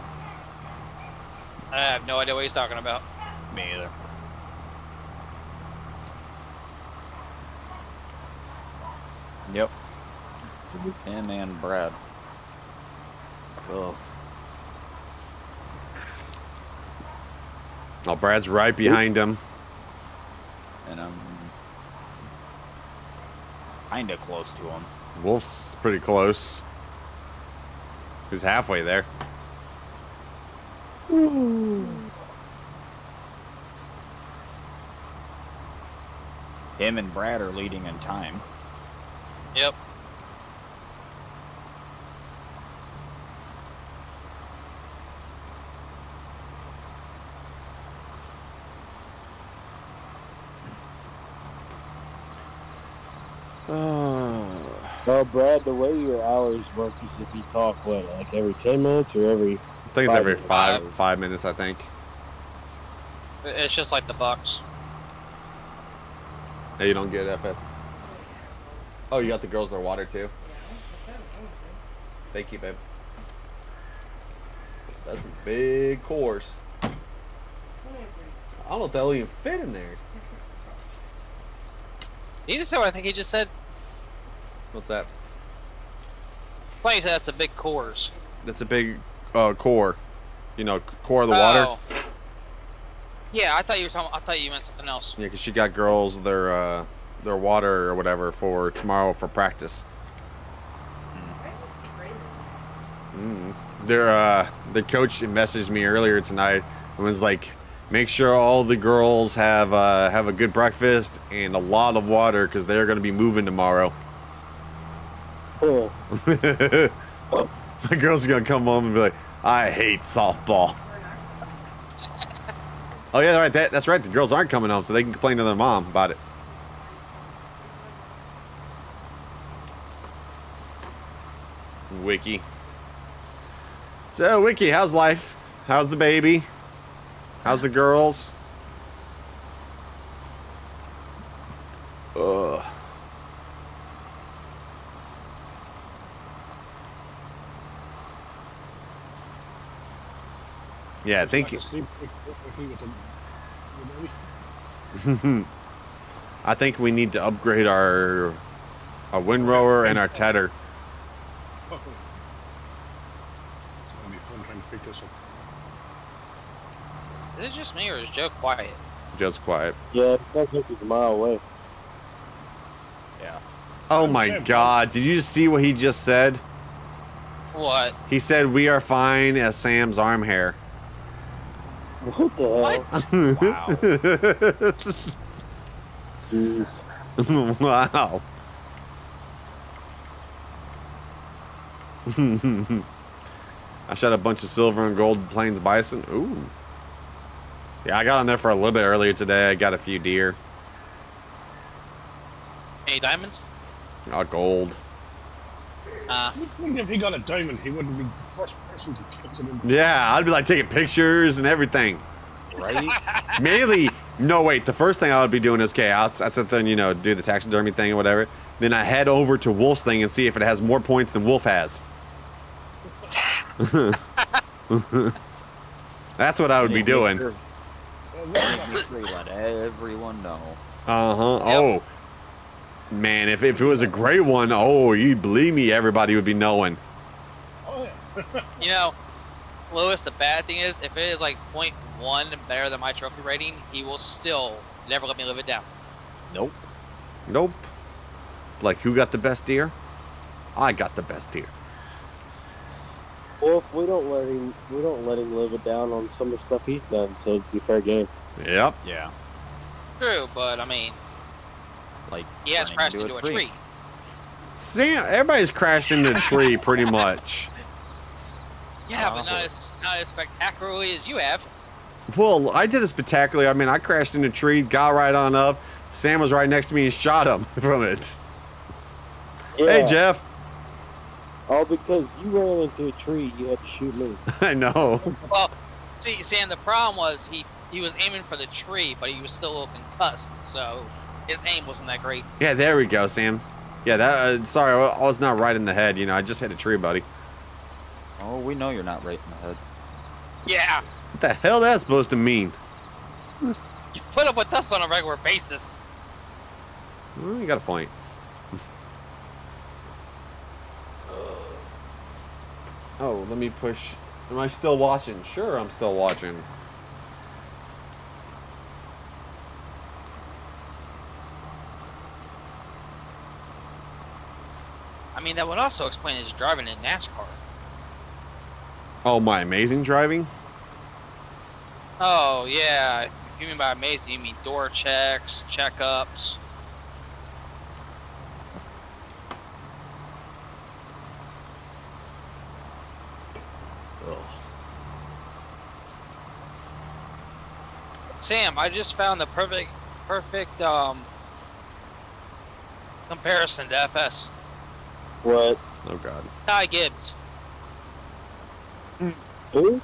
[SPEAKER 6] I have no idea what he's talking about. Me either.
[SPEAKER 1] Him and Brad. Oh. Oh, Brad's right behind him.
[SPEAKER 3] And I'm kind of close to him.
[SPEAKER 1] Wolf's pretty close. He's halfway there.
[SPEAKER 4] Him
[SPEAKER 3] and Brad are leading in time. Yep.
[SPEAKER 7] Well, Brad, the way your hours work is if you talk what, like every
[SPEAKER 1] ten minutes or every. I think it's every minutes. five five minutes. I think.
[SPEAKER 6] It's just like the Bucks.
[SPEAKER 1] Hey, you don't get FF. Oh, you got the girls their water too. Thank you, babe. That's a big course. I don't know if that'll even fit in there.
[SPEAKER 6] you just said. what I think he just said? What's that? Place that's a big cores.
[SPEAKER 1] That's a big uh, core. You know, core of the oh. water.
[SPEAKER 6] Yeah, I thought you were talking. I thought you meant something else.
[SPEAKER 1] Yeah, because she got girls their uh, their water or whatever for tomorrow for practice. Mm. Their uh, the coach messaged me earlier tonight and was like, "Make sure all the girls have uh, have a good breakfast and a lot of water because they're going to be moving tomorrow." My girls are gonna come home and be like, I hate softball. oh yeah, right. That, that's right. The girls aren't coming home, so they can complain to their mom about it. Wiki. So, Wiki, how's life? How's the baby? How's the girls? Ugh.
[SPEAKER 2] Yeah, it's thank like you.
[SPEAKER 1] I think we need to upgrade our our windrower and our tedder.
[SPEAKER 2] It's up.
[SPEAKER 6] Is it just me or is Joe quiet?
[SPEAKER 1] Joe's quiet. Yeah,
[SPEAKER 3] it's he's a mile away. Yeah.
[SPEAKER 1] Oh my god, did you see what he just said? What? He said we are fine as Sam's arm hair. What the what? wow. wow. I shot a bunch of silver and gold plains bison. Ooh. Yeah, I got on there for a little bit earlier today. I got a few deer. Any diamonds? Not uh, gold.
[SPEAKER 2] Uh, if he got a diamond, he wouldn't be the first person to catch it. yeah, I'd
[SPEAKER 1] be like taking pictures and everything. Right? Mainly, no, wait. The first thing I would be doing is chaos. That's the thing, you know, do the taxidermy thing or whatever. Then I head over to Wolf's thing and see if it has more points than Wolf has. That's what I would be doing.
[SPEAKER 3] Everyone
[SPEAKER 1] know. Uh huh. Oh. Man, if, if it was a gray one, oh, you believe me, everybody would be knowing.
[SPEAKER 6] you know, Lewis, the bad thing is, if it is like 0.1 better than my trophy rating, he will still never let me
[SPEAKER 7] live it down.
[SPEAKER 1] Nope. Nope. Like, who got the best deer? I got the best deer.
[SPEAKER 7] Well, if we don't let him, we don't let him live it down on some of the stuff he's done, so it'd
[SPEAKER 1] be fair game. Yep. Yeah.
[SPEAKER 7] True,
[SPEAKER 6] but I mean,
[SPEAKER 1] like
[SPEAKER 7] he has crashed
[SPEAKER 6] into, a, tree. tree.
[SPEAKER 1] Sam, everybody's crashed into a tree pretty much.
[SPEAKER 6] Yeah, uh-huh. but not as not as spectacularly as you have.
[SPEAKER 1] Well, I did it spectacularly. I mean, I crashed into a tree, got right on up. Sam was right next to me and shot him from it. Yeah. Hey, Jeff.
[SPEAKER 7] All because you ran into a tree, you had to shoot me.
[SPEAKER 1] I know.
[SPEAKER 6] Well, see, Sam, the problem was he he was aiming for the tree, but he was still a little concussed, so his aim wasn't that great.
[SPEAKER 1] Yeah, there we go, Sam. Yeah, that. Uh, sorry, I was not right in the head. You know, I just hit a tree, buddy. Oh, we know you're not right in the head. Yeah. What the hell that's supposed to mean?
[SPEAKER 6] You put up with us on a regular basis.
[SPEAKER 1] Well, you got a point. oh, let me push. Am I still watching? Sure, I'm still watching.
[SPEAKER 6] I mean, that would also explain his driving in NASCAR.
[SPEAKER 1] Oh, my amazing driving?
[SPEAKER 6] Oh, yeah. If you mean by amazing, you mean door checks, checkups. Ugh. Sam, I just found the perfect, perfect um, comparison to FS.
[SPEAKER 1] What? Oh god.
[SPEAKER 6] Ty Gibbs. Who?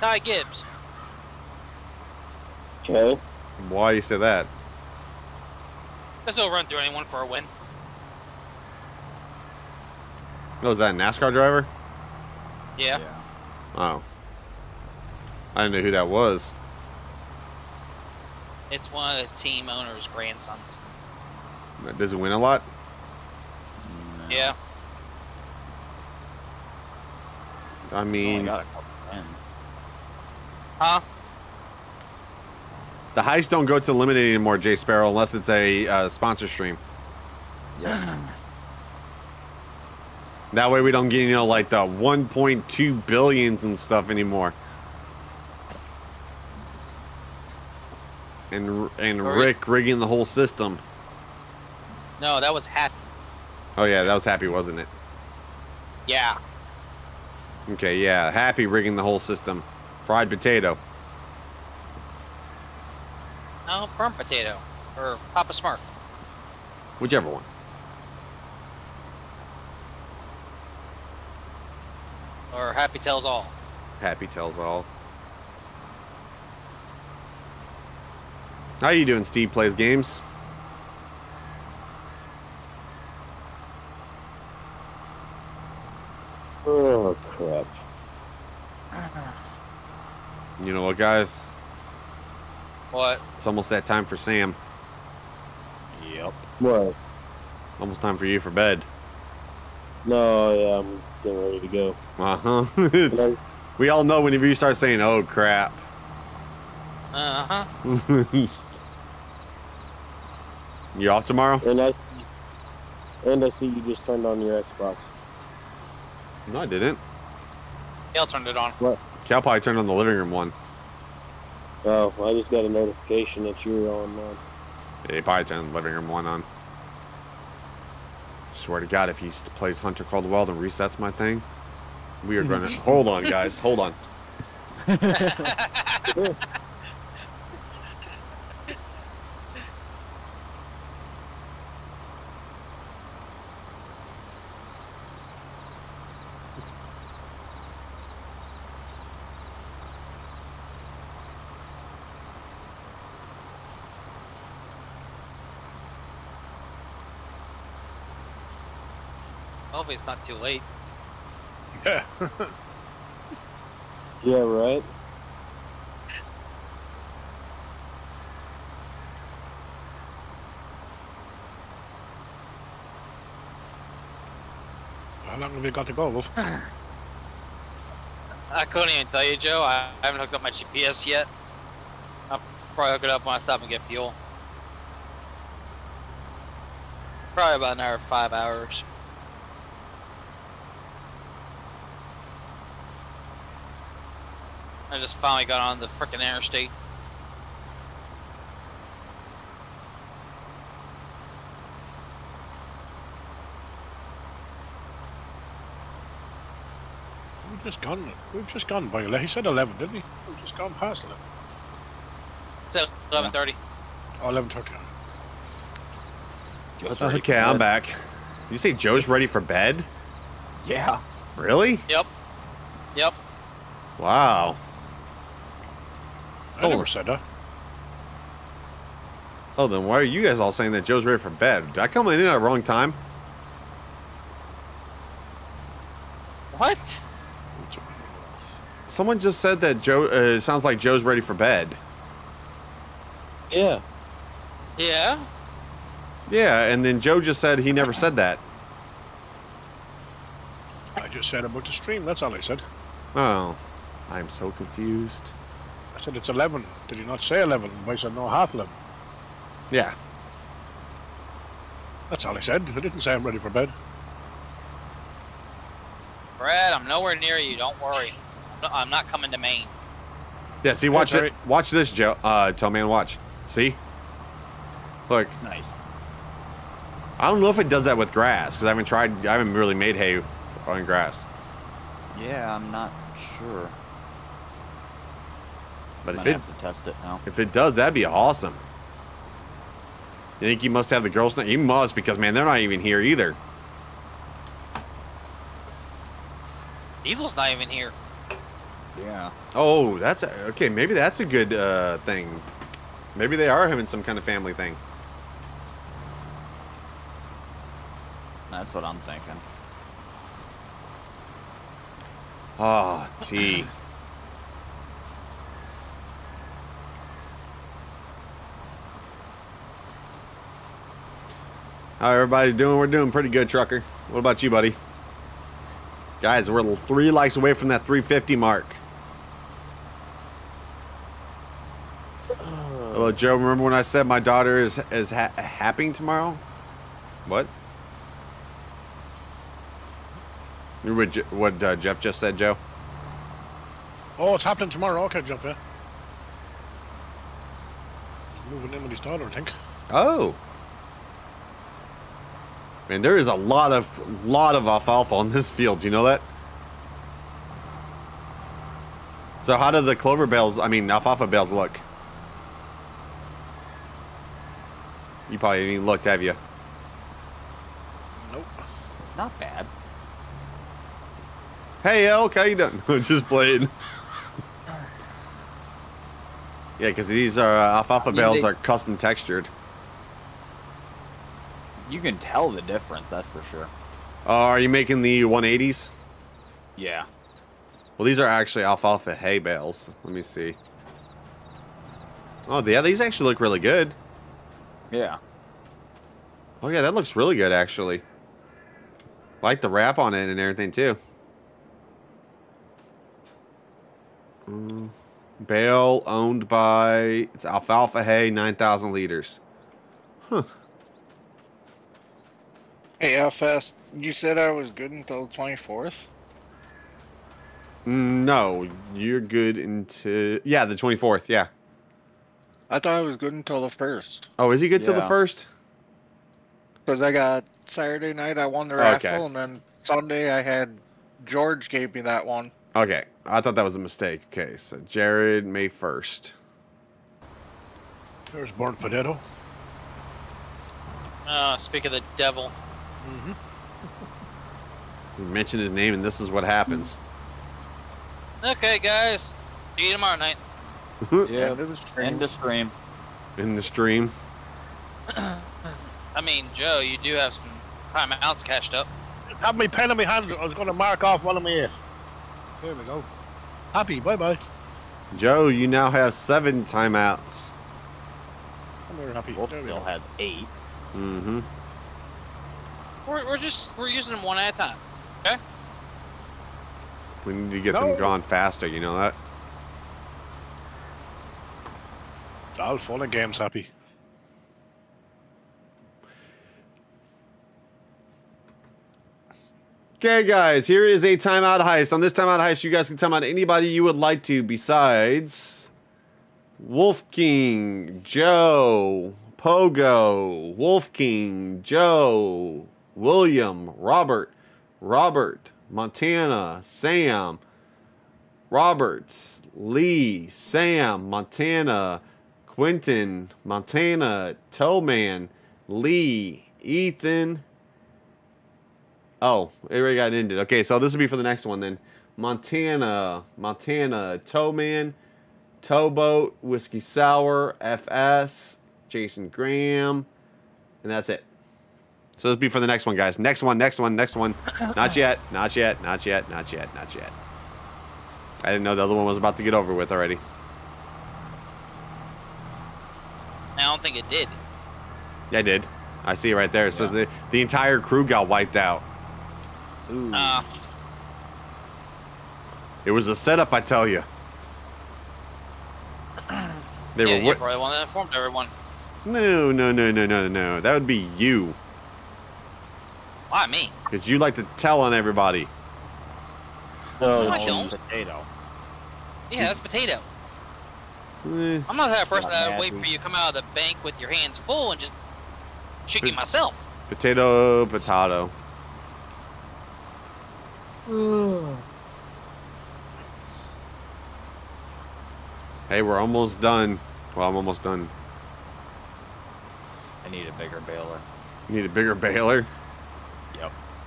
[SPEAKER 6] Ty Gibbs.
[SPEAKER 1] Okay. Why you say that?
[SPEAKER 6] let he'll run through anyone for a win.
[SPEAKER 1] Oh, is that a NASCAR driver? Yeah. yeah. Oh. I didn't know who that was.
[SPEAKER 6] It's one of the team owner's grandsons.
[SPEAKER 1] Does it win a lot? Yeah. I mean, oh, I Huh? The heists don't go to limited anymore, Jay Sparrow, unless it's a uh, sponsor stream. Yeah. that way we don't get, you know, like the 1.2 billions and stuff anymore. And and Rick rigging the whole system.
[SPEAKER 6] No, that was happy.
[SPEAKER 1] Oh yeah, that was Happy, wasn't it? Yeah. Okay, yeah, Happy rigging the whole system. Fried potato.
[SPEAKER 6] No, firm potato. Or Papa Smurf. Whichever one. Or Happy Tells All.
[SPEAKER 1] Happy Tells All. How you doing, Steve Plays Games? Oh, crap. Ah. You know what, guys? What? It's almost that time for Sam. Yep. What? Almost time for you for bed. No, yeah, I'm getting ready to go. Uh huh. we all know whenever you start saying, oh, crap. Uh huh. you off tomorrow? And I,
[SPEAKER 7] and I see you just turned on your Xbox. No, I didn't. Cal turned it on.
[SPEAKER 1] What? Cal probably turned on the living room one.
[SPEAKER 3] Oh, I just got a notification that you were on
[SPEAKER 1] Yeah, I turned living room one on. Swear to God, if he plays Hunter Caldwell and resets my thing, we are gonna. hold on, guys. Hold on.
[SPEAKER 6] it's not too late.
[SPEAKER 4] Yeah. yeah, right?
[SPEAKER 2] How long have you got to go, Wolf?
[SPEAKER 6] I couldn't even tell you, Joe. I haven't hooked up my GPS yet. I'll probably hook it up when I stop and get fuel. Probably about another five hours. I just finally got on the freaking interstate.
[SPEAKER 2] We've just gone. We've just gone by. He said eleven, didn't he? We've just gone past eleven. It's eleven thirty. Oh, eleven thirty. Okay, I'm
[SPEAKER 1] back. You say Joe's ready for
[SPEAKER 2] bed? Yeah. Really? Yep. Yep. Wow. I never said that.
[SPEAKER 1] Oh, then why are you guys all saying that Joe's ready for bed? Did I come in at the wrong time? What? Someone just said that Joe. Uh, sounds like Joe's ready for bed. Yeah. Yeah. Yeah, and then Joe just said he never said that.
[SPEAKER 2] I just said about the stream. That's all I said.
[SPEAKER 1] Oh, I'm so
[SPEAKER 2] confused said it's 11. Did you not say 11? I said, no, half 11. Yeah. That's all I said. I didn't say I'm ready for bed.
[SPEAKER 6] Brad, I'm nowhere near you. Don't worry. I'm not coming to
[SPEAKER 1] Maine. Yeah, see, watch it. Watch this, Joe. Uh, tell man, watch. See? Look. Nice. I don't know if it does that with grass, because I haven't tried, I haven't really made hay on grass.
[SPEAKER 3] Yeah, I'm not sure.
[SPEAKER 1] But I'm if it have to test it now. If it does, that'd be awesome. You think he must have the girls? He must because man, they're not even here either.
[SPEAKER 6] Diesel's not even here.
[SPEAKER 3] Yeah.
[SPEAKER 1] Oh, that's a, okay. Maybe that's a good uh, thing. Maybe they are having some kind of family thing. That's what I'm thinking. Oh, T. How everybody's doing? We're doing pretty good, Trucker. What about you, buddy? Guys, we're three likes away from that 350 mark. Hello, Joe. Remember when I said my daughter is is ha tomorrow? What? What, what uh, Jeff just said, Joe?
[SPEAKER 2] Oh, it's happening tomorrow. Okay, Jeff, yeah. Moving in with his daughter, I think.
[SPEAKER 1] Oh. Man, there is a lot of, lot of alfalfa on this field. You know that? So how do the clover bales, I mean alfalfa bales look? You probably haven't even looked, have you?
[SPEAKER 3] Nope. Not
[SPEAKER 1] bad. Hey, Elk, how you doing? Just playing. yeah, because these are uh, alfalfa bales are custom textured
[SPEAKER 3] you can tell the difference, that's
[SPEAKER 1] for sure. Uh, are you making the 180s? Yeah. Well, these are actually alfalfa hay bales. Let me see. Oh, yeah, these actually look really good. Yeah. Oh, yeah, that looks really good, actually. Like the wrap on it and everything, too. Mm. Bale owned by... It's alfalfa hay, 9,000 liters.
[SPEAKER 5] Huh. Hey, how fast? You said I was good until the 24th?
[SPEAKER 1] Mm, no, you're good until. Yeah, the 24th, yeah.
[SPEAKER 5] I thought I was good until the 1st.
[SPEAKER 1] Oh, is he good yeah. till the 1st?
[SPEAKER 5] Because I got Saturday night, I won the okay. and then Sunday, I had George gave me that one.
[SPEAKER 1] Okay, I thought that was a mistake. Okay, so Jared, May 1st. There's Bart potato.
[SPEAKER 6] Uh, speak of the devil.
[SPEAKER 4] Mm -hmm.
[SPEAKER 1] you mention his name, and this is what happens.
[SPEAKER 6] Okay, guys. See you tomorrow night.
[SPEAKER 1] yeah, end the stream. End the stream. In the stream.
[SPEAKER 6] I mean, Joe, you do have some time outs cashed up.
[SPEAKER 2] Have me pen in my hand. I was going to mark off one of my ears. Here we go. Happy. Bye bye.
[SPEAKER 1] Joe, you now have seven timeouts.
[SPEAKER 2] I'm very happy. Wolf
[SPEAKER 3] still has eight. Mm-hmm. We're, we're just we're using them one
[SPEAKER 6] at a time. Okay.
[SPEAKER 2] We need to get no. them gone faster. You know that. I'll fallen games happy.
[SPEAKER 1] Okay, guys, here is a timeout heist. On this timeout heist, you guys can time out anybody you would like to besides Wolf King, Joe, Pogo, Wolf King, Joe, William, Robert, Robert, Montana, Sam, Roberts, Lee, Sam, Montana, Quentin, Montana, Toman Lee, Ethan. Oh, it already got ended. Okay, so this will be for the next one then. Montana, Montana, Toman Towboat, Whiskey Sour, FS, Jason Graham, and that's it. So this will be for the next one, guys. Next one, next one, next one. Not yet, not yet, not yet, not yet, not yet. I didn't know the other one was about to get over with already.
[SPEAKER 6] I don't think it did.
[SPEAKER 1] Yeah, I did. I see it right there. It yeah. says the, the entire crew got wiped out. Ooh. Uh. It was a setup, I tell you. They yeah, were. You
[SPEAKER 6] probably want to inform everyone.
[SPEAKER 1] No, no, no, no, no, no. That would be you. Why me? Because you like to tell on everybody. No, no I don't. Potato.
[SPEAKER 3] Yeah,
[SPEAKER 6] that's potato.
[SPEAKER 1] Eh, I'm not that person that wait for you to
[SPEAKER 6] come out of the bank with your hands full and just
[SPEAKER 1] shoot you myself. Potato, potato. hey, we're almost done. Well, I'm almost done.
[SPEAKER 3] I need a bigger baler.
[SPEAKER 1] You need a bigger baler?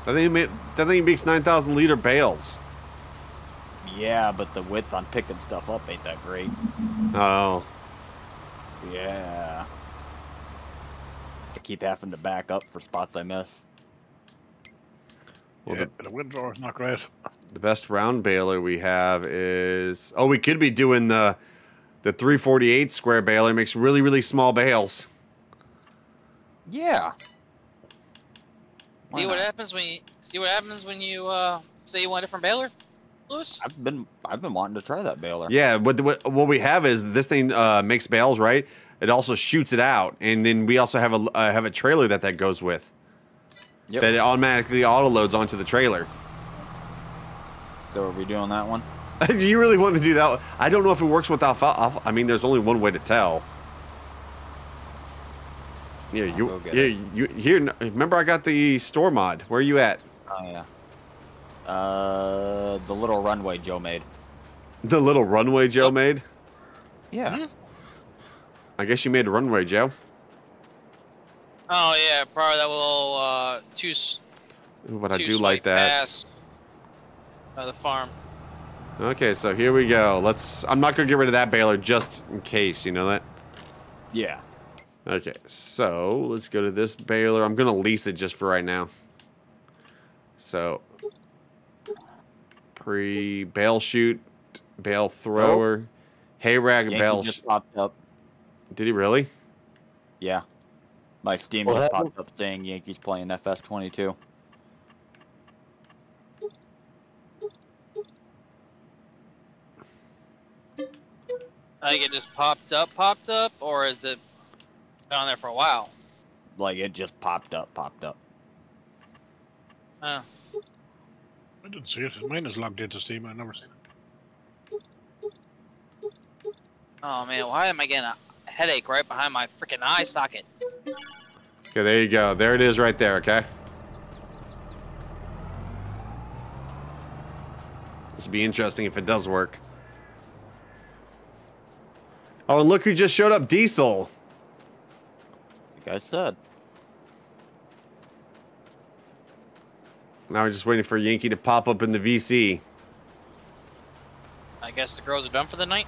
[SPEAKER 1] That thing, make, that thing makes 9,000 liter bales.
[SPEAKER 3] Yeah, but the
[SPEAKER 1] width on picking stuff
[SPEAKER 3] up ain't that great. Oh. Yeah. I keep having to back up for spots I miss.
[SPEAKER 1] Well, yeah,
[SPEAKER 2] the, the windrower is not great.
[SPEAKER 1] The best round baler we have is... Oh, we could be doing the the 348 square baler. makes really, really small bales.
[SPEAKER 3] Yeah.
[SPEAKER 6] Why see not? what happens when you see what happens when you uh, say you want a different baler,
[SPEAKER 3] Lewis. I've been I've been wanting to try that baler.
[SPEAKER 1] Yeah, but what, what we have is this thing uh, makes bales, right? It also shoots it out, and then we also have a uh, have a trailer that that goes with. Yep. That it automatically auto loads onto the trailer. So are we doing that one? do you really want to do that? One? I don't know if it works with alfalfa. I mean, there's only one way to tell. Yeah, you. Yeah, it. you. Here, remember I got the store mod. Where are you at? Oh yeah. Uh, the little runway Joe made. The little runway Joe yep. made. Yeah. Hmm. I guess you made a runway, Joe.
[SPEAKER 6] Oh yeah, probably that little uh, two.
[SPEAKER 1] But two I do like that. By the farm. Okay, so here we go. Let's. I'm not gonna get rid of that baler just in case. You know that. Yeah. Okay, so let's go to this baler. I'm going to lease it just for right now. So, pre bale shoot, bale thrower, oh. hay rag yeah, bail. just popped up. Did he really? Yeah.
[SPEAKER 3] My Steam just popped up saying Yankees playing FS22.
[SPEAKER 6] I think it just popped up, popped up, or is it been on there for a
[SPEAKER 2] while. Like it just popped up, popped up. Oh. I didn't see it. Mine is logged into Steam. i never seen it.
[SPEAKER 6] Oh man, why am I getting a headache right behind my freaking eye socket? Okay,
[SPEAKER 1] there you go. There it is right there, okay? This will be interesting if it does work. Oh, and look who just showed up, Diesel. I said. Now we're just waiting for Yankee to pop up in the VC.
[SPEAKER 6] I guess the girls are done for the night.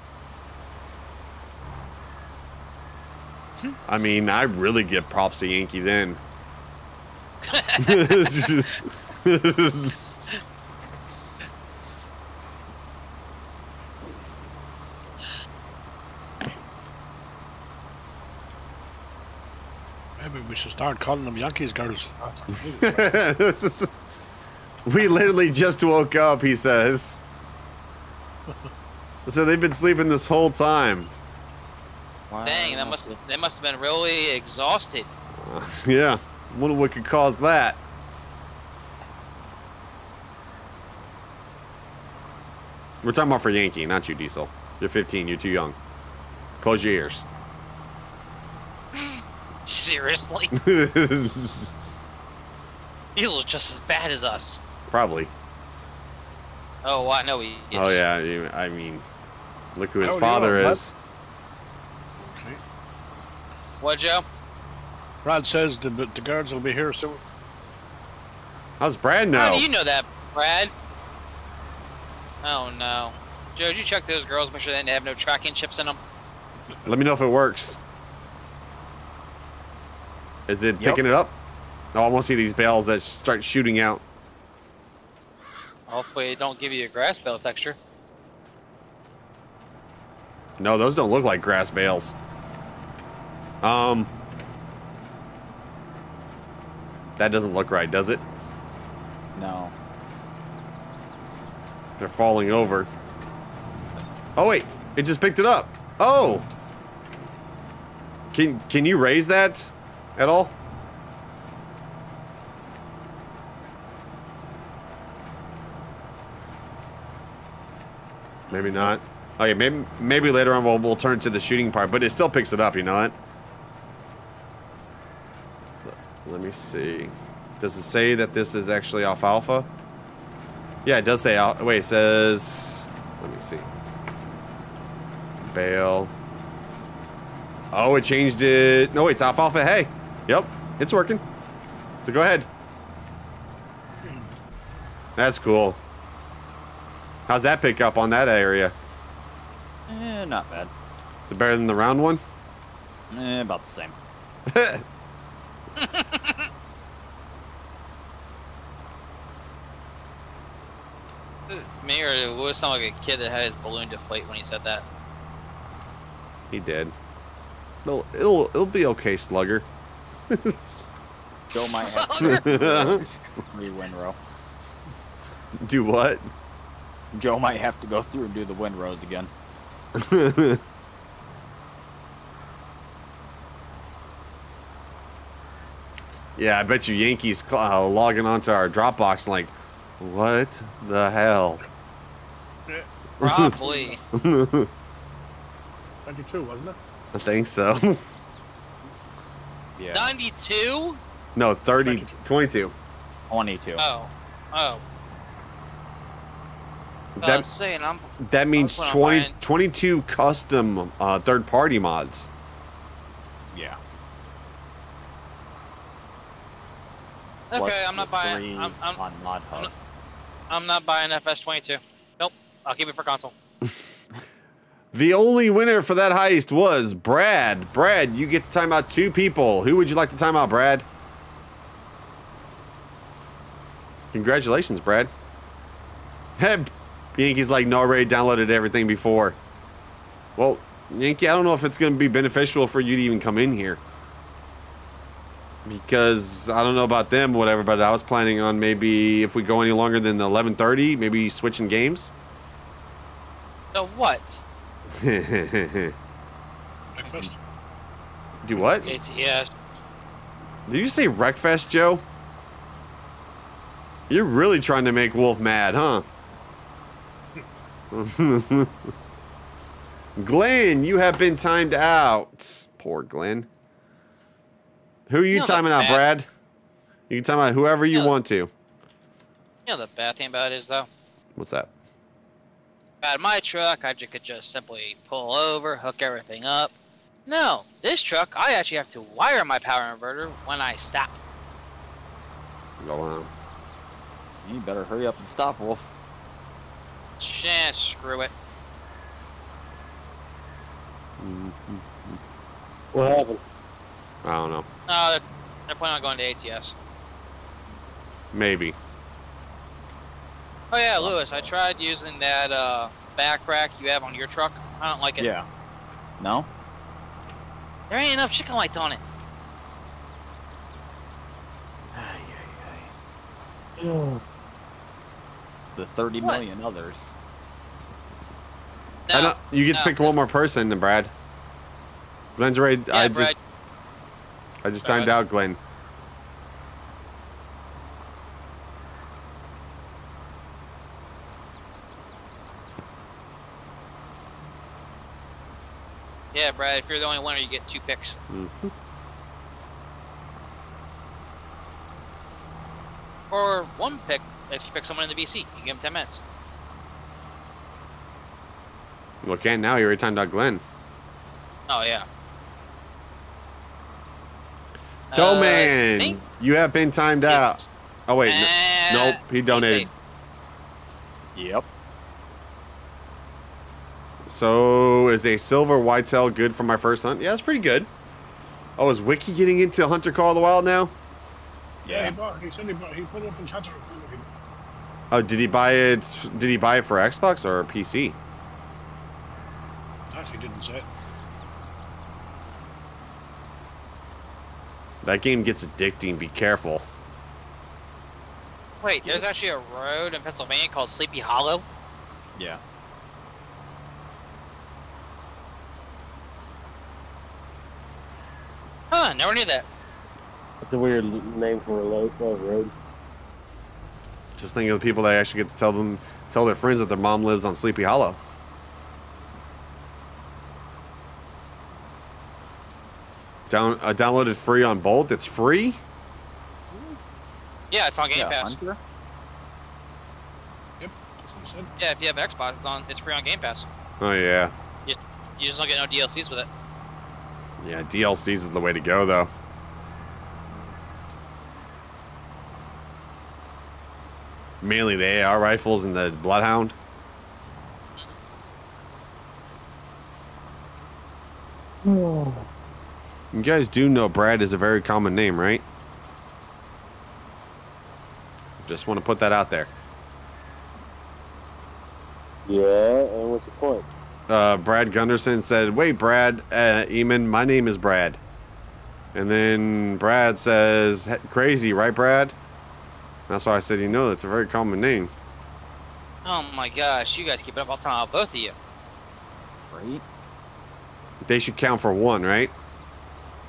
[SPEAKER 1] I mean, I really give props to Yankee then.
[SPEAKER 2] Maybe we should start calling them Yankees girls.
[SPEAKER 1] we literally just woke up, he says. So they've been sleeping this whole time. Wow.
[SPEAKER 6] Dang, that must they must have been really exhausted.
[SPEAKER 1] Uh, yeah, wonder what could cause that. We're talking about for Yankee, not you, Diesel. You're 15. You're too young. Close your ears.
[SPEAKER 6] Seriously? he looks just as bad as us. Probably. Oh, I know he is.
[SPEAKER 1] Oh, yeah. I mean, look who his oh, father know. is.
[SPEAKER 2] Okay. What, Joe? Rod says the, the guards will be here soon. How's Brad now? How do you know
[SPEAKER 6] that, Brad? Oh, no. Joe, did you check those girls? Make sure they have no tracking chips in them.
[SPEAKER 1] Let me know if it works. Is it yep. picking it up? Oh, I want to see these bales that start shooting out.
[SPEAKER 6] Hopefully it don't give you a grass bale texture.
[SPEAKER 1] No, those don't look like grass bales. Um, that doesn't look right, does it? No. They're falling over. Oh wait, it just picked it up. Oh. Can can you raise that? at all? Maybe not. Okay, maybe maybe later on we'll, we'll turn to the shooting part, but it still picks it up, you know it. Let me see. Does it say that this is actually alfalfa? Yeah, it does say out. Wait, it says. Let me see. Bale. Oh, it changed it. No, it's alfalfa hay. Yep, it's working. So go ahead. That's cool. How's that pick up on that area? Eh, not bad. Is it better than the round one? Eh, about the same.
[SPEAKER 6] Me or Lewis sound like a kid that had his balloon deflate when he said that.
[SPEAKER 1] He did. It'll, it'll, it'll be okay, Slugger. Joe might have to windrow.
[SPEAKER 3] Do what? Joe might have to go through and do the windrows again.
[SPEAKER 1] yeah, I bet you Yankees uh, logging onto our Dropbox like, what the hell?
[SPEAKER 2] Probably.
[SPEAKER 1] 22 wasn't it? I think so. Yeah.
[SPEAKER 2] 92?
[SPEAKER 1] No, 30, 22. 22. Oh. Oh. That, saying, I'm, that means 20, 22 custom uh, third-party mods. Yeah. Okay, Plus I'm not
[SPEAKER 3] buying. I'm, I'm, on mod hub. I'm not,
[SPEAKER 6] I'm not buying FS22. Nope. I'll keep it for console.
[SPEAKER 1] The only winner for that heist was Brad. Brad, you get to time out two people. Who would you like to time out, Brad? Congratulations, Brad. Heb. Yankee's like, no, already downloaded everything before. Well, Yankee, I don't know if it's going to be beneficial for you to even come in here. Because I don't know about them, whatever, but I was planning on maybe if we go any longer than 11.30, maybe switching games.
[SPEAKER 6] So what?
[SPEAKER 1] breakfast. Do what?
[SPEAKER 2] It's yes.
[SPEAKER 1] Did you say breakfast, Joe? You're really trying to make Wolf mad, huh? Glenn, you have been timed out. Poor Glenn. Who are you, you know timing out, Brad? You can time out whoever you, you know, want to. You
[SPEAKER 6] know the bad thing about it is, though? What's that? At my truck, I could just simply pull over, hook everything up. No, this truck, I actually have to wire my power inverter when I stop.
[SPEAKER 3] Go on. You better hurry up and stop, Wolf.
[SPEAKER 6] Yeah, screw it.
[SPEAKER 1] Mm-hmm. What happened? I don't know.
[SPEAKER 6] No, uh, they're, they're planning on going to ATS. Maybe. Oh yeah, Lewis, I tried using that uh, back rack you have on your truck. I don't like it. Yeah. No? There ain't enough chicken lights on it.
[SPEAKER 3] Ay, ay, ay.
[SPEAKER 1] the thirty what? million others. No, you get no, to pick one more person Brad. Glenn's already. Yeah, I Brad. just, I just timed out Glenn.
[SPEAKER 6] Yeah, Brad, if you're the only winner, you get two picks. Mm -hmm. Or one pick if you pick someone in the VC. You give them 10 minutes.
[SPEAKER 1] Well, can now. You're a timed out Glenn. Oh, yeah. Toe uh, man, you have been timed out. Oh, wait. Uh, no, nope, he donated. Yep. So is a silver whitetail good for my first hunt? Yeah, it's pretty good. Oh, is Wiki getting into Hunter Call of the Wild now?
[SPEAKER 2] Yeah, yeah he bought. He said he bought. He put it up in Hunter.
[SPEAKER 1] Oh, did he buy it? Did he buy it for Xbox or PC?
[SPEAKER 2] Actually, didn't say.
[SPEAKER 1] That game gets addicting. Be careful.
[SPEAKER 2] Wait, there's actually a
[SPEAKER 6] road in Pennsylvania called Sleepy Hollow. Yeah. Huh, never knew that.
[SPEAKER 7] That's a weird name for a low, road.
[SPEAKER 1] Just think of the people that actually get to tell them, tell their friends that their mom lives on Sleepy Hollow. Down, uh, downloaded free on Bolt. It's free.
[SPEAKER 6] Yeah, it's on Game Pass. Hunter? Yep. Yeah, if you have Xbox, it's on. It's free on Game Pass. Oh yeah. You, you just don't get no DLCs with it.
[SPEAKER 1] Yeah, DLCs is the way to go, though. Mainly the AR rifles and the Bloodhound. Hmm. You guys do know Brad is a very common name, right? Just want to put that out there.
[SPEAKER 3] Yeah, and what's the point?
[SPEAKER 1] uh, Brad Gunderson said, wait, Brad, uh, Eamon, my name is Brad. And then Brad says, crazy, right, Brad? That's why I said, you know, that's a very common name.
[SPEAKER 6] Oh my gosh, you guys keep it up all time, both of you.
[SPEAKER 1] Right? They should count for one, right?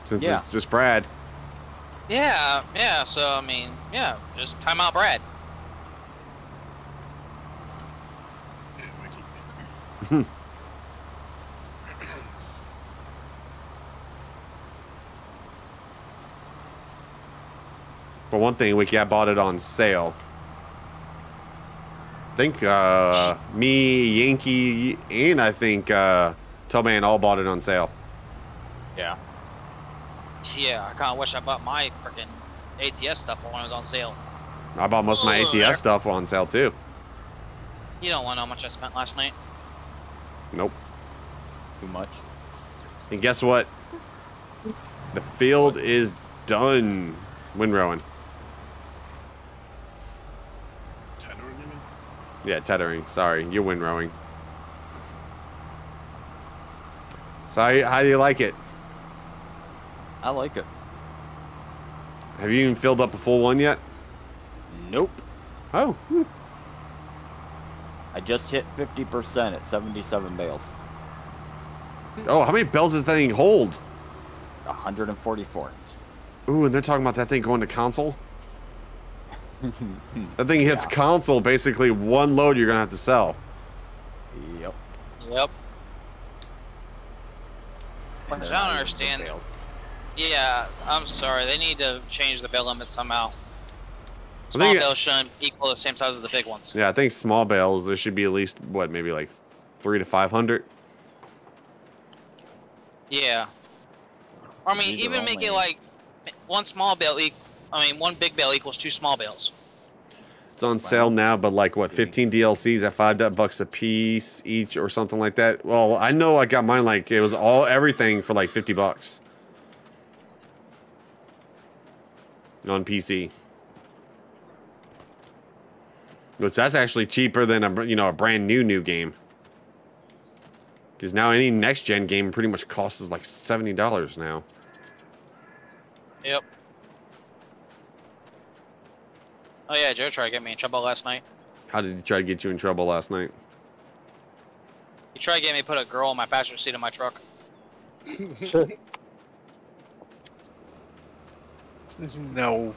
[SPEAKER 1] Since yeah. it's just Brad.
[SPEAKER 6] Yeah, yeah, so, I mean, yeah, just time out Brad.
[SPEAKER 4] Hmm.
[SPEAKER 1] For one thing, Wiki, I bought it on sale. I think uh, me, Yankee, and I think uh, all bought it on sale.
[SPEAKER 6] Yeah. Yeah, I kind of wish I bought my freaking ATS stuff when it was on sale.
[SPEAKER 1] I bought most of my ATS there. stuff on sale too.
[SPEAKER 6] You don't want to know how much I spent last night.
[SPEAKER 1] Nope. Too much. And guess what? The field is done. Windrowing. Yeah, tethering. Sorry, you're wind rowing. So how, do you like it? I like it. Have you even filled up a full one yet? Nope. Oh.
[SPEAKER 3] I just hit 50% at 77 bales.
[SPEAKER 1] Oh, how many bales does that thing hold? 144. Ooh, and they're talking about that thing going to console? that thing hits yeah. console, basically one load you're gonna have to sell. Yep.
[SPEAKER 3] Yep.
[SPEAKER 4] I don't
[SPEAKER 6] understand. Yeah, I'm sorry. They need to change the bale limit somehow. Small think, bales shouldn't equal the same size as the big ones.
[SPEAKER 1] Yeah, I think small bales there should be at least what maybe like three to five hundred.
[SPEAKER 6] Yeah. Or, I mean, even make it like one small bale equal I mean, one big bale equals two small bales.
[SPEAKER 1] It's on wow. sale now, but like what, 15 DLCs at five bucks a piece each or something like that. Well, I know I got mine like it was all everything for like 50 bucks on PC, which that's actually cheaper than a you know a brand new new game. Because now any next gen game pretty much costs like seventy dollars now.
[SPEAKER 6] Yep. Oh yeah, Joe tried to get me in trouble last night.
[SPEAKER 1] How did he try to get you in trouble last night?
[SPEAKER 6] He tried to get me put a girl in my passenger seat in my truck.
[SPEAKER 7] no.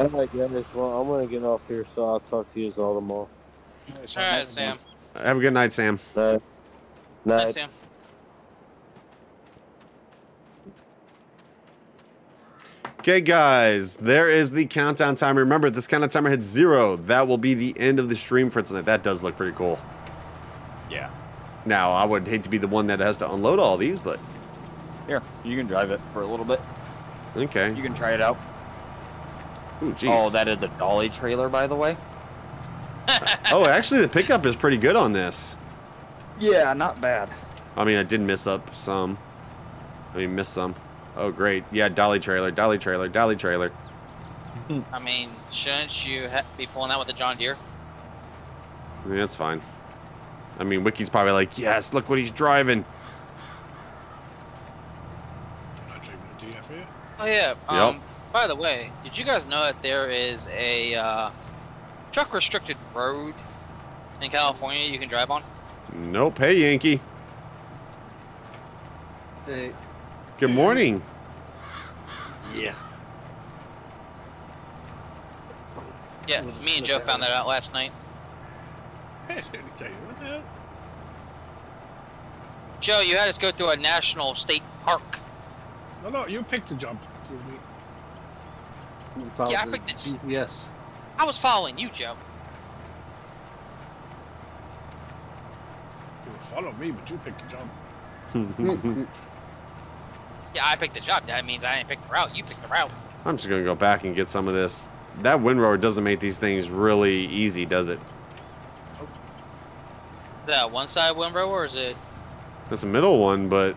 [SPEAKER 7] Oh my goodness, well, I'm gonna get off here, so I'll
[SPEAKER 1] talk to you all tomorrow.
[SPEAKER 7] Alright,
[SPEAKER 4] Sam.
[SPEAKER 1] Have a good night, Sam. Night. Night, night Sam. Okay, guys, there is the countdown timer. Remember, this countdown timer hits zero. That will be the end of the stream for tonight. That does look pretty cool. Yeah. Now, I would hate to be the one that has to unload all these, but...
[SPEAKER 3] Here, you can drive it for a little bit.
[SPEAKER 1] Okay. You can try it out. Ooh, geez. Oh, that is a dolly trailer, by the way. oh, actually, the pickup is pretty good on this. Yeah, not bad. I mean, I did miss up some. I mean, miss some. Oh, great. Yeah, dolly trailer, dolly trailer, dolly trailer.
[SPEAKER 6] I mean, shouldn't you be pulling out with a John Deere?
[SPEAKER 1] I mean, that's fine. I mean, Wiki's probably like, yes, look what he's driving.
[SPEAKER 6] Oh, yeah. Um, yep. By the way, did you guys know that there is a uh, truck-restricted road in California you can drive on?
[SPEAKER 1] Nope. Hey, Yankee. Hey. Good morning.
[SPEAKER 6] Yeah. Yeah, me and Joe found that out last night. Joe, you had us go to a national state park.
[SPEAKER 2] No, no, you picked the jump. You followed yeah, I picked the jump. Yes.
[SPEAKER 7] I
[SPEAKER 6] was following you, Joe.
[SPEAKER 2] You followed me, but you picked the jump. Yeah, I picked the job. That means I didn't pick
[SPEAKER 4] the
[SPEAKER 6] route. You picked the route.
[SPEAKER 1] I'm just going to go back and get some of this. That windrower doesn't make these things really easy, does it?
[SPEAKER 6] That one side windrower, is it?
[SPEAKER 1] That's a middle one, but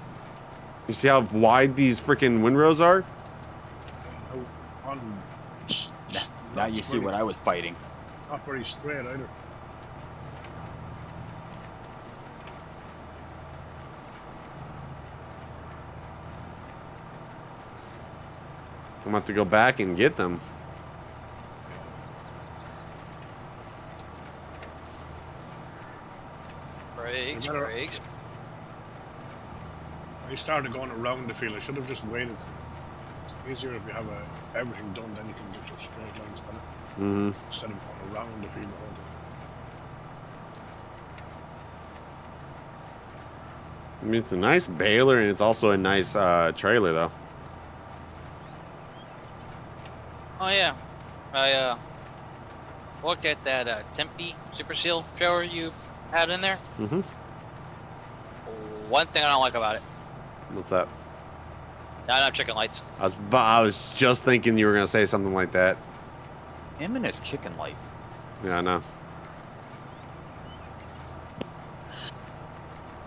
[SPEAKER 1] you see how wide these freaking windrows are?
[SPEAKER 2] Oh,
[SPEAKER 3] now you see what I was fighting.
[SPEAKER 2] Not very straight either.
[SPEAKER 1] I'm gonna have to go back and get them.
[SPEAKER 7] Brakes,
[SPEAKER 2] brakes. I started going around the field. I should have just waited. It's easier if you have a, everything done, then you can get your straight lines better. Setting Mm -hmm. Instead of going around the field the whole time.
[SPEAKER 1] I mean, it's a nice baler and it's also a nice uh, trailer, though.
[SPEAKER 6] I uh, looked at that uh, Tempe Super Seal trailer you had in there. Mm-hmm. One thing I don't like about it. What's that? Not enough chicken lights.
[SPEAKER 1] I was, I was just thinking you were gonna say something like that.
[SPEAKER 3] Him and his chicken lights.
[SPEAKER 1] Yeah, I know.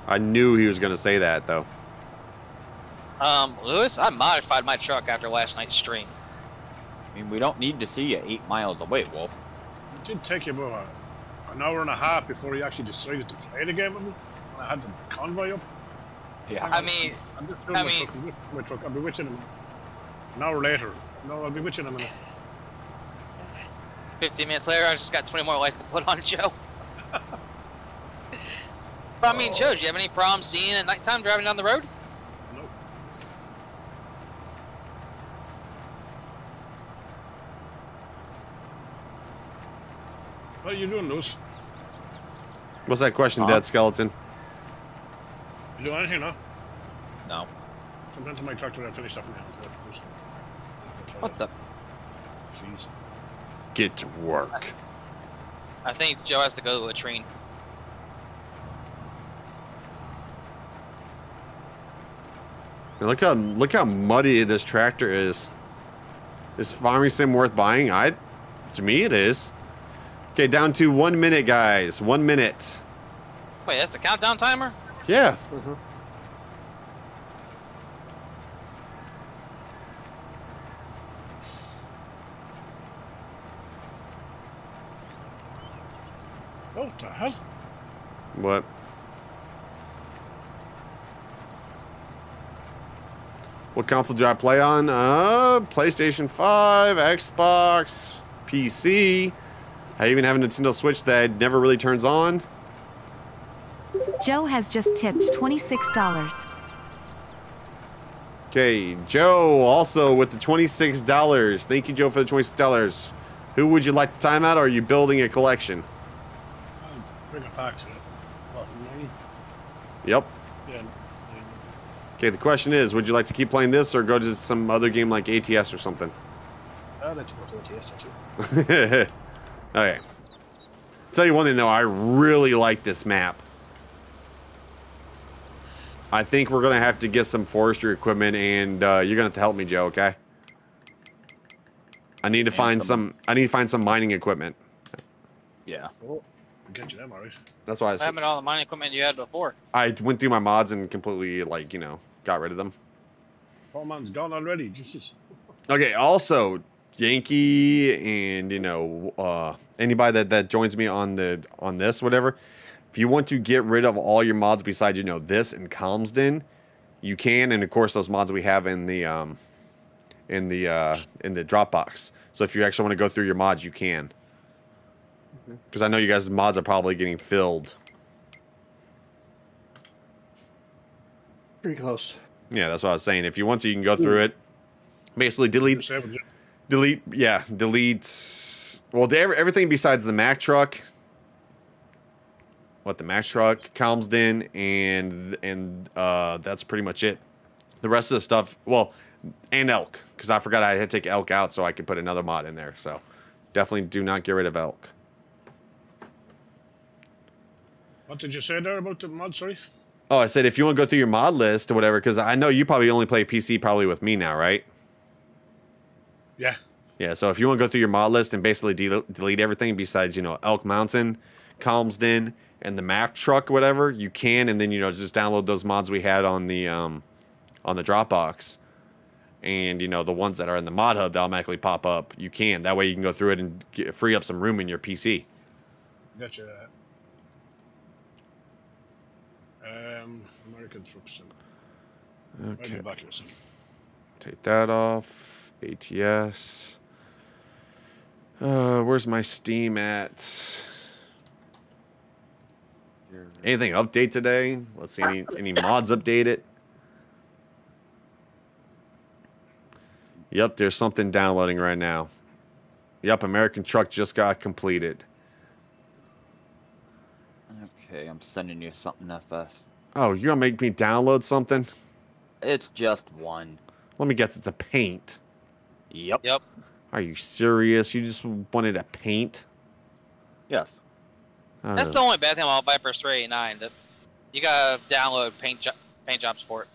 [SPEAKER 1] I knew he was gonna say that though.
[SPEAKER 3] Um, Lewis, I modified my truck after last night's stream. I mean, we don't need to see you eight miles away, Wolf.
[SPEAKER 2] It did take you about an hour and a half before he actually decided to play the game with me. I had the convoy up. Yeah. I mean, I'm just doing I my, mean, truck, my truck. I'll be witching him an hour later. No, I'll be witching him in a minute.
[SPEAKER 6] 15 minutes later, I just got 20 more lights to put on Joe. but I mean, oh. Joe, do you have any problems seeing at nighttime driving down the road?
[SPEAKER 2] What are you doing, Luce?
[SPEAKER 1] What's that question, uh, Dead Skeleton?
[SPEAKER 2] You doing anything now? No. Come down to my tractor and finish up now. What the? Please. Get to work.
[SPEAKER 6] I think Joe has to go to a train.
[SPEAKER 1] look how look how muddy this tractor is. Is farming sim worth buying? I, to me, it is. Okay, down to one minute, guys. One minute.
[SPEAKER 6] Wait, that's the countdown timer? Yeah. Mm -hmm.
[SPEAKER 2] What the hell?
[SPEAKER 1] What? What console do I play on? Uh, PlayStation 5, Xbox, PC. I even have a Nintendo Switch that never really turns on.
[SPEAKER 8] Joe has just tipped $26.
[SPEAKER 1] Okay, Joe also with the $26. Thank you, Joe, for the $26. Who would you like to time out, or are you building a collection?
[SPEAKER 2] Bring a box to it. What, Yep. Yeah.
[SPEAKER 1] Okay, the question is, would you like to keep playing this or go to some other game like ATS or something?
[SPEAKER 2] I'd like to go to ATS,
[SPEAKER 1] actually. Okay. Tell you one thing though, I really like this map. I think we're gonna have to get some forestry equipment, and uh, you're gonna have to help me, Joe. Okay. I need to and find some, some. I need to find some mining equipment. Yeah.
[SPEAKER 2] Well, get you them, all right. That's why I. I haven't all the mining equipment you had before.
[SPEAKER 1] I went through my mods and completely, like, you know, got rid of them.
[SPEAKER 2] Poor man's gone already.
[SPEAKER 1] Okay. Also, Yankee and you know uh, anybody that that joins me on the on this whatever, if you want to get rid of all your mods besides you know this and Calmsden, you can, and of course those mods we have in the um, in the uh, in the Dropbox. So if you actually want to go through your mods, you can. Because mm-hmm. I know you guys' mods are probably getting filled. Pretty close. Yeah, that's what I was saying. If you want to, you can go through mm. it. Basically, delete. Delete, yeah, delete. Well, everything besides the Mack truck. What the Mack truck, Calmsden, and and uh, that's pretty much it. The rest of the stuff, well, and elk, because I forgot I had to take elk out so I could put another mod in there. So definitely do not get rid of elk.
[SPEAKER 2] What did you say there about the mod? Sorry.
[SPEAKER 1] Oh, I said if you want to go through your mod list or whatever, because I know you probably only play PC probably with me now, right? Yeah. Yeah. So if you want to go through your mod list and basically de delete everything besides, you know, Elk Mountain, Calmsden, and the Mack truck, whatever, you can. And then, you know, just download those mods we had on the, um, on the Dropbox. And, you know, the ones that are in the mod hub that automatically pop up, you can. That way you can go through it and get, free up some room in your PC.
[SPEAKER 2] Gotcha. Um, American Truck Okay.
[SPEAKER 1] Take that off. ATS. Uh, where's my Steam at? Anything update today? Let's see any any mods updated. Yep, there's something downloading right now. Yep, American Truck just got completed. Okay, I'm sending you something FS. Oh, you're gonna make me download something?
[SPEAKER 3] It's just one.
[SPEAKER 1] Let me guess, it's a paint. Yep. Yep. Are you serious? You just wanted to paint? Yes. That's the only
[SPEAKER 6] bad thing about Viper 389. That you gotta download paint jo paint jobs for it.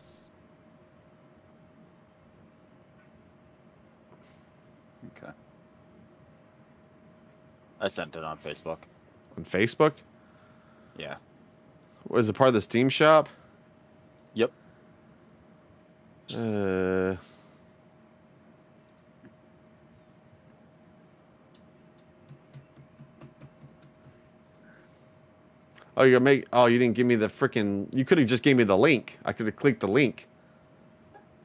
[SPEAKER 3] Okay. I sent it on Facebook. On Facebook? Yeah.
[SPEAKER 1] Was it part of the Steam shop? Yep. Uh, Oh, you're make. Oh, you didn't give me the freaking. You could have just gave me the link. I could have clicked the link.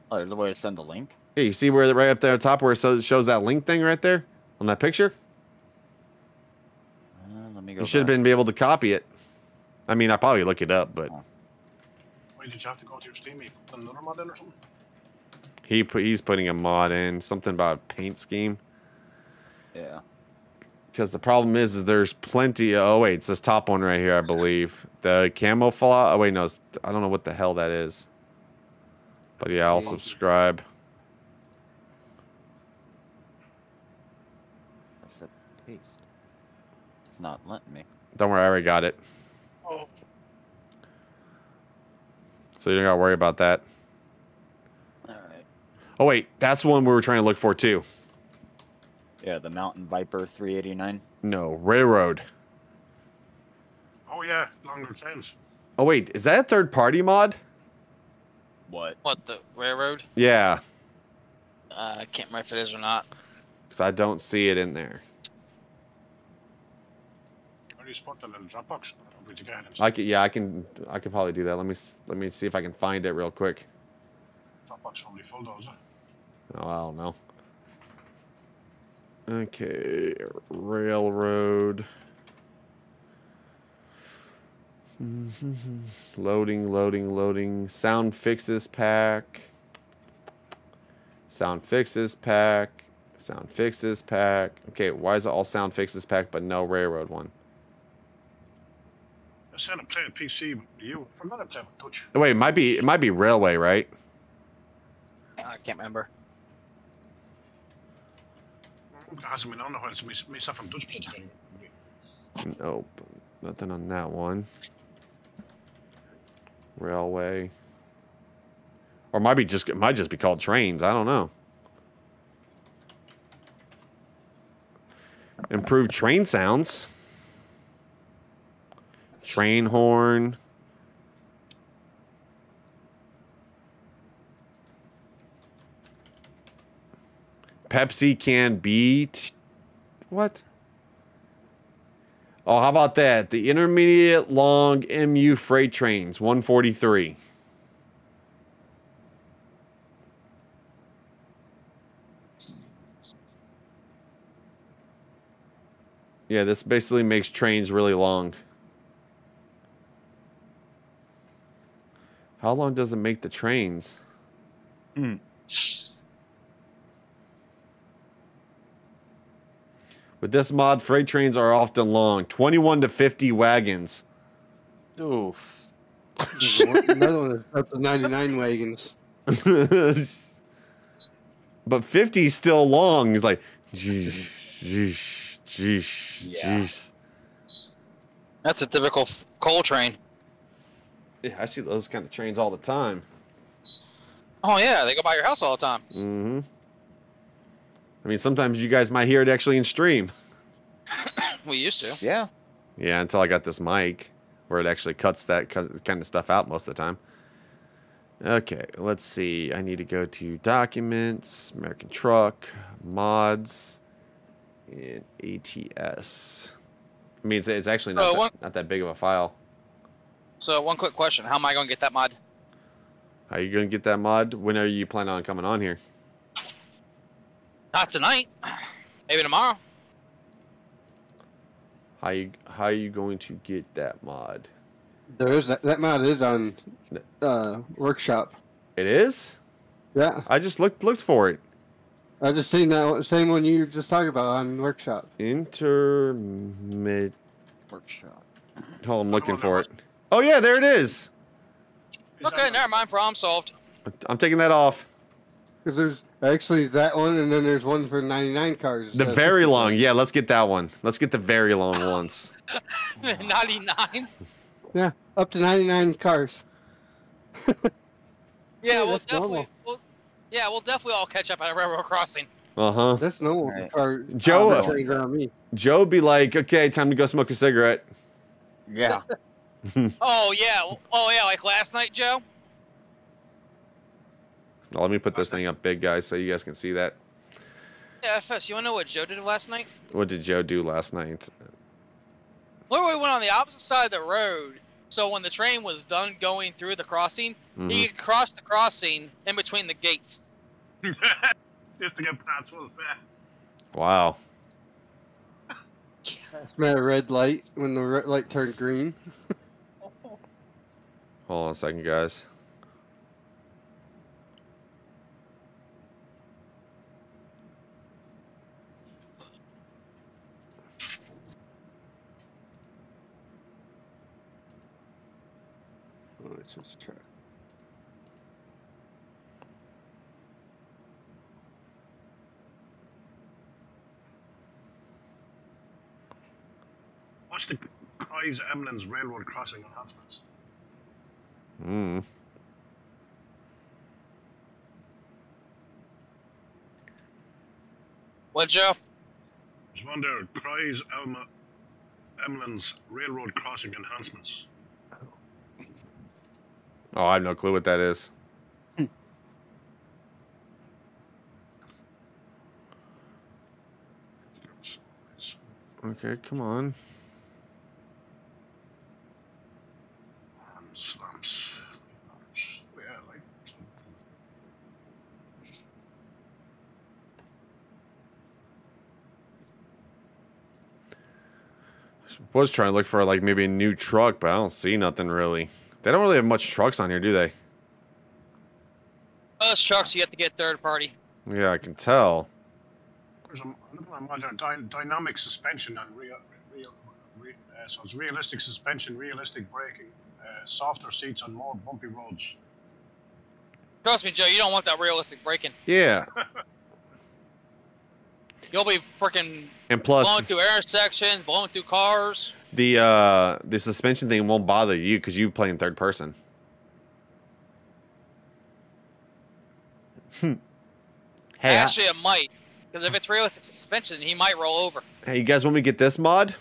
[SPEAKER 1] Oh, there's a way to send the link. Hey, you see where right up there top where it shows that link thing right there on that picture. Uh, let me go. You should have been be able to copy it. I mean, I probably look it up, but. Oh.
[SPEAKER 2] Wait, did you have to go to your Steam? put another mod in or something?
[SPEAKER 1] He put, he's putting a mod in something about a paint scheme. Yeah. Because the problem is, is there's plenty. Of, oh wait, it's this top one right here, I believe. The camouflage. Oh wait, no, I don't know what the hell that is. But yeah, I'll subscribe.
[SPEAKER 3] Except paste.
[SPEAKER 1] It's not letting me. Don't worry, I already got it. Oh. So you don't gotta worry about that. All right. Oh wait, that's one we were trying to look for too. Yeah, the Mountain Viper 389. No, Railroad.
[SPEAKER 2] Oh yeah, longer chains.
[SPEAKER 1] Oh wait, is that a third party mod?
[SPEAKER 3] What? What the railroad? Yeah. Uh, I
[SPEAKER 2] can't remember if it is or not.
[SPEAKER 1] Cause I don't see it in there.
[SPEAKER 2] How do you spot the little Dropbox?
[SPEAKER 1] I can, yeah, I can, I can probably do that. Let me, let me see if I can find it real quick.
[SPEAKER 2] Dropbox full
[SPEAKER 1] Oh, I don't know. Okay, railroad. loading, loading, loading. Sound fixes pack. Sound fixes pack. Sound fixes pack. Okay, why is it all sound fixes pack but no railroad one?
[SPEAKER 2] I sent a plan PC you from another time, don't you?
[SPEAKER 1] wait, it might be it might be railway, right?
[SPEAKER 2] I can't remember. Guys, I mean, I don't know how from Dutch
[SPEAKER 1] Nope. Nothing on that one. Railway. Or might be just might just be called trains. I don't know. Improved train sounds. Train horn. Pepsi can beat what? Oh, how about that? The intermediate long MU freight trains, 143. Yeah, this basically makes trains really long. How long does it make the trains? Mm. With this mod, freight trains are often long, 21 to 50 wagons. Oof. Another
[SPEAKER 5] one up to 99 wagons.
[SPEAKER 1] but 50 still long. He's like, jeez, jeez, jeez, jeez. That's a typical coal train. Yeah, I see those kind of trains all the time.
[SPEAKER 6] Oh, yeah. They go by your house all the time.
[SPEAKER 1] Mm hmm. I mean, sometimes you guys might hear it actually in stream.
[SPEAKER 6] we used to. Yeah.
[SPEAKER 1] Yeah, until I got this mic where it actually cuts that kind of stuff out most of the time. Okay, let's see. I need to go to Documents, American Truck, Mods, and ATS. I mean, it's, it's actually not, that, not that big of a file.
[SPEAKER 6] So, one quick question. How am I going to get that mod?
[SPEAKER 1] How are you going to get that mod? When are you planning on coming on here?
[SPEAKER 6] Not tonight. Maybe tomorrow.
[SPEAKER 1] How you how are you going to get that mod? There is that, that mod is on uh, workshop. It is. Yeah. I just looked looked for it. I just seen that same one you just talked about on workshop. Intermit workshop. Oh, I'm looking for it. Oh yeah, there it is.
[SPEAKER 6] Okay, never mind. Problem solved.
[SPEAKER 1] I'm taking that off. Because there's actually that one,
[SPEAKER 5] and then there's one for 99 cars. The very
[SPEAKER 1] long, yeah. Let's get that one. Let's get the very long ones.
[SPEAKER 6] 99.
[SPEAKER 5] Yeah, up to 99 cars. yeah,
[SPEAKER 6] yeah, we'll definitely. We'll, yeah, we'll definitely all catch up at a railroad crossing.
[SPEAKER 1] Uh huh. That's normal. Right. Joe, uh, Joe be like, okay, time to go smoke a cigarette. Yeah.
[SPEAKER 6] oh yeah. Oh yeah. Like last night, Joe.
[SPEAKER 1] Now, let me put this thing up big, guys, so you guys can see that.
[SPEAKER 6] Yeah, FS, you want to know what Joe did last night?
[SPEAKER 1] What did Joe do last night?
[SPEAKER 6] we went on the opposite side of the road. So when the train was done going through the crossing, mm-hmm. he crossed the crossing in between the gates. Just to get
[SPEAKER 2] past one of that.
[SPEAKER 1] Wow. That's my red light when the red light turned green. Hold on a second, guys.
[SPEAKER 5] let check.
[SPEAKER 2] Watch the Ives Emlyn's railroad crossing enhancements. Hmm. What, Joe? Just wonder, Cries Elma, Emlyn's railroad crossing enhancements.
[SPEAKER 1] Oh, I have no clue what that is. Okay, come on. was trying to look for like maybe a new truck, but I don't see nothing really. They don't really have much trucks on here, do they?
[SPEAKER 2] Most trucks you have to get third party.
[SPEAKER 1] Yeah, I can tell.
[SPEAKER 2] There's a, dynamic suspension and real, real, uh, so it's realistic suspension, realistic braking, uh, softer seats on more bumpy roads. Trust me, Joe, you don't want that realistic braking. Yeah.
[SPEAKER 6] You'll be freaking and plus blowing through intersections, blowing through cars.
[SPEAKER 1] The uh the suspension thing won't bother you because you play in third person. hey, actually,
[SPEAKER 7] I, it
[SPEAKER 6] might because if it's realistic suspension, he might roll over.
[SPEAKER 1] Hey, you guys want me get this mod?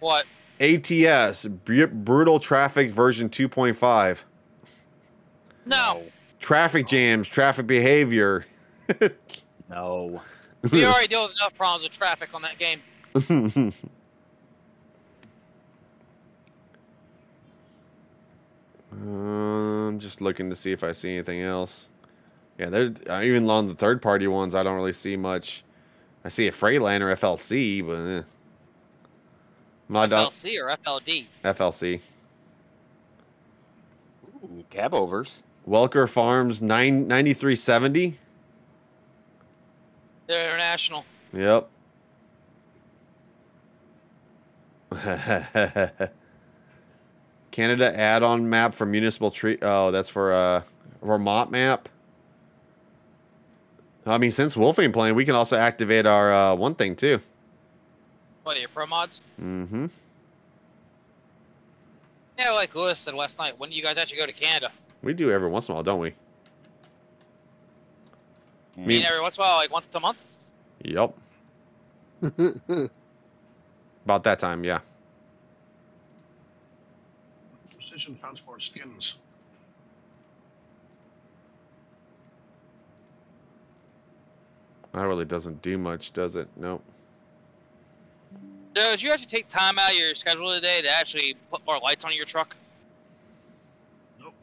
[SPEAKER 1] What? ATS Br brutal traffic version 2.5. No. Traffic jams, traffic behavior. no. we already
[SPEAKER 6] deal with enough problems with traffic on that game.
[SPEAKER 1] I'm um, just looking to see if I see anything else. Yeah, there. Uh, even on the third party ones, I don't really see much. I see a Freightliner FLC, but eh. Not FLC or FLD? FLC. Ooh, cab overs. Welker Farms nine ninety-three seventy. 9370.
[SPEAKER 6] They're international.
[SPEAKER 1] Yep. Canada add-on map for municipal tree. Oh, that's for uh, Vermont map. I mean, since Wolf ain't playing, we can also activate our uh, one thing too.
[SPEAKER 6] What are your pro mods? Mm-hmm. Yeah, like Lewis said last night. When do you guys actually go to Canada?
[SPEAKER 1] We do every once in a while, don't we? I mm. mean, every
[SPEAKER 6] once in a while, like
[SPEAKER 2] once a month.
[SPEAKER 1] Yep. About that time, yeah.
[SPEAKER 2] Precision transport skins.
[SPEAKER 1] That really doesn't do much, does it? Nope.
[SPEAKER 6] Does you have to take time out of your schedule today to actually put more lights on your truck?
[SPEAKER 1] Nope.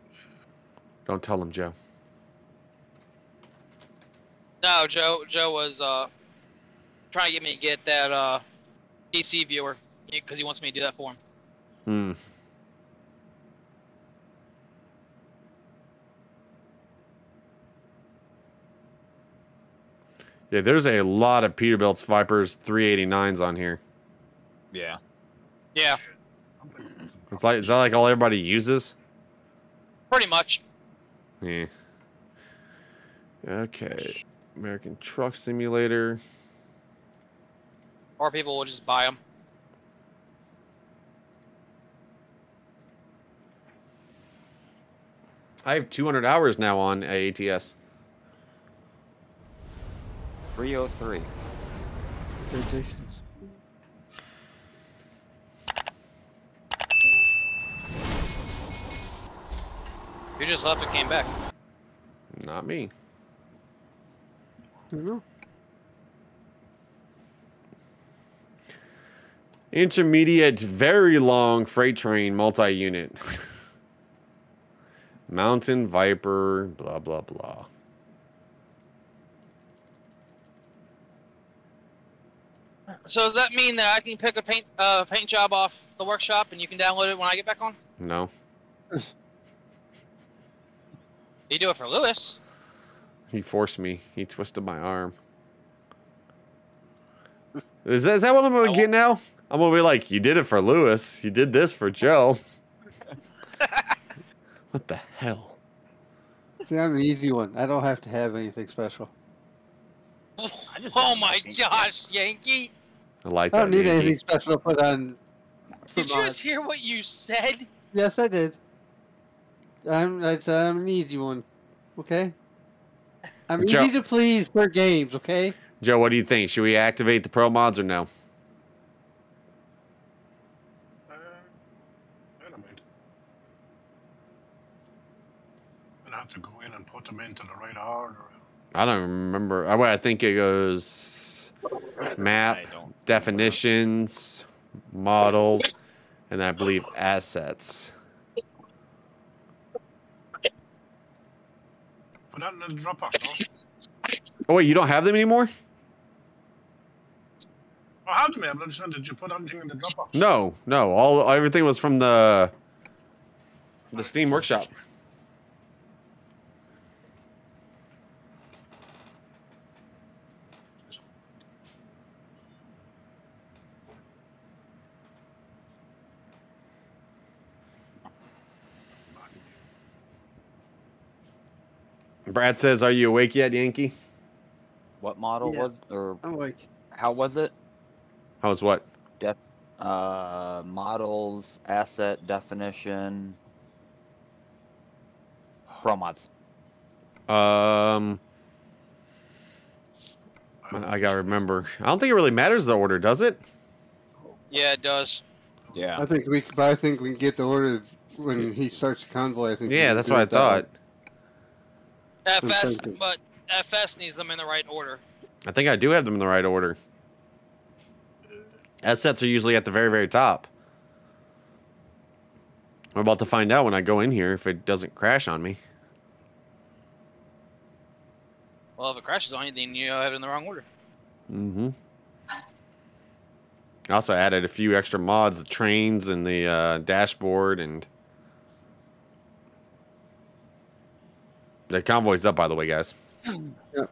[SPEAKER 1] Don't tell them, Joe.
[SPEAKER 6] No, Joe. Joe was uh, trying to get me to get that uh, PC viewer because he wants me to do that for him.
[SPEAKER 4] Hmm.
[SPEAKER 1] Yeah, there's a lot of Peterbilt's Vipers 389s on here.
[SPEAKER 3] Yeah. Yeah.
[SPEAKER 1] It's like is that like all everybody uses?
[SPEAKER 3] Pretty
[SPEAKER 6] much.
[SPEAKER 1] Yeah. Okay. American Truck Simulator.
[SPEAKER 6] Or people will just buy them.
[SPEAKER 1] I have 200 hours now on ATS.
[SPEAKER 3] 303.
[SPEAKER 6] You just left and came back.
[SPEAKER 1] Not me. No. Intermediate, very long freight train, multi-unit. Mountain Viper, blah, blah, blah.
[SPEAKER 6] So does that mean that I can pick a paint uh, paint job off the workshop and you can download it when I get back on? No. you do it for Lewis.
[SPEAKER 1] He forced me. He twisted my arm. Is that, is that what I'm gonna get now? I'm gonna be like, you did it for Lewis. You did this for Joe. what the hell?
[SPEAKER 5] See, I'm an easy one. I don't have to have anything special.
[SPEAKER 6] Oh my gosh, Yankee!
[SPEAKER 5] I like that. I don't need Yankee. anything special to put on.
[SPEAKER 6] Did you just hear what you said?
[SPEAKER 5] Yes, I did. I'm, I'm an easy one. Okay. I'm Joe, easy to please for games,
[SPEAKER 1] okay? Joe, what do you think? Should we activate the pro mods or no? Uh,
[SPEAKER 2] I don't to go in and put them into the right order.
[SPEAKER 1] I don't remember. I, uh, I think it goes map, definitions, models, and I believe assets.
[SPEAKER 2] Put that in the Dropbox,
[SPEAKER 1] Oh, wait, you don't have them
[SPEAKER 2] anymore? I have them, i just did you put anything in the Dropbox?
[SPEAKER 1] No, no. All Everything was from the, the Steam Workshop. Brad says, "Are you awake yet, Yankee?" What
[SPEAKER 3] model yeah. was or I'm awake. How was it?
[SPEAKER 1] How was what? Death uh,
[SPEAKER 3] models, asset definition,
[SPEAKER 1] pro mods. Um, I gotta remember. I don't think it really matters the order, does it?
[SPEAKER 6] Yeah, it does.
[SPEAKER 1] Yeah.
[SPEAKER 5] I think we, but I think we can get the order when he starts the convoy. I think. Yeah, that's what I thought.
[SPEAKER 1] FS, but FS needs them in the right order. I think I do have them in the right order. Assets are usually at the very, very top. I'm about to find out when I go in here if it doesn't crash on me.
[SPEAKER 6] Well, if it crashes on you, then you have it in the wrong order.
[SPEAKER 1] Mm-hmm. I also added a few extra mods, the trains and the uh, dashboard and The convoy's up, by the way, guys.
[SPEAKER 6] Yeah.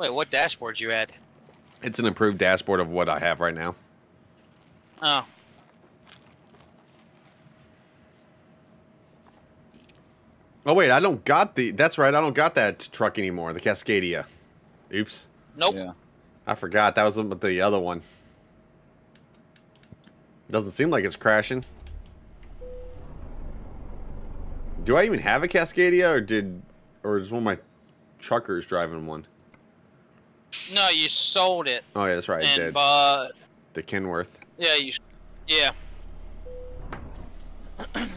[SPEAKER 6] Wait, what dashboard you had?
[SPEAKER 1] It's an improved dashboard of what I have right now. Oh. Oh wait, I don't got the. That's right, I don't got that truck anymore. The Cascadia. Oops. Nope. Yeah. I forgot that was the other one. Doesn't seem like it's crashing. Do I even have a Cascadia, or did, or is one of my truckers driving one?
[SPEAKER 6] No, you sold it.
[SPEAKER 1] Oh yeah, that's right. And, I did. But the Kenworth.
[SPEAKER 6] Yeah, you. Yeah.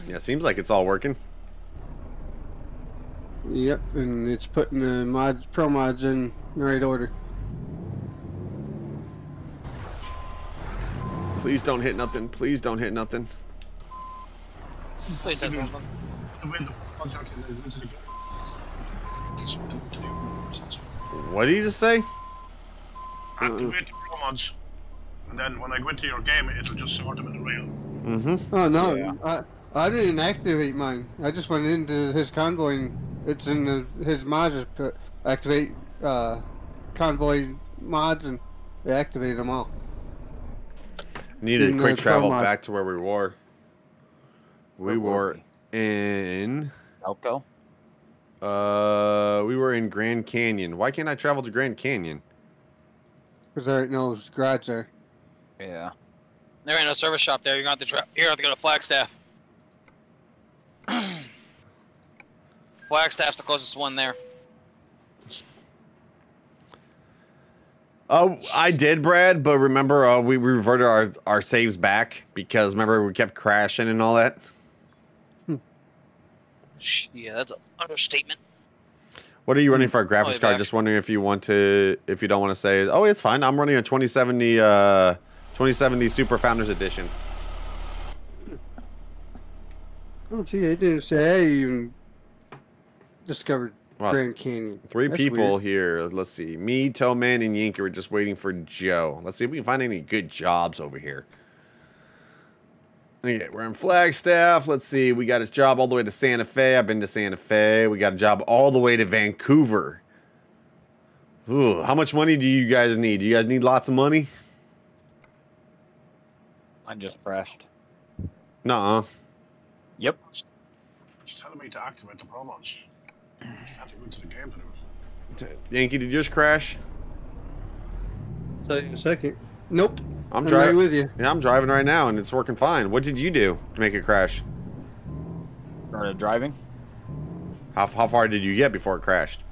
[SPEAKER 1] yeah, seems like it's all working. Yep, and
[SPEAKER 5] it's putting the mods, pro mods in the right order.
[SPEAKER 1] Please don't hit nothing. Please don't hit nothing.
[SPEAKER 2] Please hit something. Uh,
[SPEAKER 1] what did you just say? Activate the
[SPEAKER 2] mods, and then when I go into your game, it'll just sort them in the rail.
[SPEAKER 1] Mm-hmm. Oh no, yeah.
[SPEAKER 5] I, I didn't activate mine. I just went into his convoy. and It's in the, his mods. Activate uh, convoy mods, and they activate them all.
[SPEAKER 1] Needed a quick travel back to where we were. We were in Elko. Uh, we were in Grand Canyon. Why can't I travel to Grand Canyon? Because there ain't no garage there. Yeah.
[SPEAKER 6] There ain't no service shop there. You're gonna have to tra- you're gonna have to go to Flagstaff. Flagstaff's the closest one there.
[SPEAKER 1] Oh, I did, Brad. But remember, uh, we reverted our our saves back because remember we kept crashing and all that.
[SPEAKER 7] Yeah, that's an understatement.
[SPEAKER 1] What are you running for a graphics oh, card? Back. Just wondering if you want to, if you don't want to say, oh, it's fine. I'm running a 2070, uh, 2070 Super Founders Edition.
[SPEAKER 5] Oh, gee, they didn't say I even discovered well, Grand Canyon. Three That's people weird.
[SPEAKER 1] here. Let's see. Me, Man, and Yink are just waiting for Joe. Let's see if we can find any good jobs over here. Okay, we're in Flagstaff. Let's see, we got a job all the way to Santa Fe. I've been to Santa Fe. We got a job all the way to Vancouver. Ooh, how much money do you guys need? Do you guys need lots of money? I'm just pressed. Nuh-uh. Yep.
[SPEAKER 2] He's telling me to activate the promos. launch. to go into the game
[SPEAKER 1] Yankee, did you just crash? a Second.
[SPEAKER 5] Nope. I'm, I'm driving with you. Yeah, I'm driving right now,
[SPEAKER 1] and it's working fine. What did you do to make it crash? Started driving. How, how far did you get before it crashed?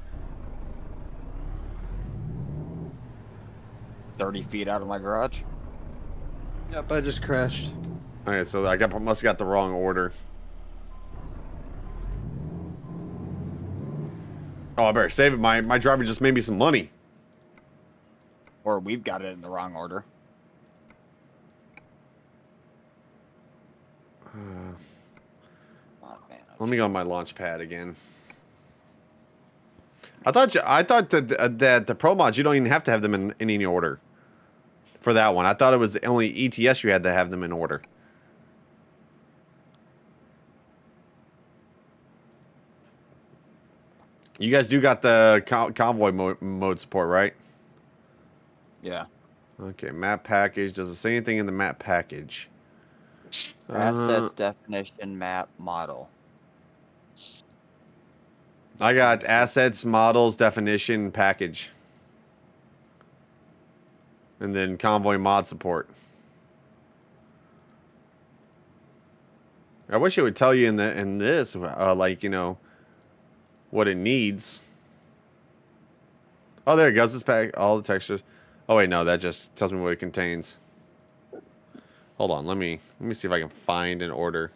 [SPEAKER 1] 30 feet
[SPEAKER 3] out of my garage. Yep, I just
[SPEAKER 1] crashed. Alright, so I got, must have got the wrong order. Oh, I better save it. My, my driver just made me some money. Or we've got it in the wrong order. Uh, oh, let me go on my launch pad again. I thought you, I thought that uh, that the pro mods you don't even have to have them in, in any order for that one. I thought it was the only ETS you had to have them in order. You guys do got the convoy mo mode support, right? Yeah. Okay, map package. Does it say anything in the map package? Assets uh,
[SPEAKER 3] definition
[SPEAKER 1] map model. I got assets, models, definition, package. And then convoy mod support. I wish it would tell you in the in this uh, like, you know, what it needs. Oh, there it goes. It's pack all the textures. Oh wait, no, that just tells me what it contains. Hold on, let me let me see if I can find an order.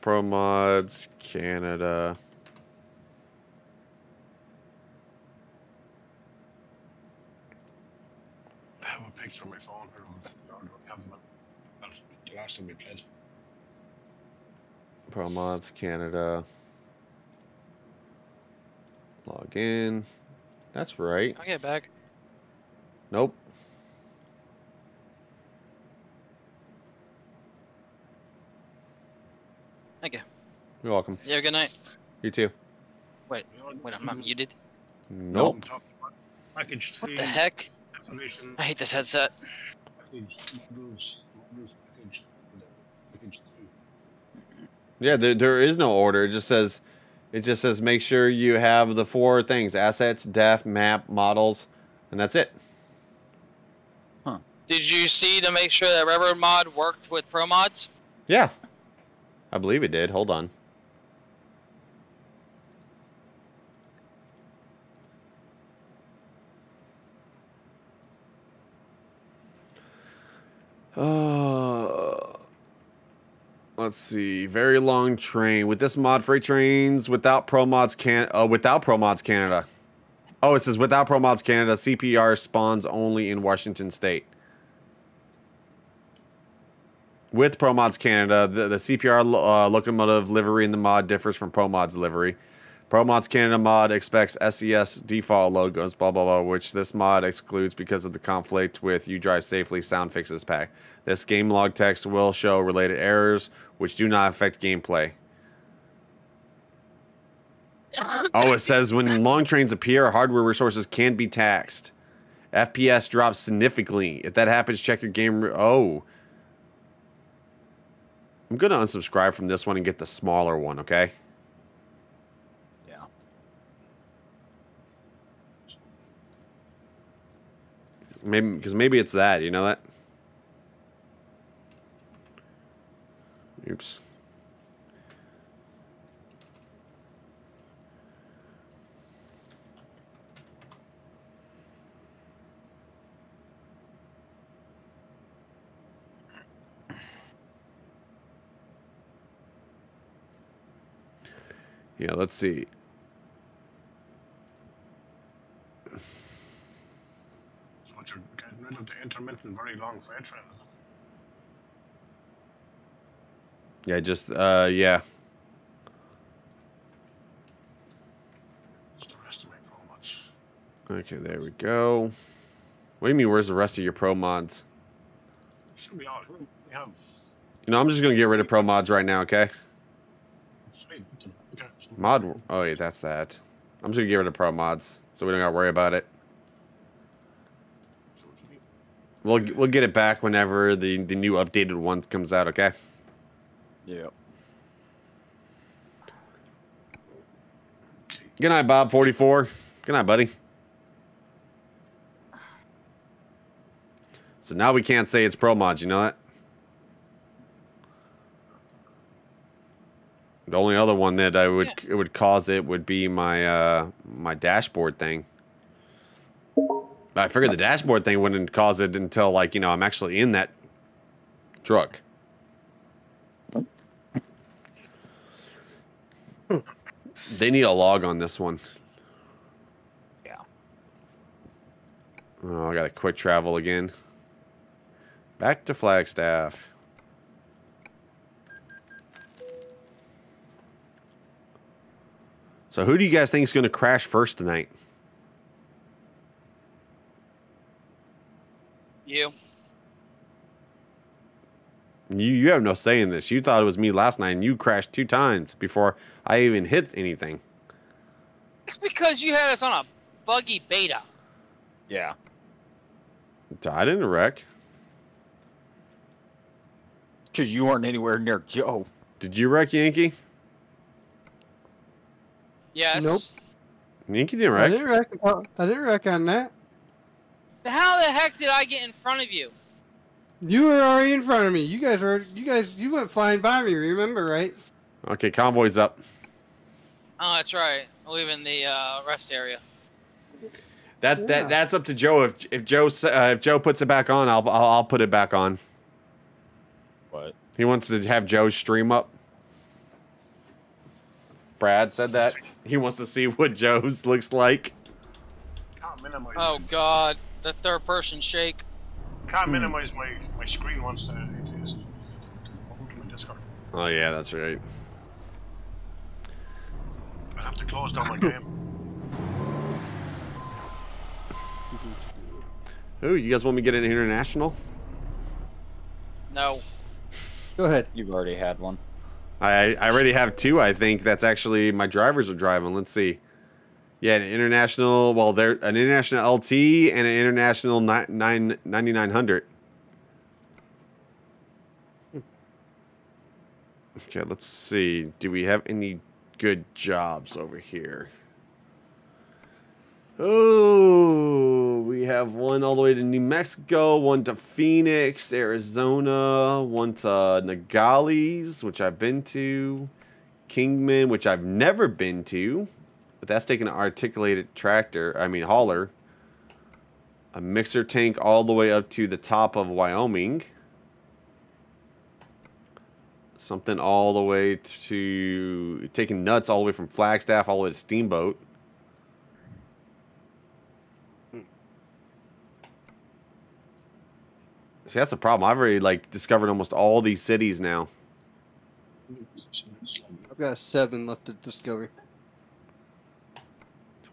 [SPEAKER 1] Pro mods, Canada.
[SPEAKER 2] I have a picture on my phone. I don't have them. But the last time we played.
[SPEAKER 1] Pro mods, Canada. Log in. That's right. I'll get back. Nope. Thank you. You're welcome. You have a good night. You too.
[SPEAKER 2] Wait, wait, I'm not muted.
[SPEAKER 1] Nope. nope.
[SPEAKER 2] I can see. what the heck? Information. I hate this headset.
[SPEAKER 1] Yeah, there, there is no order. It just says it just says make sure you have the four things, assets, def, map, models, and that's it.
[SPEAKER 6] Huh. Did you see to make sure that Railroad Mod worked with Pro Mods?
[SPEAKER 1] Yeah. I believe it did. Hold on. Oh. Let's see. Very long train. With this mod, freight trains without Pro Mods can uh, without Pro Mods Canada. Oh, it says without Pro Mods Canada, CPR spawns only in Washington State. With Pro Mods Canada, the, the CPR uh, locomotive livery in the mod differs from Pro Mods livery. ProMods Canada mod expects SCS default logos, blah, blah, blah, which this mod excludes because of the conflict with You Drive Safely Sound Fixes Pack. This game log text will show related errors, which do not affect gameplay. oh, it says when long trains appear, hardware resources can be taxed. FPS drops significantly. If that happens, check your game. oh. I'm going to unsubscribe from this one and get the smaller one, okay? Maybe because maybe it's that. You know that. Oops. Yeah, let's see.
[SPEAKER 2] rid of the intermittent, very long fetching.
[SPEAKER 1] Yeah, just, uh, yeah. Okay, there we go. What do you mean, where's the rest of your pro mods?
[SPEAKER 2] Should be all, we have...
[SPEAKER 1] You know, I'm just going to get rid of pro mods right now, okay? Mod... Oh, yeah, that's that. I'm just going to get rid of pro mods, so we don't got to worry about it. We'll we'll get it back whenever the the new updated one comes out. Okay. Yep. Good night, Bob. Forty four. Good night, buddy. So now we can't say it's pro mod. You know that. The only other one that I would yeah. it would cause it would be my uh my dashboard thing. I figured the dashboard thing wouldn't cause it until like you know I'm actually in that truck. they need a log on this one. Yeah. Oh, I got to quick travel again. Back to Flagstaff. So who do you guys think is going to crash first tonight? You. You you have no say in this. You thought it was me last night, and you crashed two times before I even hit anything.
[SPEAKER 6] It's because you had us on a buggy beta.
[SPEAKER 1] Yeah. I didn't wreck. Because you weren't anywhere near Joe. Did you wreck Yankee? Yes. Nope. Yankee didn't wreck. I didn't
[SPEAKER 5] wreck, uh, I didn't wreck on
[SPEAKER 1] that.
[SPEAKER 6] How the heck did I get in front of you?
[SPEAKER 5] You were already in front of me. You guys were. You guys.
[SPEAKER 1] You went flying by me. Remember, right? Okay, convoy's up. Oh, that's
[SPEAKER 6] right. Leaving the uh, rest area.
[SPEAKER 1] That yeah. that that's up to Joe. If if Joe uh, if Joe puts it back on, I'll, I'll I'll put it back on. What? He wants to have Joe's stream up. Brad said that he wants to see what Joe's looks like.
[SPEAKER 2] Oh God. The third person shake. Can't hmm. minimize my, my screen once it is Discord.
[SPEAKER 1] Oh yeah, that's right.
[SPEAKER 2] I have to close down my game.
[SPEAKER 1] Ooh, you guys want me to get an international?
[SPEAKER 8] No.
[SPEAKER 2] Go
[SPEAKER 1] ahead. You've already had one. I I already have two. I think that's actually my drivers are driving. Let's see. Yeah, an international. Well, there an international LT and an international nine nine ninety nine hundred. Okay, let's see. Do we have any good jobs over here? Oh, we have one all the way to New Mexico, one to Phoenix, Arizona, one to Nogales, which I've been to, Kingman, which I've never been to. But that's taking an articulated tractor, I mean hauler, a mixer tank all the way up to the top of Wyoming. Something all the way to taking nuts all the way from Flagstaff all the way to Steamboat. See, that's a problem. I've already like discovered almost all these cities now.
[SPEAKER 5] I've got seven left to discover.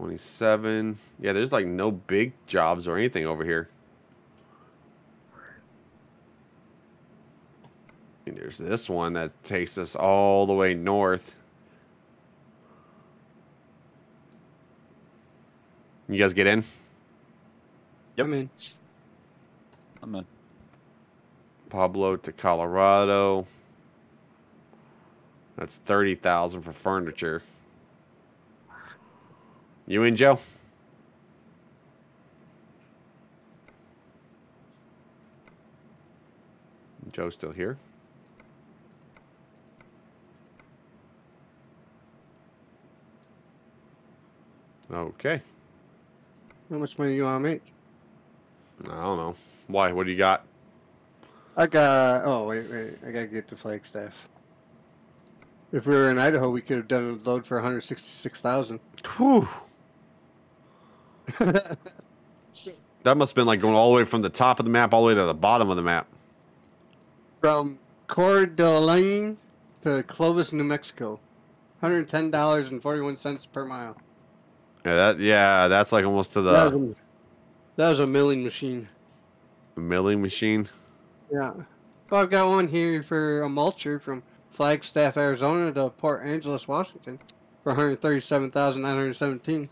[SPEAKER 1] 27. Yeah, there's like no big jobs or anything over here. And there's this one that takes us all the way north. You guys get in? Yep. I'm in. I'm in. Pueblo to Colorado. That's 30,000 for furniture. You in Joe. Joe's still here. Okay.
[SPEAKER 5] How much money do you want to make?
[SPEAKER 1] I don't know. Why? What do you got?
[SPEAKER 5] I got. Oh wait, wait. I gotta get to Flagstaff. If we were in Idaho, we could have done a load for one hundred sixty-six thousand. Whew. that
[SPEAKER 1] must have been like going all the way from the top of the map all the way to the bottom of the map.
[SPEAKER 5] From Coeur d'Alene to Clovis, New Mexico. $110.41 per mile.
[SPEAKER 1] Yeah, that yeah, that's like almost to the that
[SPEAKER 5] was a, that was a milling machine.
[SPEAKER 1] A milling machine?
[SPEAKER 5] Yeah. Well, I've got one here for a mulcher from Flagstaff, Arizona to Port Angeles, Washington for 137,917.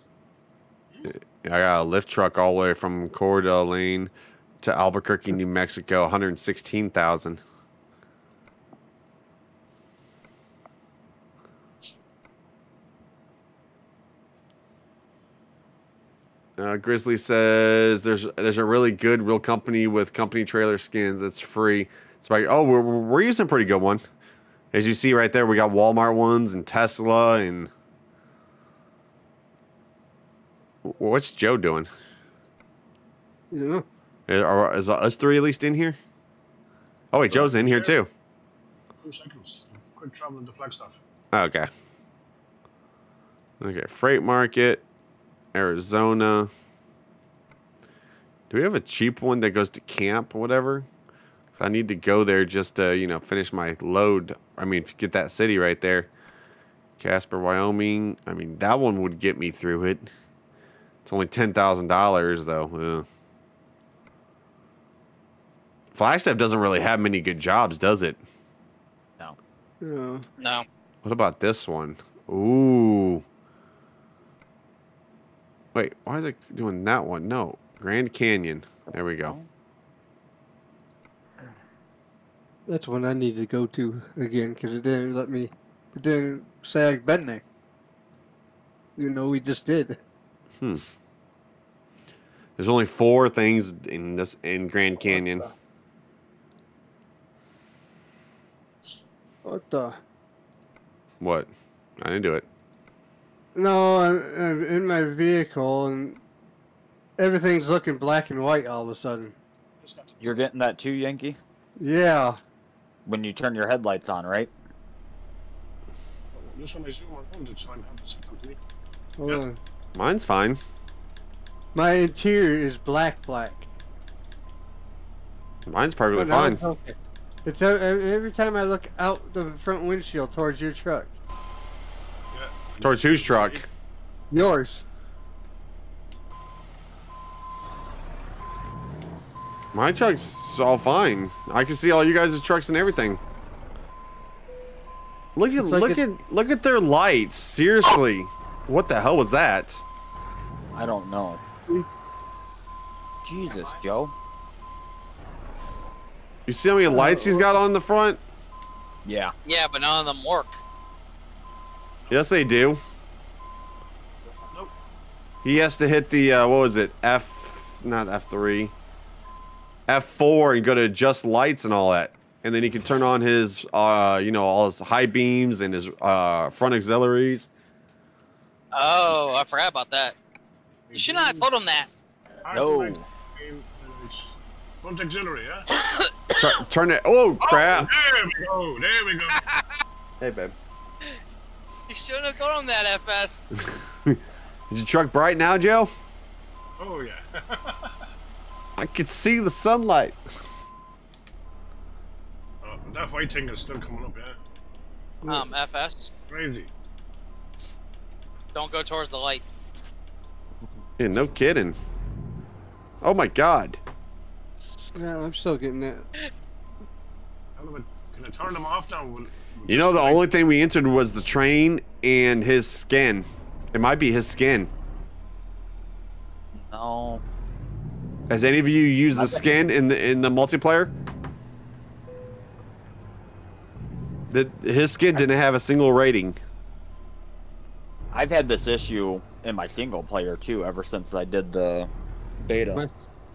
[SPEAKER 1] I got a lift truck all the way from Coeur d'Alene to Albuquerque, New Mexico, 116,000. Uh, Grizzly says there's there's a really good real company with company trailer skins. It's free. It's like oh we're we're using a pretty good one, as you see right there. We got Walmart ones and Tesla and What's Joe doing? Yeah. Are, is us three at least in here? Oh wait, Joe's in here too.
[SPEAKER 2] Two seconds. Quick traveling to Flagstaff.
[SPEAKER 1] Okay. Okay, freight market, Arizona. Do we have a cheap one that goes to camp, whatever? So I need to go there just to, you know, finish my load. I mean, get that city right there. Casper, Wyoming. I mean, that one would get me through it. It's only $10,000 though. Flagstaff doesn't really have many good jobs, does it?
[SPEAKER 6] No. No.
[SPEAKER 1] What about this one? Ooh. Wait, why is it doing that one? No. Grand Canyon. There we go.
[SPEAKER 5] That's one I need to go to again because it didn't let me. It didn't say I've been there. You know, we just did.
[SPEAKER 1] Hmm. There's only four things in this in Grand Canyon. What the? What? I didn't do it.
[SPEAKER 5] No, I'm, I'm in my vehicle and everything's looking black and white all of a
[SPEAKER 3] sudden. You're getting that too, Yankee? Yeah. When you turn your headlights on, right?
[SPEAKER 5] Hold on.
[SPEAKER 1] Mine's fine.
[SPEAKER 5] My interior is black, black.
[SPEAKER 1] Mine's perfectly fine.
[SPEAKER 5] It's uh, every time I look out the front windshield towards your truck. Yeah.
[SPEAKER 1] Towards whose truck? Yours. My truck's all fine. I can see all you guys' trucks and everything. Look at like look at look at their lights. Seriously. What the hell was that? I don't know. Jesus, Joe. You see how many lights he's got on the front? Yeah.
[SPEAKER 6] Yeah, but none of them work.
[SPEAKER 1] Yes, they do. Nope. He has to hit the, uh, what was it? F, not F3. F4 and go to adjust lights and all that. And then he can turn on his, uh, you know, all his high beams and his uh, front auxiliaries.
[SPEAKER 6] Oh, I forgot about that. You should not have told him that.
[SPEAKER 1] No.
[SPEAKER 2] Front auxiliary, yeah?
[SPEAKER 1] turn, turn it. Oh, oh crap. Oh,
[SPEAKER 2] there we go. There we go.
[SPEAKER 1] hey, babe.
[SPEAKER 6] You shouldn't have told him that, FS.
[SPEAKER 1] Is your truck bright now, Joe?
[SPEAKER 2] Oh, yeah.
[SPEAKER 1] I can see the sunlight.
[SPEAKER 2] Oh, that white thing is still coming up, yeah? Um, FS? Crazy. Don't go towards the light.
[SPEAKER 1] Yeah, no kidding. Oh my god.
[SPEAKER 5] Yeah, I'm still getting that.
[SPEAKER 2] Can I turn them off now?
[SPEAKER 1] you know, the only thing we entered was the train and his skin. It might be his skin. No. Has any of you used the skin in the in the multiplayer? The, his skin didn't have a single rating. I've had this
[SPEAKER 3] issue in my single player too ever since I did the beta. My,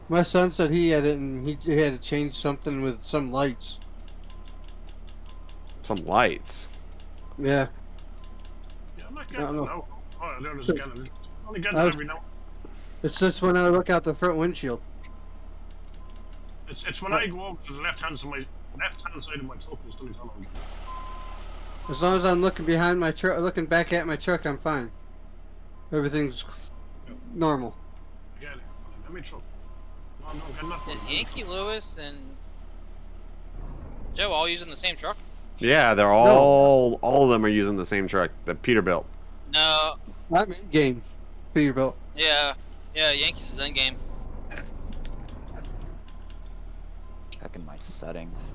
[SPEAKER 5] my son said he had it and he, he had to change something with some lights.
[SPEAKER 1] Some lights. Yeah.
[SPEAKER 5] Yeah, I'm not getting
[SPEAKER 2] to Only every now.
[SPEAKER 5] It's just when I look out the front windshield.
[SPEAKER 2] It's it's when I go over to the left hand side of my left hand side of my truck is still on.
[SPEAKER 5] As long as I'm looking behind my truck, looking back at my truck, I'm fine. Everything's yep. normal.
[SPEAKER 2] got it.
[SPEAKER 6] Is Yankee Lewis and Joe all using the same truck?
[SPEAKER 1] Yeah, they're all no. all of them are using the same truck, the Peterbilt.
[SPEAKER 6] No. I'm in game. Peterbilt. Yeah. Yeah, Yankees is in game.
[SPEAKER 3] Checking my settings.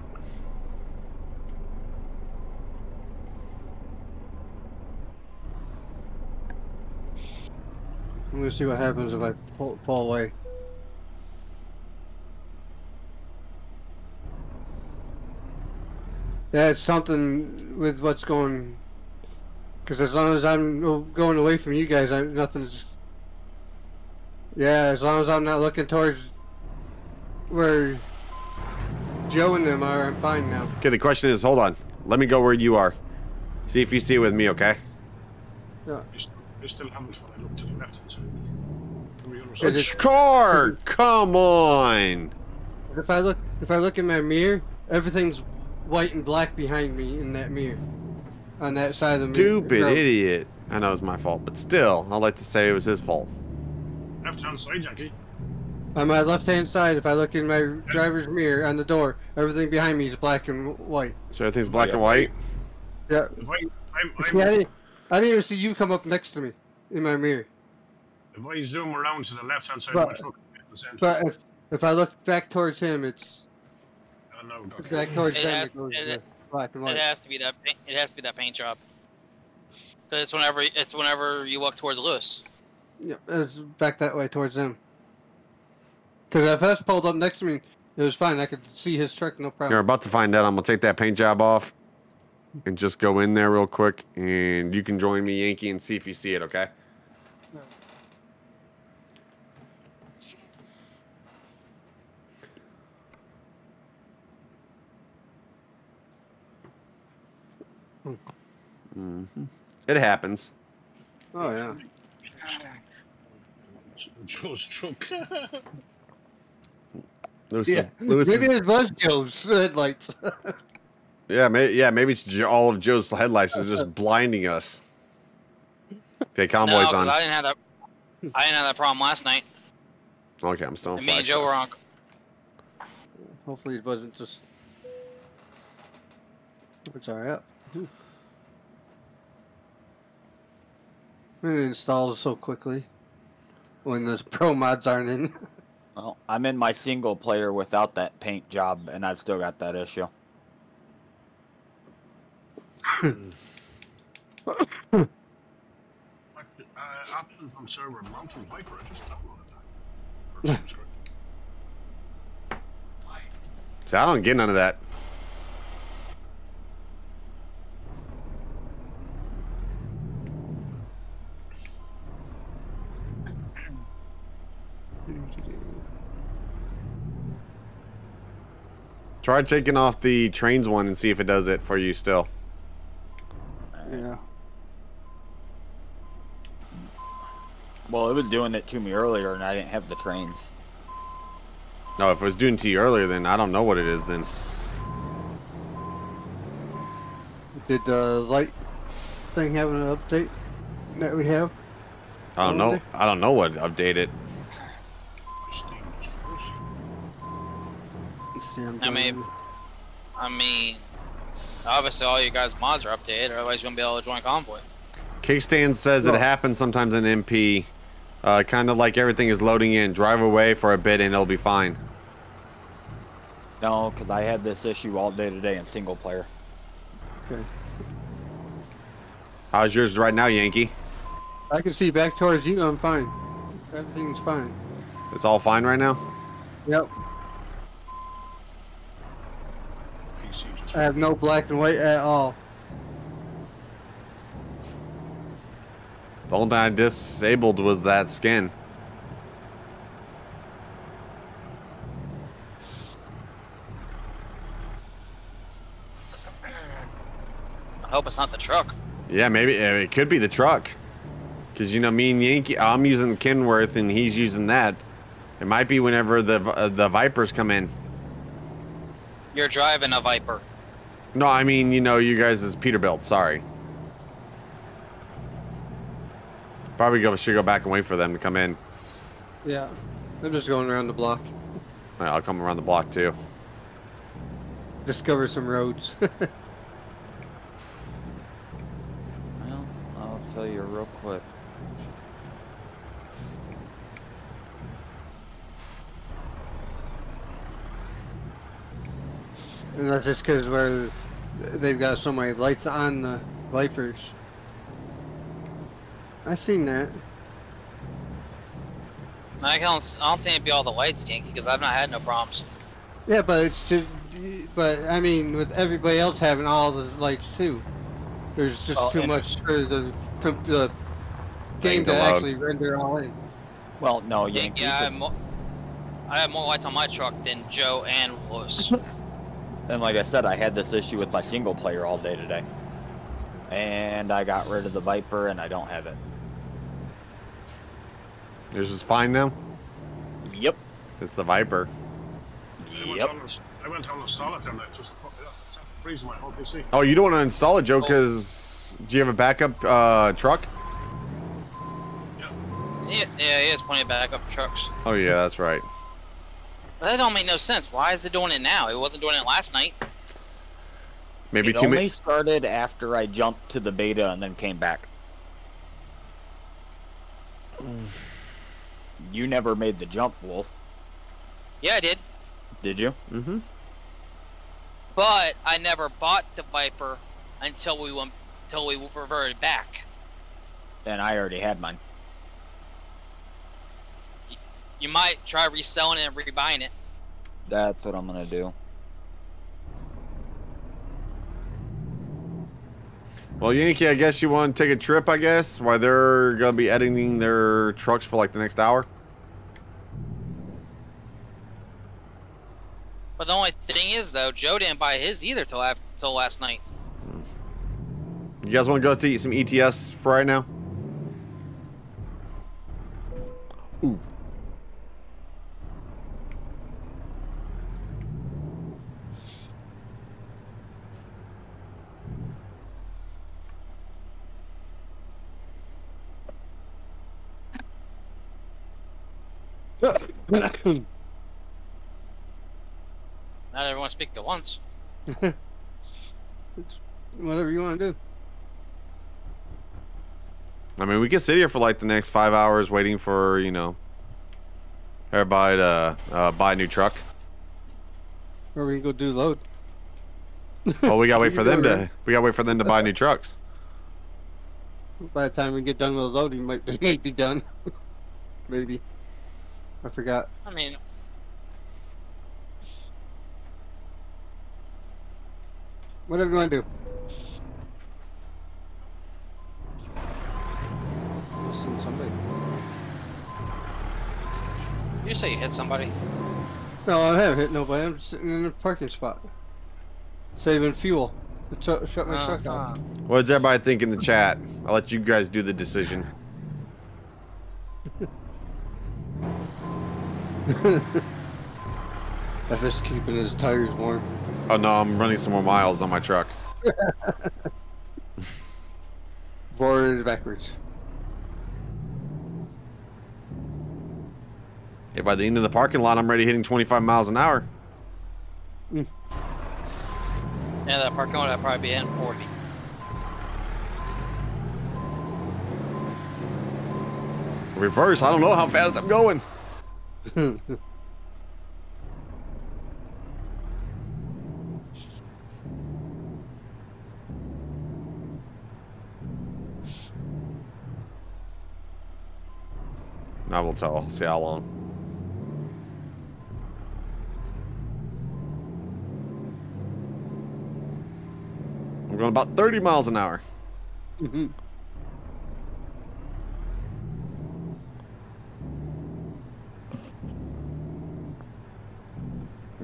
[SPEAKER 5] I'm gonna see what happens if I pull, pull away. Yeah, it's something with what's going. Because as long as I'm going away from you guys, I, nothing's. Yeah, as long as I'm not looking towards where Joe and them are, I'm fine now.
[SPEAKER 1] Okay, the question is, hold on. Let me go where you are. See if you see it with me, okay?
[SPEAKER 2] Yeah still Hamlet when I look to the left and it's, it's
[SPEAKER 1] car! Come on!
[SPEAKER 5] If I look if I look in my mirror, everything's white and black behind me in that mirror. On that side of the mirror. Stupid
[SPEAKER 1] idiot. I know it's my fault, but still, I'd like to say it was his fault.
[SPEAKER 2] Left hand side, Jackie.
[SPEAKER 5] On my left hand side, if I look in my driver's mirror on the door, everything behind me is black and white.
[SPEAKER 1] So everything's black oh, yeah. and
[SPEAKER 5] white? Yeah.
[SPEAKER 2] I'm,
[SPEAKER 5] I'm, I'm, I didn't even see you come up next to me in my mirror.
[SPEAKER 2] If I zoom around to the left hand side, but,
[SPEAKER 5] but if, if I look back towards him, it's
[SPEAKER 2] back towards it Has, it, it,
[SPEAKER 5] black and white. it has
[SPEAKER 6] to be that. It has to be that paint job. It's whenever it's whenever you walk towards Lewis.
[SPEAKER 5] Yeah, it's back that way towards them. Because if that's pulled up next to me, it was fine. I could see his truck, no problem. You're
[SPEAKER 1] about to find out. I'm gonna take that paint job off and just go in there real quick, and you can join me, Yankee, and see if you see it, okay? Mm -hmm. It happens.
[SPEAKER 4] Oh yeah.
[SPEAKER 2] Joe's drunk. Lewis yeah. Is, Lewis Maybe is...
[SPEAKER 5] it was Joe's headlights.
[SPEAKER 1] Yeah, may, yeah, maybe it's all of Joe's headlights are just blinding us. Okay, convoy's no, on. I
[SPEAKER 6] didn't have that. I didn't have that problem last night.
[SPEAKER 1] Okay, I'm still. And me and Joe stuff.
[SPEAKER 6] were on.
[SPEAKER 5] Hopefully, it wasn't just. It's all right. Ooh. It installs so quickly when the pro mods aren't in.
[SPEAKER 3] well, I'm in my single player without that paint job, and I've still got that issue so
[SPEAKER 1] I don't get none of that. Try taking off the trains one and see if it does it for you still. Yeah.
[SPEAKER 3] Well, it was doing it to me earlier, and I didn't have the trains.
[SPEAKER 1] No, if it was doing to you earlier, then I don't know what it is then.
[SPEAKER 5] Did the light thing have an update that we have?
[SPEAKER 1] I don't know. There? I don't know what updated.
[SPEAKER 6] I mean, I mean, Obviously, all you guys' mods are updated, otherwise you wouldn't be able to join convoy.
[SPEAKER 1] Kickstand says it happens sometimes in MP. Uh, kind of like everything is loading in. Drive away for a bit and it'll be fine.
[SPEAKER 3] No, because I had this issue all day today in single player.
[SPEAKER 5] Okay.
[SPEAKER 1] How's yours right now, Yankee? I can see
[SPEAKER 5] back towards you. I'm fine. Everything's fine.
[SPEAKER 1] It's all fine right now?
[SPEAKER 5] Yep. I have no black and white at all.
[SPEAKER 1] The only thing I disabled was that skin.
[SPEAKER 4] I hope it's not the truck.
[SPEAKER 1] Yeah, maybe it could be the truck. Because, you know, me and Yankee, I'm using Kenworth and he's using that. It might be whenever the uh, the Vipers come in.
[SPEAKER 6] You're driving a Viper.
[SPEAKER 1] No, I mean, you know, you guys is Peterbilt, sorry. Probably go, should go back and wait for them to come in.
[SPEAKER 5] Yeah, I'm just going around the block.
[SPEAKER 1] Right, I'll come around the block too. Discover some roads. well,
[SPEAKER 3] I'll tell you real quick.
[SPEAKER 5] And that's just because where they've got so many lights on the Vipers. I seen that.
[SPEAKER 6] I don't, I don't think it'd be all the lights, stinky because I've not had no problems.
[SPEAKER 5] Yeah, but it's just, but I mean, with everybody else having all the lights too, there's just well, too much for the, the game to actually
[SPEAKER 3] render all in. Well, no, Yankee. Yeah, I have, more,
[SPEAKER 6] I have more lights on my truck than Joe and Lewis.
[SPEAKER 3] And like I said, I had this issue with my single player all day today. And I got rid of the Viper and I don't have it.
[SPEAKER 1] Yours is fine now? Yep. It's the Viper.
[SPEAKER 2] Yep. I went down and installed it and I just freeze my whole PC. Oh,
[SPEAKER 1] you don't want to install it, Joe, because oh. do you have a backup uh, truck?
[SPEAKER 6] Yeah. yeah, yeah, he has plenty of backup trucks.
[SPEAKER 1] Oh, yeah, that's right.
[SPEAKER 6] That don't make no sense. Why is it doing it now? It wasn't doing it last night.
[SPEAKER 1] Maybe it too only
[SPEAKER 3] started after I jumped to the beta and then came back. You never made the jump, Wolf. Yeah, I did. Did you? Mm-hmm.
[SPEAKER 6] But I never bought the Viper until we went, until we reverted back.
[SPEAKER 3] Then I already had mine.
[SPEAKER 6] You might try reselling it and rebuying it.
[SPEAKER 3] That's what I'm gonna do.
[SPEAKER 1] Well, Yankee, I guess you want to take a trip, I guess, while they're going to be editing their trucks for like the next hour?
[SPEAKER 6] But the only thing is, though, Joe didn't buy his either till, after, till last night.
[SPEAKER 1] Hmm. You guys want to go to eat some ETS for right now?
[SPEAKER 4] Ooh. Not
[SPEAKER 6] everyone speak at once.
[SPEAKER 5] whatever you want to do.
[SPEAKER 1] I mean, we could sit here for like the next five hours waiting for, you know, everybody to uh, buy a new truck.
[SPEAKER 5] Or we can go do load. Well, we gotta wait for them to.
[SPEAKER 1] We gotta wait for them to buy new trucks.
[SPEAKER 5] By the time we get done with the load, he might might be done. Maybe. I forgot. I mean, whatever you want to do.
[SPEAKER 6] seen somebody. You say you hit somebody? No,
[SPEAKER 5] I haven't hit nobody. I'm sitting in a parking spot, saving fuel. Shut my uh, truck off. Uh-huh.
[SPEAKER 1] What does everybody think in the chat? I'll let you guys do the decision.
[SPEAKER 4] if
[SPEAKER 5] just keeping his tires warm.
[SPEAKER 1] Oh no, I'm running some more miles on my truck. Forward backwards. Hey, by the end of the parking lot, I'm already hitting 25 miles an hour. Mm.
[SPEAKER 6] Yeah, that parking lot, I'd probably be in
[SPEAKER 1] 40. Reverse, I don't know how fast I'm going. I will tell. See how long. I'm going about 30 miles an hour. Mm -hmm.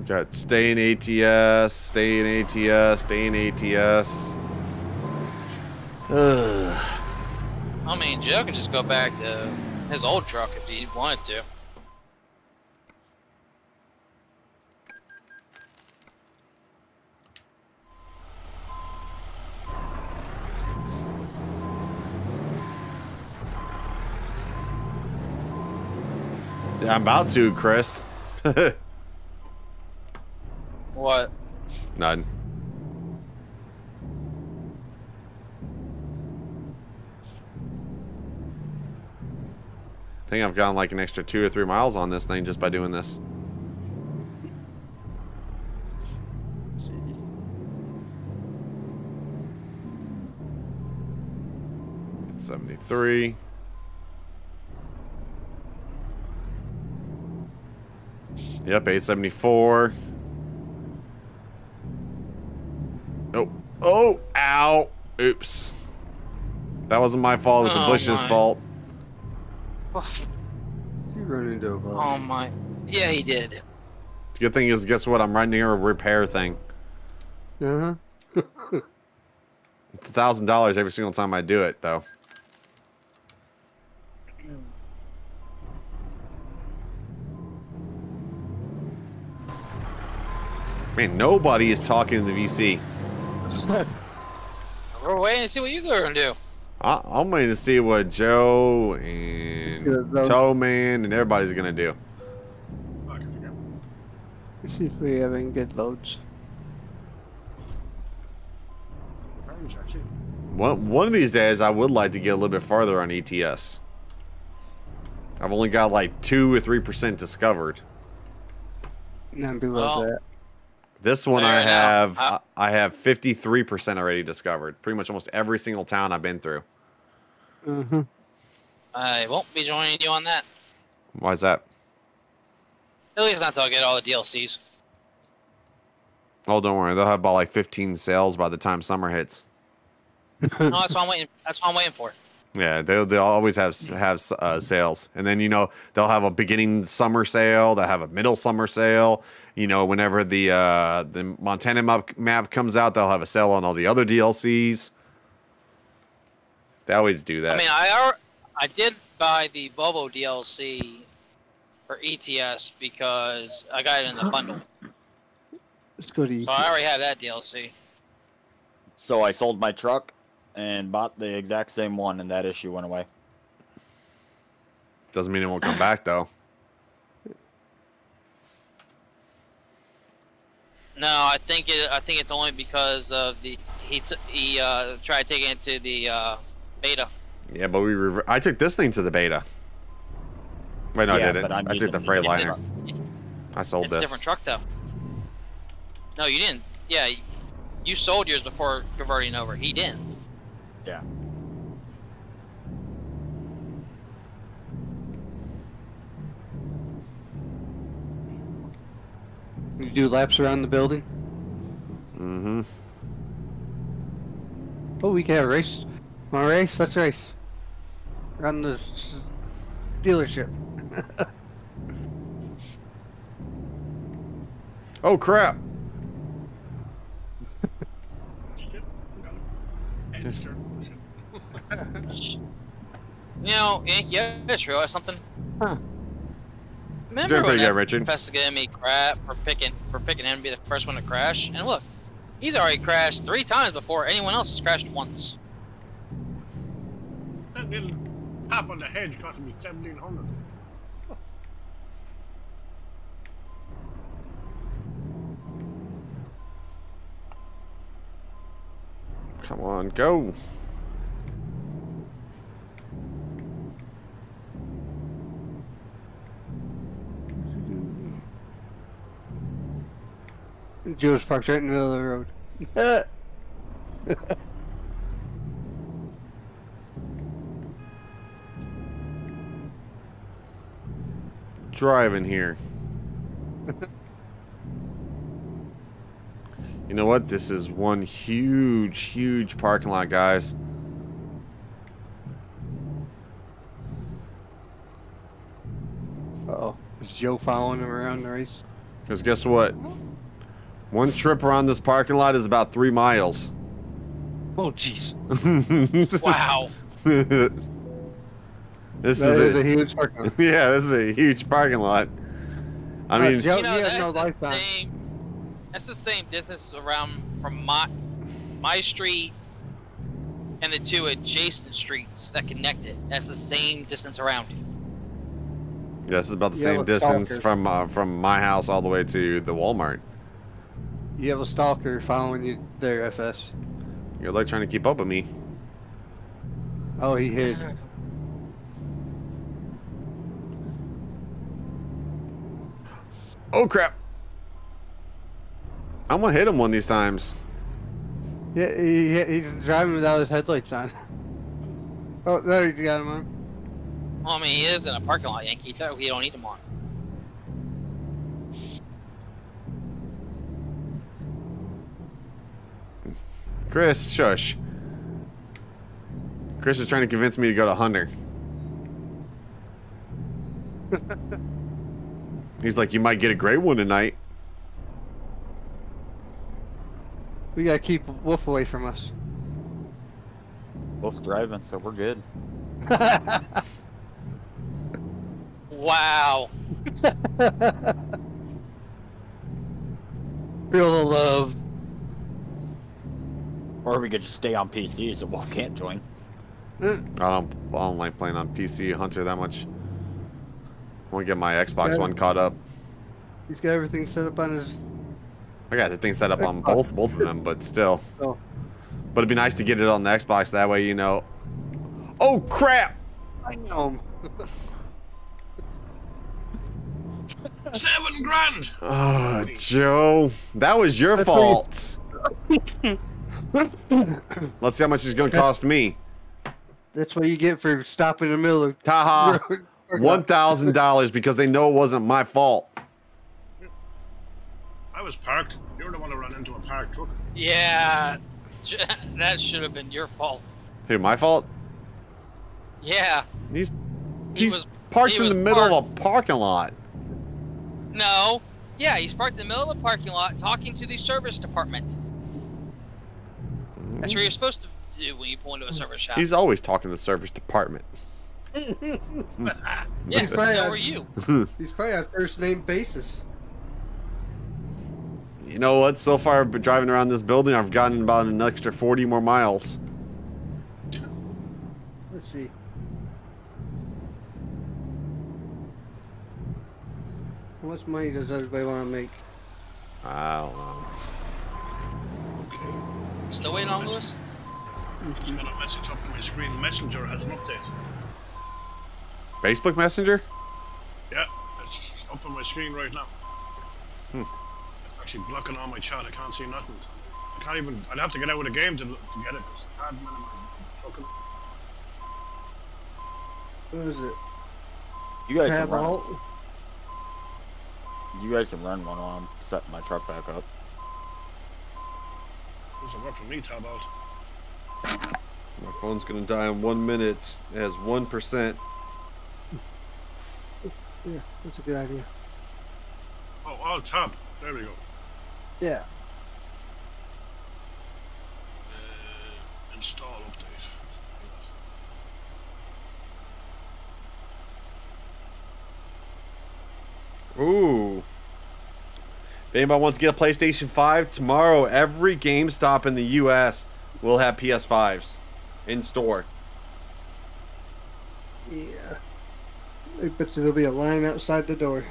[SPEAKER 1] Got stay in ATS, stay in ATS, stay in ATS. Ugh.
[SPEAKER 6] I mean, Joe could just go back to his old truck if he wanted to.
[SPEAKER 1] I'm about to, Chris. What? None. I think I've gone like an extra two or three miles on this thing just by doing this. 73. Yep, 874. Nope. Oh, ow. Oops. That wasn't my fault. It was oh, the bush's my. fault. into a
[SPEAKER 6] Oh, my. Yeah, he did.
[SPEAKER 1] Good thing is, guess what? I'm right near a repair thing.
[SPEAKER 4] Uh huh.
[SPEAKER 1] it's a thousand dollars every single time I do it, though. Man, nobody is talking to the VC.
[SPEAKER 6] We're waiting to see what you are gonna do.
[SPEAKER 1] I, I'm waiting to see what Joe and Toman and everybody's gonna do.
[SPEAKER 5] See if we having good loads.
[SPEAKER 1] One one of these days, I would like to get a little bit farther on ETS. I've only got like two or three percent discovered.
[SPEAKER 5] Not below well, that.
[SPEAKER 1] This one I have uh, I have 53% already discovered. Pretty much almost every single town I've been through.
[SPEAKER 6] Mhm. I won't be joining you on that. Why is that? At least not until I get all the DLCs.
[SPEAKER 1] Oh, don't worry. They'll have about like 15 sales by the time summer hits. no,
[SPEAKER 6] that's what I'm waiting. That's what I'm waiting for.
[SPEAKER 1] Yeah, they'll, they'll always have have uh, sales, and then you know they'll have a beginning summer sale, they'll have a middle summer sale. You know, whenever the uh, the Montana map, map comes out, they'll have a sale on all the other DLCs. They always do that. I mean,
[SPEAKER 6] I I did buy the Volvo DLC for ETS because I got it in the bundle.
[SPEAKER 3] Let's go to ETS. So I
[SPEAKER 6] already have that DLC.
[SPEAKER 3] So I sold my truck and bought the exact same one, and that issue went away.
[SPEAKER 1] Doesn't mean it won't come back, though.
[SPEAKER 6] No, I think it. I think it's only because of the he he uh, tried taking it to the uh, beta.
[SPEAKER 1] Yeah, but we rever I took this thing to the beta. Wait, no, yeah, I didn't. I took the Freightliner. I sold it's this. different truck
[SPEAKER 6] though. No, you didn't. Yeah, you sold yours before converting
[SPEAKER 3] over. He didn't. Yeah.
[SPEAKER 5] You do laps around the building? Mm-hmm. Oh, we can have a race. Want race? Let's race. Run the dealership.
[SPEAKER 1] oh, crap. you
[SPEAKER 6] know, Yankee, I just realized something. Huh. Remember Doing pretty good, Richard. Professor gave me crap for picking for picking him to be the first one to crash. And look, he's already crashed three times before anyone else has crashed once.
[SPEAKER 2] That little hop on the hedge cost me seventeen hundred.
[SPEAKER 1] Come on, go.
[SPEAKER 5] Joe's parked right in the middle of the road.
[SPEAKER 1] Driving here. you know what? This is one huge, huge parking lot, guys. Uh oh Is Joe following him around the race? Because guess what? One trip around this parking lot is about three miles.
[SPEAKER 4] Oh, jeez. wow.
[SPEAKER 1] this that is, is a, a, huge parking lot. Yeah, this is a huge parking lot. I mean, Joe, you know,
[SPEAKER 5] that's, no the
[SPEAKER 6] same, that's the same distance around from my, my street and the two adjacent streets that connect it. That's the same distance around you.
[SPEAKER 1] Yeah, this is about the yeah, same distance from uh, from my house all the way to the Walmart.
[SPEAKER 5] You have a stalker following you there, FS.
[SPEAKER 1] You're like trying to keep up with me. Oh, he hid. oh, crap. I'm going to hit him one of these times.
[SPEAKER 5] Yeah, he, he's driving without his headlights on. Oh, there you got him on.
[SPEAKER 4] Well,
[SPEAKER 6] I mean, he is in a parking lot, Yankee, so we don't need him on.
[SPEAKER 1] Chris, shush. Chris is trying to convince me to go to Hunter. He's like, you might get a great one tonight.
[SPEAKER 5] We gotta keep Wolf away from us.
[SPEAKER 3] Wolf's driving, so we're good.
[SPEAKER 6] wow.
[SPEAKER 3] Feel the love. Or we could just stay on PC so Wolf can't join. I
[SPEAKER 1] don't, I don't like playing on PC Hunter that much. I want to get my Xbox One caught up.
[SPEAKER 5] He's got everything set up on his.
[SPEAKER 1] I got the thing set up Xbox. on both both of them, but still. Oh. But it'd be nice to get it on the Xbox. That way, you know.
[SPEAKER 5] Oh crap! I know.
[SPEAKER 4] Seven grand.
[SPEAKER 1] Oh, Joe, that was your fault. Let's see how much it's gonna cost me.
[SPEAKER 5] That's what you get for stopping in the middle of Taha.
[SPEAKER 1] One thousand dollars because they know it wasn't my fault.
[SPEAKER 2] I was parked. You're the one who ran into a parked truck. Yeah, that should have been your fault.
[SPEAKER 1] Who, my fault? Yeah. He's he he's was, parked he in the middle parked. of a parking lot.
[SPEAKER 6] No. Yeah, he's parked in the middle of a parking lot talking to the service department. That's what you're
[SPEAKER 4] supposed to do when you pull into a hmm. service
[SPEAKER 6] shop. He's
[SPEAKER 1] always talking to the service department. yeah, he's so on, are you.
[SPEAKER 4] He's
[SPEAKER 5] probably on first name basis.
[SPEAKER 1] You know what? So far, driving around this building, I've gotten about an extra 40 more miles.
[SPEAKER 5] Let's see. How much money does everybody want to make?
[SPEAKER 1] I don't know.
[SPEAKER 2] Still waiting on Lewis? Just got a message up on my screen. Messenger has an update.
[SPEAKER 1] Facebook Messenger?
[SPEAKER 2] Yeah, it's up on my screen right now. Hmm. It's actually blocking all my chat. I can't see nothing. I can't even. I'd have to get out of the game to, to get it. It's admin fucking. What is it? You guys Have can run.
[SPEAKER 3] You guys can run one while I'm
[SPEAKER 1] setting my truck back up.
[SPEAKER 2] Doesn't work for me, How
[SPEAKER 1] My phone's gonna die in one minute. It has one percent.
[SPEAKER 5] Yeah, that's a good idea.
[SPEAKER 2] Oh, oh, top. There we go. Yeah. Uh, install update.
[SPEAKER 1] Ooh. If anybody wants to get a PlayStation 5, tomorrow every GameStop in the US will have PS5s in store.
[SPEAKER 5] Yeah. I bet there'll be a line outside the door.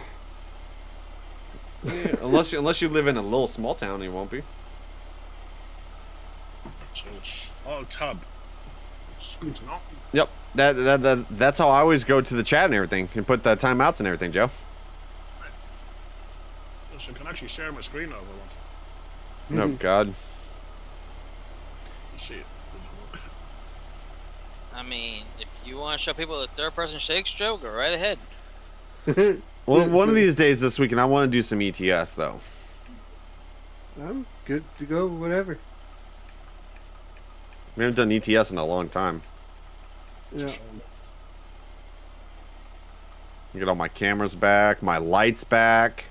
[SPEAKER 1] yeah, unless you, unless you live in a little small town, you won't be.
[SPEAKER 2] Oh, tub. Scooting up.
[SPEAKER 1] Yep. That, that, that, that's how I always go to the chat and everything and put the timeouts and everything, Joe
[SPEAKER 2] so I can actually share my screen now if I want. Mm Oh God. Let's see.
[SPEAKER 6] I mean, if you want to show people the third-person shakes stroke, go right ahead.
[SPEAKER 1] well, one of these days this weekend, I want to do some ETS though.
[SPEAKER 5] I'm good to go. Whatever.
[SPEAKER 1] We haven't done ETS in a long time. Yeah. Get all my cameras back, my lights back.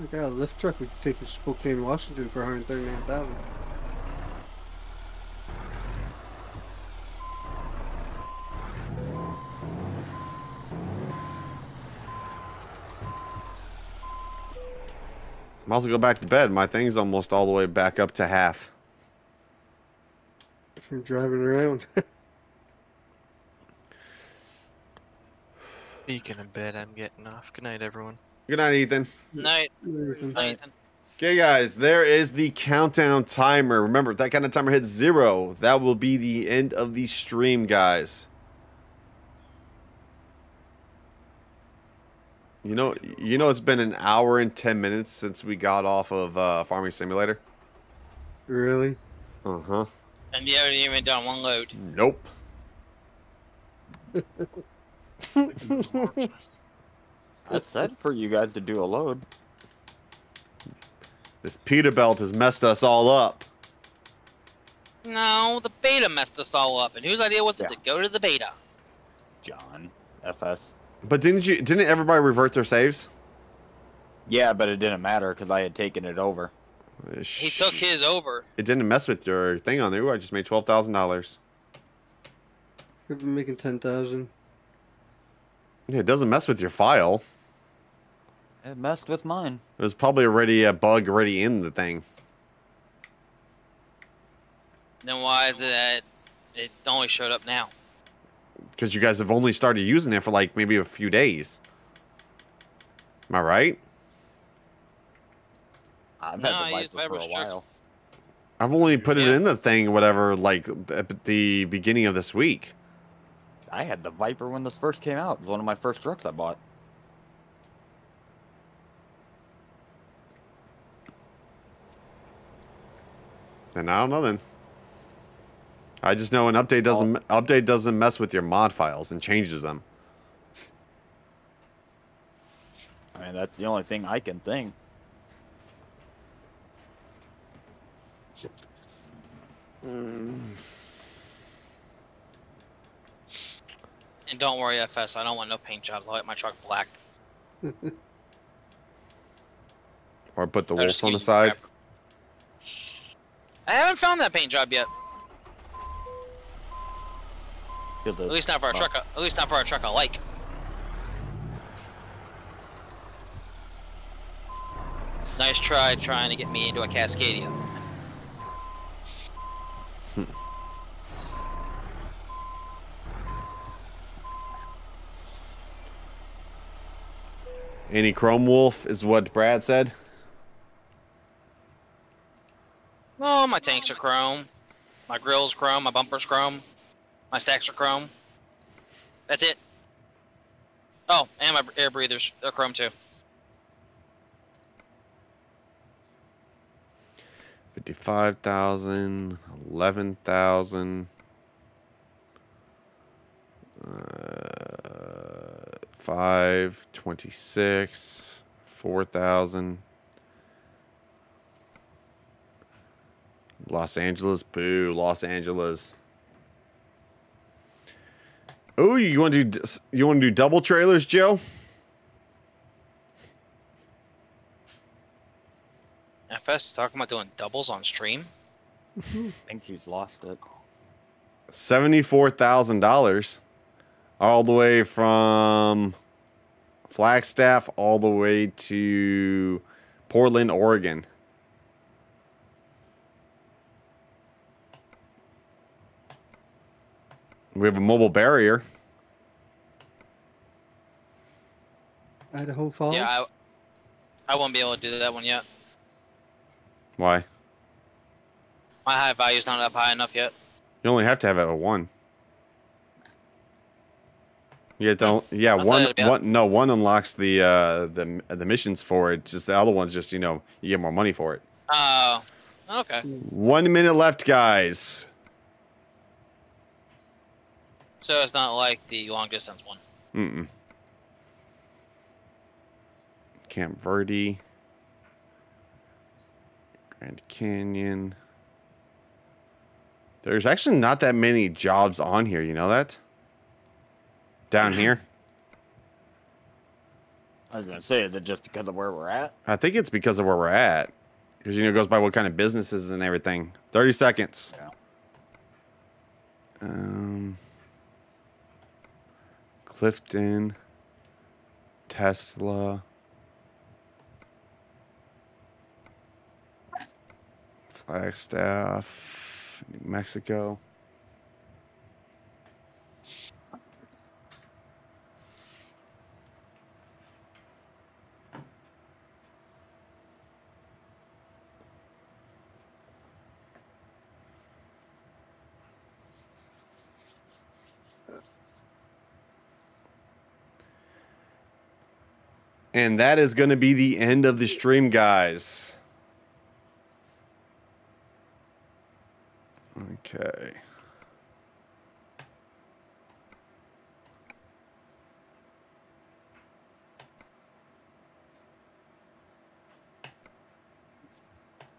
[SPEAKER 5] I got a lift truck we could take to Spokane, Washington for 139,000.
[SPEAKER 1] Might as well go back to bed. My thing's almost all the way back up to half.
[SPEAKER 5] From driving around.
[SPEAKER 7] Speaking of bed, I'm getting off. Good night, everyone.
[SPEAKER 1] Good night, Ethan.
[SPEAKER 6] Night.
[SPEAKER 4] night, Ethan.
[SPEAKER 1] Okay, guys, there is the countdown timer. Remember, if that kind of timer hits zero, that will be the end of the stream, guys. You know, you know, it's been an hour and ten minutes since we got off of uh, Farming Simulator. Really? Uh huh.
[SPEAKER 6] And you haven't even done one load.
[SPEAKER 1] Nope. That's set for you guys to do a load. This belt has messed us all up.
[SPEAKER 6] No, the beta messed us all up, and whose idea was it yeah. to go to the beta?
[SPEAKER 1] John, FS. But didn't you? Didn't everybody revert their saves? Yeah, but it didn't matter because I had taken it over. Uh, he took
[SPEAKER 6] his over.
[SPEAKER 1] It didn't mess with your thing on there. Ooh, I just made twelve thousand dollars.
[SPEAKER 5] you have been making ten thousand.
[SPEAKER 1] Yeah, it doesn't mess with your file.
[SPEAKER 3] It messed with mine.
[SPEAKER 1] There's probably already a bug already in the thing.
[SPEAKER 6] Then why is it that it only showed up now?
[SPEAKER 1] Because you guys have only started using it for like maybe a few days. Am I right? I've no, had
[SPEAKER 3] the for a while.
[SPEAKER 1] I've only put yeah. it in the thing, whatever, like at the beginning of this week.
[SPEAKER 3] I had the Viper when this first came out. It was one of my first trucks I bought.
[SPEAKER 1] And I don't know then. I just know an update doesn't oh. update doesn't mess with your mod files and changes them.
[SPEAKER 3] I mean, that's the only thing I can think.
[SPEAKER 6] Mm. And don't worry, FS. I don't want no paint jobs. I'll get my truck black.
[SPEAKER 1] or put the wolves on the side.
[SPEAKER 6] I haven't found that paint job yet.
[SPEAKER 1] At least not for our truck.
[SPEAKER 6] At least not for our truck alike. Nice try trying to get me into a Cascadia.
[SPEAKER 1] Any Chrome Wolf is what Brad said.
[SPEAKER 6] Oh, my tanks are chrome. My grill's chrome. My bumper's chrome. My stacks are chrome. That's it. Oh, and my air breathers are chrome too.
[SPEAKER 1] 55,000, 11,000, uh, 5, 26, 4,000. Los Angeles, boo, Los Angeles. Oh, you want to do you want to do double trailers, Joe?
[SPEAKER 6] FS talking about doing doubles on stream. I think he's
[SPEAKER 1] lost it. Seventy-four thousand dollars, all the way from Flagstaff all the way to Portland, Oregon. We have a mobile barrier.
[SPEAKER 6] Idaho Falls? Yeah, I, I won't be able to do that one yet. Why? My high value's not up high enough yet.
[SPEAKER 1] You only have to have it at one. Yeah, don't. Yeah, one, one. No, one unlocks the uh, the the missions for it. Just the other ones, just you know, you get more money for it.
[SPEAKER 4] Oh, uh, okay.
[SPEAKER 1] One minute left, guys.
[SPEAKER 6] So it's not like the long distance one.
[SPEAKER 1] Mm-mm. Camp Verde, Grand Canyon. There's actually not that many jobs on here, you know that? Down here.
[SPEAKER 3] I was gonna say, is it just because of where we're at?
[SPEAKER 1] I think it's because of where we're at. Because you know it goes by what kind of businesses and everything. Thirty seconds. Yeah. Um Clifton, Tesla, Flagstaff, New Mexico. And that is going to be the end of the stream, guys. Okay.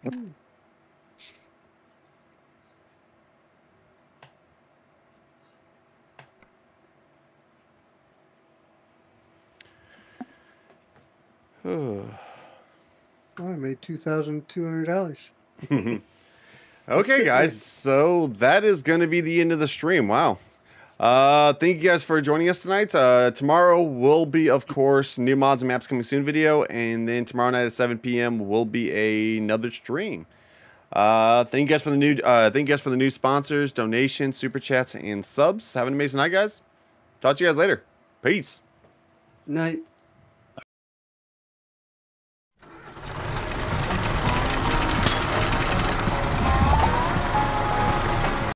[SPEAKER 1] Mm.
[SPEAKER 5] well, I made two thousand two hundred dollars.
[SPEAKER 1] okay, guys. So that is going to be the end of the stream. Wow. Uh, thank you guys for joining us tonight. Uh, tomorrow will be, of course, new mods and maps coming soon video, and then tomorrow night at 7 p.m. will be a, another stream. Uh, thank you guys for the new, uh, thank you guys for the new sponsors, donations, super chats, and subs. Have an amazing night, guys. Talk to you guys later. Peace. Night.